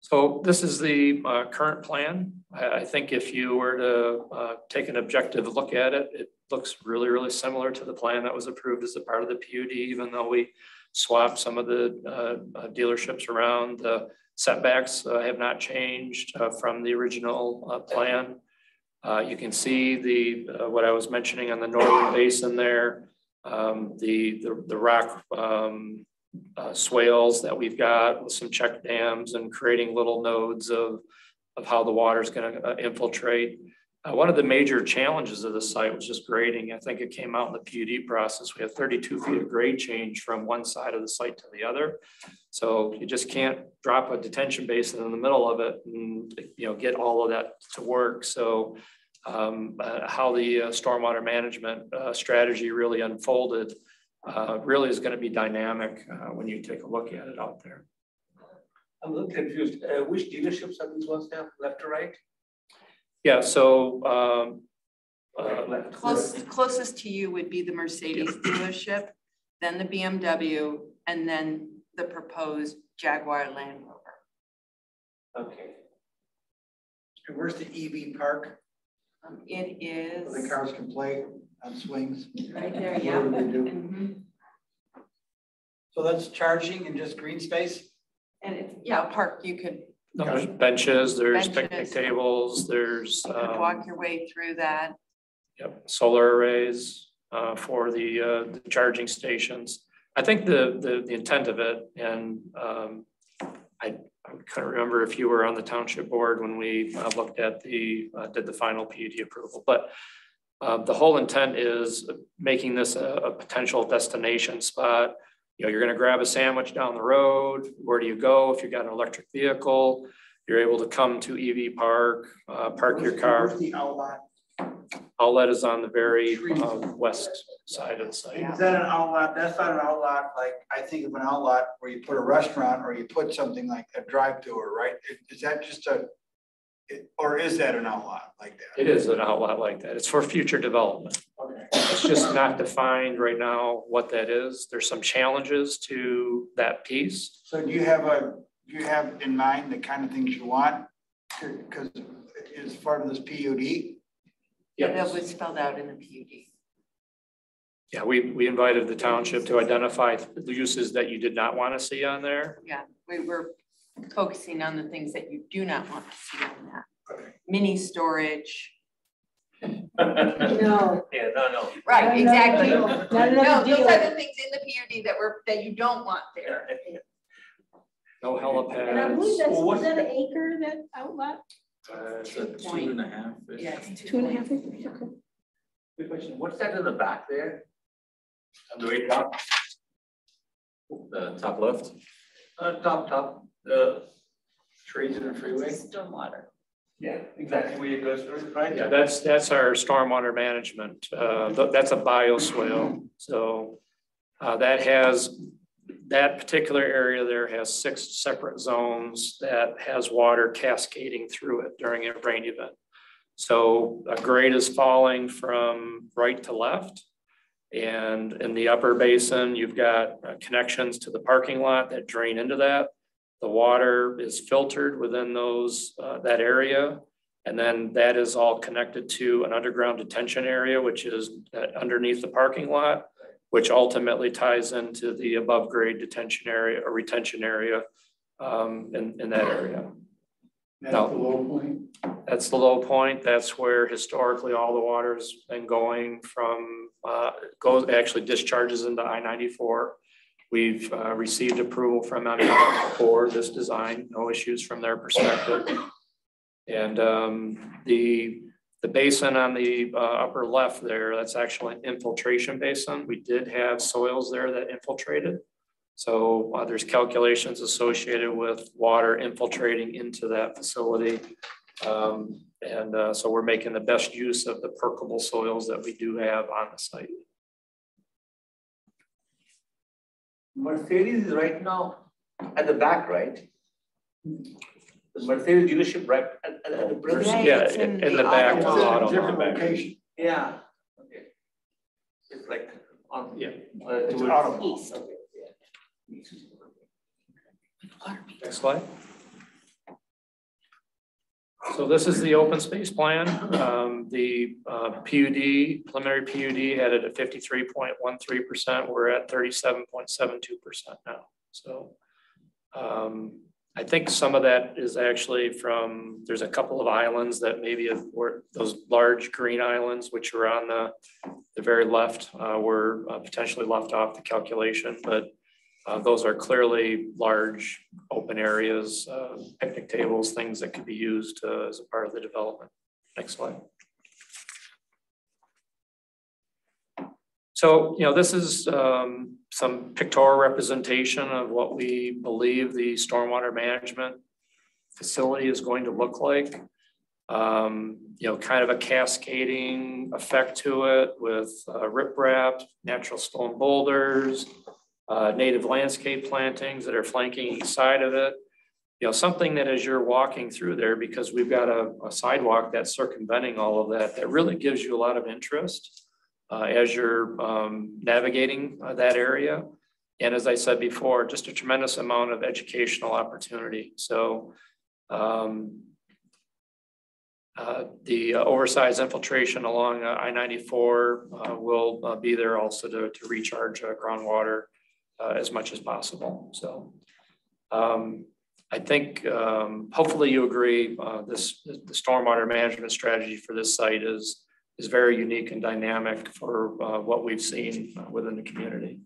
So this is the uh, current plan. I, I think if you were to uh, take an objective look at it, it looks really, really similar to the plan that was approved as a part of the PUD, even though we swapped some of the uh, uh, dealerships around. The setbacks have not changed from the original plan. Uh, you can see the, uh, what I was mentioning on the northern basin there, um, the, the, the rock um, uh, swales that we've got with some check dams and creating little nodes of, of how the water is going to infiltrate. Uh, one of the major challenges of the site was just grading. I think it came out in the PUD process. We had thirty-two feet of grade change from one side of the site to the other. So you just can't drop a detention basin in the middle of it and, you know, get all of that to work. So um, uh, how the uh, stormwater management uh, strategy really unfolded uh, really is going to be dynamic uh, when you take a look at it out there. I'm a little confused. Which dealerships are these ones now, left or right? Yeah, so um, uh, Close, closest to you would be the Mercedes dealership, then the BMW, and then the proposed Jaguar Land Rover. Okay. And where's the EV park? Um, It is. The cars can play on swings. Right there, What yeah. do they do? Mhm. So that's charging and just green space? And it's, yeah, park, you could there's benches, there's picnic Benches. tables, there's um, walk your way through that. Yep, solar arrays uh, for the, uh, the charging stations. I think the, the, the intent of it, and um, I, I couldn't remember if you were on the township board when we uh, looked at the, uh, did the final PUD approval, but uh, the whole intent is making this a, a potential destination spot. You know, you're gonna grab a sandwich down the road. Where do you go if you've got an electric vehicle? You're able to come to EV Park, uh, park your car. The outlet? Outlet is on the very um, west side of the site. Is that an outlet? That's not an outlet, like, I think of an outlet where you put a restaurant or you put something like a drive-through, right? Is that just a, it- or is that an outlet like that? It is an outlet like that. It's for future development. Okay. It's just not defined right now what that is. There's some challenges to that piece. So do you have a, do you have in mind the kind of things you want? Because as part of this PUD? That was spelled out in the PUD. Yeah, we, we invited the township to identify the uses that you did not want to see on there. Yeah, we were focusing on the things that you do not want to see on that. Mini storage. No. Yeah, no, no. Right, exactly. No, No, not another those deal. are the things in the PUD that were, that you don't want there. No And I believe helipads. that's, Well, was what's that an acre, that outlet? Uh, it's Two a point- two and a half. Yeah, it's Two and a half acres, okay. Good question, what's that in the back there? On the way top? The top left? Uh, top, top, the trees in the freeway? Stormwater. Yeah, exactly where it goes, right? Yeah, that's, that's our stormwater management. Uh, th- that's a bioswale. So uh, that has, that particular area there has six separate zones that has water cascading through it during a rain event. So a grade is falling from right to left. And in the upper basin, you've got uh, connections to the parking lot that drain into that. The water is filtered within those, uh, that area. And then that is all connected to an underground detention area, which is uh, underneath the parking lot, which ultimately ties into the above grade detention area or retention area um, in, in that area. That's No. the low point. That's the low point. That's where historically all the water's been going from, uh, goes, actually discharges into I ninety-four. We've, uh, received approval from MDOT for this design, no issues from their perspective. And, um, the, the basin on the, uh, upper left there, that's actually an infiltration basin. We did have soils there that infiltrated. So uh, there's calculations associated with water infiltrating into that facility. Um, and uh, so we're making the best use of the permeable soils that we do have on the site. Mercedes is right now at the back, right? The Mercedes dealership right at, at- at the bridge? There's- Yeah, in in the back, the auto, Different back. location. Yeah, okay. It's like on. Yeah. Uh, It's towards- audible. East. Okay, yeah. Next slide. So this is the open space plan. Um, the, uh, PUD, preliminary PUD had it at fifty-three point one three percent. We're at thirty-seven point seven two percent now. So, um, I think some of that is actually from, there's a couple of islands that maybe were, those large green islands, which are on the, the very left, uh, were uh, potentially left off the calculation, but uh, those are clearly large open areas, uh, picnic tables, things that could be used uh, as a part of the development. Next slide. So, you know, this is um, some pictorial representation of what we believe the stormwater management facility is going to look like. Um, you know, kind of a cascading effect to it with uh, riprap, natural stone boulders, uh, native landscape plantings that are flanking each side of it. You know, something that as you're walking through there, because we've got a, a sidewalk that's circumventing all of that, that really gives you a lot of interest uh, as you're um, navigating uh, that area. And as I said before, just a tremendous amount of educational opportunity. So um, uh, the uh, oversized infiltration along uh, I-94 uh, will uh, be there also to, to recharge uh, as much as possible. So um, I think um, hopefully you agree this the stormwater management strategy for this site is is very unique and dynamic for what we've seen within the community.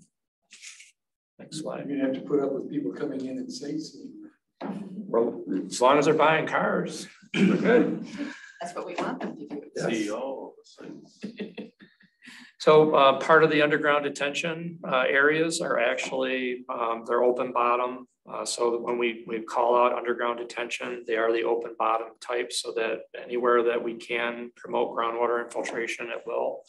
Next slide. You're gonna have to put up with people coming in and sightseeing. Well, as long as they're buying cars, we're good. That's what we want them to do. CEO. So uh, part of the underground detention uh, areas are actually, um, they're open bottom. Uh, so when we, we call out underground detention, they are the open bottom type so that anywhere that we can promote groundwater infiltration, it will.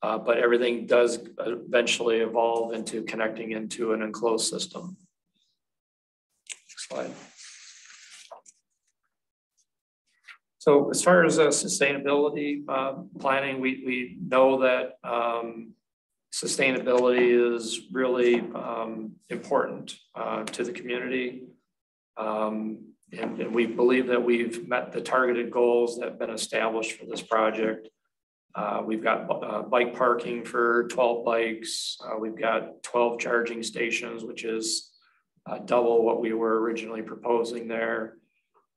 Uh, but everything does eventually evolve into connecting into an enclosed system. Next slide. So as far as uh, sustainability uh, planning, we, we know that um, sustainability is really um, important uh, to the community. Um, and, and, we believe that we've met the targeted goals that have been established for this project. Uh, we've got uh, bike parking for 12 bikes. Uh, we've got 12 charging stations, which is double what we were originally proposing there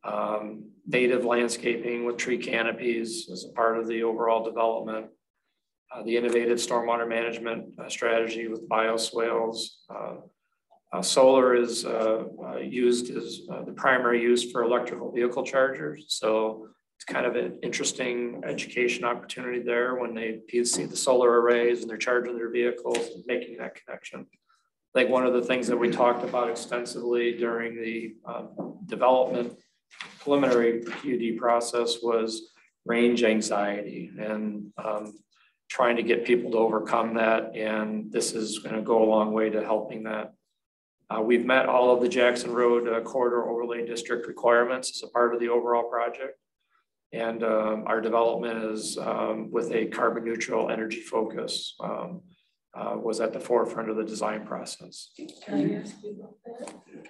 um, native landscaping with tree canopies as a part of the overall development. Uh, the innovative stormwater management uh, strategy with bioswales. Uh, uh solar is uh, uh, used as the primary use for electrical vehicle chargers. So it's kind of an interesting education opportunity there when they see the solar arrays and they're charging their vehicles and making that connection. I think one of the things that we talked about extensively during the um, development preliminary PUD process was range anxiety and um, trying to get people to overcome that. And this is going to go a long way to helping that. Uh, we've met all of the Jackson Road uh, Corridor Overlay District requirements as a part of the overall project. And um, our development is um, with a carbon neutral energy focus um, uh, was at the forefront of the design process. Can I ask you about that?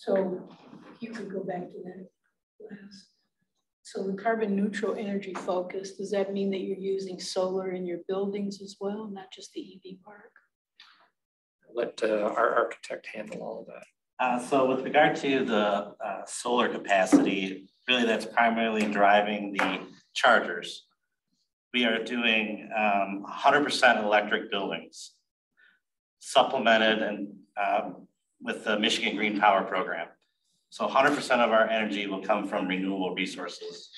So you could go back to that last. So the carbon neutral energy focus, does that mean that you're using solar in your buildings as well, not just the EV park? Let uh, our architect handle all of that. Uh, so with regard to the uh, solar capacity, really that's primarily driving the chargers. We are doing 100% um, electric buildings, supplemented and um, with the Michigan Green Power Program. So 100% of our energy will come from renewable resources.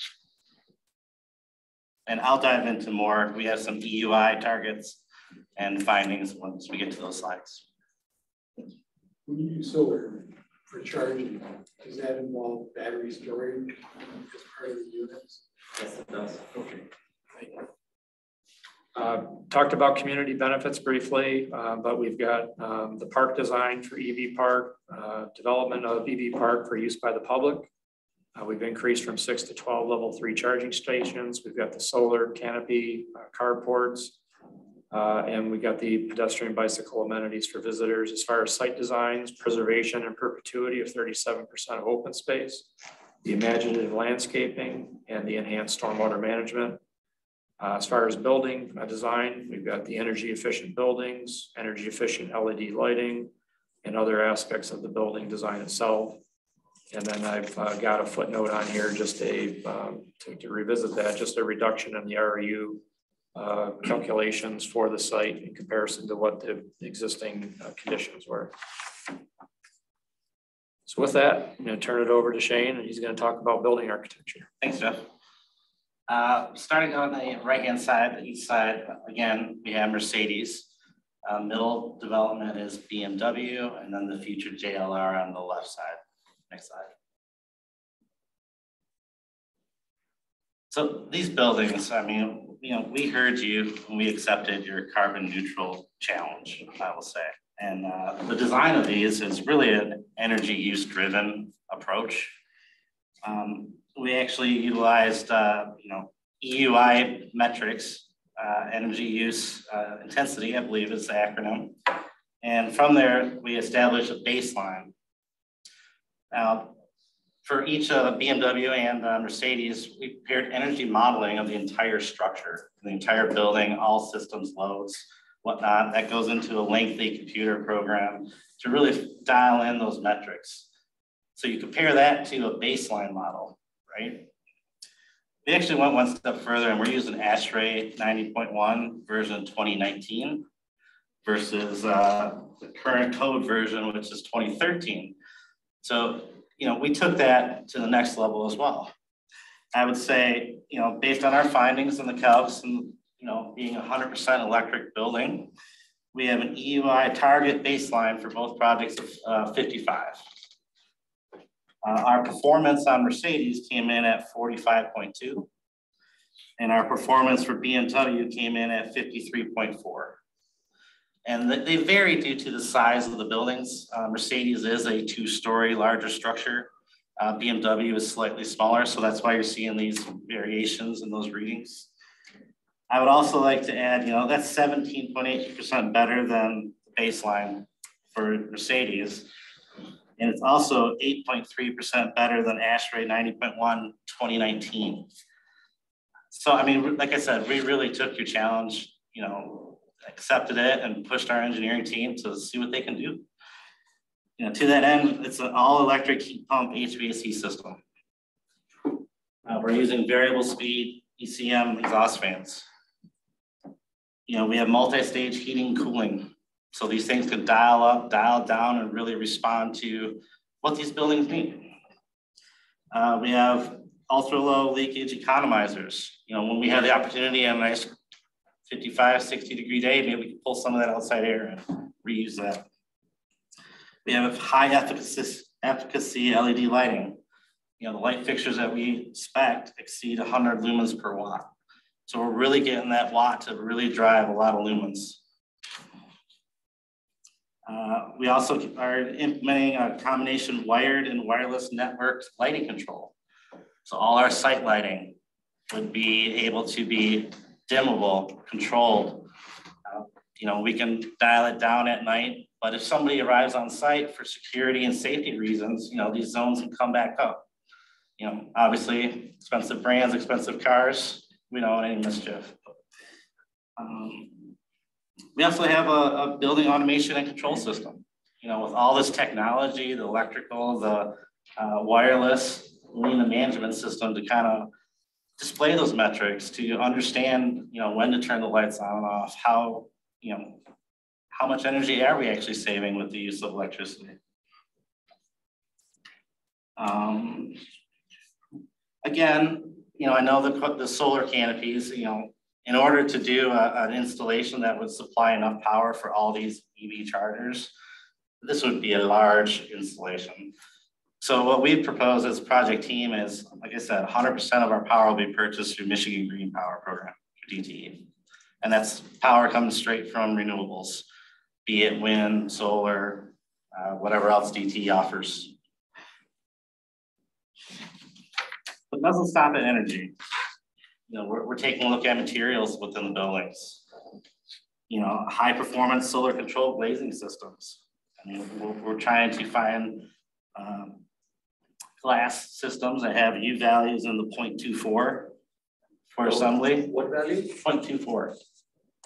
And I'll dive into more. We have some EUI targets and findings once we get to those slides. When you use solar for charging, does that involve battery storage as part of the units? Yes, it does. Okay. Uh, talked about community benefits briefly, uh, but we've got um, the park design for EV Park, uh, development of EV Park for use by the public. Uh, we've increased from six to 12 level three charging stations. We've got the solar canopy uh, carports, uh, and we got the pedestrian bicycle amenities for visitors. As far as site designs, preservation and perpetuity of 37% of open space, the imaginative landscaping, and the enhanced stormwater management. Uh, as far as building uh, design, we've got the energy efficient buildings, energy efficient LED lighting, and other aspects of the building design itself. And then I've uh, got a footnote on here just a, um, to, to, revisit that, just a reduction in the REU uh, calculations for the site in comparison to what the existing uh, conditions were. So with that, I'm going to turn it over to Shane and he's going to talk about building architecture. Thanks, Jeff. Uh, starting on the right-hand side, the east side, again, we have Mercedes. Uh, middle development is BMW, and then the future JLR on the left side. Next slide. So these buildings, I mean, you know, we heard you and we accepted your carbon neutral challenge, I will say. And uh, the design of these is really an energy use driven approach. Um, we actually utilized, uh, you know, EUI metrics, uh, energy use uh, intensity, I believe is the acronym. And from there, we established a baseline. Now, for each uh, BMW and uh, Mercedes, we paired energy modeling of the entire structure, the entire building, all systems, loads, whatnot. That goes into a lengthy computer program to really dial in those metrics. So you compare that to a baseline model, right? We actually went one step further and we're using ASHRAE 90.1 version 2019 versus uh, the current code version, which is 2013. So, you know, we took that to the next level as well. I would say, you know, based on our findings in the calcs and, you know, being 100% electric building, we have an EUI target baseline for both projects of uh, 55. Uh, our performance on Mercedes came in at 45.2. And our performance for BMW came in at 53.4. And they vary due to the size of the buildings. Uh, Mercedes is a two-story larger structure. Uh, BMW is slightly smaller, so that's why you're seeing these variations in those readings. I would also like to add, you know, that's 17.8% better than the baseline for Mercedes. And it's also 8.3% better than ASHRAE 90.1 2019. So, I mean, like I said, we really took your challenge, you know, accepted it and pushed our engineering team to see what they can do. You know, to that end, it's an all electric heat pump HVAC system. Uh, we're using variable speed ECM exhaust fans. You know, we have multi-stage heating cooling. So these things can dial up, dial down, and really respond to what these buildings need. Uh, we have ultra low leakage economizers. You know, when we have the opportunity on a nice 55, 60 degree day, maybe we can pull some of that outside air and reuse that. We have high efficacy, efficacy LED lighting. You know, the light fixtures that we spec exceed 100 lumens per watt. So we're really getting that watt to really drive a lot of lumens. Uh, we also are implementing a combination wired and wireless networked lighting control. So all our site lighting would be able to be dimmable, controlled. Uh, you know, we can dial it down at night, but if somebody arrives on site for security and safety reasons, you know, these zones can come back up. You know, obviously expensive brands, expensive cars, we don't want any mischief. Um, we also have a, a, building automation and control system. You know, with all this technology, the electrical, the uh, wireless, lean management system to kind of display those metrics to understand, you know, when to turn the lights on and off, how, you know, how much energy are we actually saving with the use of electricity? Um, again, you know, I know the, the solar canopies, you know, in order to do a, an installation that would supply enough power for all these EV chargers, this would be a large installation. So what we propose as project team is, like I said, 100% of our power will be purchased through Michigan Green Power Program, DTE. And that's power coming straight from renewables, be it wind, solar, uh, whatever else DTE offers. But it doesn't stop at energy you know, we're, we're taking a look at materials within the buildings. You know, high performance solar control glazing systems. I mean, we're, we're trying to find um, glass systems that have U values in the 0.24 for assembly. What value? 0.24.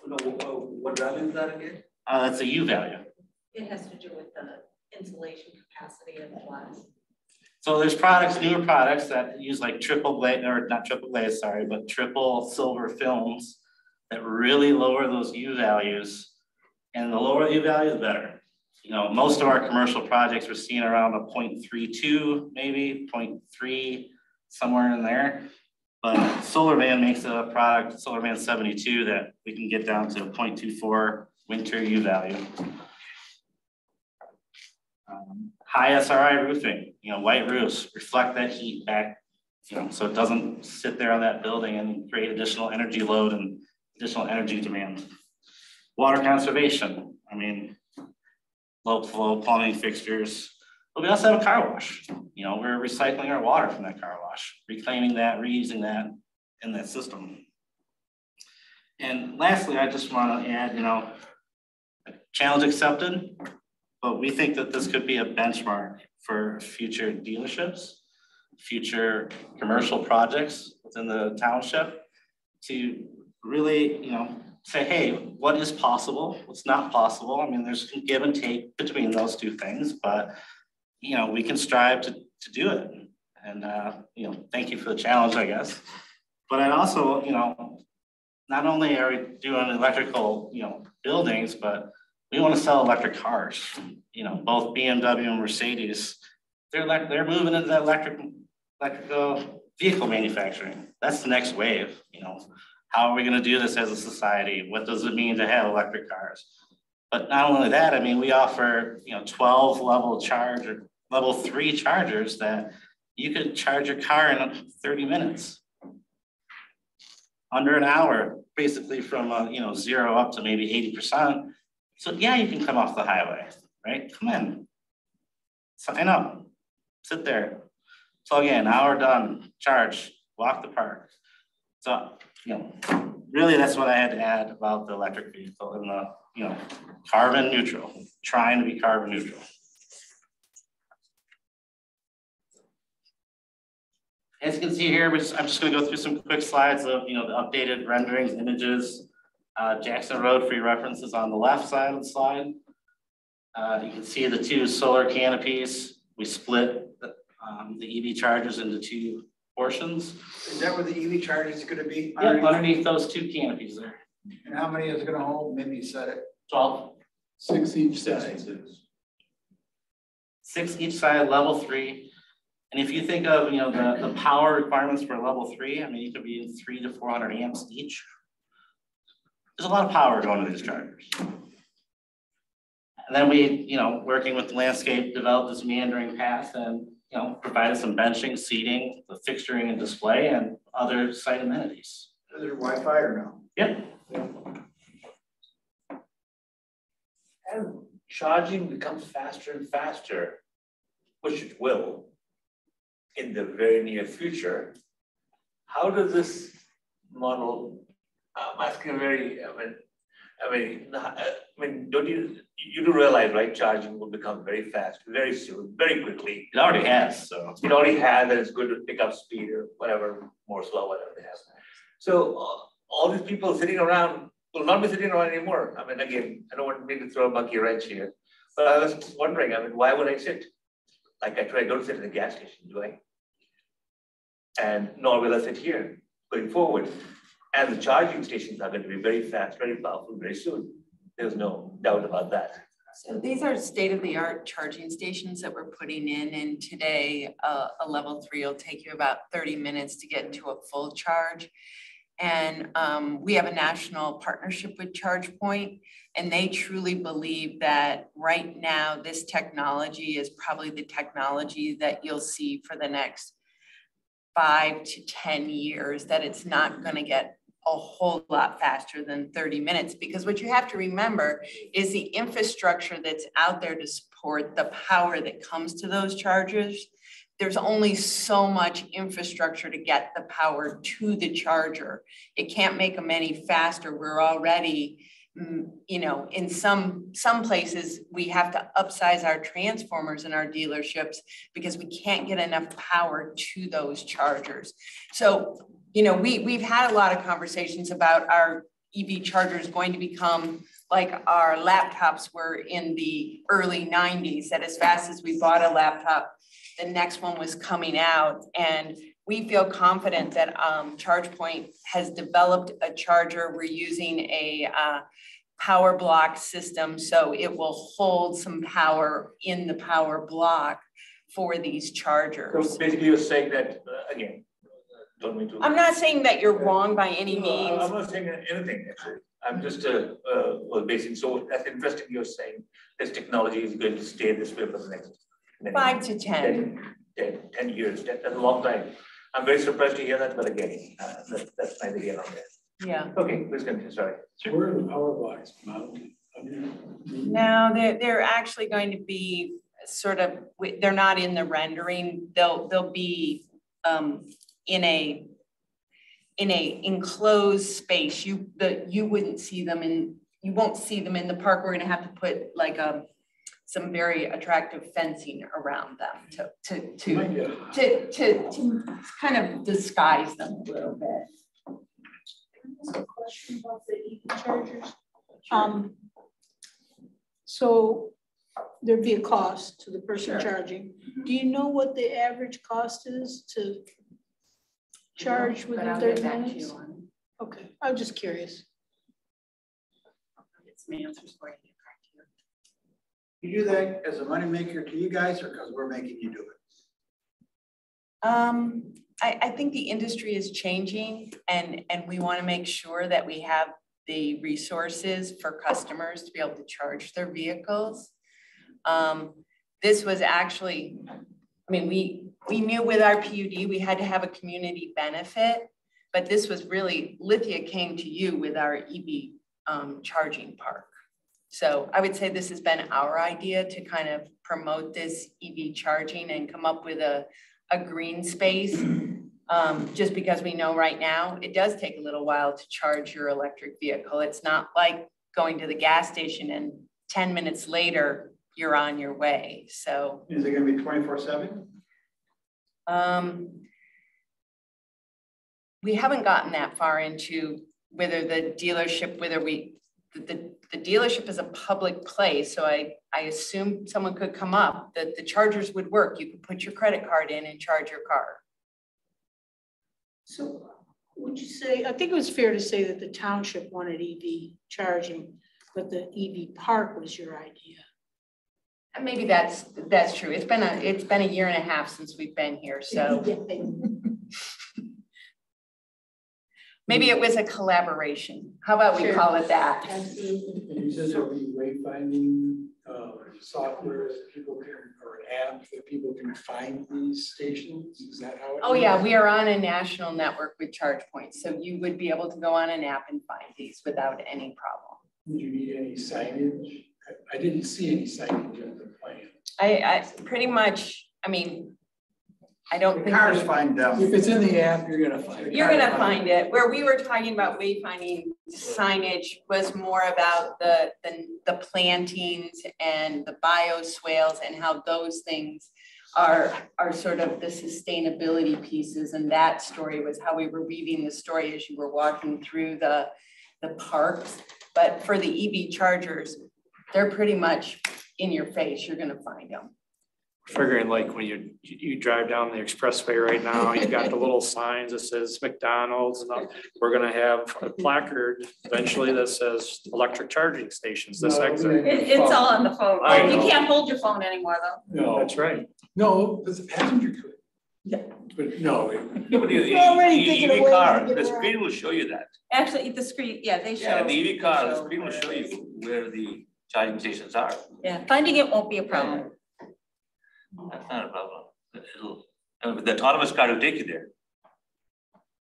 No, what value is that again? Uh, that's a U value. It has to do with the insulation capacity of the glass. So there's products, newer products that use like triple glaze, or not triple glaze, sorry, but triple silver films that really lower those U values. And the lower the U value, the better. You know, most of our commercial projects we're seeing around a 0.32, maybe 0.3, somewhere in there. But Solarban makes a product, Solarban seventy-two, that we can get down to a 0.24 winter U value. High SRI roofing, you know, white roofs reflect that heat back, you know, so it doesn't sit there on that building and create additional energy load and additional energy demand. Water conservation, I mean, low flow plumbing fixtures. But we also have a car wash. You know, we're recycling our water from that car wash, reclaiming that, reusing that in that system. And lastly, I just want to add, you know, challenge accepted, but we think that this could be a benchmark for future dealerships, future commercial projects within the township to really, you know, say, hey, what is possible? What's not possible? I mean, there's give and take between those two things, but you know, we can strive to, to do it. And uh, you know, thank you for the challenge, I guess. But I'd also, you know, not only are we doing electrical, you know, buildings, but we want to sell electric cars. You know, both BMW and Mercedes, they're like they're moving into that electric electrical vehicle manufacturing. That's the next wave. You know, how are we going to do this as a society? What does it mean to have electric cars? But not only that, I mean, we offer, you know, 12 level charge or level three chargers that you could charge your car in 30 minutes. Under an hour, basically from, uh, you know, zero up to maybe 80%. So yeah, you can come off the highway, right? Come in, sign up, sit there. plug in, hour done, charge, walk the park. So you know, really that's what I had to add about the electric vehicle and the, you know, carbon neutral, trying to be carbon neutral. As you can see here, I'm just going to go through some quick slides of, you know, the updated renderings, images. Uh, Jackson Road free is on the left side of the slide. Uh, you can see the two solar canopies. We split the, um, the EV chargers into two portions. Is that where the EV charge is gonna be? Yeah, underneath those two canopies there. And how many is it gonna hold? Maybe you said it. Twelve. Six each side. Six each side, level three. And if you think of, you know, the, the power requirements for level three, I mean, you could be in three to four hundred amps each. There's a lot of power going to these chargers. And then we, you know, working with the landscape, developed this meandering path and you know, provided some benching, seating, the fixturing and display and other site amenities. Is there Wi-Fi or no? Yep. As charging becomes faster and faster, which it will in the very near future, how does this model, I'm asking a very, I mean, I mean, I mean, don't you, you do realize, right, charging will become very fast, very soon, very quickly. It already has, so. It already has, and it's good to pick up speed or whatever, more slow, whatever it has. So uh, all these people sitting around will not be sitting around anymore. I mean, again, I don't want me to throw a monkey wrench here, but I was wondering, I mean, why would I sit? Like I try, I don't sit in the gas station, do I? And nor will I sit here going forward. And the charging stations are going to be very fast, very powerful very soon. There's no doubt about that. So these are state-of-the-art charging stations that we're putting in, and today uh, a level three will take you about 30 minutes to get to a full charge. And um, we have a national partnership with ChargePoint, and they truly believe that right now this technology is probably the technology that you'll see for the next five to 10 years, that it's not going to get a whole lot faster than 30 minutes because what you have to remember is the infrastructure that's out there to support the power that comes to those chargers. There's only so much infrastructure to get the power to the charger. It can't make them any faster. We're already, mm, you know, in some some places we have to upsize our transformers in our dealerships because we can't get enough power to those chargers. So you know, we, we've had a lot of conversations about our EV chargers going to become like our laptops were in the early 90s, that as fast as we bought a laptop, the next one was coming out. And we feel confident that um, ChargePoint has developed a charger. We're using a uh, power block system, so it will hold some power in the power block for these chargers. So basically you're saying that, uh, again, told me to. I'm not saying that you're wrong by any No, means. I'm not saying anything, actually. I'm just, uh, uh, well, basing, so that's interesting you're saying this technology is going to stay this way for the next. many- Five to 10. 10, 10 years, that, that's a long time. I'm very surprised to hear that, but again, uh, that, that's neither here nor there. Yeah. Okay, please continue, sorry. Where are the power blocks mounted? No, they're, they're actually going to be sort of, they're not in the rendering. They'll, they'll be um, in a, in a enclosed space. You, the, you wouldn't see them in, you won't see them in the park. We're gonna have to put like a, some very attractive fencing around them to, to, to, to, to, to kind of disguise them a little bit. a question about the EV chargers. Um, so there'd be a cost to the person Sure. charging. Do you know what the average cost is to charge But within thirty get back to minutes? Okay, I'm just curious. Get some answers for you. You do that as a moneymaker to you guys or because we're making you do it? Um, I, I think the industry is changing and, and we want to make sure that we have the resources for customers to be able to charge their vehicles. Um, this was actually, I mean, we, we knew with our PUD, we had to have a community benefit, but this was really, Lithia came to you with our EV, um, charging park. So I would say this has been our idea to kind of promote this EV charging and come up with a, a green space. Um, just because we know right now, it does take a little while to charge your electric vehicle. It's not like going to the gas station and ten minutes later, you're on your way, so. Is it gonna be twenty-four seven? Um, we haven't gotten that far into whether the dealership, whether we, the, the, the dealership is a public place, so I, I assume someone could come up, that the chargers would work. You could put your credit card in and charge your car. So would you say, I think it was fair to say that the township wanted EV charging, but the EV park was your idea. And maybe that's, that's true. It's been a, it's been a year and a half since we've been here, so. Maybe it was a collaboration. How about we Sure. call it that? Absolutely. And you said there'll be wayfinding, uh, software that people can, or an app that people can find these stations? Is that how? it Oh, yeah, works? we are on a national network with charge points, so you would be able to go on an app and find these without any problem. Do you need any signage? I- I didn't see any signage in the plan. I, I, pretty much, I mean, I don't think. Cars find them. If it's in the app, you're gonna find it. You're gonna find it. Where we were talking about wayfinding signage was more about the, the, the plantings and the bioswales and how those things are, are sort of the sustainability pieces. And that story was how we were weaving the story as you were walking through the, the parks. But for the EV chargers, they're pretty much in your face. You're gonna find them. Figuring like when you, you drive down the expressway right now, you've got the little signs that says McDonald's and we're gonna have a placard eventually that says electric charging stations, this No, exit. It, it's all on the phone. I You know. can't hold your phone anymore though. No. That's right. No, but the passenger could. Yeah. But no, it- No, but the You're already the thinking of EV car, the screen will show you that. Actually, the screen, yeah, they show. Yeah, the EV car, the screen will show you where the charging stations are. Yeah, finding it won't be a problem. That's not a problem. It'll, I mean, the autonomous car will take you there.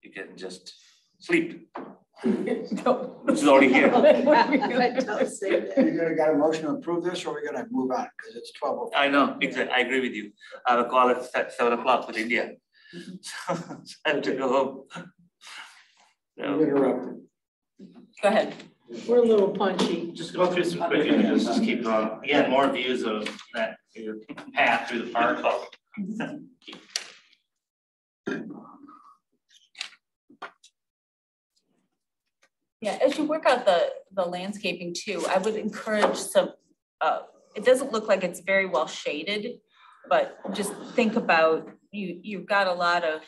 You can just sleep. Which is already here. You're gonna got a motion to approve this or we're gonna move on because it's twelve oh. I know, exactly, I agree with you. I have a call at seven o'clock with India. So I have to go home. you're interrupted. Go ahead. We're a little punchy. Just go through some quick images, just keep going. Again, more views of that your path through the park. Yeah, as you work out the, the landscaping too, I would encourage some, uh, it doesn't look like it's very well shaded, but just think about, you, you've got a lot of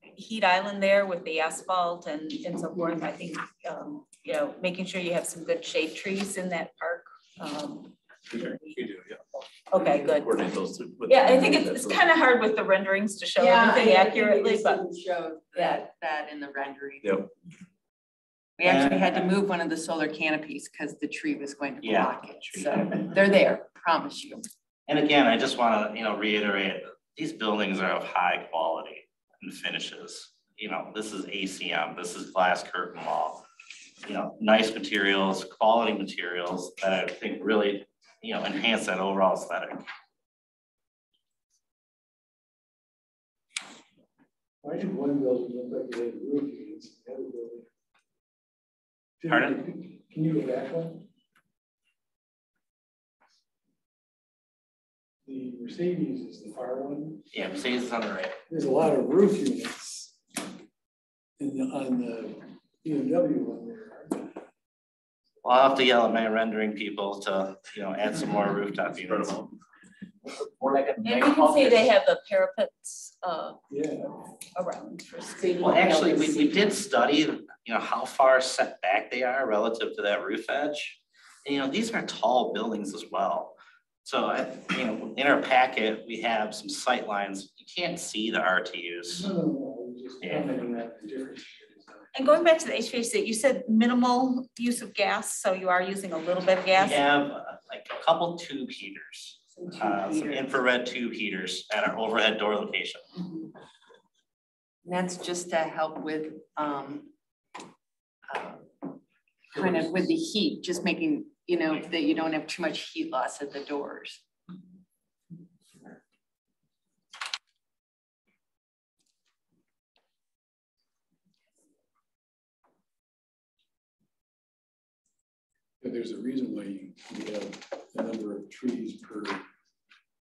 heat island there with the asphalt and, and so forth. I think, um, you know, making sure you have some good shade trees in that park. Um, We do, yeah. Okay, good. Coordinate those. with- Yeah, I think it's, it's kind of hard with the renderings to show Yeah, everything I- I think it accurately, just but. didn't Show that, that in the rendering. Yep. We actually had to move one of the solar canopies because the tree was going to Yeah, block it, so they're there, promise you. And again, I just want to, you know, reiterate, these buildings are of high quality and finishes. You know, this is ACM, this is glass curtain wall. You know, nice materials, quality materials that I think really, you know, enhance that overall aesthetic. Why did one building look like it had roof units, and the other building? Pardon? Can you go back one? The Mercedes is the far one. Yeah, Mercedes is on the right. There's a lot of roof units in the, on the BMW one there. aren't there? Well, I'll have to yell at my rendering people to, you know, add some more rooftop units. And you can see they have the parapets, uh, Yeah. around for screening. Well, actually, we, we did study, you know, how far set back they are relative to that roof edge. And, you know, these are tall buildings as well. So I, you know, in our packet, we have some sight lines. You can't see the RTUs. No, no, no, I'm just Yeah. And going back to the HVAC, you said minimal use of gas, so you are using a little bit of gas? We have uh, like a couple tube heaters, Some tube uh, some infrared tube heaters at our overhead door location. And that's just to help with, um, uh, kind of with the heat, just making, you know, that you don't have too much heat loss at the doors. There's a reason why you have a number of trees per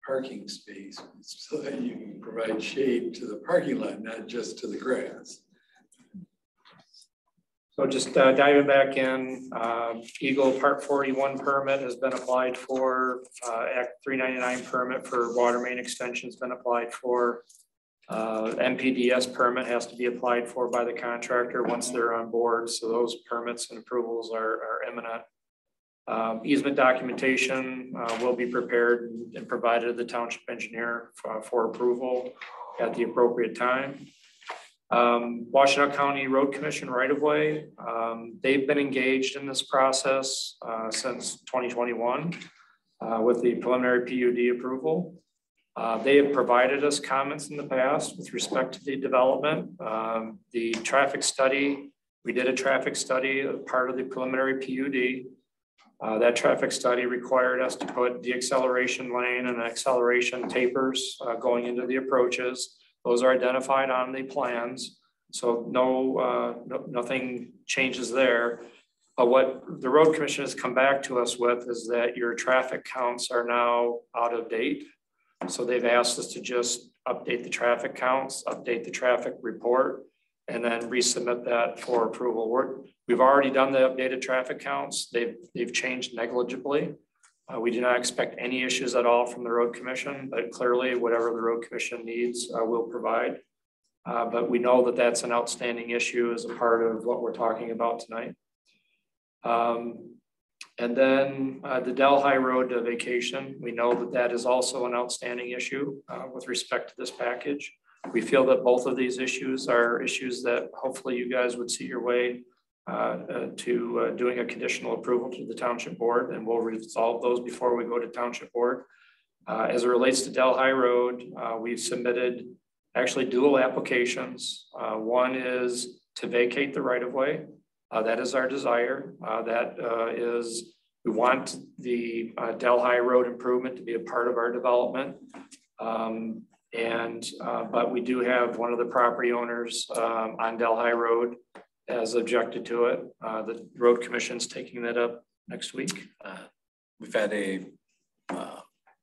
parking space, so that you can provide shade to the parking lot, not just to the grass. So just uh, diving back in, um, EGLE Part forty-one permit has been applied for, uh, Act three ninety-nine permit for water main extension's been applied for. Uh, NPDES permit has to be applied for by the contractor once they're on board, so those permits and approvals are, are imminent. Um, easement documentation, uh, will be prepared and provided to the township engineer for, for approval at the appropriate time. Um, County Road Commission right of way, um, they've been engaged in this process, uh, since twenty twenty-one. Uh, with the preliminary PUD approval. Uh, they have provided us comments in the past with respect to the development. Um, the traffic study, we did a traffic study, uh, part of the preliminary PUD. Uh, that traffic study required us to put the acceleration lane and acceleration tapers, uh, going into the approaches. Those are identified on the plans, so no, uh, no, nothing changes there. But what the road commission has come back to us with is that your traffic counts are now out of date. So they've asked us to just update the traffic counts, update the traffic report, and then resubmit that for approval. We're, we've already done the updated traffic counts. They've, they've changed negligibly. Uh, we do not expect any issues at all from the road commission, but clearly whatever the road commission needs, uh, we'll provide. Uh, but we know that that's an outstanding issue as a part of what we're talking about tonight. Um, and then, uh, the Delhi Road vacation, we know that that is also an outstanding issue, uh, with respect to this package. We feel that both of these issues are issues that hopefully you guys would see your way uh, uh, to uh, doing a conditional approval to the township board, and we'll resolve those before we go to township board. Uh, As it relates to Delhi Road, uh, we've submitted actually dual applications. Uh, One is to vacate the right of way. That is our desire. That is, we want the uh, Delhi Road improvement to be a part of our development. Um, And, uh, but we do have one of the property owners um, on Delhi Road has objected to it. Uh, the road commission's taking that up next week. Uh, We've had a uh,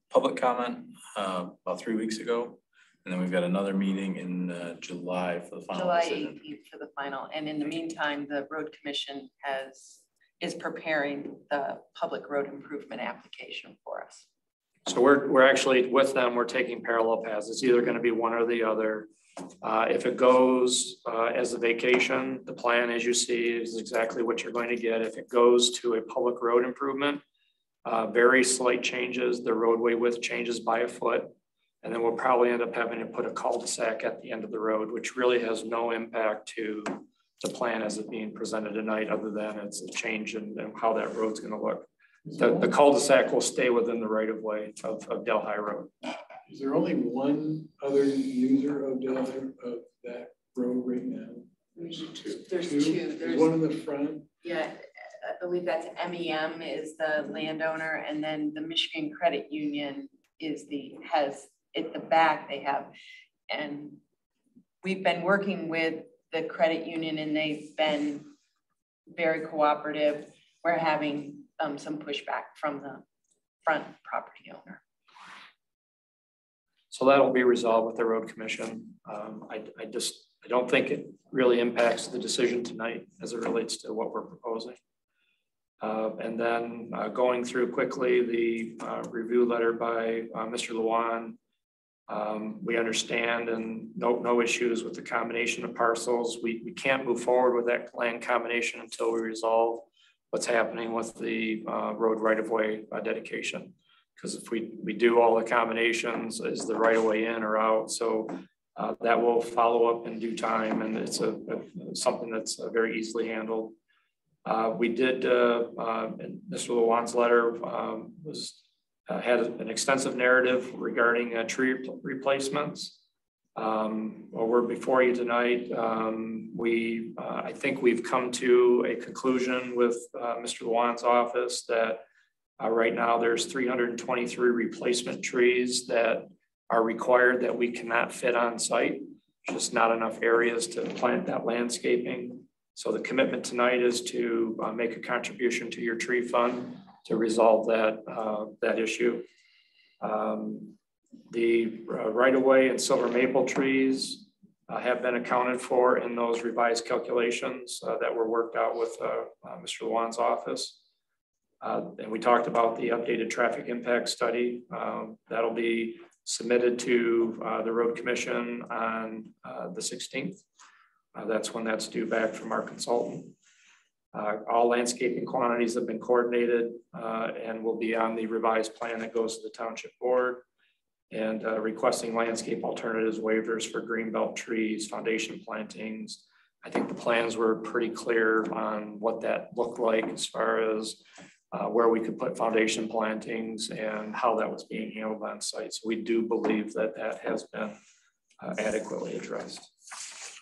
public comment uh, about three weeks ago. And then we've got another meeting in uh, July for the final July decision. eighteenth for the final, and in the meantime, the road commission has, is preparing the public road improvement application for us. So we're, we're actually with them, we're taking parallel paths. It's either gonna be one or the other. Uh, if it goes, uh, as a vacation, the plan, as you see, is exactly what you're going to get. If it goes to a public road improvement, Uh, very slight changes, the roadway width changes by a foot. And then we'll probably end up having to put a cul-de-sac at the end of the road, which really has no impact to the plan as it being presented tonight, other than it's a change in, in how that road's gonna look. The, the cul-de-sac will stay within the right of way of, of Delhi Road. Is there only one other user of the other, of that road right now? There's two, There's there's, one in the front, yeah, I believe that's MEM is the landowner, and then the Michigan Credit Union is the, has, at the back they have. And we've been working with the credit union and they've been very cooperative. We're having um, some pushback from the front property owner. So that'll be resolved with the road commission. Um, I, I just, I don't think it really impacts the decision tonight as it relates to what we're proposing. Uh, and then uh, going through quickly the uh, review letter by uh, Mr. Lewan. Um, we understand and no, no issues with the combination of parcels. We, we can't move forward with that land combination until we resolve what's happening with the uh, road right-of-way uh, dedication. Because if we, we do all the combinations, is the right-of-way in or out? So uh, that will follow up in due time and it's a, a something that's uh, very easily handled. Uh, we did, uh, Mr. Lewan's letter um, was had an extensive narrative regarding tree replacements. Um, well, we're before you tonight. Um, we, uh, I think we've come to a conclusion with uh, Mr. Lewan's office that uh, right now there's 323 replacement trees that are required that we cannot fit on site. Just not enough areas to plant that landscaping. So the commitment tonight is to uh, make a contribution to your tree fund to resolve that, uh, that issue. Um, the uh, right-of-way and silver maple trees uh, have been accounted for in those revised calculations uh, that were worked out with uh, uh, Mr. Lewan's office. Uh, and we talked about the updated traffic impact study. Um, that'll be submitted to the road commission on the 16th. that's when that's due back from our consultant. Uh, all landscaping quantities have been coordinated uh, and will be on the revised plan that goes to the township board and uh, requesting landscape alternatives waivers for greenbelt trees, foundation plantings. I think the plans were pretty clear on what that looked like as far as uh, where we could put foundation plantings and how that was being handled on site. So we do believe that that has been uh, adequately addressed.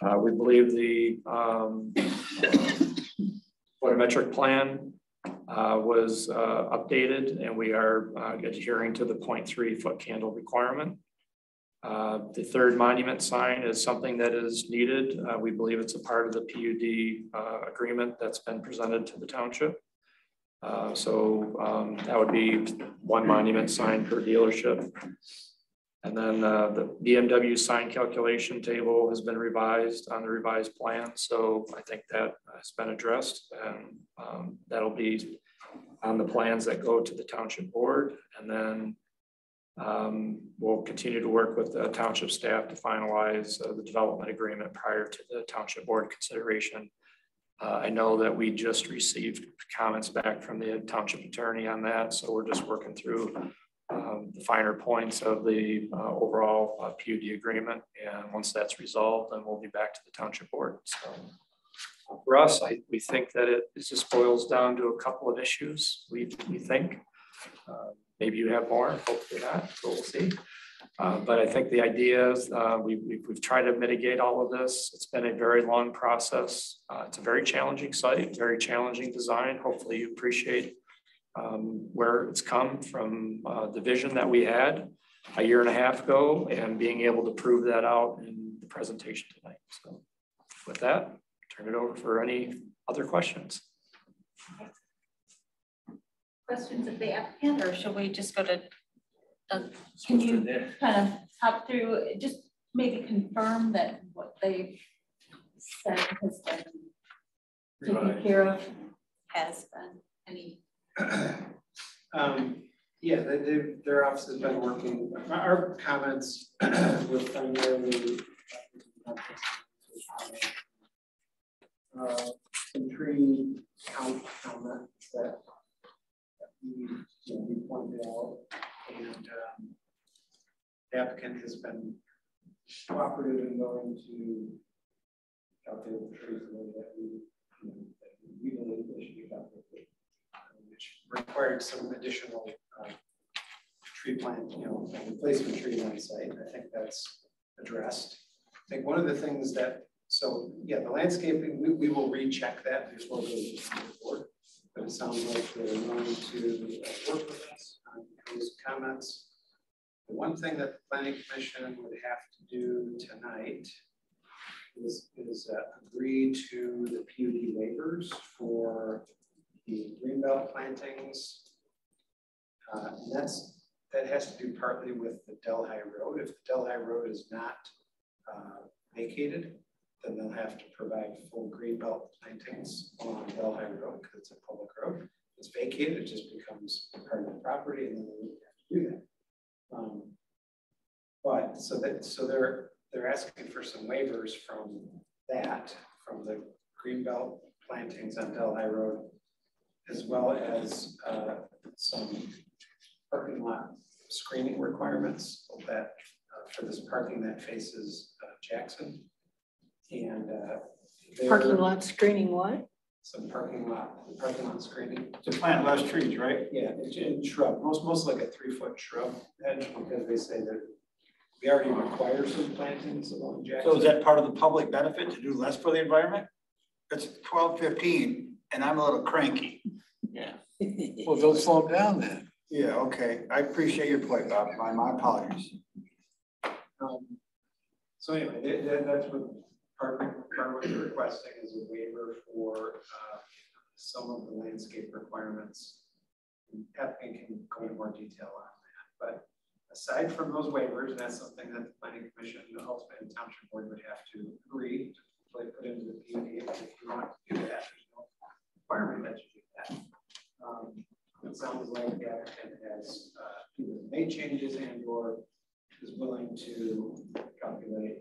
Uh, we believe the um, photometric plan uh, was uh, updated and we are uh, adhering to the 0.3 foot candle requirement. Uh, the third monument sign is something that is needed. Uh, we believe it's a part of the PUD uh, agreement that's been presented to the township. so um, that would be one monument sign per dealership. And then uh, the BMW sign calculation table has been revised on the revised plan. So I think that has been addressed and um, that'll be on the plans that go to the township board. And then um, we'll continue to work with the township staff to finalize uh, the development agreement prior to the township board consideration. Uh, I know that we just received comments back from the township attorney on that. So we're just working through um, the finer points of the uh, overall uh, PUD agreement. And once that's resolved, then we'll be back to the township board. So for us, I, we think that it, it just boils down to a couple of issues, we, we think. Uh, maybe you have more, hopefully not, but we'll see. Uh, but I think the idea is uh, we, we, have tried to mitigate all of this. It's been a very long process. Uh, it's a very challenging site, very challenging design. Hopefully you appreciate um, where it's come from uh, the vision that we had a year and a half ago and being able to prove that out in the presentation tonight. So with that, turn it over for any other questions. Questions of the applicant or should we just go to, uh, can you kind of hop through, just maybe confirm that what they said has been taken care of, has been any um, yeah, they, they, their office has been working, our comments were primarily uh, some tree count comments that, that we Greenbelt. And um, the applicant has been cooperative in going to calculate the trees way that we, you know, that we believe they should be calculated. Which required some additional uh, tree plant, you know, replacement tree on site. I think that's addressed. I think one of the things that, so yeah, the landscaping, we, we will recheck that before we move forward. But it sounds like they're willing to uh, work with us on those comments. The one thing that the planning commission would have to do tonight is, is uh, agree to the PUD waivers for the greenbelt plantings. Uh, and that's, that has to do partly with the Delhi Road. If the Delhi Road is not uh, vacated, then they'll have to provide full greenbelt plantings on Delhi Road because it's a public road. If it's vacated, it just becomes part of the property and then they have to do that. Um, but so that so they're they're asking for some waivers from that, from the greenbelt plantings on Delhi Road, as well as uh, some parking lot screening requirements that uh, for this parking that faces uh, Jackson. And uh, Parking lot screening what? Some parking lot, parking lot screening. To plant less trees, right? Yeah, it's in shrub, most, most like a three foot shrub hedge, because they say that we already require some plantings along Jackson. So is that part of the public benefit to do less for the environment? It's twelve fifteen and I'm a little cranky. Yeah. Well, don't slow them down then. Yeah, okay. I appreciate your point, Bob. My, my apologies. Um, So anyway, that, that, that's what part, part of what they're requesting is a waiver for, uh, some of the landscape requirements. Applicant can go into more detail on that, but aside from those waivers, and that's something that the planning commission, the ultimate township board would have to agree to put into the PUD if you want to do that. Requirement that you do that. Um, It sounds like the applicant has uh, either made changes and or is willing to calculate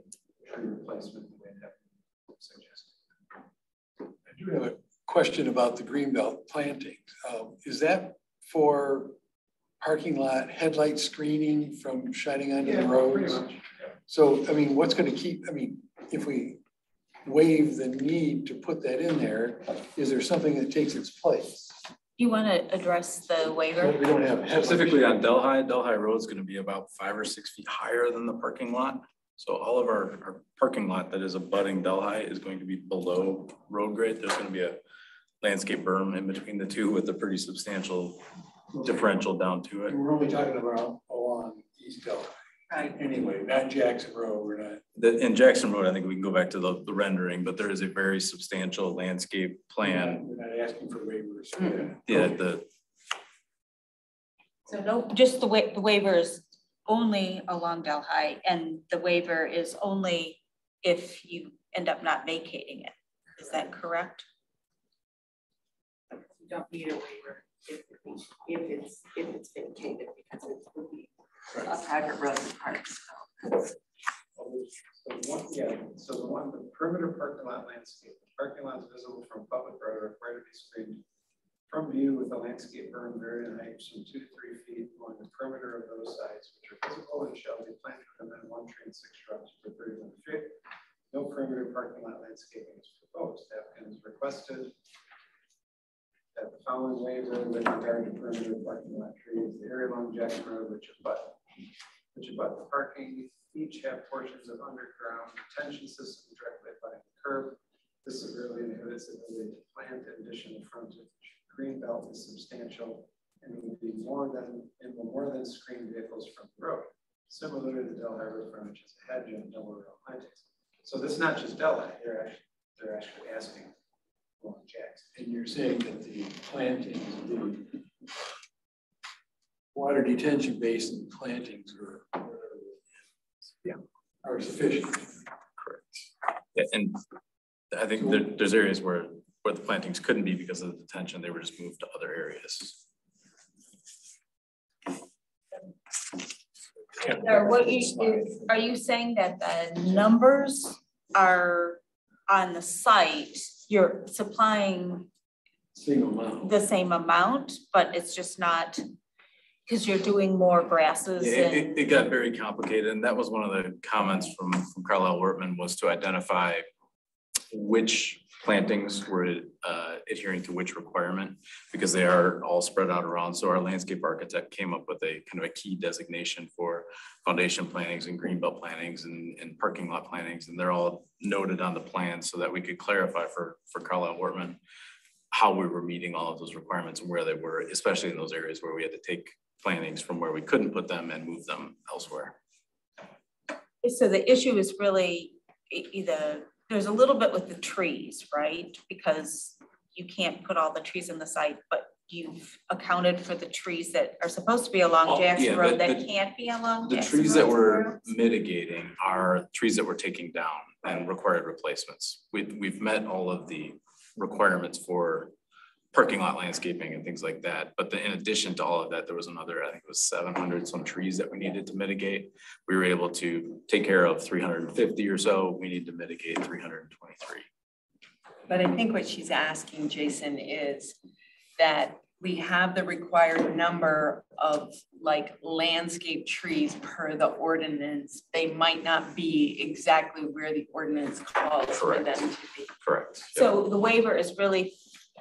tree replacement the way that suggested. I do have a question about the greenbelt plantings. Um, Is that for parking lot headlight screening from shining onto the roads? yeah. So, I mean, what's gonna keep, I mean, if we waive the need to put that in there, is there something that takes its place? You want to address the waiver? We don't have. Specifically on Delhi, Delhi Road is gonna be about five or six feet higher than the parking lot. So all of our, our parking lot that is abutting Delhi is going to be below road grade. There's gonna be a landscape berm in between the two with a pretty substantial differential down to it. And we're only talking about along East Delhi. Right. Anyway, not Jackson Road, we're not. The, in Jackson Road, I think we can go back to the, the rendering, but there is a very substantial landscape plan. We're not asking for waivers. for that. Yeah, the, So no, just the wa- the waiver is only along Delhi and the waiver is only if you end up not vacating it. Is that correct? You don't need a waiver if, if it's, if it's vacated because it would be a private road and parks. So one, yeah, so the one, the perimeter parking lot landscape, the parking lot is visible from public road required to be screened from view with a landscape berm varying in height from two to three feet along the perimeter of those sites, which are visible and shall be planted with a one tree and six shrubs per thirty-one feet. No perimeter parking lot landscaping is proposed. The Applicant has requested that the following waiver with regard to perimeter parking lot trees, the area along Jackson Road, which abut, which abut the parking, each have portions of underground retention system directly abutting the curb. This is severely inhibits the ability to plant in addition to frontage. Green belt is substantial and will be more than, and will more than screen vehicles from the road. Similarly, the Delhi Road frontage is a hedge and Delaware Road plantings. So this is not just Delhi, they're actually, they're actually asking. And you're saying that the plantings, the water detention basin plantings are, Yeah. are sufficient. Yeah, and I think there, there's areas where, where the plantings couldn't be because of the detention, they were just moved to other areas. Or what you, is- are you saying that the numbers are on the site, you're supplying Same amount. the same amount, but it's just not, Because you're doing more grasses Yeah, It, and, it, it got very complicated, and that was one of the comments from, from Carlisle Wortman was to identify which plantings were uh, adhering to which requirement, because they are all spread out around. So our landscape architect came up with a kind of a key designation for foundation plantings and greenbelt plantings and, and parking lot plantings, and they're all noted on the plan so that we could clarify for, for Carlisle Wortman how we were meeting all of those requirements and where they were, especially in those areas where we had to take plantings from where we couldn't put them and move them elsewhere. so the issue is really either, there's a little bit with the trees, right? Because you can't put all the trees in the site, but you've accounted for the trees that are supposed to be along Oh, yeah, Jackson Road that the- can't be along The Jackson trees that Road we're somewhere? mitigating are trees that we're taking down and required replacements. We've, we've met all of the requirements for parking lot landscaping and things like that. But then in addition to all of that, there was another, I think it was seven hundred some trees that we needed to mitigate. We were able to take care of three hundred and fifty or so. We need to mitigate three hundred and twenty-three. But I think what she's asking, Jason, is that we have the required number of like landscape trees per the ordinance. They might not be exactly where the ordinance calls for them to be. Correct. So the waiver is really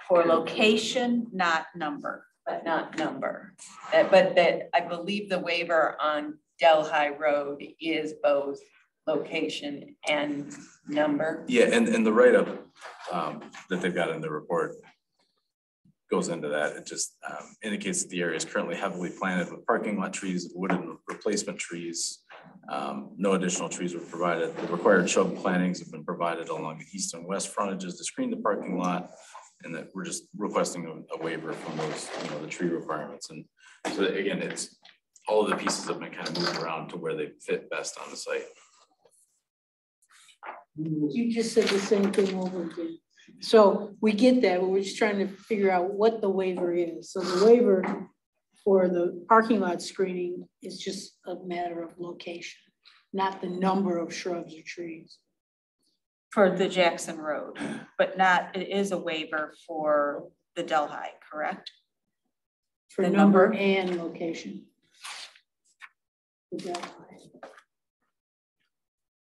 for location, not number. But not number. That, but that, I believe the waiver on Delhi Road is both location and number. Yeah, and, and the write-up um, that they've got in the report goes into that. It just um, indicates that the area is currently heavily planted with parking lot trees, wooden replacement trees. Um, No additional trees were provided. The required shrub plantings have been provided along the east and west frontages to screen the parking lot. And that we're just requesting a- a waiver from those, you know, the tree requirements. And so again, it's, all of the pieces have been kind of moved around to where they fit best on the site. You just said the same thing over again. So we get that, but we're just trying to figure out what the waiver is. So the waiver for the parking lot screening is just a matter of location, not the number of shrubs or trees. For the Jackson Road, but not, it is a waiver for the Delhi, correct? For The number number? and location. For Delhi.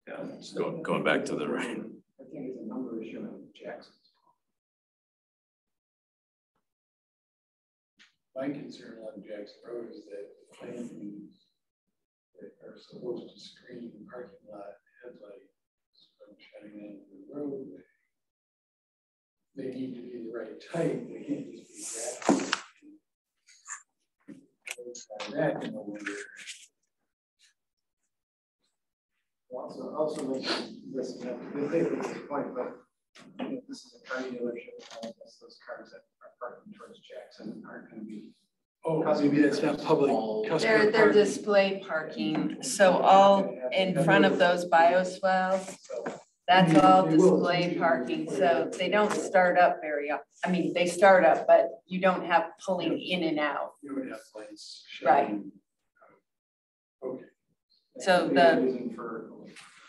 Yeah, just going, going back to the right. I think it's a number issue in Jackson. My concern on Jackson Road is that the plantings that are supposed to screen the parking lot headlights from shining into the roadway. They need to be the right type, they can't just be grass. That in the winter. Also, also mentioned this, and I think it's a point, but you know, this is a car dealership, and I guess those cars that are parking towards Jackson aren't gonna be. Oh, maybe that's not public They're, they're parking. display parking, so all in front of those bioswales, that's all display parking, so they don't start up very, op- I mean, they start up, but you don't have pulling in and out. You would have lights. Right. Okay. So the- it isn't for-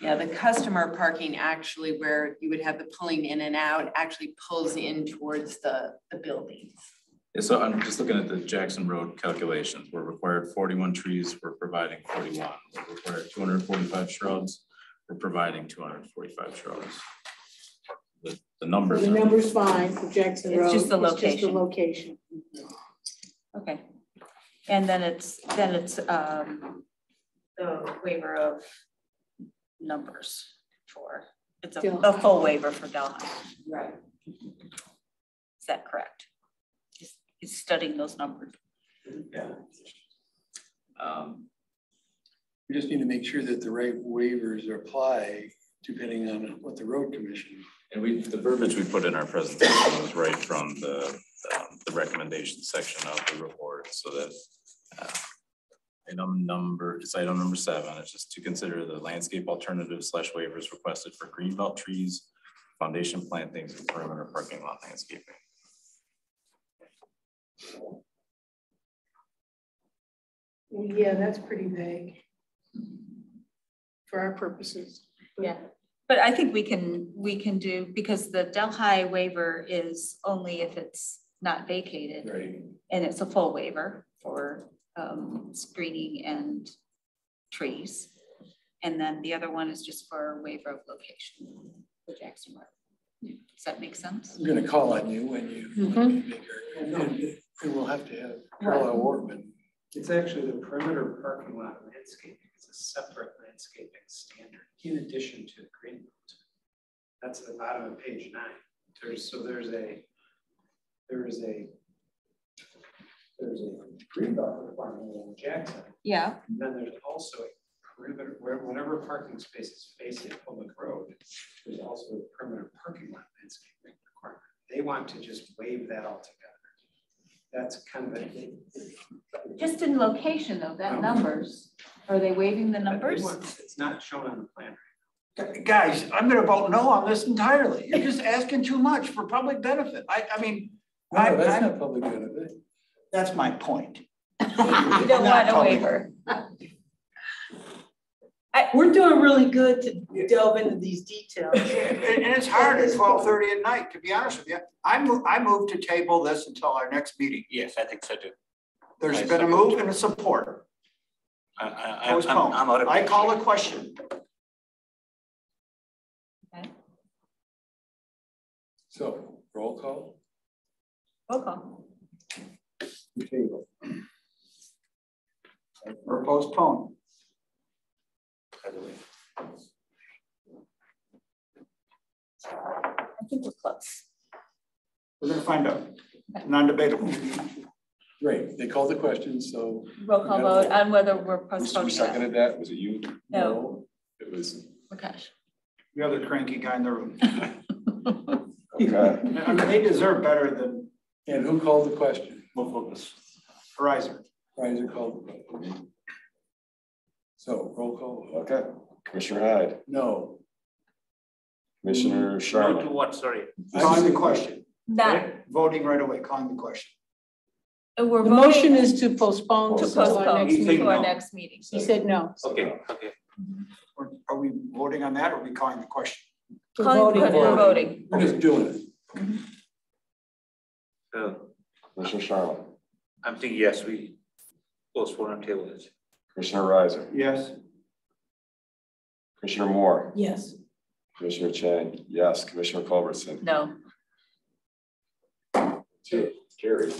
Yeah, the customer parking actually where you would have the pulling in and out actually pulls in towards the, the buildings. Yeah, so I'm just looking at the Jackson Road calculations. We're required forty-one trees, we're providing forty-one. We're required two hundred and forty-five shrubs, we're providing two hundred and forty-five shrubs. The, the numbers. The are- number's fine for Jackson It's Road. just the It's just the location. location. Okay. And then it's, then it's um the waiver of numbers for, it's a, a full waiver for Delhi. Right. Is that correct? He's- He's studying those numbers. Yeah. Um, We just need to make sure that the right waivers apply depending on what the road commission. And we, the verbiage we put in our presentation was right from the, um, the recommendation section of the report, so that uh, item number, it's item number seven, it's just to consider the landscape alternative slash waivers requested for greenbelt trees, foundation plantings, and perimeter parking lot landscaping. Yeah, that's pretty vague. For our purposes. Yeah. But I think we can, we can do, because the Delhi waiver is only if it's not vacated. Right. And it's a full waiver for um, screening and trees. And then the other one is just for waiver of location for Jackson Road. Does that make sense? I'm gonna call on you when you, Mhm. when you make your, and and we'll have to have Carlisle Wortman. It's actually the perimeter parking lot landscaping. A separate landscaping standard in addition to green. belt. That's at the bottom of page nine. There's, so there's a, there is a, there's a green belt requirement in Jackson. Yeah. And then there's also a perimeter, where whenever parking spaces face a public road, there's also a permanent parking lot landscaping requirement. They want to just waive that altogether. That's kind of a. Just in location though, that oh. numbers, are they waiving the numbers? It's not shown on the plan. Guys, I'm gonna vote no on this entirely. You're just asking too much for public benefit. I, I mean. I- No, that's I'm- not public benefit. That's my point. You don't want a waiver. We're doing really good to delve into these details. And, and it's hard at twelve thirty at night, to be honest with you. I move, I move to table this until our next meeting. Yes, I think so too. There's I been a move and a support. I, I, I'm, I'm out of. I call a question. Okay. So roll call. Roll call. Table. Or postpone. I think we're close. We're gonna find out. Non-debatable. Great, they called the question, so. Roll call vote on whether we're Who postponing. it. seconded that? Was it you? No, It was, Prakash. The other cranky guy in the room. okay. I mean, they deserve better than And who called the question? We'll focus. Verizon. Riser called the question. So roll call. Okay. Commissioner Hyde, No. Commissioner mm-hmm. No to what, sorry? Calling the question. Not, Voting right away, calling the question. we're The motion is to postpone to to our next He to meeting. our no. next meeting. He said no. Okay, okay. Are we voting on that or are we calling the question? We're Calling- voting. We're voting. We're just doing it. So Commissioner Sharma, I'm thinking, yes, we postpone and table it. Commissioner Riser, Yes. Commissioner Moore, Yes. Commissioner Chang, yes, Commissioner Culbertson. No. Two, carried.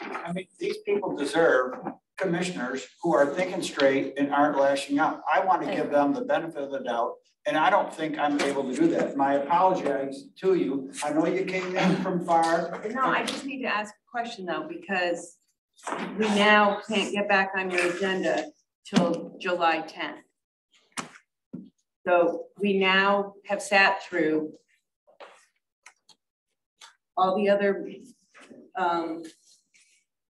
I mean, these people deserve commissioners who are thinking straight and aren't lashing out. I want to give them the benefit of the doubt. And I don't think I'm able to do that. And I apologize to you. I know you came in from far. No, I just need to ask a question though, because we now can't get back on your agenda till July tenth. So we now have sat through all the other um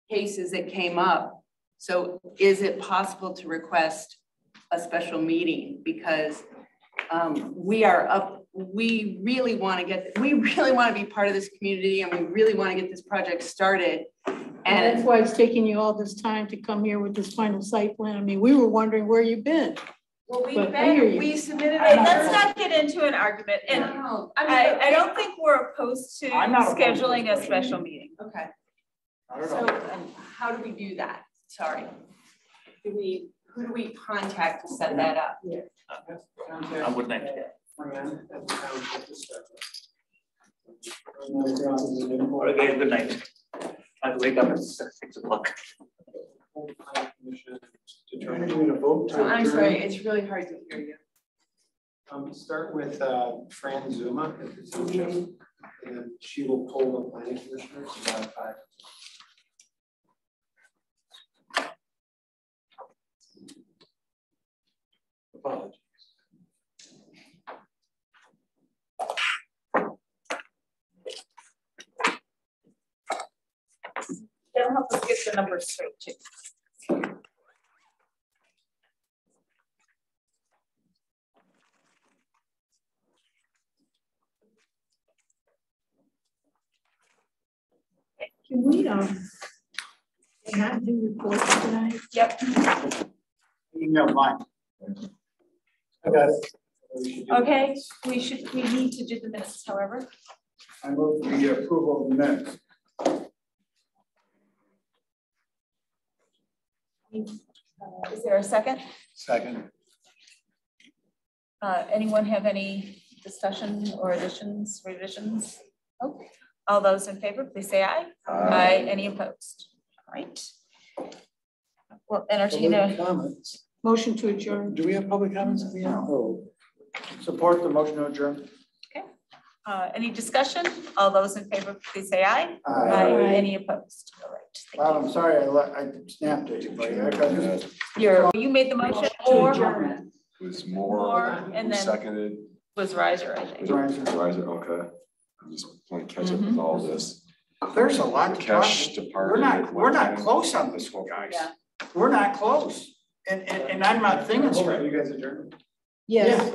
cases that came up. So is it possible to request a special meeting? Because um we are up, we really want to get, we really want to be part of this community and we really want to get this project started. And that's why it's taking you all this time to come here with this final site plan. I mean, we were wondering where you've been. well, we But I hear begged, you. we submitted. All right, let's not get into an argument and No, I mean, I, I don't think we're opposed to I'm opposed to a scheduling a special special meeting. Okay, so um, how do we do that? Sorry. Do we, who do we contact to set that up? I'm good night. Fran at the township to start with. All right, guys, good night. I have to wake up at six six o'clock. Determine you're gonna vote I'm sorry, it's really hard to hear you. Um, start with, uh, Fran Zuma at the township, and she will pull the planning commissioners about five. Apologies. That'll help us get the numbers straight too. Can we, um, not do reports tonight? Yep. Email mine. I got it. Okay, we should, we need to do the minutes, however. I move the approval of the minutes. Uh, Is there a second? Second. Uh, anyone have any discussion or additions, revisions? Oh, all those in favor, please say aye. Aye. Any opposed? All right. Well, entertain a, Comments. Motion to adjourn. Do we have public comments at the end? Oh. Support the motion to adjourn. Uh, any discussion? All those in favor, please say aye. Aye. Any opposed? All right. Bob, I'm sorry, I let, I snapped at you, buddy. I got- You're, you made the motion or Was More, more, and then- seconded, was riser, I think. Riser, riser, okay. I'm just playing catch up with all this. There's a lot to talk. Cash We're not, we're not close on this one, guys. We're not close. And, and, and I'm not thinking straight. You guys adjourned? Yes.